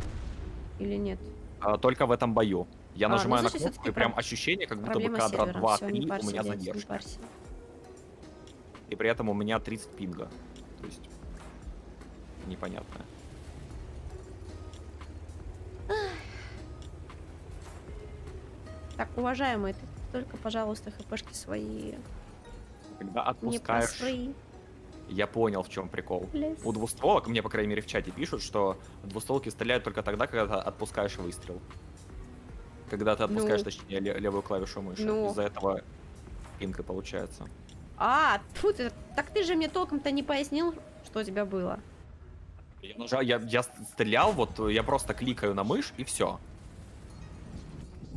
Или нет? а, только в этом бою. Я А, ну, нажимаю значит, на кнопку, и прям прям ощущение, как будто бы кадра сервера. 2-3 Всё, не у меня задержка. И при этом у меня 30 пинга. То есть непонятно. Так, уважаемые, ты только, пожалуйста, хпшки свои Когда не отпускаешь... просри. Я понял, в чем прикол. Плес. У двустволок, мне, по крайней мере, в чате пишут, что двустволки стреляют только тогда, когда ты отпускаешь выстрел. Когда ты отпускаешь, Ну. точнее, ле- левую клавишу мыши. Ну. Из-за этого Пинкой получается. А, тьфу ты, так ты же мне толком-то не пояснил, что у тебя было. Я, нажал, я, я стрелял, вот я просто кликаю на мышь и все.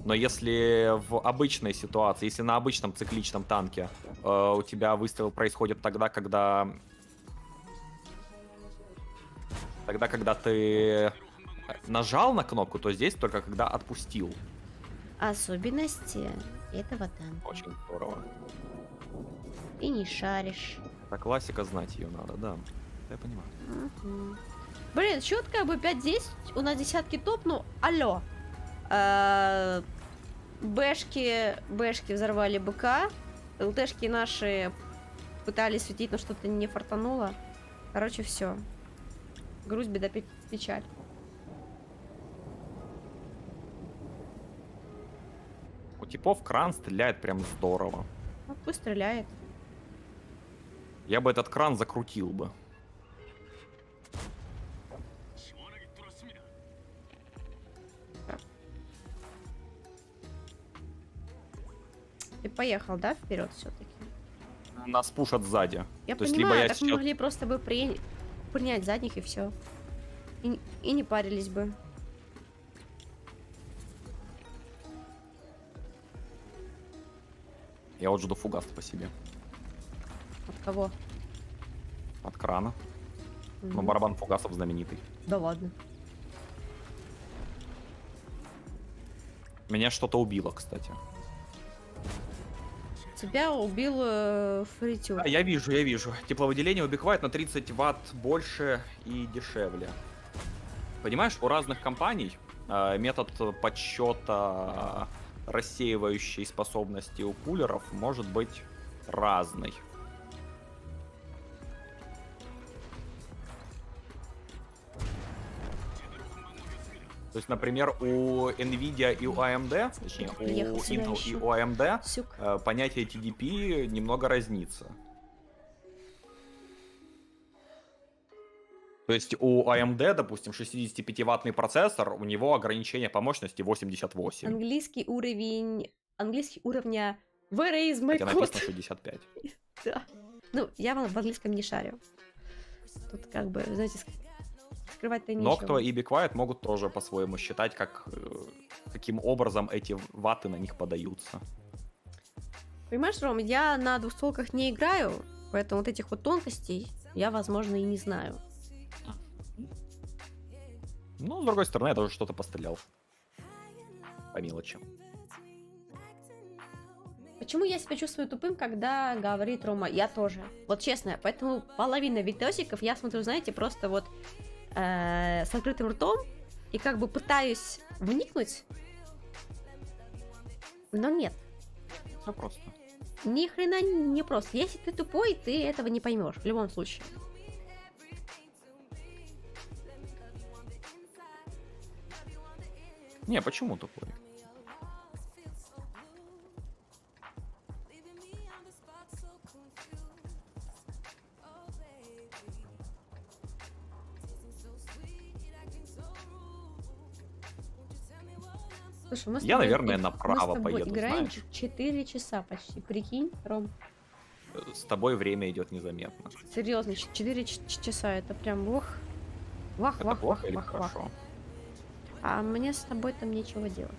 Но если в обычной ситуации, если на обычном цикличном танке э, у тебя выстрел происходит тогда, когда... Тогда, когда ты нажал на кнопку, то здесь только когда отпустил. Особенности этого танка. Очень здорово. И не шаришь. Это классика, знать ее надо, да. Я понимаю. Мгм. Блин, четко бы 5-10, у нас десятки топ, ну, алло. Э, Бэшки, бэшки взорвали БК, ЛТшки наши пытались светить, но что-то не фартануло. Короче, все. Грусть, беда, пе- печаль. У типов кран стреляет прям здорово. Ну, пусть стреляет. Я бы этот кран закрутил бы. Ты поехал, да, вперед все-таки? Нас пушат сзади. Я То есть либо понимаю, я так мы сейчас- могли просто бы при- принять задних и все. И, и не парились бы. Я вот жду фугас по себе. От кого? От крана. Ну, Мгм. барабан фугасов знаменитый. Да ладно. Меня что-то убило, кстати. Тебя убил э, фритюр. А, я вижу, я вижу. Тепловыделение убивает на 30 ватт больше и дешевле. Понимаешь, у разных компаний э, метод подсчета рассеивающей способности у кулеров может быть разный. То есть, например, у Nvidia и у AMD, точнее, у Intel и ещё. у AMD Сюк. э, понятие TDP немного разнится. То есть у AMD, допустим, 65-ваттный процессор, у него ограничение по мощности 88. Английский уровень... Английский уровня... Where is my Хотя написано 65. Да. Ну, я в английском не шарю. Тут как бы, знаете, скрывать-то нечего. Noctua и Quiet могут тоже по-своему считать, как, э, каким образом эти ватты на них подаются. Понимаешь, Ром, я на двухстволках не играю, поэтому вот этих вот тонкостей я, возможно, и не знаю. Ну, с другой стороны, я тоже что-то пострелял. По мелочи. Почему я себя чувствую тупым, когда говорит Рома? Я тоже. Вот честно, поэтому половина видосиков я смотрю, знаете, просто вот э, с открытым ртом и как бы пытаюсь вникнуть, но нет. Все просто. Ни хрена не просто. Если ты тупой, ты этого не поймешь в любом случае. Не, почему тупой? Слушай, мы Я, наверное, мы с направо тобой поеду, играем знаешь. 4 часа почти. Прикинь, Ром. С тобой время идет незаметно. Серьезно, 4 часа, это прям ух. Вах, Это вах, плохо вах, или вах, вах. хорошо? А мне с тобой там нечего делать.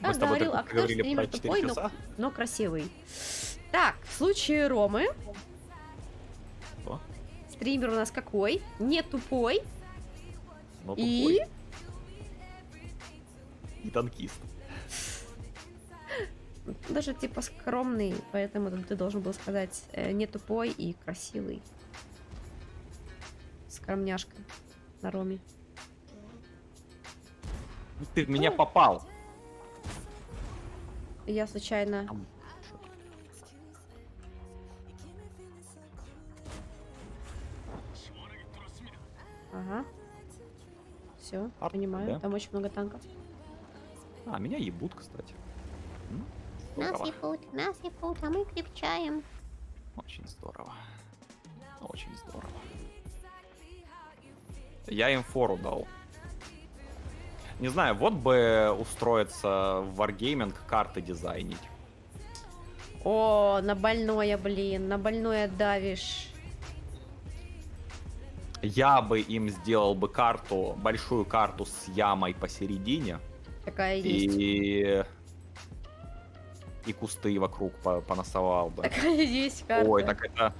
Мы Как с тобой говорил актер, говорили стример про 4 тупой, но, часа. но красивый. Так, в случае Ромы, Что? стример у нас какой? Не тупой. Ну, И? тупой. И танкист. Даже типа скромный, поэтому ты должен был сказать э, не тупой и красивый. Скромняшка на Роме. Ты в меня попал. Я случайно... Ага. Все, понимаю. да? Там очень много танков. А, меня ебут, кстати. М, Нас Здорово. ебут, нас ебут, а мы крепчаем. Очень здорово. Очень здорово. Я им фору дал. Не знаю, вот бы устроиться в Wargaming карты дизайнить. О, на больное, блин, на больное давишь. Я бы им сделал бы карту, большую карту с ямой посередине. Такая есть. И... И кусты вокруг по- понасовал бы. Такая есть карта. Ой, так это...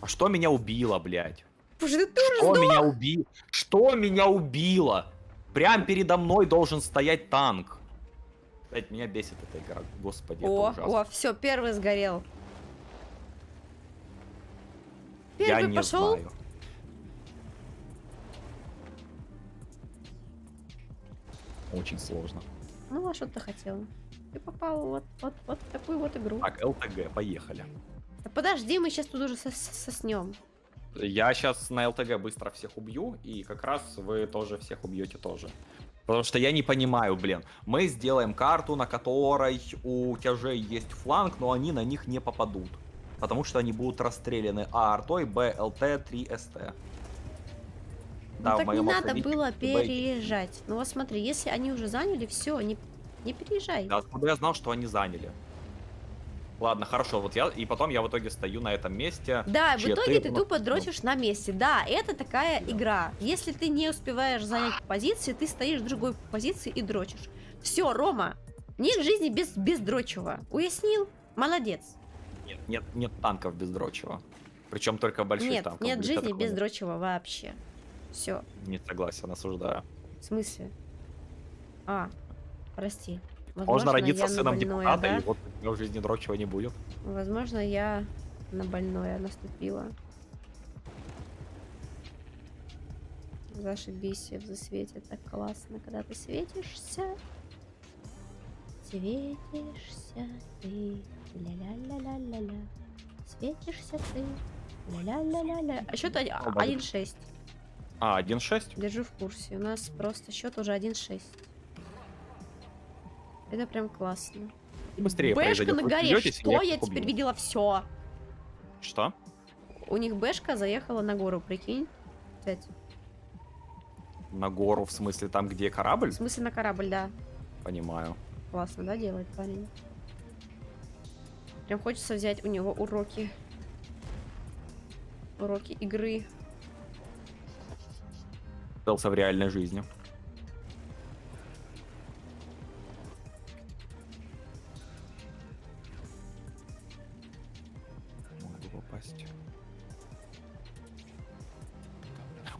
А что меня убило, блядь? Боже, ты уже Что меня убило? Что меня убило? Прям передо мной должен стоять танк. Блядь, меня бесит эта игра. Господи, О, это ужасно. о, все, первый сгорел. Я Первый не пошел. знаю. Очень сложно. Ну, а что ты хотел? Ты попал вот, вот, вот в такую вот игру. Так, ЛТГ, поехали. Да подожди, мы сейчас тут уже сос- соснем. Я сейчас на ЛТГ быстро всех убью, и как раз вы тоже всех убьете тоже. Потому что я не понимаю, блин. Мы сделаем карту, на которой у тяжей есть фланг, но они на них не попадут. Потому что они будут расстреляны А артой, Б, ЛТ, 3 СТ. Ну так не надо было переезжать. Ну вот смотри, если они уже заняли, все, не, не переезжай. Да, откуда я знал, что они заняли? Ладно, хорошо, вот я, и потом я в итоге стою на этом месте. Да, в итоге ты тупо дрочишь на месте. Да, это такая Да. игра. Если ты не успеваешь занять позиции, ты стоишь в другой позиции и дрочишь. Все, Рома, нет жизни без, без дрочева. Уяснил? Молодец. Нет, нет, нет танков без дрочева. Причем только больших нет, танков. нет Будет жизни без дрочева вообще. Все. Не согласен, осуждаю. В смысле? А, прости. Можно Возможно, родиться я на сыном больное, депутата, да? и вот у тебя в жизни дрочева не будет. Возможно, я на больное наступила. Зашибись в засвете, так классно, когда ты светишься. Светишься ты, ля-ля-ля-ля-ля-ля. Светишься ты, ля-ля-ля-ля-ля. А счет Ну, да. 1-6. А, 1.6? Держу в курсе. У нас просто счет уже 1-6. Это прям классно. Быстрее Бэшка на горе. Что? Я теперь видела все. Что? У них Бэшка заехала на гору, прикинь. Кстати, На гору, в смысле, там, где корабль? в смысле на корабль, да. Понимаю. Классно, да, делает парень? Прям хочется взять у него уроки. Уроки игры. Остался в реальной жизни. Могу попасть.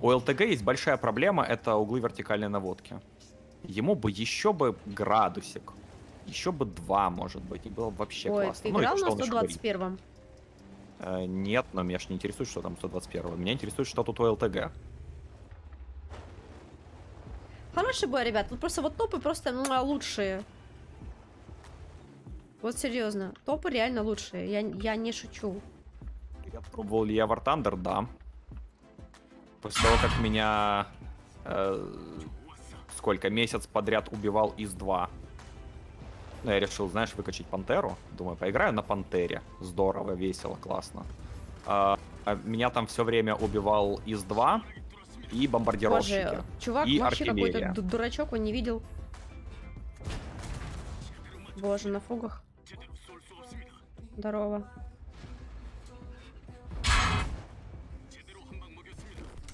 У ЛТГ есть большая проблема, это углы вертикальной наводки. Ему бы еще бы градусик. Еще бы два, может быть, и было бы вообще Ой, классно. ты Ну, играл что на он еще говорит. 121-м? Э, нет, но меня ж не интересует, что там 121. Меня интересует, что тут у ЛТГ. Хороший бой, ребят. Вот просто вот топы просто муа, лучшие. Вот серьезно. Топы реально лучшие. Я, я не шучу. Я пробовал ли я War Thunder? Да. После того, как меня э, сколько месяц подряд убивал из 2 ну, я решил, знаешь, выкачать Пантеру. Думаю, поиграю на Пантере. Здорово, весело, классно. А, а меня там все время убивал из 2 и бомбардировщики. Боже, чувак И вообще какой-то дурачок, он не видел. Боже, на фугах. Здорово.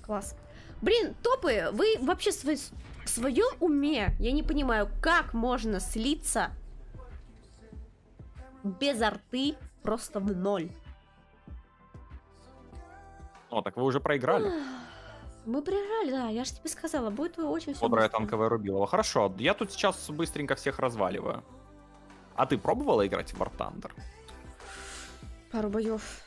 Класс. Блин, топы, вы вообще свой- в своем уме? Я не понимаю, как можно слиться без арты просто в ноль. О, так вы уже проиграли. Мы проиграли, да, я же тебе сказала, будет очень все Бодрая танковая Рубилова. Хорошо, я тут сейчас быстренько всех разваливаю. А ты пробовала играть в War Thunder? Пару боев.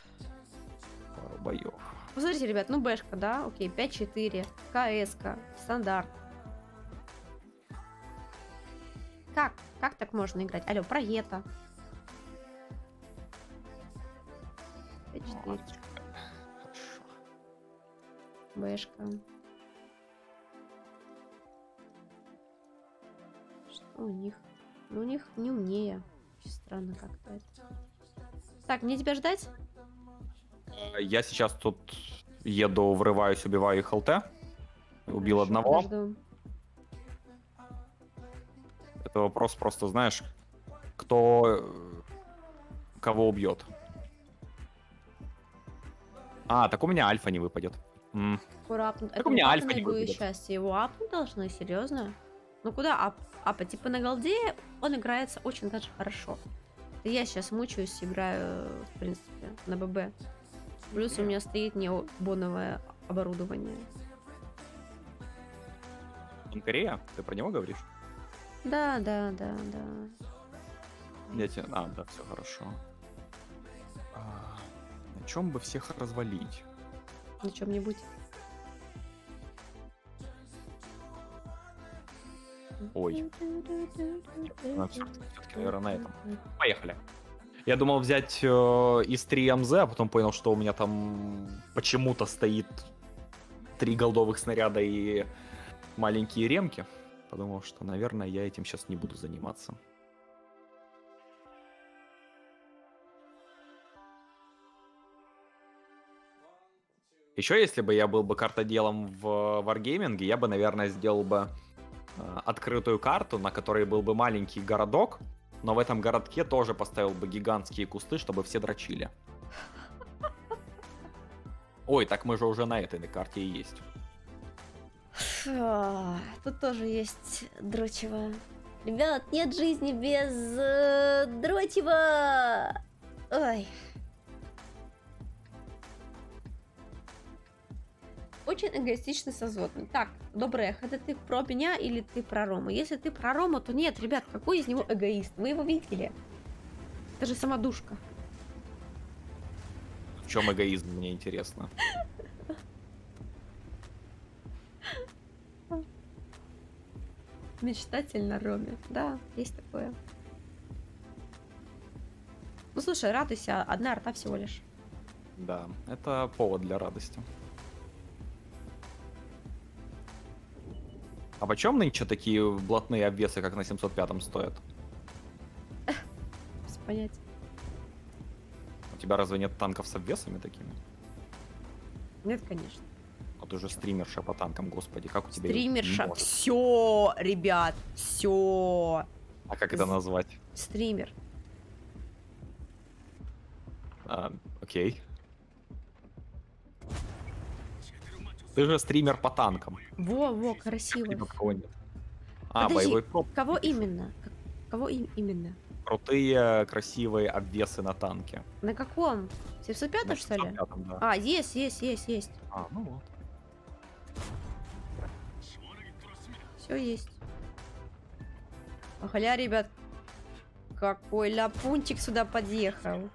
Пару боев. Посмотрите, ребят, ну бэшка, да, окей, 5-4, КС, стандарт. Как? Как так можно играть? Алло, прогета. 5-4, Хорошо. Бэшка. Что у них? Ну, у них не умнее. Очень Странно как-то это. Так, мне тебя ждать? Я сейчас тут еду, врываюсь, убиваю их ЛТ. Убил Хорошо, одного. подожду. Это вопрос просто, знаешь, кто... кого убьет. А, так у меня альфа не выпадет. Аккуратно. Так у меня альфа не будет счастье. Его апнуть должны, серьезно? Ну куда ап? Апа, типа на голде он играется очень даже хорошо. Я сейчас мучаюсь, играю, в принципе, на ББ. Плюс у меня стоит не боновое оборудование. Корея? Ты про него говоришь? Да, да, да, да. Я тебе... А, да, все хорошо. А, на чем бы всех развалить? На чем-нибудь. Ой, все-таки, наверное, на этом. Поехали. Я думал взять э, из 3 МЗ, а потом понял, что у меня там почему-то стоит три голдовых снаряда и маленькие ремки. Подумал, что, наверное, я этим сейчас не буду заниматься. Еще если бы я был бы картоделом в Wargaming, я бы, наверное, сделал бы э, открытую карту, на которой был бы маленький городок, но в этом городке тоже поставил бы гигантские кусты, чтобы все дрочили. Ой, так мы же уже на этой карте и есть. Тут тоже есть дрочево. Ребят, нет жизни без э, дрочева. Ой. Очень эгоистичный созводный. Так, эхо, это ты про меня или ты про Рому? Если ты про Рому, то нет, ребят, какой из него эгоист? Вы его видели? Это же самодушка. В чем эгоизм, мне интересно. Мечтатель на Роме. Да, есть такое. Ну слушай, радуйся, одна арта всего лишь. Да, это повод для радости. А почем нынче такие блатные обвесы, как на 705 стоят? Без понятия. У тебя разве нет танков с обвесами такими? Нет, конечно. А ты же стримерша по танкам, господи, как у тебя... Стримерша. Все, ребят, все. А как это назвать? Стример. А, окей. Ты же стример по танкам. Во, во, красиво. Нет. А, Подожди, боевой проп. Кого именно? Кого им именно? Крутые, красивые обвесы на танке. На каком? 705 На что ли? 705-м, да. А, есть, есть, есть, есть. А, ну вот. Все есть. Ахля, ребят. Какой ляпунчик сюда подъехал.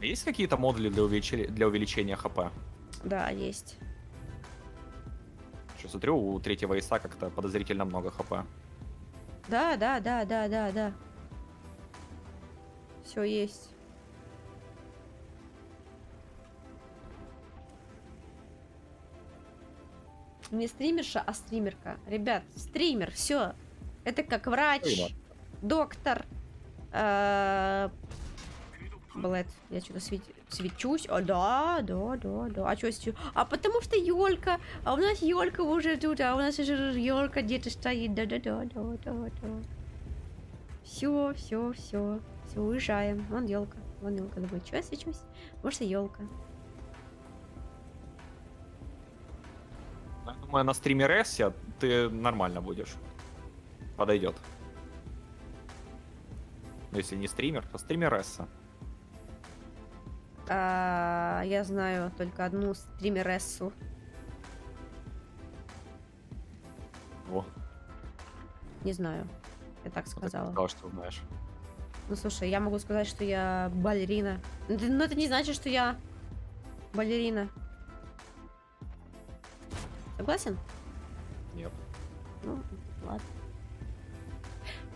А есть какие-то модули для увеличения, для увеличения хп? Да, есть. Что смотрю, у третьего иса как-то подозрительно много хп. Да, да, да, да, да, да. Все есть. Не стримерша, а стримерка. Ребят, стример, все. Это как врач, доктор. э, Блэд, я что-то свечусь. О, да, да, да, да. А что свечу? А потому что елка. А у нас елка уже тут, а у нас уже елка где-то стоит. Да, да, да, да, да, да. Все, все, все. Все, уезжаем. Вон елка. Вон елка. Думаю, что я свечусь? Может, и елка. Я думаю, на стриме Ресси ты нормально будешь. Подойдет. Если не стример, то стримересса. А, я знаю только одну стримерессу. Во, Не знаю. Я так так сказала. сказал, что знаешь. Ну слушай, я могу сказать, что я балерина. Но это- Но это не значит, что я балерина. Согласен? Нет. Ну, ладно.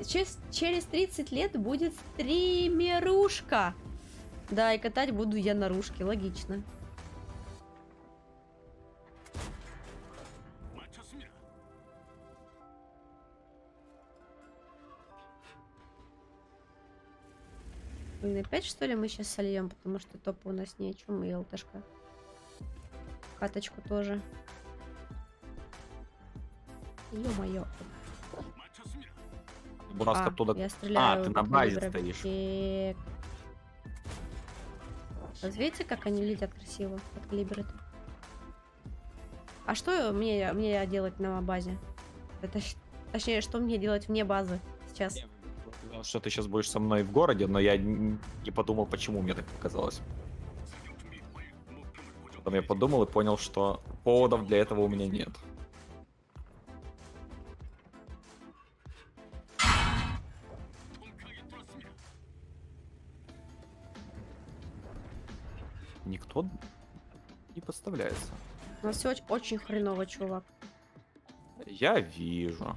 Через, через 30 лет будет стримерушка. Да, и катать буду я наружки, логично. Блин, опять что ли мы сейчас сольем, потому что топа у нас ни о чем, и ЛТшка. Каточку тоже. Ё-моё. Бураск А, оттуда... Я стреляю. ты на базе стоишь. Вот видите, как они летят красиво от калибра А что мне, мне делать на базе? Это, точнее, что мне делать вне базы сейчас? Что ты сейчас будешь со мной в городе, но я не подумал, почему мне так показалось. Потом я подумал и понял, что поводов для этого у меня нет. У нас все очень, хреново, чувак. Я вижу.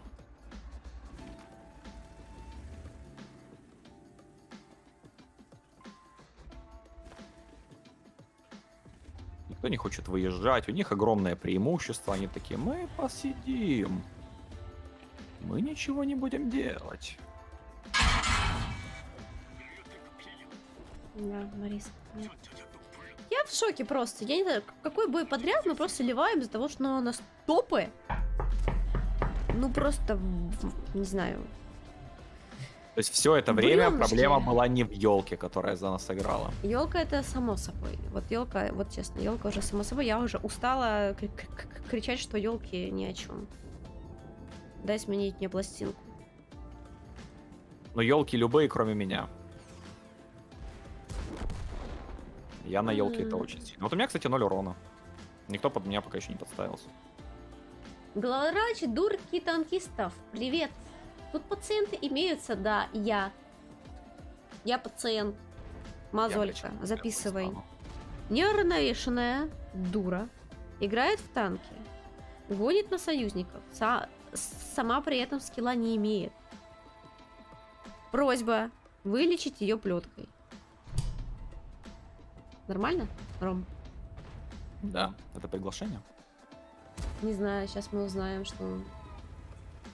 Никто не хочет выезжать, у них огромное преимущество, они такие, мы посидим. Мы ничего не будем делать. Да, Марис. нет. В шоке просто. Я не знаю, какой бой подряд мы просто ливаем из-за того, что у нас топы. Ну просто, не знаю. То есть все это время Блёночки. проблема была не в елке, которая за нас играла. Елка это само собой. Вот елка, вот честно, елка уже само собой. Я уже устала кри- кри- кри- кричать, что елки ни о чем. Дай сменить мне пластинку. Но елки любые, кроме меня. Я на елке это очень сильно. Вот у меня, кстати, ноль урона. Никто под меня пока еще не подставился. Главврач дурки танкистов. Привет. Тут пациенты имеются, да, я. Я пациент. Я, Мазолька, блядь, записывай. стану. Неуравновешенная дура играет в танки, гонит на союзников, са- сама при этом скилла не имеет. Просьба вылечить ее плеткой. Нормально, Ром? Да, это приглашение. Не знаю, сейчас мы узнаем, что он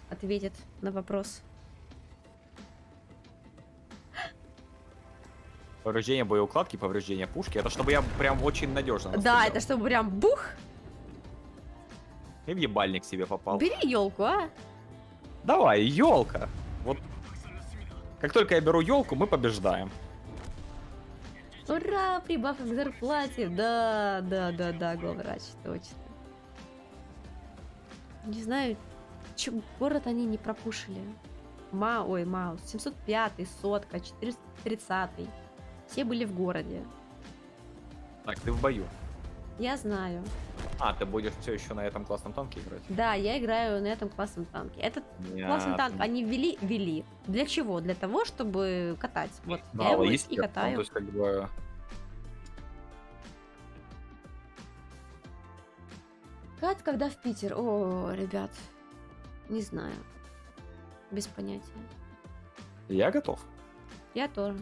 ответит на вопрос. Повреждение боеукладки, повреждение пушки. Это чтобы я прям очень надежно. Да, настрелял. это чтобы прям бух, И в ебальник себе попал. бери елку, а? Давай, елка. Вот. Как только я беру елку, мы побеждаем. Ура, прибавка к зарплате. Да, да, да, да, главврач, точно. Не знаю, чё город они не пропушили. Ма, ой, Маус, 705, сотка, 430. Все были в городе. Так, ты в бою. Я знаю. А, ты будешь все еще на этом классном танке играть? Да, я играю на этом классном танке. Этот классный танк они ввели, ввели. Для чего? Для того, чтобы катать. Вот, Да, я его и естественно, катаю. То есть, как бы, Кат, когда в Питер? О, ребят, не знаю. Без понятия. я готов. Я тоже.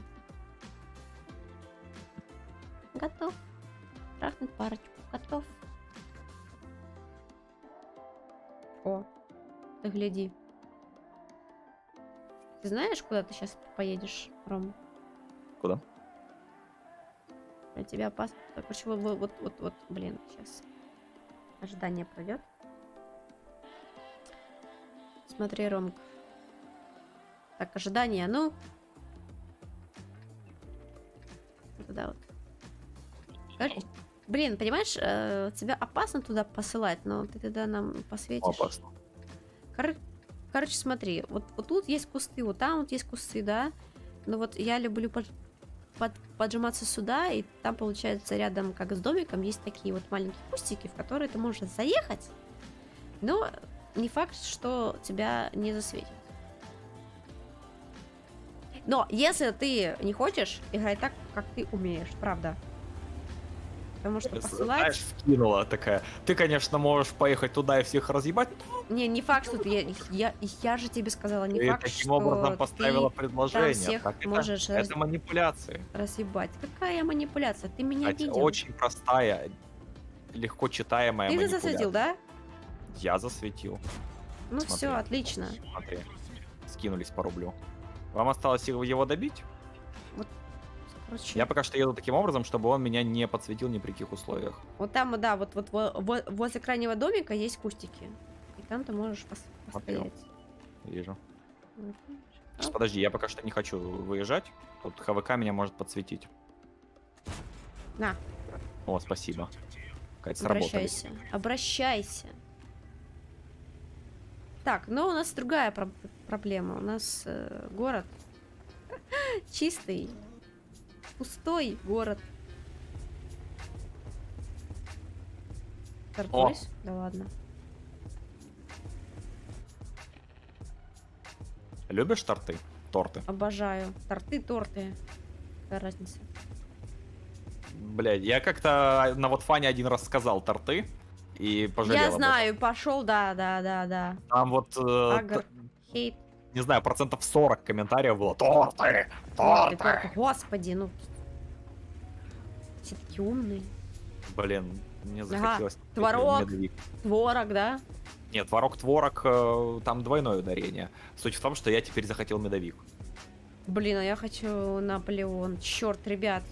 Готов. Трахнуть парочку. Готов. О, ты гляди. Ты знаешь, куда ты сейчас поедешь, Ром? Куда? Для тебя опасно. Короче, вот, вот, вот, вот, вот, блин, сейчас. Ожидание пройдет. Смотри, Ромк. Так, ожидание, ну. Вот туда вот. Короче, блин, понимаешь, э, тебя опасно туда посылать, но ты тогда нам посветишь. Опасно. Кор- Короче, смотри, вот, вот тут есть кусты, вот там вот есть кусты, да. Но вот я люблю под- под- поджиматься сюда, и там, получается, рядом, как с домиком, есть такие вот маленькие кустики, в которые ты можешь заехать, но не факт, что тебя не засветит. Но если ты не хочешь, играй так, как ты умеешь, правда. Потому что Знаешь, посылать... скинула такая. Ты, конечно, можешь поехать туда и всех разъебать, но Не, не факт, что ты... Я, я, я же тебе сказала, не ты факт, таким что образом поставила ты предложение. всех Так это, можешь раз- это манипуляции. разъебать. Какая манипуляция? Ты меня Катя, видел? очень простая, легко читаемая Ты манипуляция. засветил, да? Я засветил. Ну Смотри. все, отлично. Смотри, скинулись по рублю. Вам осталось его его добить? Короче, Я пока что еду таким образом, чтобы он меня не подсветил ни при каких условиях. вот там, да, вот, вот во- во- возле крайнего домика есть кустики. И там ты можешь пос- постоять. Вижу. Вот. Сейчас, подожди, я пока что не хочу выезжать. Тут ХВК меня может подсветить. На, О, спасибо. Кать, обращайся. Обращайся. Так, но у нас другая про- проблема. У нас э, город чистый, пустой город. Торгуюсь? Да ладно. Любишь торты? Торты. Обожаю. Торты, торты. Какая разница? Блядь, я как-то на вот Фане один раз сказал торты и пожалел. Я знаю, пошел, да, да, да, да. Там вот, э, Агр. Хейт. не знаю, процентов 40 комментариев было. Торты! Торты. Господи, ну. Все такие умные. Блин, мне захотелось. творог. медовик. Творог, да? Нет, творог творог, э, там двойное ударение. Суть в том, что я теперь захотел медовик. Блин, а я хочу Наполеон. Черт, ребят.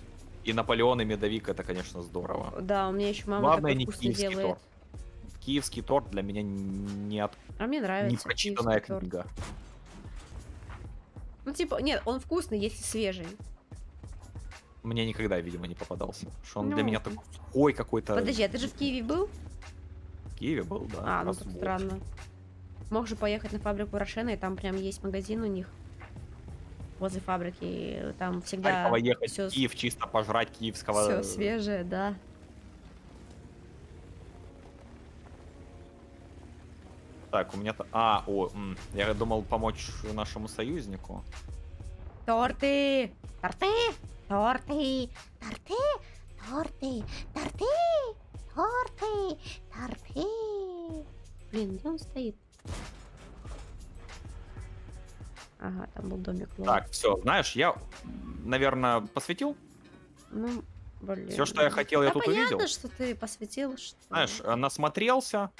И Наполеон, и медовик это, конечно, здорово. Да, у меня еще мама Главное, не киевский делает. торт. Киевский торт для меня не, от... А мне не нравится. прочитанная киевский торт. Ну, типа, нет, он вкусный, если свежий. Мне никогда, видимо, не попадался. Что он для Ну, меня такой какой-то. Подожди, а ты же в Киеве был? В Киеве был, да. А, ну тут странно. Мог же поехать на фабрику Рошена, и там прям есть магазин у них. Возле фабрики. Там всегда Харькова ехать все в Киев чисто пожрать киевского... свежее, да. Так, у меня... то- А, о, я думал помочь нашему союзнику. Торты! Торты, торты, торты, торты, торты, торты, торты. Блин, где он стоит? Ага, там был домик. лол. Так, все, знаешь, я, наверное, посвятил. Ну, блин. Все, что я хотел, я Да тут понятно, увидел. что ты посвятил, что... Знаешь, насмотрелся.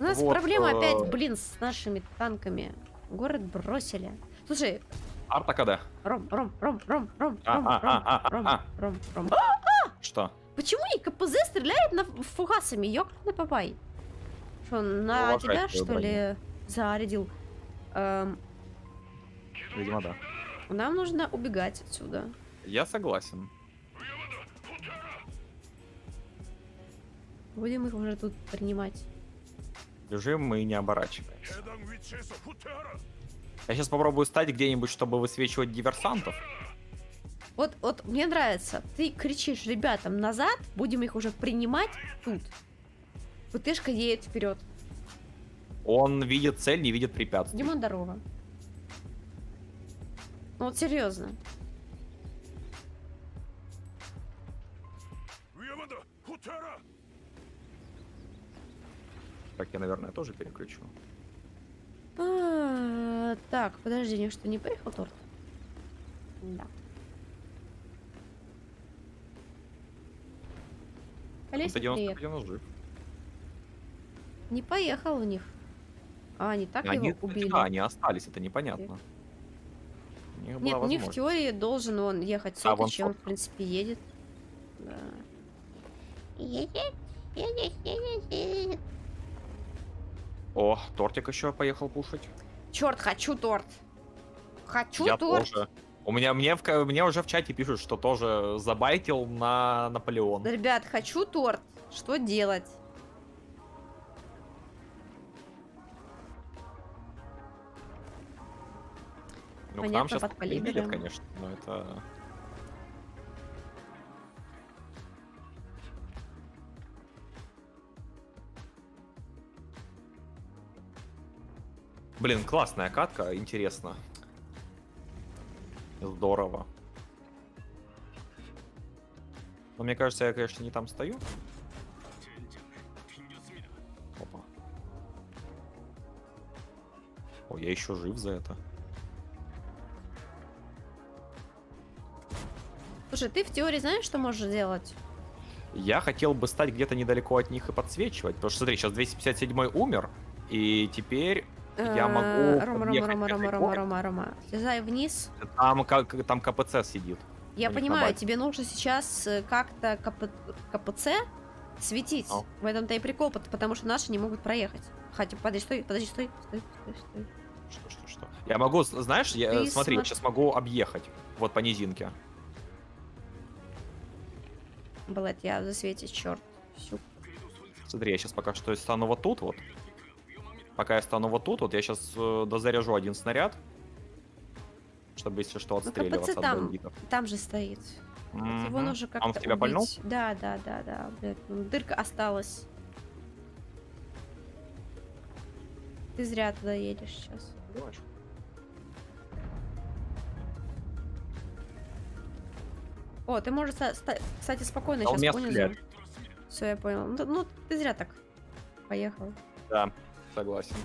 У нас вот, проблема э, опять, блин, с нашими танками. Город бросили. Слушай, Арта когда? Ром, Ром, Ром, Ром, Ром, А, Ром, а, Ром, а, Ром. Ром. Что? Почему не КПЗ стреляет на фугасами? Ёкарный папай. Что, на Уважать тебя, что ли, зарядил? Эм, Видимо, да. нам нужно убегать отсюда. Я согласен. Будем их уже тут принимать. Бежим и не оборачиваемся. Я сейчас попробую стать где-нибудь, чтобы высвечивать диверсантов. Вот, вот мне нравится. Ты кричишь ребятам назад, будем их уже принимать тут. ПТшка едет вперед. Он видит цель, не видит препятствий. Димон, здорово. Ну вот серьезно. Так, я, наверное, тоже переключу. А, Так, подожди, не что, не поехал торт? Да. Колесник приехал. 91 жив. Не поехал у них. А, они так Они, его убили. да, они остались, это непонятно. У них была Нет, у них в теории должен он ехать А, вон сотый, чем, в сотка. принципе, едет. Да. Едет, едет, едет, едет. О, тортик еще поехал кушать. Черт, хочу торт. Хочу я торт. тоже. У меня мне, в, мне уже в чате пишут, что тоже забайтил на Наполеон. Ребят, хочу торт. Что делать? Ну, к понятно, нам сейчас под не видят, калибром. конечно, но это... Блин, классная катка, интересно. Здорово. Но мне кажется, я, конечно, не там стою. Опа. О, я еще жив за это. Слушай, ты в теории знаешь, что можешь делать? Я хотел бы стать где-то недалеко от них и подсвечивать. Потому что, смотри, сейчас 257 умер, и теперь Я могу Э, Рома, Рома, Рома, Рома, Рома. Рома, Рома. Слезай вниз. там, как, там КПЦ сидит. Я понимаю, тебе нужно сейчас э, как-то КП... КПЦ светить. Ау. В этом-то и прикол, пот- потому что наши не могут проехать. Хотя, подожди, стой, подожди, стой, стой, стой, стой. Что, что, что? Я могу, знаешь, я, Ты смотри, сейчас могу объехать. Вот по низинке. Блэд, я в засвете, черт. Всю. Смотри, я сейчас пока что стану вот тут вот. Пока я стану вот тут, вот я сейчас дозаряжу один снаряд. Чтобы, если что, КПЦ отстреливаться от там. бандитов. Там же стоит. Его Мгм. нужно как-то Он в тебя пальнул? убить. Да, да, да, да. блядь, ну, Дырка осталась. Ты зря туда едешь сейчас. Понимаешь? О, ты можешь, ста- ста- кстати, спокойно он сейчас стреляет. Все, я понял. Ну, ну, ты зря так. Поехал. Да, согласен.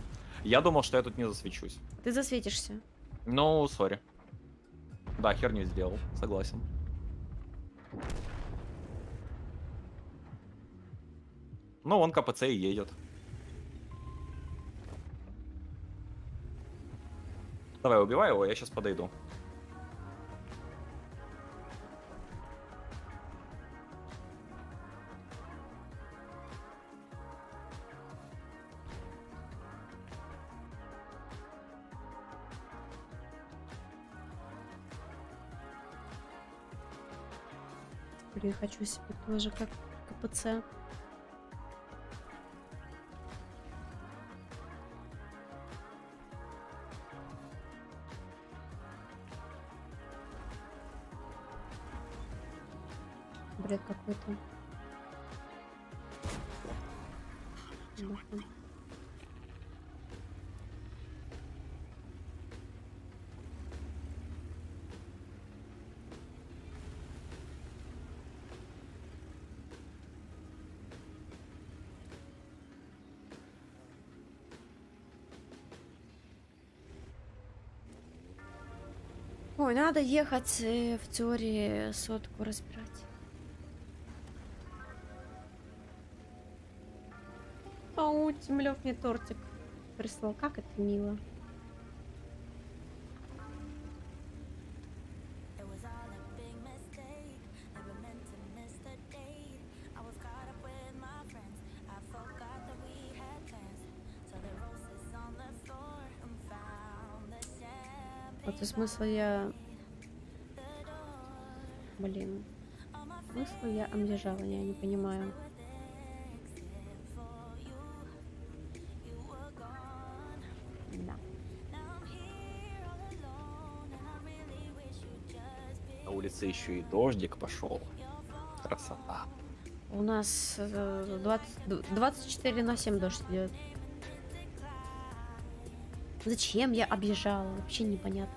Я думал, что я тут не засвечусь. Ты засветишься. Ну, сори. Да, херню сделал, согласен. Ну, он КПЦ и едет. Давай, убивай его, я сейчас подойду. Хочу себе тоже как КПЦ. Ой, надо ехать э, в теории сотку разбирать. Ау, Тимлев мне тортик прислал. Как это мило. И смысл я... Блин. Смысл я объезжала, я не понимаю. Да. На улице еще и дождик пошел. Красота. У нас э, 20, д- 24 на 7 дождь идет. Зачем я объезжала? Вообще непонятно.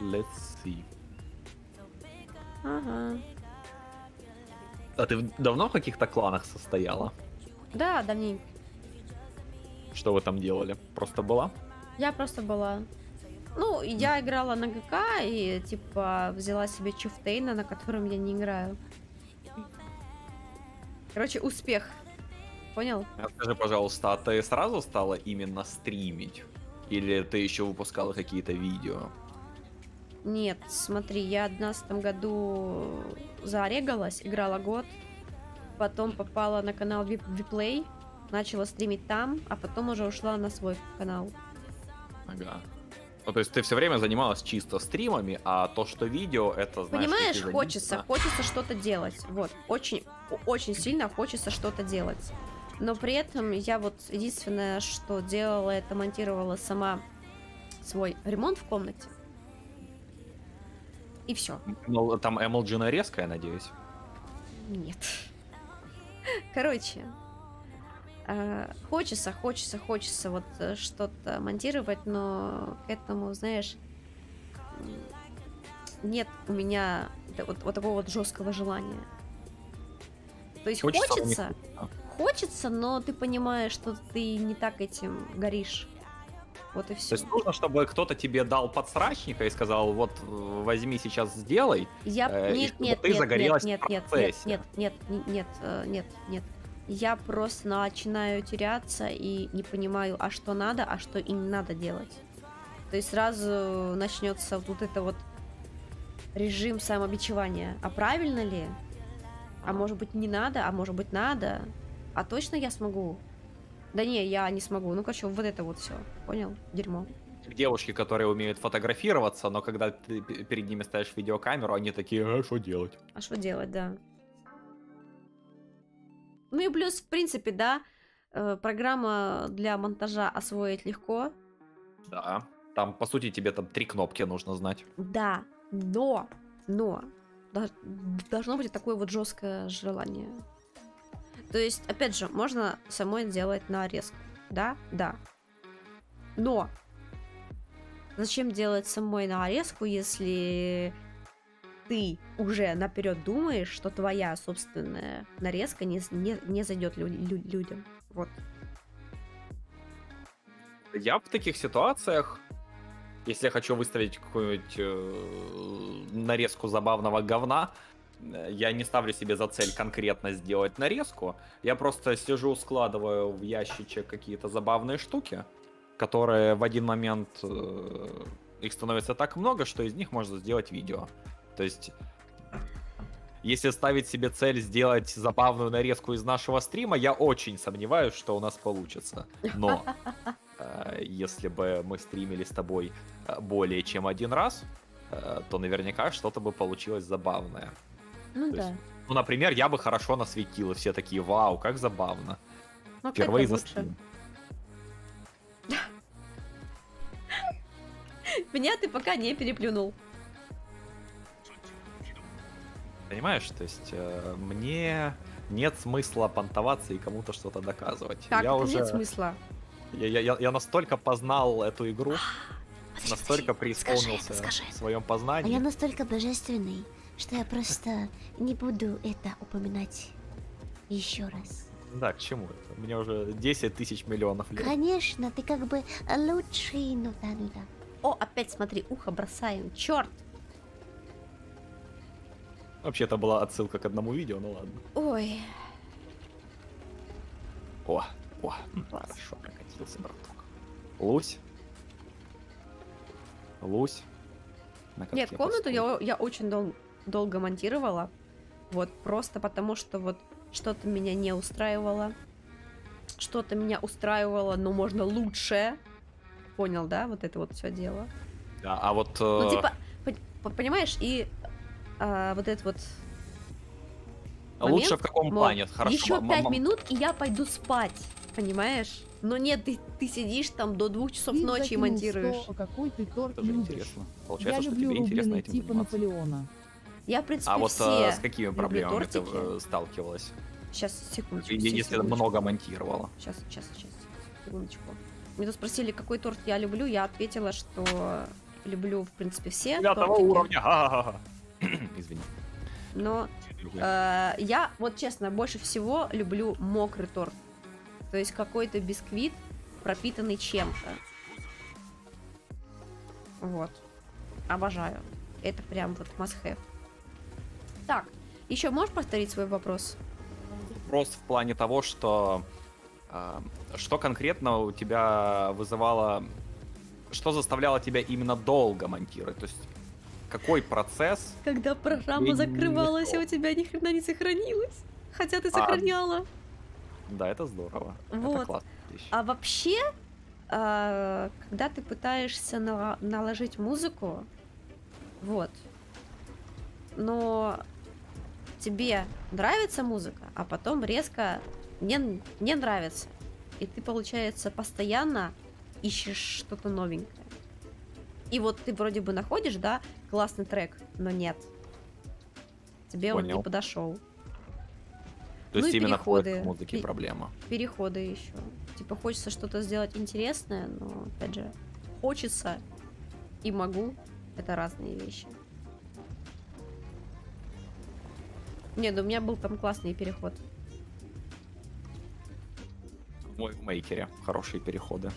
Let's see. Ага. А ты давно в каких-то кланах состояла? Да, давненько. Что вы там делали? Просто была? Я просто была. Ну, я играла на ГК и типа взяла себе Чуфтейна, на котором я не играю. Короче, успех. Понял? А Скажи, пожалуйста, а ты сразу стала именно стримить? Или ты еще выпускала какие-то видео? Нет, смотри, я в 2012 году зарегалась, играла год, потом попала на канал Ви- Виплей, начала стримить там, а потом уже ушла на свой канал. Ага. Ну, то есть ты все время занималась чисто стримами, а то, что видео, это, знаешь... Понимаешь, хочется, хочется что-то делать. Вот, очень, очень сильно хочется что-то делать. Но при этом я вот единственное, что делала, это монтировала сама свой ремонт в комнате. И все. Ну, там MLG нарезка, я надеюсь. Нет. Короче, а, хочется, хочется, хочется вот э, что-то монтировать, но к этому, знаешь, нет у меня вот, вот такого вот жесткого желания. То есть Хочется, хочется, хочется. но ты понимаешь, что ты не так этим горишь. Вот и То все. есть нужно, чтобы кто-то тебе дал подсрачника и сказал, вот э, возьми сейчас сделай. Я э, и нет, чтобы нет, ты нет, загорелась нет, в нет, нет, нет, процессе. нет, нет, н- нет, э, нет, нет. Я просто начинаю теряться и не понимаю, а что надо, а что и не надо делать. То есть сразу начнется вот это вот режим самобичевания. А правильно ли? А может быть не надо, а может быть надо? А точно я смогу? Да не, я не смогу. Ну, короче, вот это вот все. Понял? Дерьмо. девушки, которые умеют фотографироваться, но когда ты перед ними ставишь видеокамеру, они такие, а что делать? А что делать, да. Ну и плюс, в принципе, да, э, программа для монтажа освоить легко. Да. Там, по сути, тебе там три кнопки нужно знать. Да, но, но, должно быть такое вот жесткое желание. То есть, опять же, можно самой делать нарезку. Да, да. Но зачем делать самой нарезку, если ты уже наперед думаешь, что твоя собственная нарезка не, не, не зайдет лю- лю- людям. Вот. Я в таких ситуациях, если я хочу выставить какую-нибудь э, нарезку забавного говна, я не ставлю себе за цель конкретно сделать нарезку. Я просто сижу, складываю в ящичек какие-то забавные штуки, которые в один момент э, их становится так много, что из них можно сделать видео. То есть если ставить себе цель сделать забавную нарезку из нашего стрима, я очень сомневаюсь, что у нас получится. Но э, если бы мы стримили с тобой э, более чем один раз, э, то наверняка что-то бы получилось забавное. Ну То да. есть, Ну, например, я бы хорошо насветил, и все такие, вау, как забавно. Опять Впервые за стрим. Меня ты пока не переплюнул. Понимаешь, то есть э, мне нет смысла понтоваться и кому-то что-то доказывать. Так, я уже, нет смысла. я, я- я- я настолько познал эту игру, Подожди, настолько подожди, скажи преисполнился это, скажи в своем А я познании. настолько божественный, что я просто не буду это упоминать еще раз. Да, к чему это? Мне уже 10 тысяч миллионов лет. Конечно, ты как бы лучший, ну да, ну да. О, опять смотри, ухо бросаем. Черт! Вообще, это была отсылка к одному видео, ну ладно. Ой. О, о, Класс. хорошо прокатился, браток. Лусь. Лусь. На Нет, комнату я, я очень дол- долго монтировала. Вот, просто потому что вот что-то меня не устраивало. Что-то меня устраивало, но можно лучше. Понял, да? Вот это вот все дело. Да, а вот... Ну, э, типа, пон- пон- понимаешь, и а, вот это вот лучше момент, в каком мол, плане? Хорошо. еще пять минут, и я пойду спать. Понимаешь? Но нет, ты, ты сидишь там до двух часов Стив ночи и монтируешь. 100, какой ты торт Это же любишь. интересно. Я Получается, что люблю тебе интересно этим типа заниматься. Наполеона. Я, в принципе, А вот все... э, с какими проблемами ты тортики. э, сталкивалась? Сейчас, секундочку. Если много монтировала. Сейчас, сейчас, сейчас. Секундочку. Меня тут спросили, какой торт я люблю. Я ответила, что люблю, в принципе, все тортики. уровня. ха-ха-ха. Извини. Но э, я, вот честно, больше всего люблю мокрый торт. То есть какой-то бисквит, пропитанный чем-то. Вот. Обожаю. Это прям вот must have. Так, еще можешь повторить свой вопрос? Вопрос в плане того, что э, что конкретно у тебя вызывало, что заставляло тебя именно долго монтировать? То есть какой процесс? Когда программа закрывалась, а у тебя ни хрена не сохранилось. Хотя ты А. сохраняла. Да, это здорово. Это Вот. вещь. А вообще, а, когда ты пытаешься наложить музыку, вот, но тебе нравится музыка, а потом резко не, не нравится. И ты, получается, постоянно ищешь что-то новенькое. И вот ты вроде бы находишь, да, классный трек, но нет. Тебе он Понял. не подошел. То ну есть именно переходы. музыки Пе- проблема. переходы еще. Типа хочется что-то сделать интересное, но опять же, хочется и могу. Это разные вещи. Нет, у меня был там классный переход. Мой в мейкере хорошие переходы.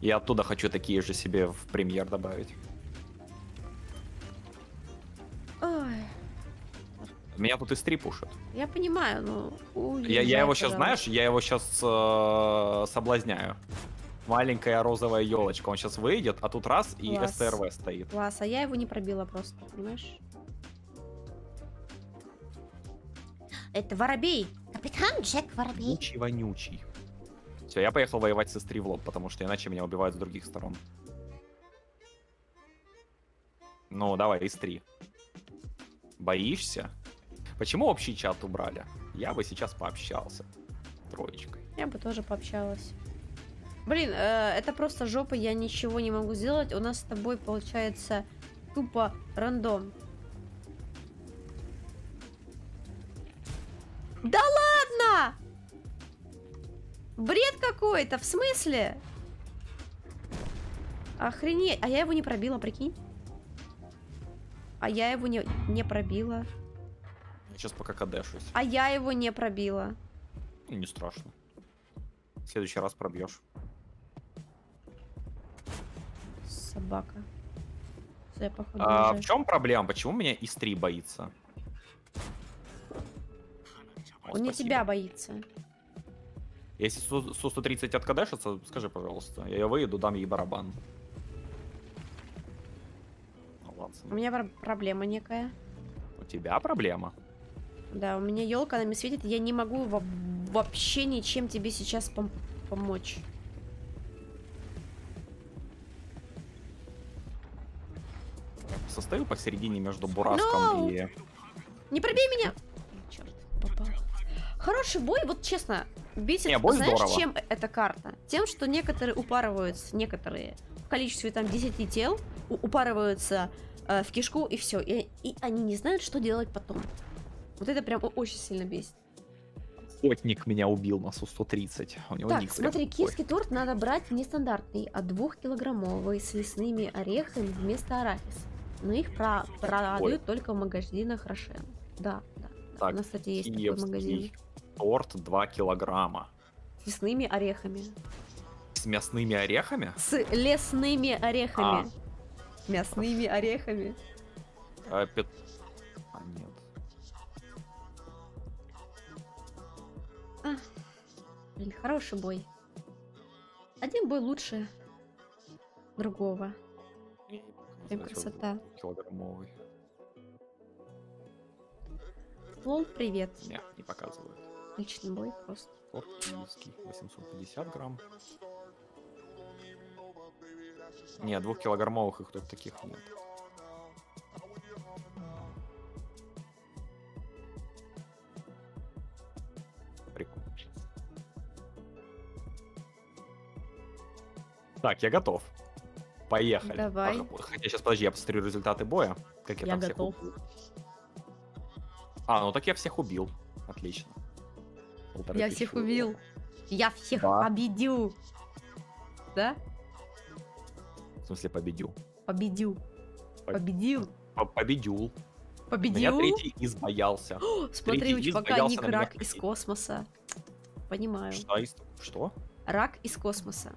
Я оттуда хочу такие же себе в премьер добавить. Ой, Меня тут из три пушат. я понимаю, но... Я, я его сейчас, уезжай, знаешь, я его сейчас соблазняю. Маленькая розовая елочка. Он сейчас выйдет, а тут раз и Класс. СТРВ стоит. Класс, а я его не пробила просто, понимаешь? Это воробей! Капитан Джек Воробей. Вонючий, вонючий. Все, я поехал воевать с S3 в лоб, потому что иначе меня убивают с других сторон. Ну, давай, из три. Боишься? Почему общий чат убрали? Я бы сейчас пообщался. Троечкой. Я бы тоже пообщалась. Блин, э, это просто жопа, я ничего не могу сделать. У нас с тобой получается тупо рандом. Да ладно! Бред какой-то, в смысле? Охренеть, а я его не пробила, прикинь? А я его не, не пробила. Я сейчас пока кадешусь. А я его не пробила. Ну, Не страшно. В следующий раз пробьешь. Собака. Всё, я походу А, в чем проблема? Почему меня 3 боится? О, Он не спасибо. тебя боится. Если Су- Су-130 откадешится, скажи, пожалуйста. Я выеду, дам ей барабан. Ну, ладно. У меня пр- проблема некая. У тебя проблема? Да, у меня елка на меня светит, я не могу во- вообще ничем тебе сейчас пом- помочь. Состою посередине между Бураском No! и... Не пробей меня! Черт, попал. Хороший бой, вот честно, бесит, Не, бой знаешь, здорово. чем эта карта? Тем, что некоторые упарываются, некоторые в количестве там 10 тел упарываются э, в кишку и все. И, и они не знают, что делать потом. Вот это прям очень сильно бесит. Охотник меня убил на Су-130. У него Так, прям смотри, такой. киевский торт надо брать нестандартный, а двухкилограммовый с лесными орехами вместо арахиса. Но их про- продают только в магазинах Рошен. Да, да. Так, У нас, кстати, есть такой магазин. Торт 2 килограмма. С лесными орехами. С мясными орехами? С лесными орехами. А. Мясными орехами. А, пят- а, нет. Блин, хороший бой. Один бой лучше другого. Прям красота. Килограммовый. Лол, привет. Не, не показывают. Отличный бой просто. Киевский, 850 грамм. Не, двухкилограммовых их тут таких нет. Прикольно. Так, я готов. Поехали. Давай. Хотя сейчас, подожди, я посмотрю результаты боя. Как я, Я там всех готов. убил. А, ну так я всех убил. Отлично. Полторы Я всех убил. Я всех Да. победил. Да? В смысле, победил. Победил. По- Победил. По- Победил. Меня Победил. третий избоялся. Смотри, третий у чувака ник рак из космоса. Понимаю. Что? из- Что? Рак из космоса.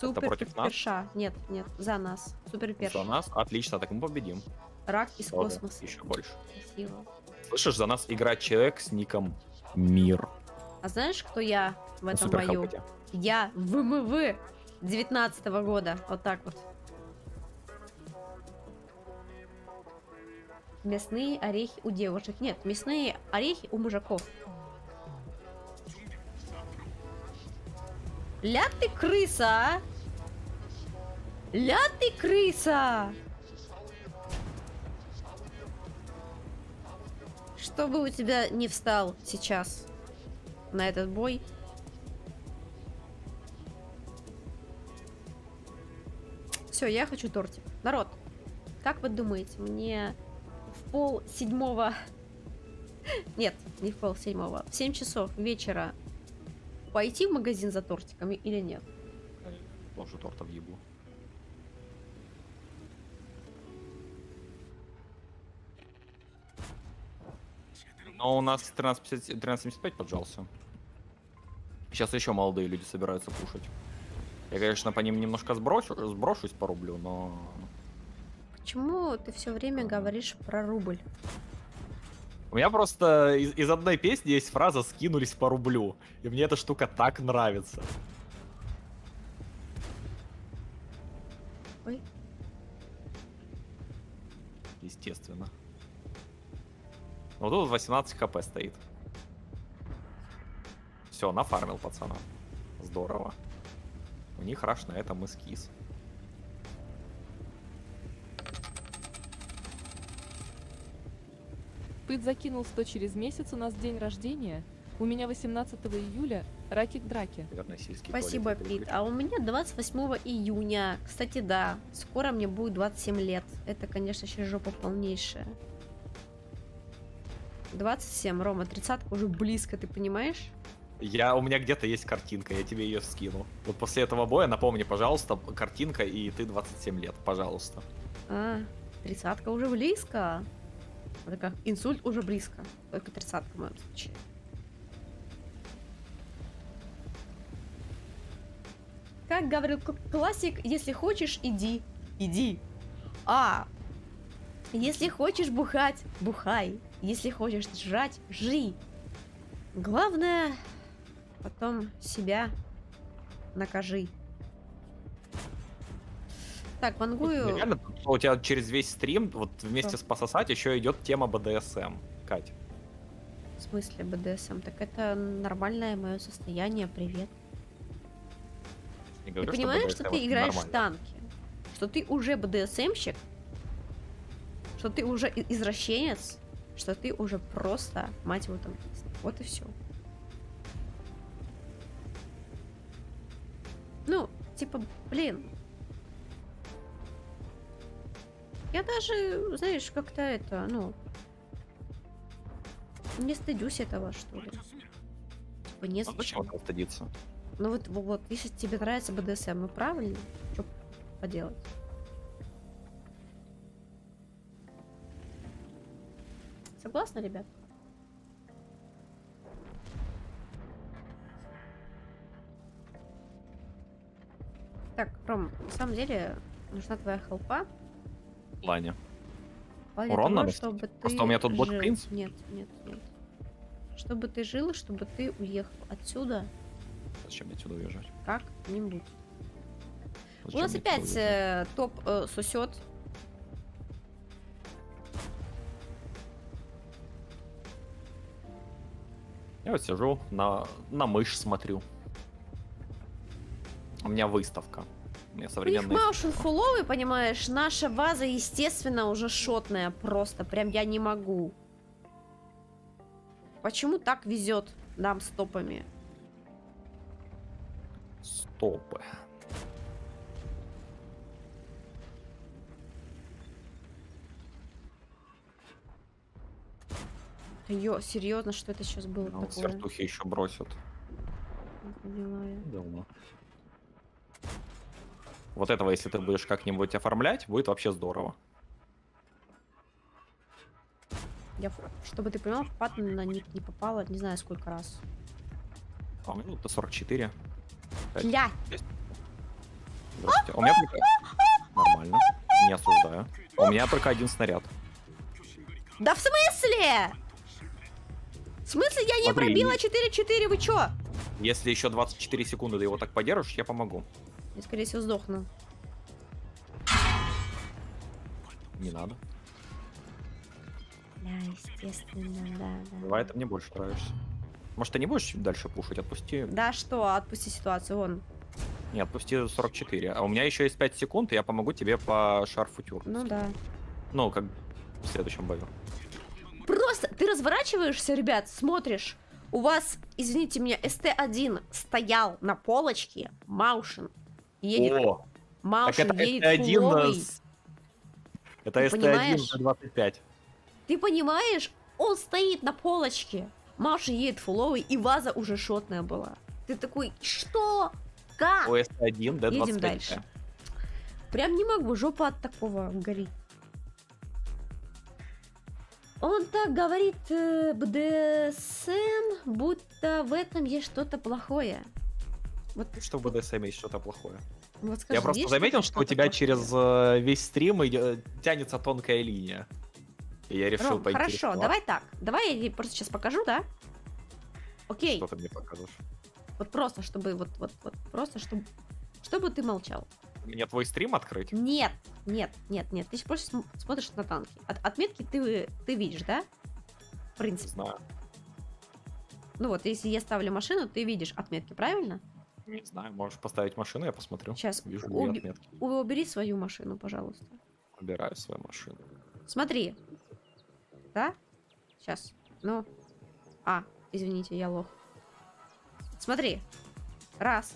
Супер против нас? перша. Нет, нет, за нас. Супер перш. За нас? Отлично, так мы победим. Рак из космоса. Еще больше. Красиво. Слышишь, за нас играет человек с ником Мир. А знаешь, кто я в этом бою? Я ВМВ 19 года. Вот так вот. Мясные орехи у девушек. Нет, мясные орехи у мужиков. Ля ты крыса, а? Ля ты крыса! Чтобы у тебя не встал сейчас на этот бой. Все, я хочу тортик. Народ, как вы думаете, мне в пол седьмого... Нет, не в пол седьмого. В 7 часов вечера пойти в магазин за тортиками или нет? Тоже торта въебу. Но у нас 13.50 13.75 поджался. Сейчас еще молодые люди собираются кушать. Я, конечно, по ним немножко сброшу, сброшусь по рублю, но... Почему ты все время говоришь про рубль? У меня просто из, из одной песни есть фраза «скинулись по рублю». И мне эта штука так нравится. Ой. Естественно. Вот тут 18 хп стоит. Все, нафармил пацана. Здорово. У них раш на этом эскиз. Спыт закинул 100 через месяц, у нас день рождения. У меня 18 июля, раки к драке. Наверное, сельский Спасибо, туалет Пит. А у меня 28 июня. Кстати, да, скоро мне будет 27 лет. Это, конечно, еще жопа полнейшая. 27, Рома, 30 уже близко, ты понимаешь? Я, у меня где-то есть картинка, я тебе ее скину. Вот после этого боя напомни, пожалуйста, картинка, и ты 27 лет, пожалуйста. А, тридцатка уже близко. Это как инсульт уже близко. Только тридцатка в моем случае. Как говорил классик, если хочешь, иди. Иди. А. Если хочешь бухать, бухай. Если хочешь жрать, жри. Главное, потом себя накажи. Так, вангую. Реально, тут у тебя через весь стрим, вот вместе Что? с пососать, еще идет тема БДСМ. Кать. В смысле БДСМ? Так это нормальное мое состояние, привет. Ты говорю, понимаешь, что BDSM ты играешь в нормально. танки? Что ты уже БДСМщик? Что ты уже извращенец? Что ты уже просто, мать его, танкист. Вот и все. Ну, типа, блин. Я даже, знаешь, как-то это, ну... Не стыдюсь этого, что ли. Типа, не А зачем этого стыдиться? ну вот, вот, вот, если тебе нравится БДСМ, ну правильно, что поделать? Согласны, ребят? Так, Ром, на самом деле нужна твоя хелпа. В плане. в плане Урон того, надо чтобы ты Просто у меня тут жил. Prince. Нет, нет, нет. Чтобы ты жил, чтобы ты уехал отсюда Зачем мне отсюда уезжать? как-нибудь. У нас опять э, топ э, сусет. Я вот сижу, на, на мышь смотрю. У меня выставка. У меня У них современная... Маушен фуловый, понимаешь, наша ваза, естественно, уже шотная просто. Прям я не могу. Почему так везет нам с топами? Стопы. Ё, серьезно, что это сейчас было А вот такое? Свертухи еще бросят. Не поняла я. Давно. Вот этого, если ты будешь как-нибудь оформлять, будет вообще здорово. Я, чтобы ты понимал, в паттон на ник не попала, не знаю сколько раз. А у меня тут 44. Пять. Бля, Здравствуйте. У меня только... Нормально. Не осуждаю. У меня только один снаряд. да в смысле? В смысле я не Смотри, пробила 4-4, вы чё? Если еще 24 секунды ты его так подержишь, я помогу. Я, скорее всего, сдохну. Не надо. Да, естественно, да, да. Давай, ты мне больше нравишься. Может, ты не будешь дальше пушить? Отпусти. Да что, отпусти ситуацию, вон. Не, отпусти 44. А у меня еще есть 5 секунд, и я помогу тебе по шарфу тюр. Ну да. Ну, как в следующем бою. Ты разворачиваешься, ребят, смотришь. У вас, извините меня, СТ-1 стоял на полочке, Маушин едет, О, так Маушин это едет ST1 фуловый. с- Это Ты ST1 понимаешь? за 25. Ты понимаешь, он стоит на полочке, Маушин едет фуловый, и ваза уже шотная была. Ты такой, что? Как? У ST1 D25. Едем дальше. Прям не могу, жопа от такого горит. Он так говорит э, БДСМ, будто в этом есть что-то плохое. Вот, Что в BDSM есть что-то плохое. вот скажи, я просто заметил, что у тебя плохое? через э, весь стрим иде- тянется тонкая линия. И я решил Ром, хорошо, поинтересоваться. давай так. Давай я просто сейчас покажу, да? Окей, Что ты мне покажешь? вот просто, чтобы, вот, вот, вот, просто, чтобы, чтобы ты молчал. Мне твой стрим открыть? Нет, нет, нет, нет, ты просто см- смотришь на танки. От, отметки ты, ты видишь, да? В принципе. знаю. Ну вот, если я ставлю машину, ты видишь отметки, правильно? Не знаю, можешь поставить машину, я посмотрю. Сейчас, Вижу уби- отметки. Убери свою машину, пожалуйста. Убираю свою машину. Смотри. Да? Сейчас. Ну. А, извините, я лох. Смотри. Раз.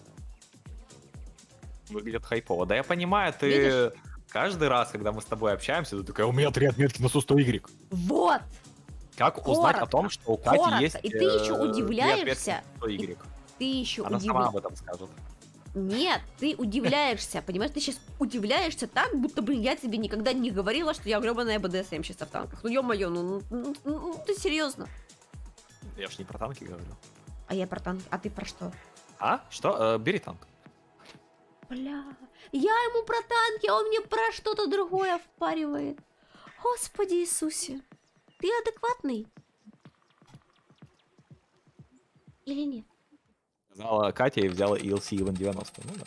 Выглядит хайпово. Да я понимаю, ты Видишь? каждый раз, когда мы с тобой общаемся, ты такая, у меня три отметки на 100 Y. Вот! Как узнать Коротко, о том, что у Кати коротко. есть И ты еще э, удивляешься. отметки на 100 Y? Ты еще Она сама об этом скажет. Нет, ты удивляешься, понимаешь? Ты сейчас удивляешься так, будто бы я тебе никогда не говорила, что я гребаная БДСМщица в танках. Ну ё-моё, ну, ну, ну, ну, ты серьезно? Я ж не про танки говорю. А я про танки, а ты про что? А? Что? Э, бери танк. Бля, я ему про танки, а он мне про что-то другое впаривает. Господи Иисусе, ты адекватный? Или нет? Сказала Катя и взяла ELC Event 90. Ну да.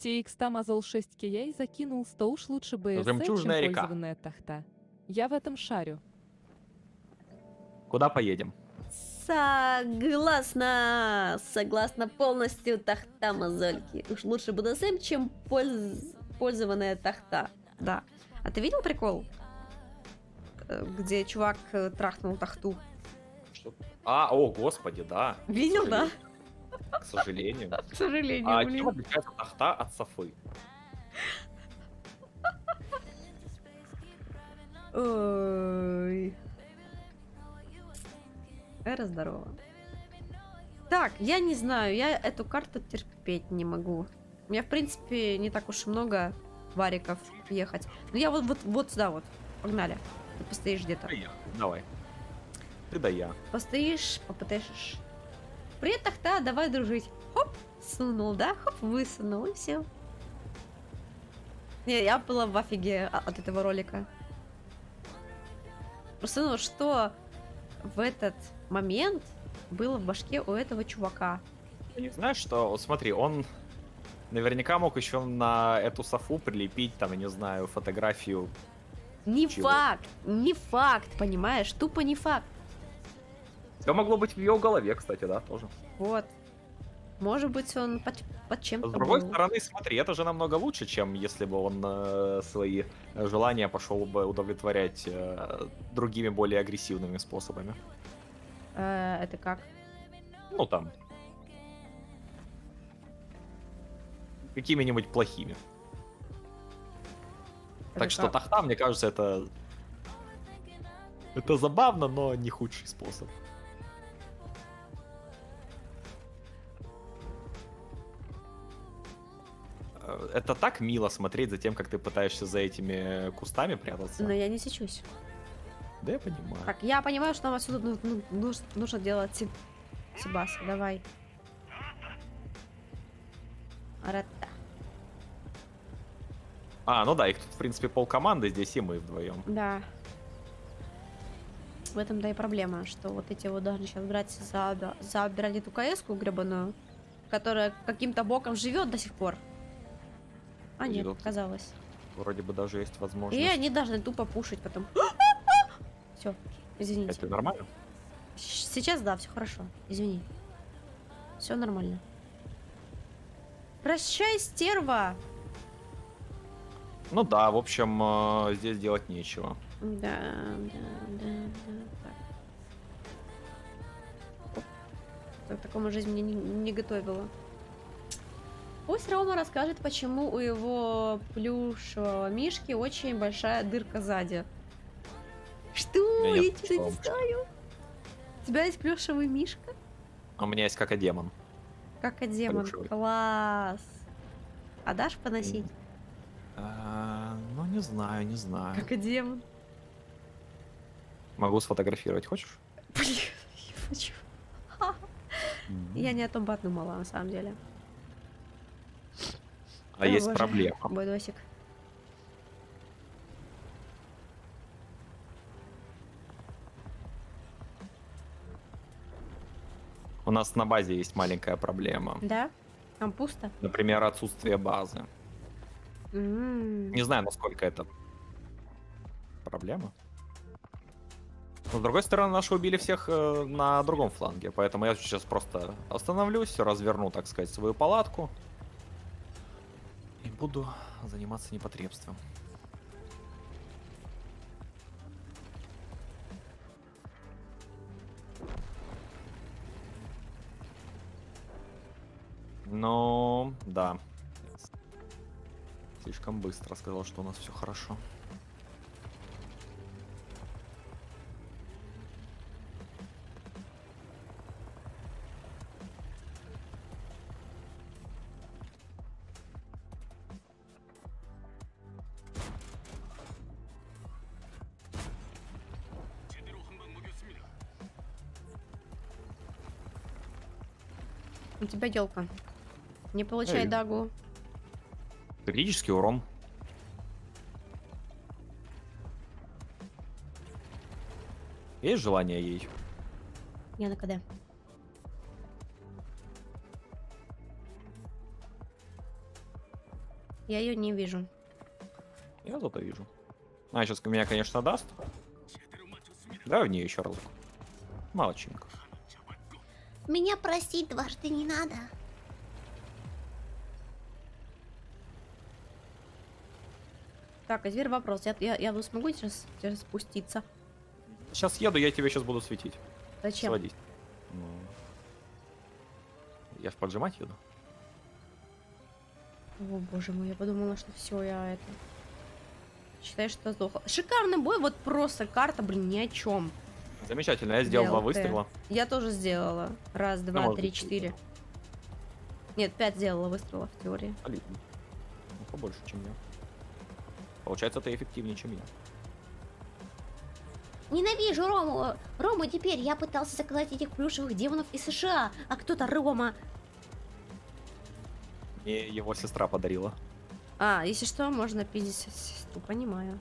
TX Tamazol 6KA закинул 100 уж лучше БС, чем Жемчужная река. пользованная тахта. Я в этом шарю. Куда поедем? Согласна, согласна полностью тахта мозольки. Уж лучше БДСМ, чем польз- пользованная тахта. Да. А ты видел прикол? Э, Где чувак э, трахнул тахту. Что? А, о, господи, да. Видел, да? К сожалению. К сожалению, А блин. чем отличается тахта от софы? Ой. Эра здорово. Так, я не знаю, я эту карту терпеть не могу. У меня, в принципе, не так уж и много вариков ехать. Ну я вот, вот, вот сюда вот. Погнали. Ты постоишь где-то. Давай. Ты да я. Постоишь, попытаешь. Привет, тахта, давай дружить. Хоп, сунул, да? Хоп, высунул, и все. Не, я была в офиге о- от этого ролика. Просто, ну, что в этот момент было в башке у этого чувака? Не знаешь, что, вот смотри, он наверняка мог еще на эту софу прилепить, там, я не знаю, фотографию. Не Чего? факт, не факт, понимаешь? Тупо не факт. Все могло быть в ее голове, кстати, да, тоже. Вот. Может быть, он под, под чем-то С другой был. стороны, смотри, это же намного лучше, чем если бы он э, свои э, желания пошел бы удовлетворять э, другими более агрессивными способами. Э, это как? Ну там. Какими-нибудь плохими. Это так что как? тахта, мне кажется, это... Это забавно, но не худший способ. Э, Это так мило смотреть за тем, как ты пытаешься за этими кустами прятаться. Но я не сечусь. Да я понимаю. Так, я понимаю, что нам отсюда ну- ну- нуж- нужно делать Си- Сибас. Давай. Ратта. А, ну да, их тут, в принципе, пол команды, здесь и мы вдвоем. Да. В этом-то и проблема, что вот эти вот должны сейчас брать за, забирать эту КС-ку гребаную, которая каким-то боком живет до сих пор. А нет, Идут. казалось. Вроде бы даже есть возможность. И они должны тупо пушить потом. Все, извините. Это нормально? Сейчас да, все хорошо. Извини. Все нормально. Прощай, стерва! Ну да, в общем, э, здесь делать нечего. Да, да, да, да. Так. К такому жизнь меня не, не готовила. Пусть Рома расскажет, почему у его плюшевого мишки очень большая дырка сзади. Что? Я Я, тебя не знаю. У тебя есть плюшевый мишка? У меня есть как демон. Как и демон. Плюшевый. Класс. А дашь поносить? А, ну, не знаю, не знаю. Как и демон. Могу сфотографировать, хочешь? Блин, я хочу. Я не о том подумала, на самом деле. А О, есть боже. проблема. Бойдосик. У нас на базе есть маленькая проблема. Да? Там пусто? Например, отсутствие базы. М. Не знаю, насколько это проблема. Но, с другой стороны, наши убили всех э, на другом фланге, поэтому я сейчас просто остановлюсь, разверну, так сказать, свою палатку и буду заниматься непотребством. Ну, да. Слишком быстро сказал, что у нас все хорошо. У тебя елка. Не получай Эй. дагу. Критический урон. Есть желание ей? Я на КД. Я ее не вижу. Я зато вижу. А, сейчас меня, конечно, даст. Давай в нее еще разок. Молодчинка. Меня просить дважды не надо. Так, а теперь вопрос. Я, я, я смогу сейчас, сейчас спуститься? Сейчас еду, я тебе сейчас буду светить. Зачем? Сводить. Ну, Я в поджимать еду. О, боже мой, я подумала, что все, я это... Считаешь, что сдохла. Шикарный бой, вот просто карта, блин, ни о чем. Замечательно, я сделал два ДЛТ. выстрела. Я тоже сделала. Раз, два, может три, быть, четыре. Нет, пять сделала выстрелов в теории. Ну, побольше, чем я. Получается, ты эффективнее, чем я. Ненавижу Рому. Рому теперь я пытался заказать этих плюшевых демонов из США, а кто-то Рома. Мне его сестра подарила. А, если что, можно пиздить сестру, понимаю.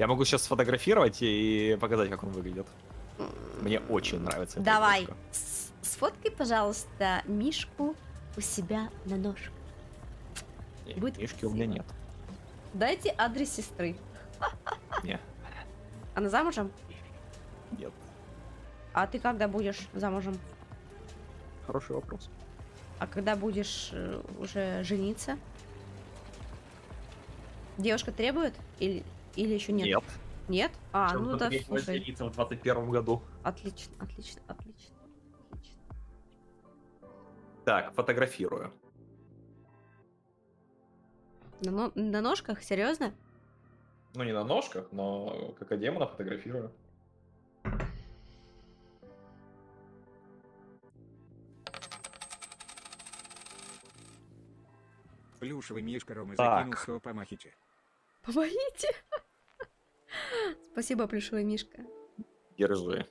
Я могу сейчас сфотографировать и показать, как он выглядит. Мне очень нравится. Давай, сфоткай, пожалуйста, Мишку у себя на ножках. Будет Мишки у меня нет. Дайте адрес сестры. Не, Она замужем? нет. А ты когда будешь замужем? Хороший вопрос. А когда будешь э, уже жениться? Девушка требует? Или, или еще нет? Нет. Нет? А, Чем ну да, слушай. жениться в 21 году. Отлично, отлично, отлично. отлично. Так, фотографирую. На, но- на ножках? Серьезно? Ну, не на ножках, но как демона фотографирую. Плюшевый мишка Ромы Так. закинул 100 по Махиче. Помогите! Спасибо, плюшевый мишка. Держи.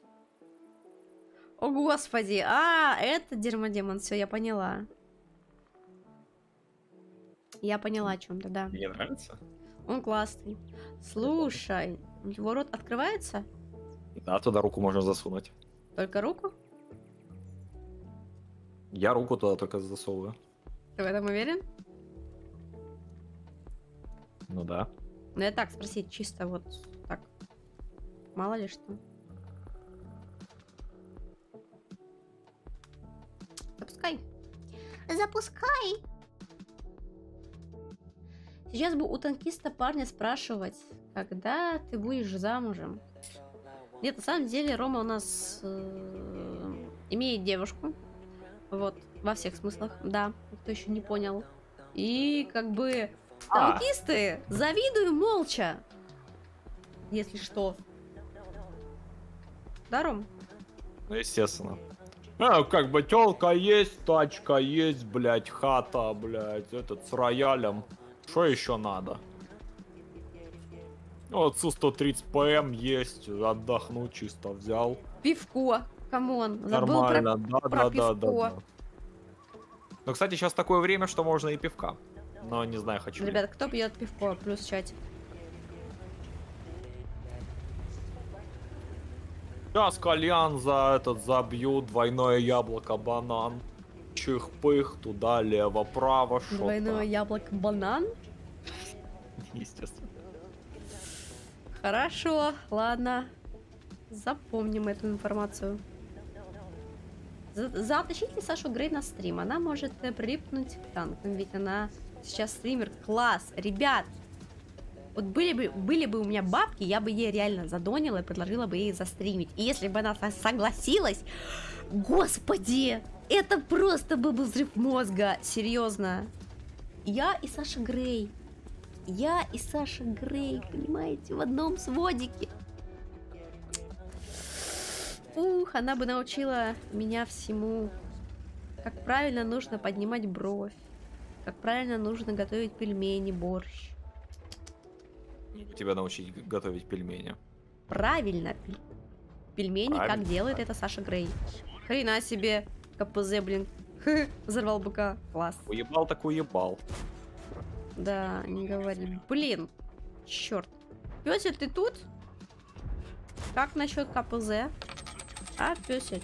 О, господи! А, это дермодемон, все, я поняла. Я поняла о чем-то, да. Мне нравится. Он классный. Слушай, у него рот открывается? Да, туда руку можно засунуть. Только руку? Я руку туда только засовываю. Ты в этом уверен? Ну да. Ну, я так спросить, чисто вот так. Мало ли что. Запускай. Запускай. Сейчас бы у танкиста парня спрашивать, когда ты будешь замужем. Нет, на самом деле Рома у нас э, имеет девушку. Вот, во всех смыслах, да, кто еще не понял. И как бы А. танкисты завидую молча. Если что. Да, Ром? Ну, естественно. А, как бы телка есть, тачка есть, блядь, хата, блядь, этот с роялем. Что еще надо? Вот Су-130 ПМ есть, отдохнуть чисто взял. Пивко. Камон. Забыл Нормально, да, про да, да, да, да. Ну, кстати, сейчас такое время, что можно и пивка. Но не знаю, хочу про... ли. Ребят, кто пьет пивко? Плюс чате. Сейчас кальян за этот забью, двойное яблоко, банан. Чих-пых, туда, лево, право, что Двойное яблоко банан. Естественно. Хорошо, ладно. Запомним эту информацию. За- Затащите Сашу Грей на стрим. Она может э, прилипнуть к танкам, ведь она сейчас стример. Класс! Ребят! Вот были бы, были бы у меня бабки, я бы ей реально задонила и предложила бы ей застримить. И если бы она со- согласилась, господи! Это просто был бы взрыв мозга, серьезно. Я и Саша Грей. Я и Саша Грей, понимаете, в одном сводике. Ух, она бы научила меня всему. Как правильно нужно поднимать бровь. Как правильно нужно готовить пельмени, борщ. Тебя научить готовить пельмени. Правильно. пель- Пельмени, как Правильно, делает это Саша Грей. Хрена себе. КПЗ, блин. Взорвал быка. Класс. Уебал так уебал. Да, не говори. Блин. Черт. Пёсель, ты тут? Как насчет КПЗ? А, Пёсель?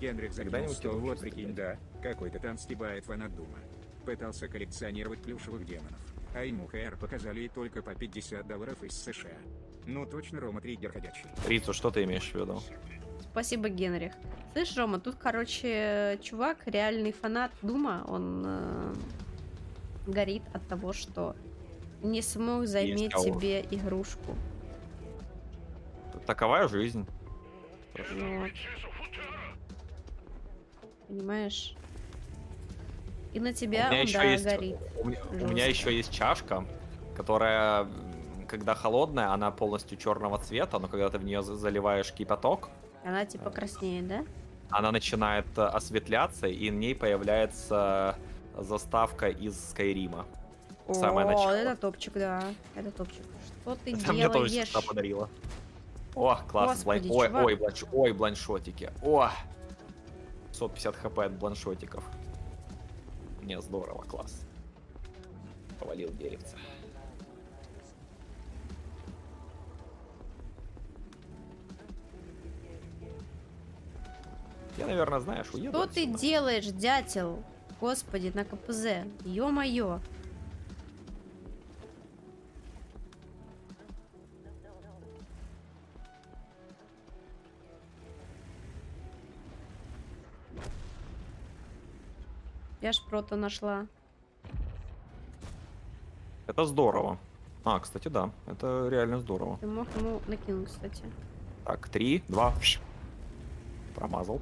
Генрих Когда-нибудь вот прикинь, да, какой-то там стебает фан от Дума. Пытался коллекционировать плюшевых демонов. А ему ХР показали и только по 50 долларов из США. Ну точно Рома триггер ходячий. Рицу, что ты имеешь в виду? Спасибо, Генрих. Слышь, Рома, тут, короче, чувак, реальный фанат Дума, он э, горит от того, что не смог заиметь себе игрушку. Такова жизнь. Вот. Понимаешь? И на тебя у меня он, еще да, есть, горит. у меня, у меня еще есть чашка, которая, когда холодная, она полностью черного цвета, но когда ты в нее заливаешь кипяток, Она типа краснеет, да? она начинает э, осветляться, и в ней появляется заставка из Скайрима. Самое О, начало. это топчик, да. Это топчик. Что ты Это мне тоже делаешь? сестра подарила. О, класс. блан- Господи, Ой, чувак. ой, бланш... ой, бланшотики. О! 550 хп от бланшотиков. Не, здорово, класс. Повалил деревца. Я, наверное, знаешь, уеду Что ты отсюда. делаешь, дятел? Господи, на КПЗ. Ё-моё. Я ж прото нашла. Это здорово. А, кстати, да, это реально здорово. Ты мог ему накинуть, кстати. Так, три, два. Промазал.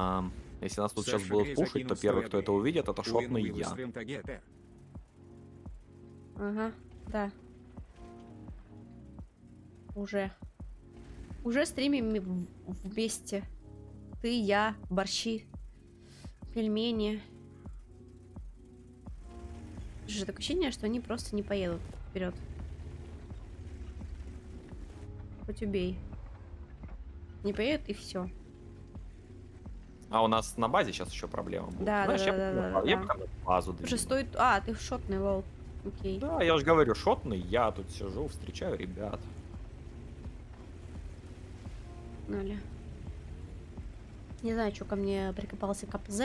Ам, если нас тут сейчас будут пушить, то первый, кто это увидит, это шотный я. Ага, да. Уже. Уже стримим в- вместе. Ты, я, борщи, пельмени. Же такое ощущение, что они просто не поедут вперед. Хоть убей. Не поедут и все. А у нас на базе сейчас еще проблема будет. Да, Знаешь, да, я да, да, я да. пока на базу Уже двину. стоит... А, ты шотный, лол. Окей. Да, я же говорю, шотный, я тут сижу, встречаю ребят. Погнали. Не знаю, что ко мне прикопался КПЗ.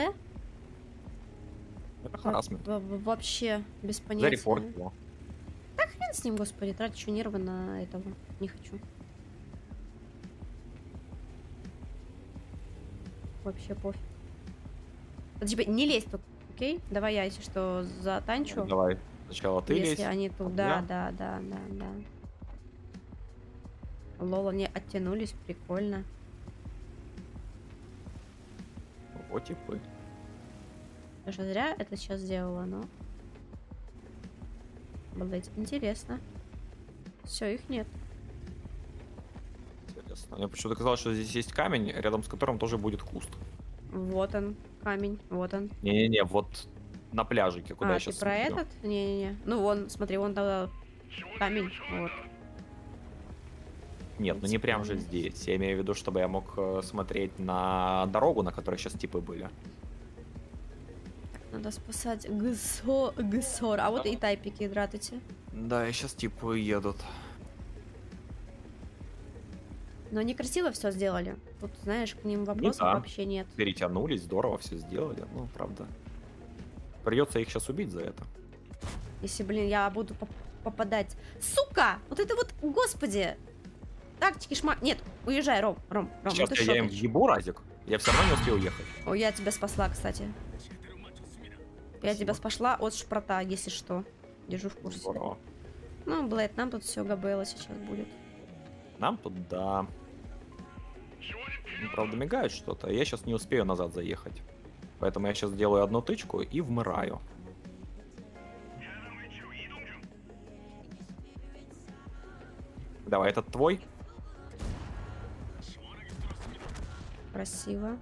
Это харасмент. Во- во- Вообще без понятия. Зарепортил. Хрен с ним, господи, трачу нервы на этого. Не хочу. Вообще пофиг. Подожди, не лезь тут, окей? Давай я, если что, затанчу. Давай, сначала ты если лезь. они тут, да, да, да, да, да. Лол, они оттянулись, прикольно. Вот типы. Я же зря это сейчас сделала, но... Блять, интересно. Все, их нет. Интересно. Мне почему-то казалось, что здесь есть камень, рядом с которым тоже будет куст. Вот он, камень, вот он. Не-не-не, вот на пляжике, куда а, я ты сейчас про этот? Не-не-не. Ну, вон, смотри, вон тогда камень. Вот. Нет, ну не прям же здесь. Я имею в виду, чтобы я мог э, смотреть на дорогу, на которой сейчас типы были. Надо спасать ГСО, ГСОР. А вот и тайпики, здравствуйте. Да, и сейчас типы едут. Но они красиво все сделали. Тут, знаешь, к ним вопросов да. вообще нет. Перетянулись, здорово все сделали. Ну, правда. Придется их сейчас убить за это. Если, блин, я буду поп- попадать. Сука! Вот это вот, господи! Тактики шма... Нет, уезжай, Ром, Ром, Ром, сейчас ну ты я, им ебу разик. Я все равно не успел уехать. О, я тебя спасла, кстати. Я тебя Спасибо. спасла от шпрота, если что. Держу в курсе. Здорово. Ну, Блэд, нам тут все габело сейчас будет. Нам тут, да. Ну, Правда, мигает что-то. Я сейчас не успею назад заехать. Поэтому я сейчас делаю одну тычку и вмираю. Давай, этот твой. Красиво.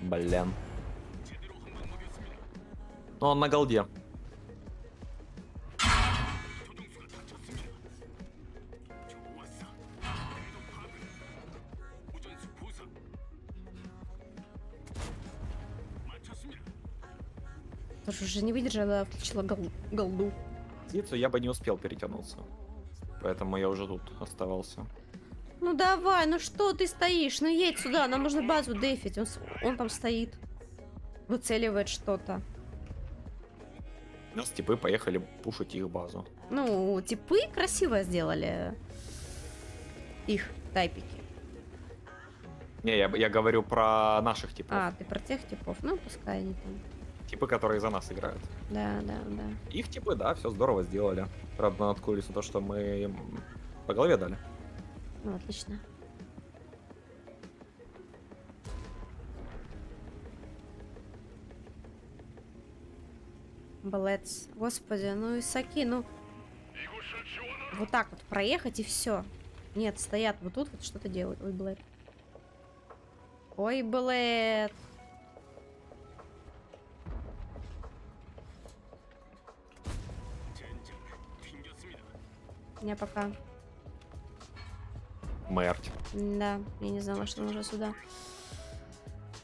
Блин. Ну, он на голде. Уже не выдержала, включила гол- голду. Птицу я бы не успел перетянуться. Поэтому я уже тут оставался. Ну давай, ну что ты стоишь? Ну едь сюда, нам нужно базу дефить. Он, он там стоит. Выцеливает что-то. У нас типы поехали пушить их базу. Ну, типы красиво сделали. Их тайпики. Не, я, я говорю про наших типов. А, ты про тех типов? Ну, пускай они там. Типы, которые за нас играют. Да, да, да. Их типы, да, все здорово сделали. Правда, наткнулись на то, что мы им по голове дали. Ну, отлично. Блэдс. Господи, ну Исаки, ну... Вот так вот проехать и все. Нет, стоят вот тут вот что-то делают. Ой, Блэд. Ой, Блэд. Я пока... Мерть. Да, я не знала, что нужно сюда.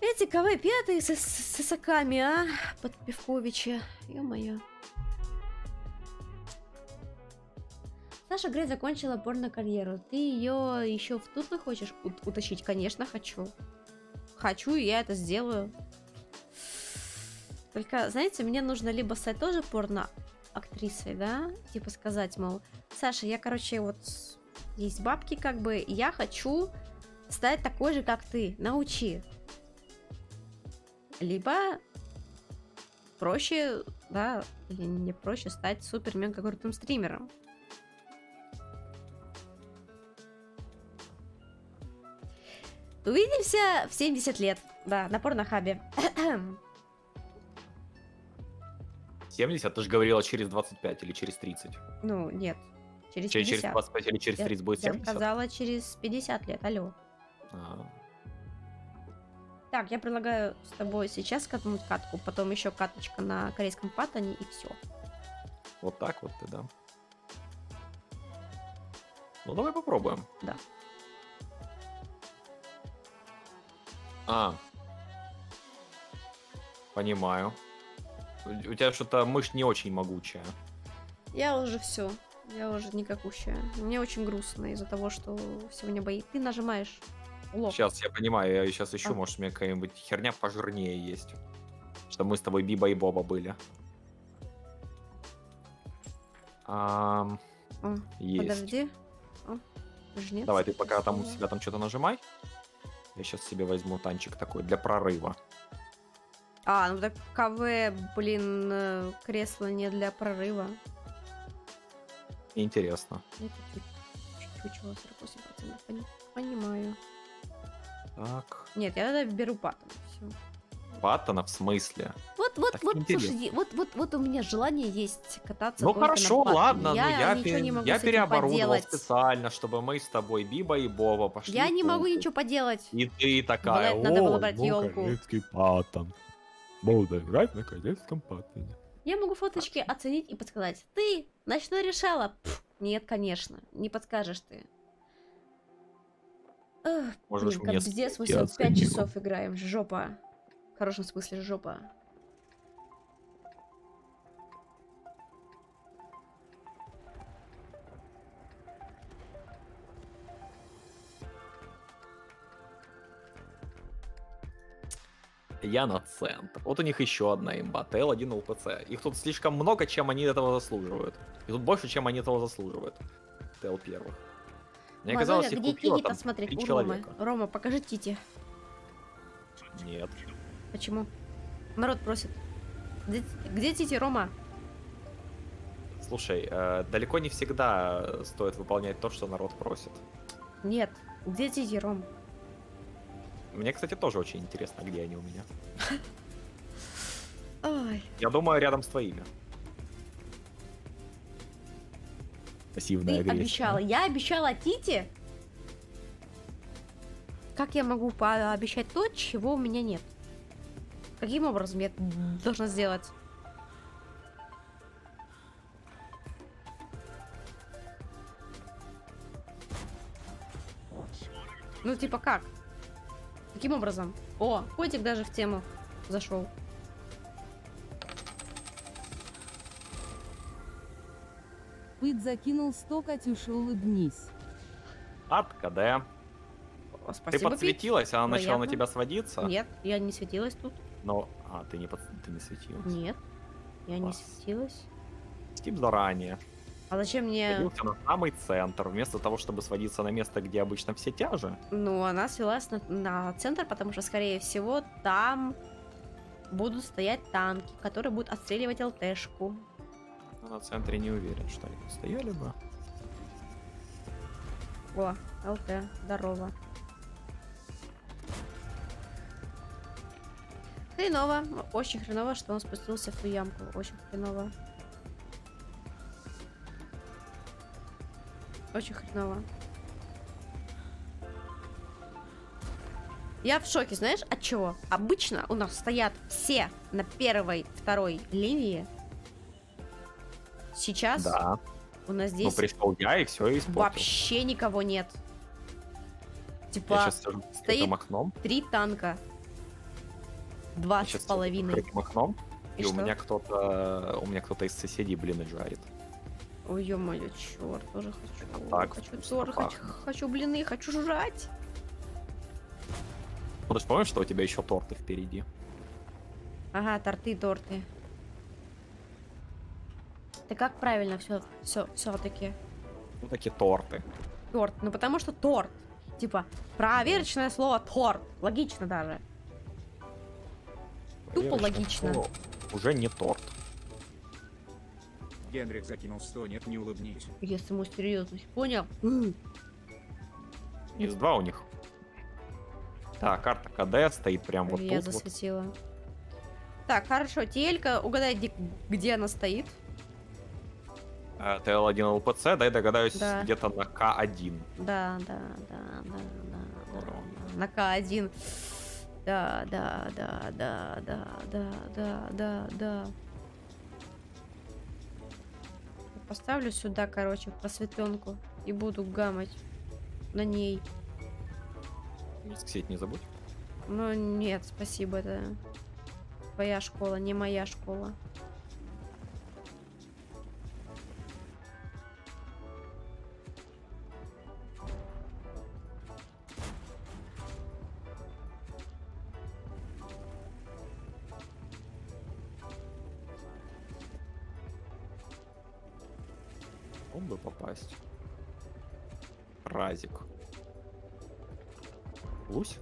Эти КВ пятые с, с, а? Под Певковича. Ё-моё. Саша Грей закончила порно-карьеру. Ты ее еще в тутлы хочешь ут- утащить? Конечно, хочу. Хочу, и я это сделаю. Только, знаете, мне нужно либо стать тоже порно-актрисой, да? Типа сказать, мол, Саша, я, короче, вот есть бабки, как бы, и я хочу стать такой же, как ты. Научи. Либо проще, да, или не проще стать супер-мега крутым стримером. Увидимся в 70 лет. Да, на порнохабе. 70, ты же говорила через 25 или через 30. ну, нет. Через Через, 50. через 25 или через Я- 30 будет Я 70? сказала через 50 лет, алло. А, Так, я предлагаю с тобой сейчас катнуть катку, потом еще каточка на корейском паттоне и все. вот так вот ты, да. Ну, давай попробуем. Да. А. Понимаю. У тебя что-то мышь не очень могучая. Я уже все. Я уже никакущая. Мне очень грустно из-за того, что сегодня бои. Ты нажимаешь лог. Сейчас я понимаю, я сейчас ищу, А. может, у меня какая-нибудь херня пожирнее есть. Что мы с тобой Биба и Боба были. Ам, О, есть. Подожди. О, жнец. Давай, ты пока там у себя там что-то нажимай. Я сейчас себе возьму танчик такой для прорыва. А, ну так КВ, блин, э, кресло не для прорыва. Интересно. Я чуть-чуть. Чуть-чуть, чего, 48%. Пони- Понимаю. Так. Нет, я тогда беру паттон. Все. Паттона в смысле? Вот, вот, Так вот, интересно. слушайте, вот, вот, вот у меня желание есть кататься. Ну на хорошо, паттоне. ладно, я ну я, ничего пере- не могу я переоборудовал поделать. специально, чтобы мы с тобой Биба и Боба пошли. Я не могу ничего поделать. И ты такая, Блядь, надо было «О, брать ну, ёлку». корейский паттон. Буду играть на корейском паттоне. Я могу фоточки оценить и подсказать. Ты ночной решала? Пф, нет, конечно, не подскажешь ты. Эх, Можешь блин, мне капздец, мы сказать, я сегодня 5 оценил. часов играем. Жопа. В хорошем смысле жопа. Я на центр. Вот у них еще одна имба, ТЛ1 ЛПЦ. Их тут слишком много, чем они этого заслуживают. И тут больше, чем они этого заслуживают. ТЛ первых. Мне Мазоля, казалось, где купило тити там посмотреть три у Ромы? человека. Рома, покажи тити. Нет. Почему? Народ просит. Где, где Тити Рома? Слушай, э, далеко не всегда стоит выполнять то, что народ просит. Нет. Где Тити Ром? Мне, кстати, тоже очень интересно, где они у меня. Ой. Я думаю, рядом с твоими. Пассивная Ты агрессия. обещала. Я обещала Тити? Как я могу пообещать то, чего у меня нет? Каким образом я должна сделать? Ну, типа как? Каким образом? О, котик даже в тему зашел. Пыт закинул 100, Катюша, улыбнись. От КД. О, Ты спасибо, Пит. подсветилась, она начала на Приятно. тебя сводиться. Нет, я не светилась тут. Но. А, ты не, под... ты не светилась. Нет, я не Класс. светилась. Стип заранее. А зачем мне... Садился на самый центр, вместо того, чтобы сводиться на место, где обычно все тяжи. Ну, она свелась на, на центр, потому что, скорее всего, там будут стоять танки, которые будут отстреливать ЛТшку. Но на центре не уверен, что они стояли бы. О, ЛТ, здорово. Хреново, очень хреново, что он спустился в ту ямку, очень хреново. Очень хреново. Я в шоке, знаешь, от чего? Обычно у нас стоят все на первой, второй линии. Сейчас Да. у нас Ну, здесь пришел я и все испортил. вообще никого нет. Типа, стоит- окном. три танка. Два с половиной. окном. И И, у меня кто-то, у меня кто-то из соседей блины жарит. Ой, ё-моё, черт, тоже хочу. Так, хочу тор, хочу, хочу блины, хочу жрать. Ну, ты же помнишь, что у тебя еще торты впереди? Ага, торты, торты. Ты как правильно все, все, все-таки? Ну, такие торты. Торт. Ну потому что торт. Типа, проверочное слово торт. Логично даже. Тупо логично. Уже не торт. Генрих закинул 100, нет, не улыбнись. Если ему серьезность. Понял? Из два у них. Так, карта КД стоит прям вот Я тут. вот. засветила. Так, хорошо. Телька, угадай, где, где она стоит. Э, ТЛ1 ЛПЦ, дай догадаюсь, Да. где-то на К1. Да, да, да, да, да, да, да. На К1. Да, да, да, да, да, да, да, да, да. Поставлю сюда, короче, просветленку и буду гамать на ней. Сеть не забудь. Но нет, спасибо, это твоя школа, не моя школа. напасть. Разик. Лусь?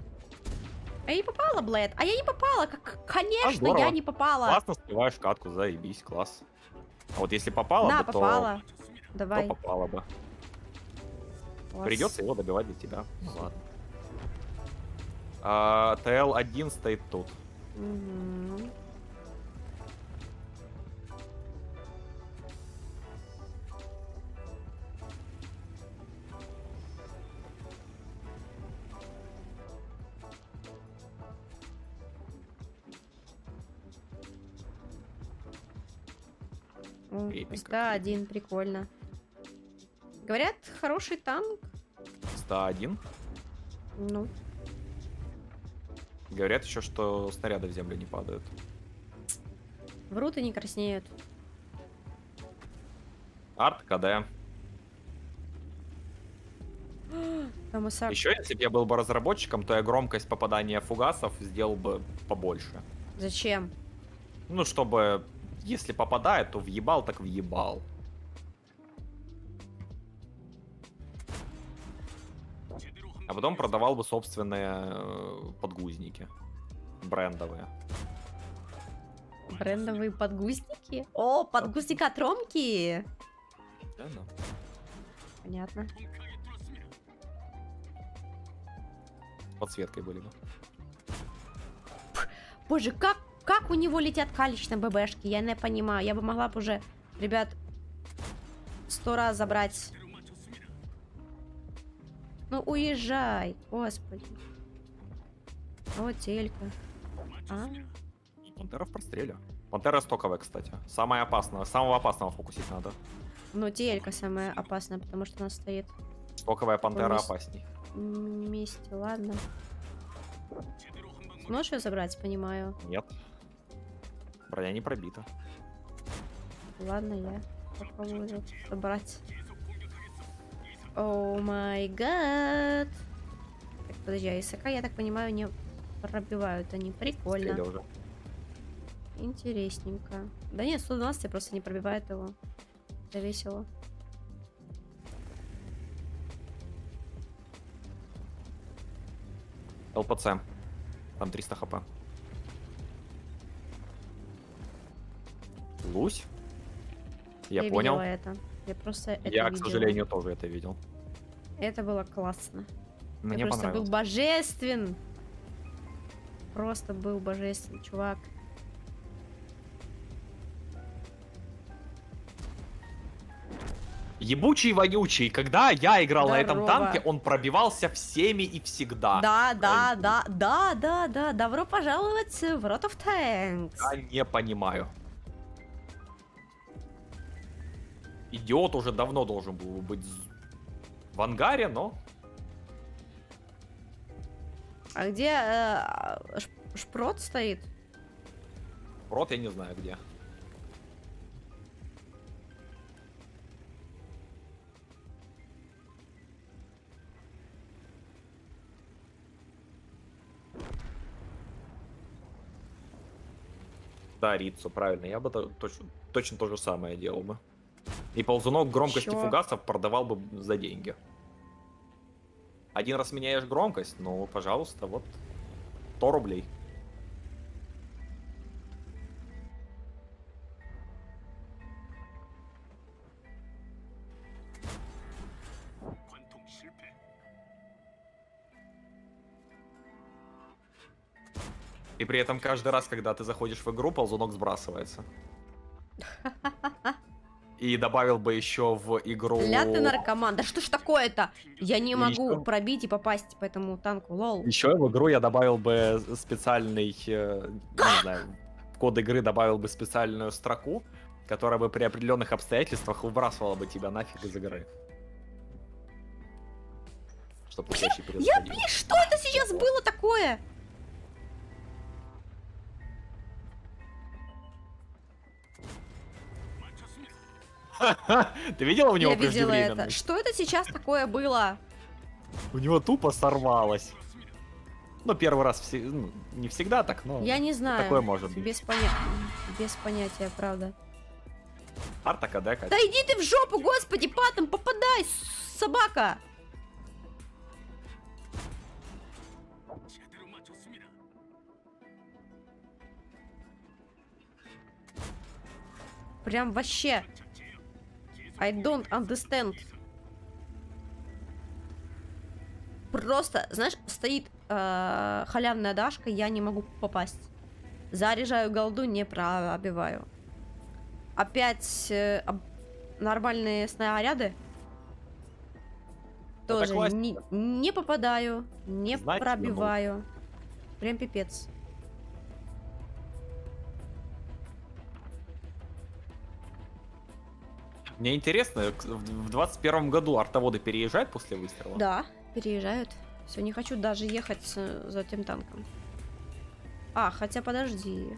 А я не попала, Блэд. А я не попала. Как, конечно, а, я не попала. Классно спиваешь катку, заебись, класс. А вот если попала да, бы, попала. то... Давай. То попала бы. Класс. Придется его добивать для тебя. Ну ладно. А, ТЛ-1 стоит тут. Угу. СТ-1, прикольно. Говорят, хороший танк. СТ-1? Ну. Говорят еще, что снаряды в землю не падают. Врут и не краснеют. Арт КД. Еще, если бы я был бы разработчиком, то я громкость попадания фугасов сделал бы побольше. Зачем? Ну, чтобы если попадает, то въебал, так въебал. А потом продавал бы собственные э, подгузники. брендовые. Брендовые подгузники. О, подгузник от Ромки. Да, да. Понятно. Подсветкой были бы. Боже, как, как у него летят калечные ББшки, я не понимаю. Я бы могла бы уже, ребят, сто раз забрать. Ну, уезжай, господи. Вот телька. А? Пантера в простреле. Пантера стоковая, кстати. Самая опасная. Самого опасного фокусить надо. Ну, телька самая опасная, потому что она стоит Стоковая пантера Полностью. опасней. вместе, ладно. Сможешь ее забрать, понимаю. Нет. Броня не пробита. Ладно, я попробую забрать. О май гад. Так, подожди, а ИСК, я так понимаю, не пробивают они. Прикольно. Интересненько. Да нет, 112 просто не пробивает его. Это весело. ЛПЦ. Там 300 хп. Лусь? Я, Я понял. это. Я просто это Я, к видела. сожалению, тоже это видел. Это было классно. Мне Я просто был божествен. Просто был божествен, чувак. Ебучий вонючий. Когда я играл на этом Здорово. танке, он пробивался всеми и всегда. Да, да, да, да, да, да. Добро пожаловать в World of Tanks. Я не понимаю. Идиот уже давно должен был быть в ангаре, но А где э, ш- шпрот стоит? рот я не знаю где. Да, Рицу, правильно. Я бы то- точно, точно то же самое делал бы. И ползунок громкости Чё? фугасов продавал бы за деньги. Один раз меняешь громкость, ну, пожалуйста, вот 100 рублей. И при этом каждый раз, когда ты заходишь в игру, ползунок сбрасывается. И добавил бы еще в игру... Ля ты наркоман. Да что ж такое-то? Я не И могу ещё- пробить и попасть по этому танку. Лол. Еще в игру я добавил бы специальный, э, не знаю, в код игры добавил бы специальную строку, которая бы при определенных обстоятельствах выбрасывала бы тебя нафиг из игры. Чтобы чаще Я, блин, что это сейчас было такое? Ты видела у него Я видела это. преждевременность? Что это сейчас такое было? У него тупо сорвалось. Ну, первый раз все- ну, не всегда так, но Я не знаю. такое может быть. Без, поня... Без понятия, правда. Арта Кадека. Да иди ты в жопу, господи, патом попадай, собака! Прям вообще. I don't understand. Просто, знаешь, стоит э, халявная дашка, я не могу попасть. Заряжаю голду, не пробиваю. Опять э, об- нормальные снаряды. Это Тоже не, не попадаю, не Знать не пробиваю. Прям пипец. Мне интересно, в в 21 году артоводы переезжают после выстрела? Да, переезжают. Все, не хочу даже ехать за этим танком. А, хотя подожди.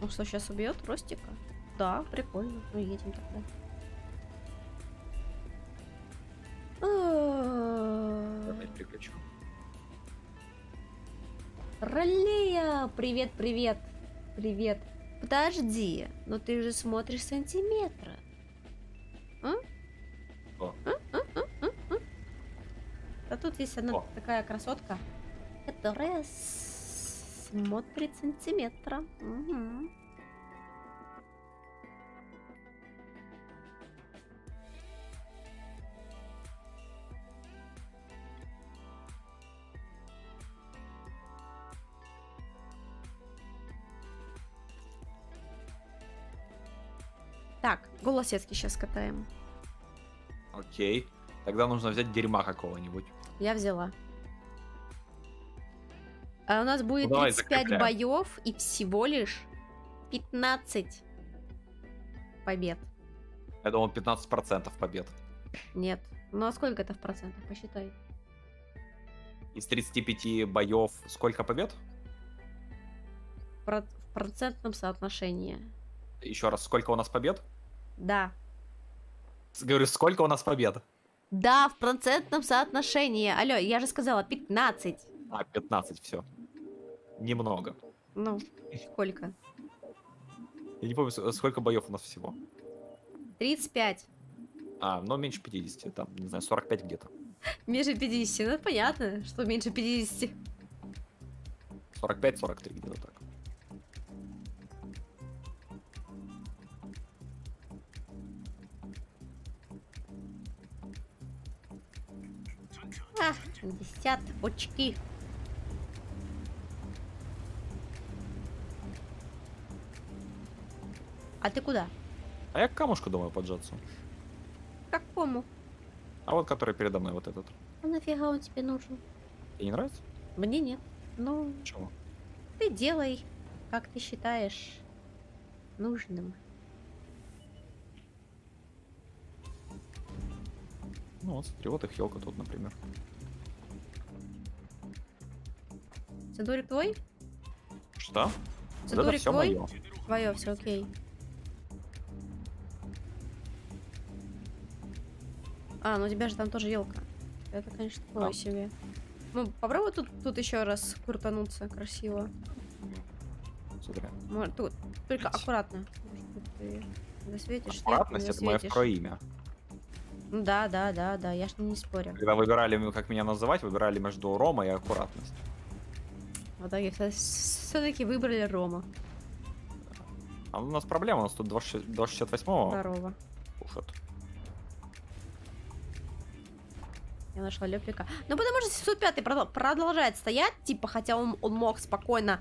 Он что, сейчас убьет Ростика? Да, прикольно. Ну, едем тогда. А, Опять переключу. Ролея! Привет, привет, привет. Подожди, но ты же смотришь сантиметра. О. А тут есть одна О. такая красотка, которая Смотрит сантиметра. Мгм. Так, голосецкий сейчас катаем. Окей. Тогда нужно взять дерьма какого-нибудь. Я взяла. А у нас будет Ну, давай 35 закрепляем. боев и всего лишь 15 побед. Я думал, 15% побед. Нет. Ну а сколько это в процентах? Посчитай. Из 35 боев сколько побед? Про- в процентном соотношении. Еще раз, сколько у нас побед? Да. Говорю, сколько у нас побед? Да, в процентном соотношении. Алло, я же сказала 15. А, 15, все. Немного. Ну, сколько? Я не помню, сколько боев у нас всего. 35. А, ну меньше 50, там, не знаю, 45 где-то. Меньше 50. Ну, понятно, что меньше 50. 45-43 где-то так. 50 очки. А ты куда? А я к камушку думаю поджаться. Какому? А вот который передо мной, вот этот. А нафига он тебе нужен? Тебе не нравится? Мне нет. Ну, Чего? ты делай, как ты считаешь нужным. Ну вот, смотри, вот их елка тут, например. Цедурик твой? Что? Вот Цедурик все твой? мое. Твое, все окей. А, ну у тебя же там тоже елка. Это, конечно, такое Да. себе. Ну, попробуй тут, тут еще раз крутануться красиво. Смотри. Может, тут. Только аккуратно. Ты засветишь, Аккуратность это мое второе имя. Ну да, да, да, да, я ж не спорю. Когда выбирали, как меня называть, выбирали между Рома и аккуратность. В итоге все-таки выбрали Рома. А у нас проблема, у нас тут 268-го Здорово. пушат. Я нашла Леприка. Ну, потому что 705 продол- продолжает стоять, типа, хотя он, он мог спокойно,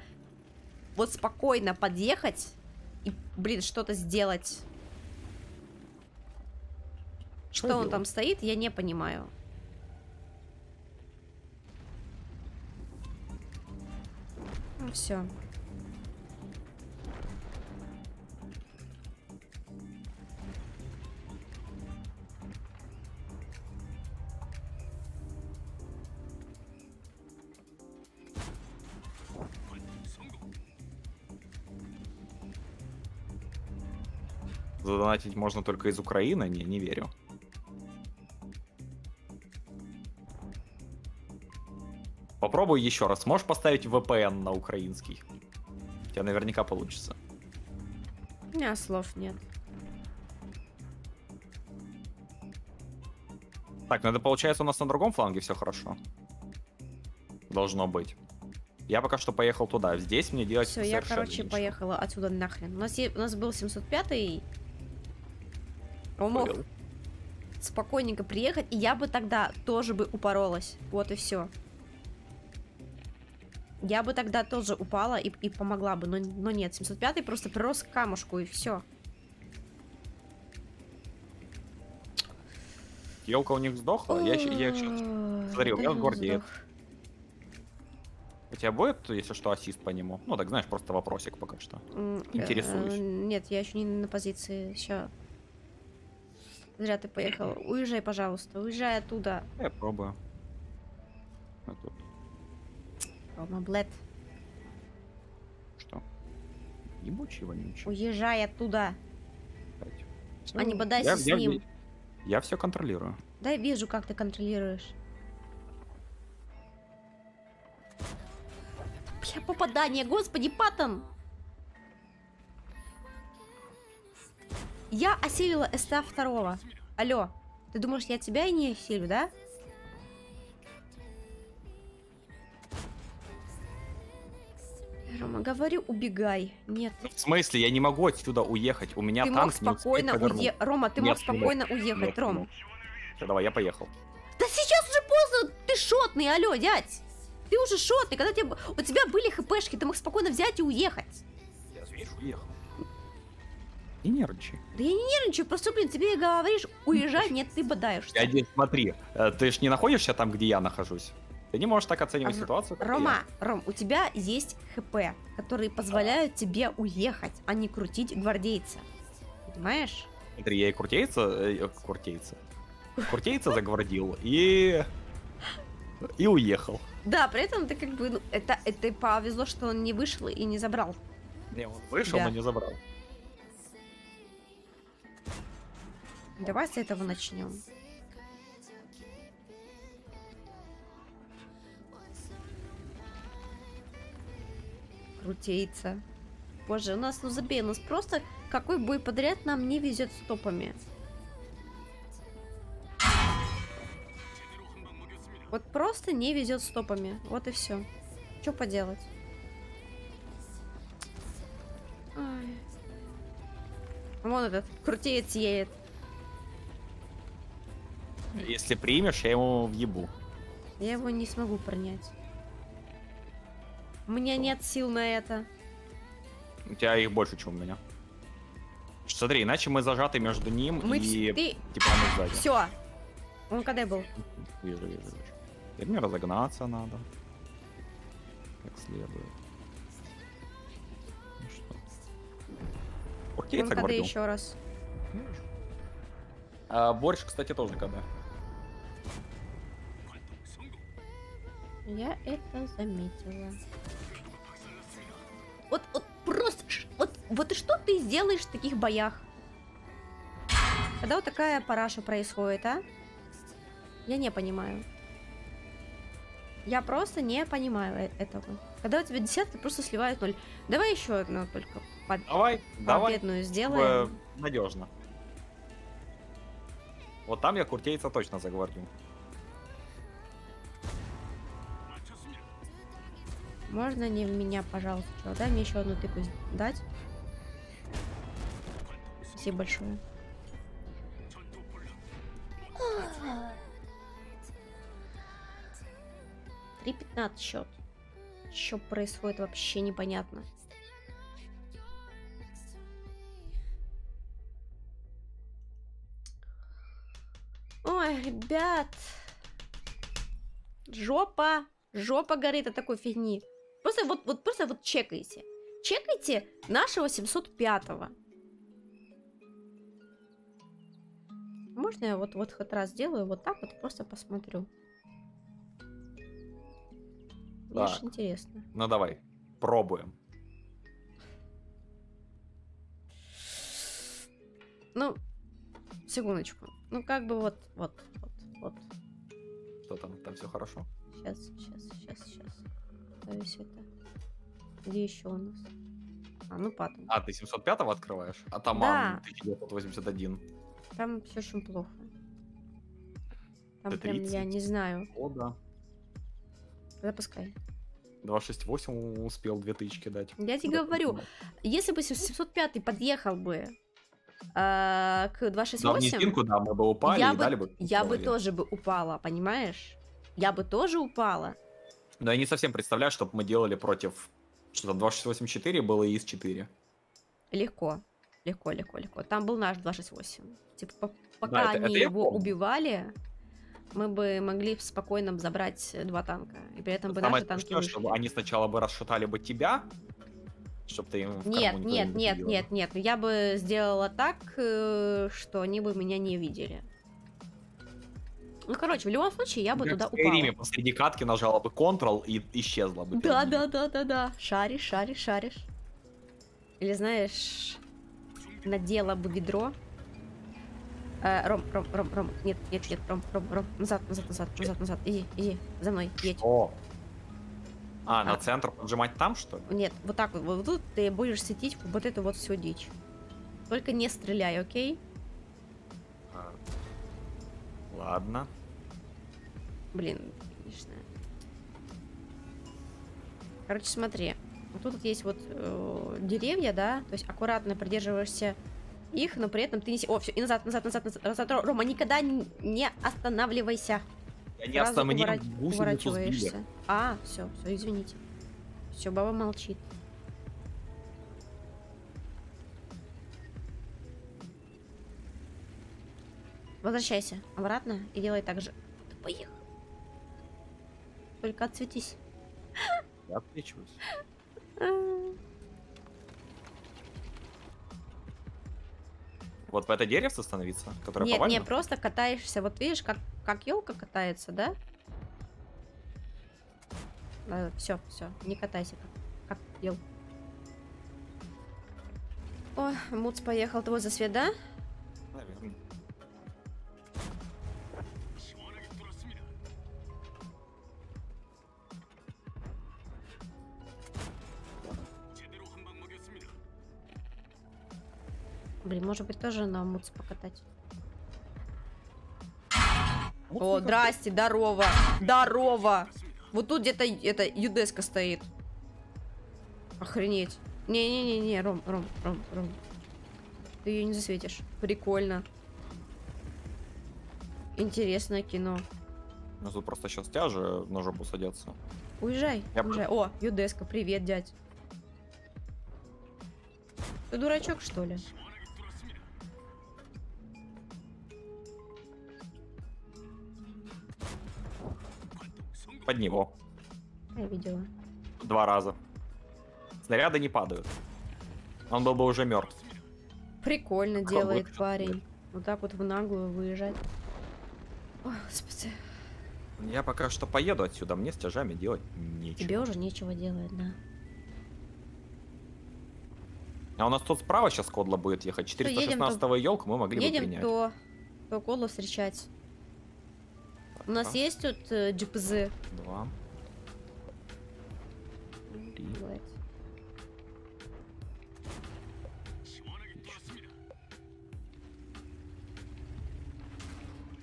вот спокойно подъехать и, блин, что-то сделать. Что, Что он делать? там стоит, я не понимаю. Все. Задонатить можно только из Украины? Не, не верю. Попробуй еще раз. Можешь поставить VPN на украинский? У тебя наверняка получится. У меня слов нет. Так, ну это получается у нас на другом фланге все хорошо. Должно быть. Я пока что поехал туда. Здесь мне делать Все, я, короче, ничего. поехала отсюда нахрен. У нас, е- у нас был 705 Он мог Понял. спокойненько приехать, и я бы тогда тоже бы упоролась. Вот и все. Я бы тогда тоже упала и, и помогла бы, но, но нет, 705 просто прирос к камушку, и все. Елка у них сдохла. Я, я щас- Смотри, у меня в городе У тебя будет, если что, ассист по нему? Ну, так знаешь, просто вопросик пока что. Интересуюсь. э, Нет, я еще не на позиции. Сейчас. Зря ты поехал. Уезжай, пожалуйста. Уезжай оттуда. Я пробую. А тут Рома, блэд. что? Ебучий вонючий. Уезжай оттуда. Опять. А не Ну, бодайся я- с я- ним. Я все контролирую. Да, я вижу, как ты контролируешь. Бля, попадание, господи, Паттон! Я осилила СТА второго. Алло, ты думаешь, я тебя и не осилю, да? Рома, говорю, убегай. Нет. Ну, В смысле, я не могу отсюда уехать. У меня Ты мог танк успеет спокойно уехать. Рома, ты Нет, мог мог. спокойно уехать, Нет, не Ром. мог. Всё, давай, я поехал. Да сейчас уже поздно, ты шотный, алло, дядь. Ты уже шотный, когда тебе, у тебя были хпшки, ты мог спокойно взять и уехать. Я, видишь, уехал. Не нервничай. Да я не нервничаю, просто, блин, тебе говоришь, уезжай, нет, ты бодаешься. Дядя, смотри, э, ты ж не находишься там, где я нахожусь. Ты не можешь так оценивать Р- ситуацию, Рома, Ром, у тебя есть хп, которые позволяют тебе уехать, а не крутить гвардейца. Понимаешь? я. Смотри, я и крутейца, э, крутейца, крутейца загвардил и... И уехал. Да, при этом ты как бы, ну, это, это повезло, что он не вышел и не забрал. Не, он вышел, Да. но не забрал. Давай с этого начнем. Крутейца. Боже, у нас, ну забей, у нас просто какой бой подряд нам не везет с топами. Вот просто не везет с топами. Вот и все. Что поделать? Ай. Вон этот крутеец едет. Если примешь, я ему въебу. Я его не смогу принять. У меня нет сил на это. У тебя их больше, чем у меня. Смотри, иначе мы зажаты между ним Мы и вс- ты... типа мы сзади. Все. Он когда был? Вижу, вижу, вижу. Теперь мне разогнаться надо. Как следует. Ну что? Он Окей, когда загвардил. еще раз? А, борщ, кстати, тоже когда. Я это заметила. Вот, вот просто, вот, вот и что ты сделаешь в таких боях? Когда вот такая параша происходит, а? Я не понимаю. Я просто не понимаю э- этого. Когда у тебя десятка просто сливает ноль. Давай еще одну только под- Давай, давай. победную сделаем. Надежно. Вот там я куртейца точно загвардю. Можно не в меня, пожалуйста, чё? Дай мне еще одну тыку дать. Спасибо большое. Три пятнадцать счет. Что происходит вообще непонятно. Ой, ребят. Жопа. Жопа горит от такой фигни. Просто вот, вот просто вот чекайте. Чекайте нашего 705-го. Можно я вот, вот хоть раз сделаю вот так вот, просто посмотрю? Мне ж Так. интересно. Ну давай, пробуем. Ну, секундочку. Ну, как бы вот, вот, вот, вот. Что там? Там все хорошо. Сейчас, сейчас, сейчас, сейчас. То есть это... Где еще у нас? А, ну патон. А, ты 705-го открываешь? А там Да. 1981. Там все очень плохо. Там прям Т-30. я не знаю. О, да. Запускай. 268 успел две тычки дать. Я тебе говорю, если бы 705 подъехал бы а, к Да, в 268, низинку, да, мы бы упали я и бы, дали бы. я бы тоже бы упала, понимаешь? Я бы тоже упала. Но я не совсем представляю, что мы делали против... Что там, 2684 было и из 4. Легко. Легко, легко, легко. Там был наш 268. Типа, по- пока это- они это его помню. убивали, мы бы могли спокойно забрать два танка. И при этом бы Самое наши танки смешное, вышли. чтобы они сначала бы расшатали бы тебя, чтобы ты им Нет, нет, не нет, нет, нет. Я бы сделала так, э, что они бы меня не видели. Ну, короче, в любом случае, я бы туда упала. посреди катки нажала бы Ctrl и исчезла бы. Да, да, да, да, да. Шаришь, шаришь, шаришь. Или знаешь, надела бы ведро. Э, Ром, Ром, Ром, Ром, нет, нет, нет, Ром, Ром, Ром, назад, назад, назад, назад, назад, иди, иди, за мной, едь. О. А, на А. центр поджимать там, что ли? Нет, вот так вот, вот тут ты будешь светить вот эту вот всю дичь. Только не стреляй, окей? А. Ладно. Блин, конечно. Короче, смотри. Вот Тут вот есть вот э, деревья, да, то есть аккуратно придерживаешься их, но при этом ты не... О, все, и назад, назад, назад, назад, назад. Ро- Рома, никогда не останавливайся. Я не Сразу оста- мне уворачиваешься. гусеницу сбили. Уворачиваешься. А, все, все, извините. Все, баба молчит. Возвращайся обратно и делай так же. Ты поехал. Только отсветись. Я отвечусь. Вот в это деревце становиться, которое Нет, не, повалено? просто катаешься. Вот видишь, как, как елка катается, да? все, все, не катайся, как, как ел. О, Муц поехал твой за свет, да? Наверное. Блин, может быть, тоже на Муц покатать. Вот О, здрасте, здорово, здорово. Вот тут где-то эта юдеска стоит. Охренеть. Не-не-не-не, Ром, Ром, Ром, Ром. Ты ее не засветишь. Прикольно. Интересное кино. Ну, тут просто сейчас тяжи на жопу садятся. Уезжай, Я уезжай. О, юдеска, привет, дядь. Ты дурачок, что ли? Под него. Я видела. Два раза. Снаряды не падают. Он был бы уже мертв. Прикольно Как делает лучше парень. Вот так вот в наглую выезжать. Ой, господи. Я пока что поеду отсюда, мне с тяжами делать нечего. Тебе уже нечего делать, да. А у нас тут справа сейчас Кодла будет ехать. едем 416 елку мы могли бы Едем принять. то, то Кодлу встречать. У нас Раз, есть тут э, GPZ? Два. Три.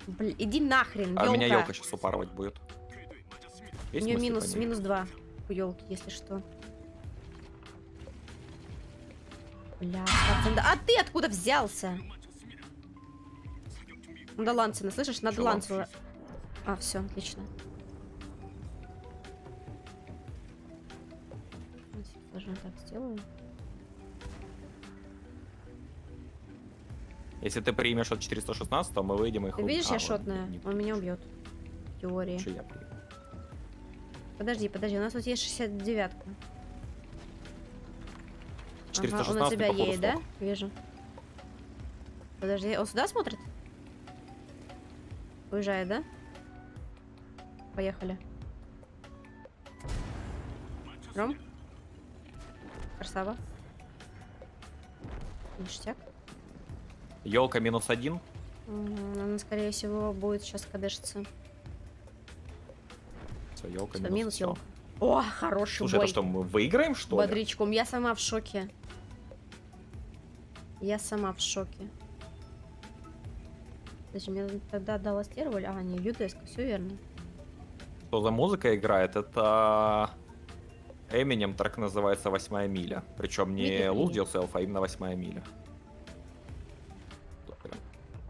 Блин, иди нахрен, А меня ёлка. елка сейчас упарывать будет. У Есть нее мысли минус, минус два у елки, если что. Бля, пацан, да- а ты откуда взялся? Надо Лансена, слышишь? Надо Чё Лансена. А, все, отлично. Даже так сделаю. Если ты примешь от 416, то мы выйдем и Ты видишь, А, я шотная? не Он меня убьет. В теории. Лучше я приму. Подожди, подожди, у нас тут есть 69-ка. Ага, он 416 на тебя едет, да? Вижу. Подожди, он сюда смотрит? Уезжает, да? Поехали. Ром? Красава. Ништяк. Елка минус один. Она, скорее всего, будет сейчас кадешиться. Все, елка минус. минус елка. О, хороший Слушай, бой. это что, мы выиграем, что ли? Бодрячком. Я сама в шоке. Я сама в шоке. Подожди, мне тогда дала стерволь. А, не, Юдеска, все верно. Что за музыка играет? Это Эминем трек называется «Восьмая миля». Причем не Lose. Yourself, а именно «Восьмая миля».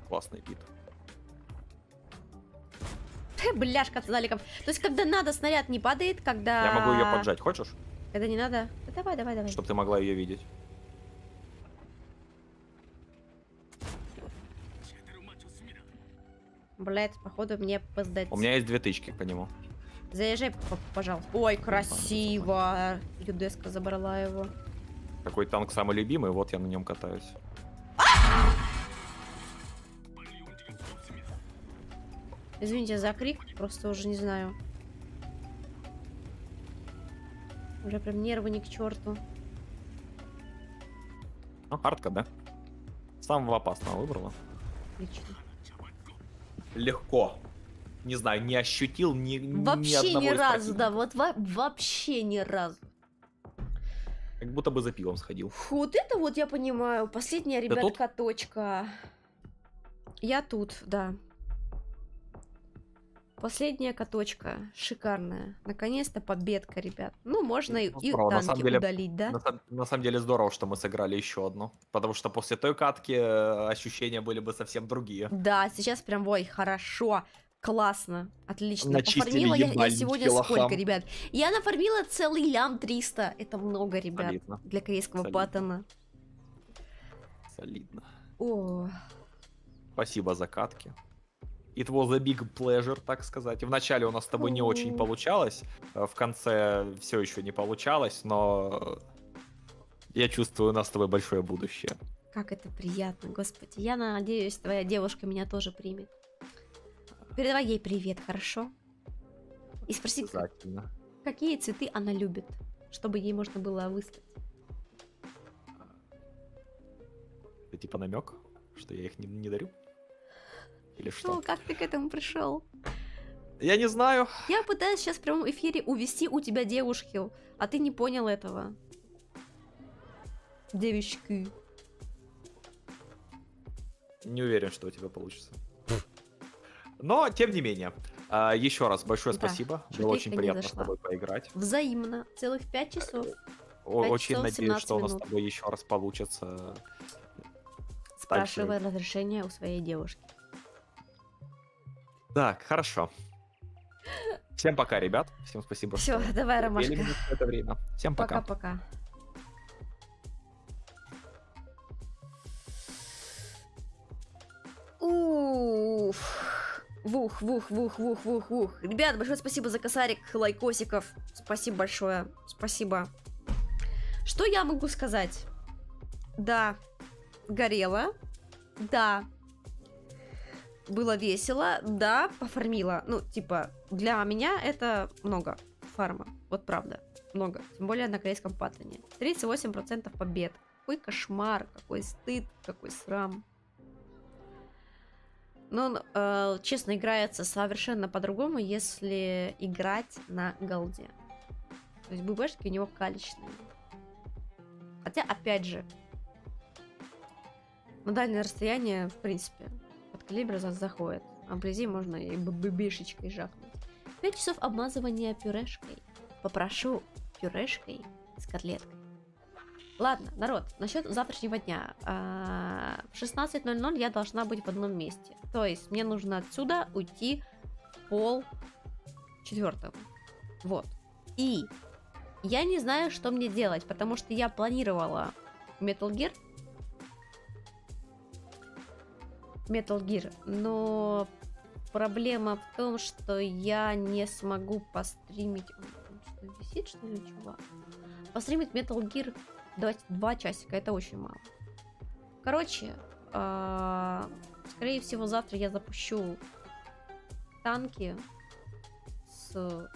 Классный бит. Бляшка с заликом. То есть, когда надо, снаряд не падает, когда... Я могу ее поджать, хочешь? Когда не надо? Да давай, давай, давай. Чтобы ты могла ее видеть. Блять, походу мне поздать. У меня есть две тычки по нему. Заезжай, пожалуйста. Ой, красиво. Юдеска забрала его. Какой танк самый любимый, вот я на нем катаюсь. Извините за крик, просто уже не знаю. Уже прям нервы не к черту. Ну, хардка, да? Самого опасного выбрала. Отлично. Легко. Не знаю, не ощутил ни, ни Вообще одного ни разу, да, вот во- вообще ни разу. Как будто бы за пивом сходил. Фу, вот это вот я понимаю. Последняя, ребятка, точка. Я тут, да. Последняя каточка. Шикарная. Наконец-то победка, ребят. Ну, можно и, Ну, и на танки самом деле, удалить, да? На, на самом деле здорово, что мы сыграли еще одну. Потому что после той катки э, ощущения были бы совсем другие. Да, сейчас прям, ой, хорошо, классно, отлично. Начистили Пофармила я, я сегодня сколько, лохам. ребят? Я нафармила целый лям 300. Это много, ребят, Солидно. для корейского Солидно. паттона. Солидно. О, Спасибо за катки. It was a big pleasure, так сказать. Вначале у нас с тобой не очень получалось, э, в конце все еще не получалось, но я чувствую у нас с тобой большое будущее. как это приятно, господи. Я надеюсь, твоя девушка меня тоже примет. Передавай ей привет, хорошо? И спроси, какие цветы она любит, чтобы ей можно было выслать. Это типа намек, что я их не, не дарю? Или Ну, что? как ты к этому пришел? Я не знаю. Я пытаюсь сейчас в прямом эфире увести у тебя девушки, а ты не понял этого. Девочки. Не уверен, что у тебя получится. Но, тем не менее, а, еще раз большое Да, спасибо. чутейка Было очень приятно с тобой поиграть. Взаимно. Целых пять часов. О- Пять Очень часов, надеюсь, 17 что у нас с минут. тобой еще раз получится. Спрашивая разрешение у своей девушки. Так, хорошо. Всем пока, ребят. Всем спасибо, Все, что давай, Ромашка. это время. Всем пока. Пока-пока. Уф. Вух, вух, вух, вух, вух, вух. Ребят, большое спасибо за косарик, лайкосиков. Спасибо большое. Спасибо. Что я могу сказать? Да, горело. Да, было весело. Да, пофармила. Ну, типа, для меня это много фарма. Вот правда. Много. Тем более на корейском паттоне. 38% побед. Какой кошмар, какой стыд, какой срам. Но он, э, честно, играется совершенно по-другому, если играть на голде. То есть ББшки у него калечные. Хотя, опять же, на дальнее расстояние, в принципе, под калибр за- заходит. А вблизи можно и ББшечкой жахнуть. 5 часов обмазывания пюрешкой. Попрошу пюрешкой с котлеткой. Ладно, народ, насчет завтрашнего дня. А, В 16.00 я должна быть в одном месте. То есть мне нужно отсюда уйти пол четвертого. Вот. И я не знаю, что мне делать, потому что я планировала Metal Gear. Metal Gear, но проблема в том, что я не смогу постримить... Что, висит, что ли, чувак? Постримить Metal Gear 2, 2 часика, это очень мало. Короче, а, скорее всего, завтра я запущу танки с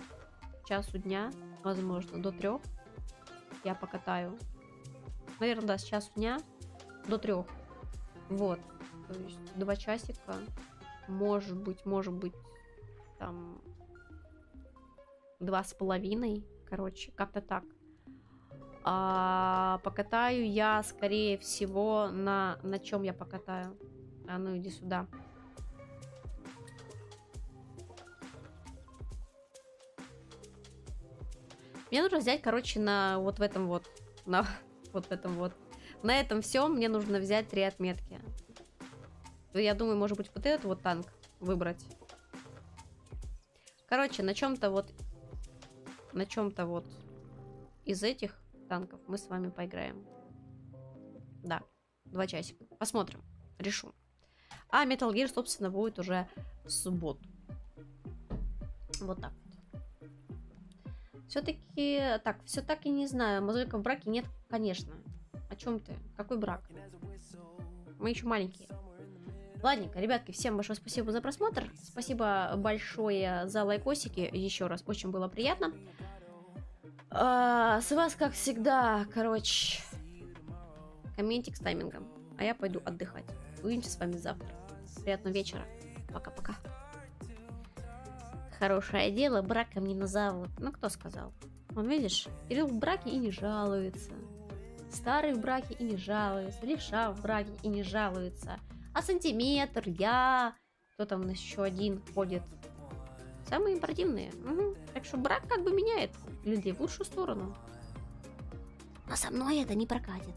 часу дня, возможно, до трех. Я покатаю. Наверное, да, с часу дня до трех. Вот. То есть два часика. Может быть, может быть, там два с половиной. Короче, как-то так. А покатаю я, скорее всего, на... На чем я покатаю? А ну иди сюда. Мне нужно взять, короче, на вот в этом вот, на вот в этом вот. На этом всем мне нужно взять три отметки. То Я думаю, может быть, вот этот вот танк выбрать. Короче, на чем-то вот, на чем-то вот из этих танков мы с вами поиграем. Да, два часика. Посмотрим, решу. А Metal Gear, собственно, будет уже в субботу. Вот так вот. Все-таки, так, все так и не знаю. Мозолика в браке нет, конечно. О чем ты? Какой брак? Мы еще маленькие. Ладненько, ребятки, всем большое спасибо за просмотр. Спасибо большое за лайкосики. Еще раз, очень было приятно. А, с вас, как всегда, короче, комментик с таймингом. А я пойду отдыхать. Увидимся с вами завтра. Приятного вечера. Пока-пока. Хорошее дело браком не назовут. Ну, кто сказал? Вон, видишь, Кирилл в браке и не жалуется. Старый в браке и не жалуется. Левша в браке и не жалуется. А сантиметр, я... Кто там еще один ходит? Самые противные. Мгм. Так что брак как бы меняет людей в лучшую сторону. Но со мной это не прокатит.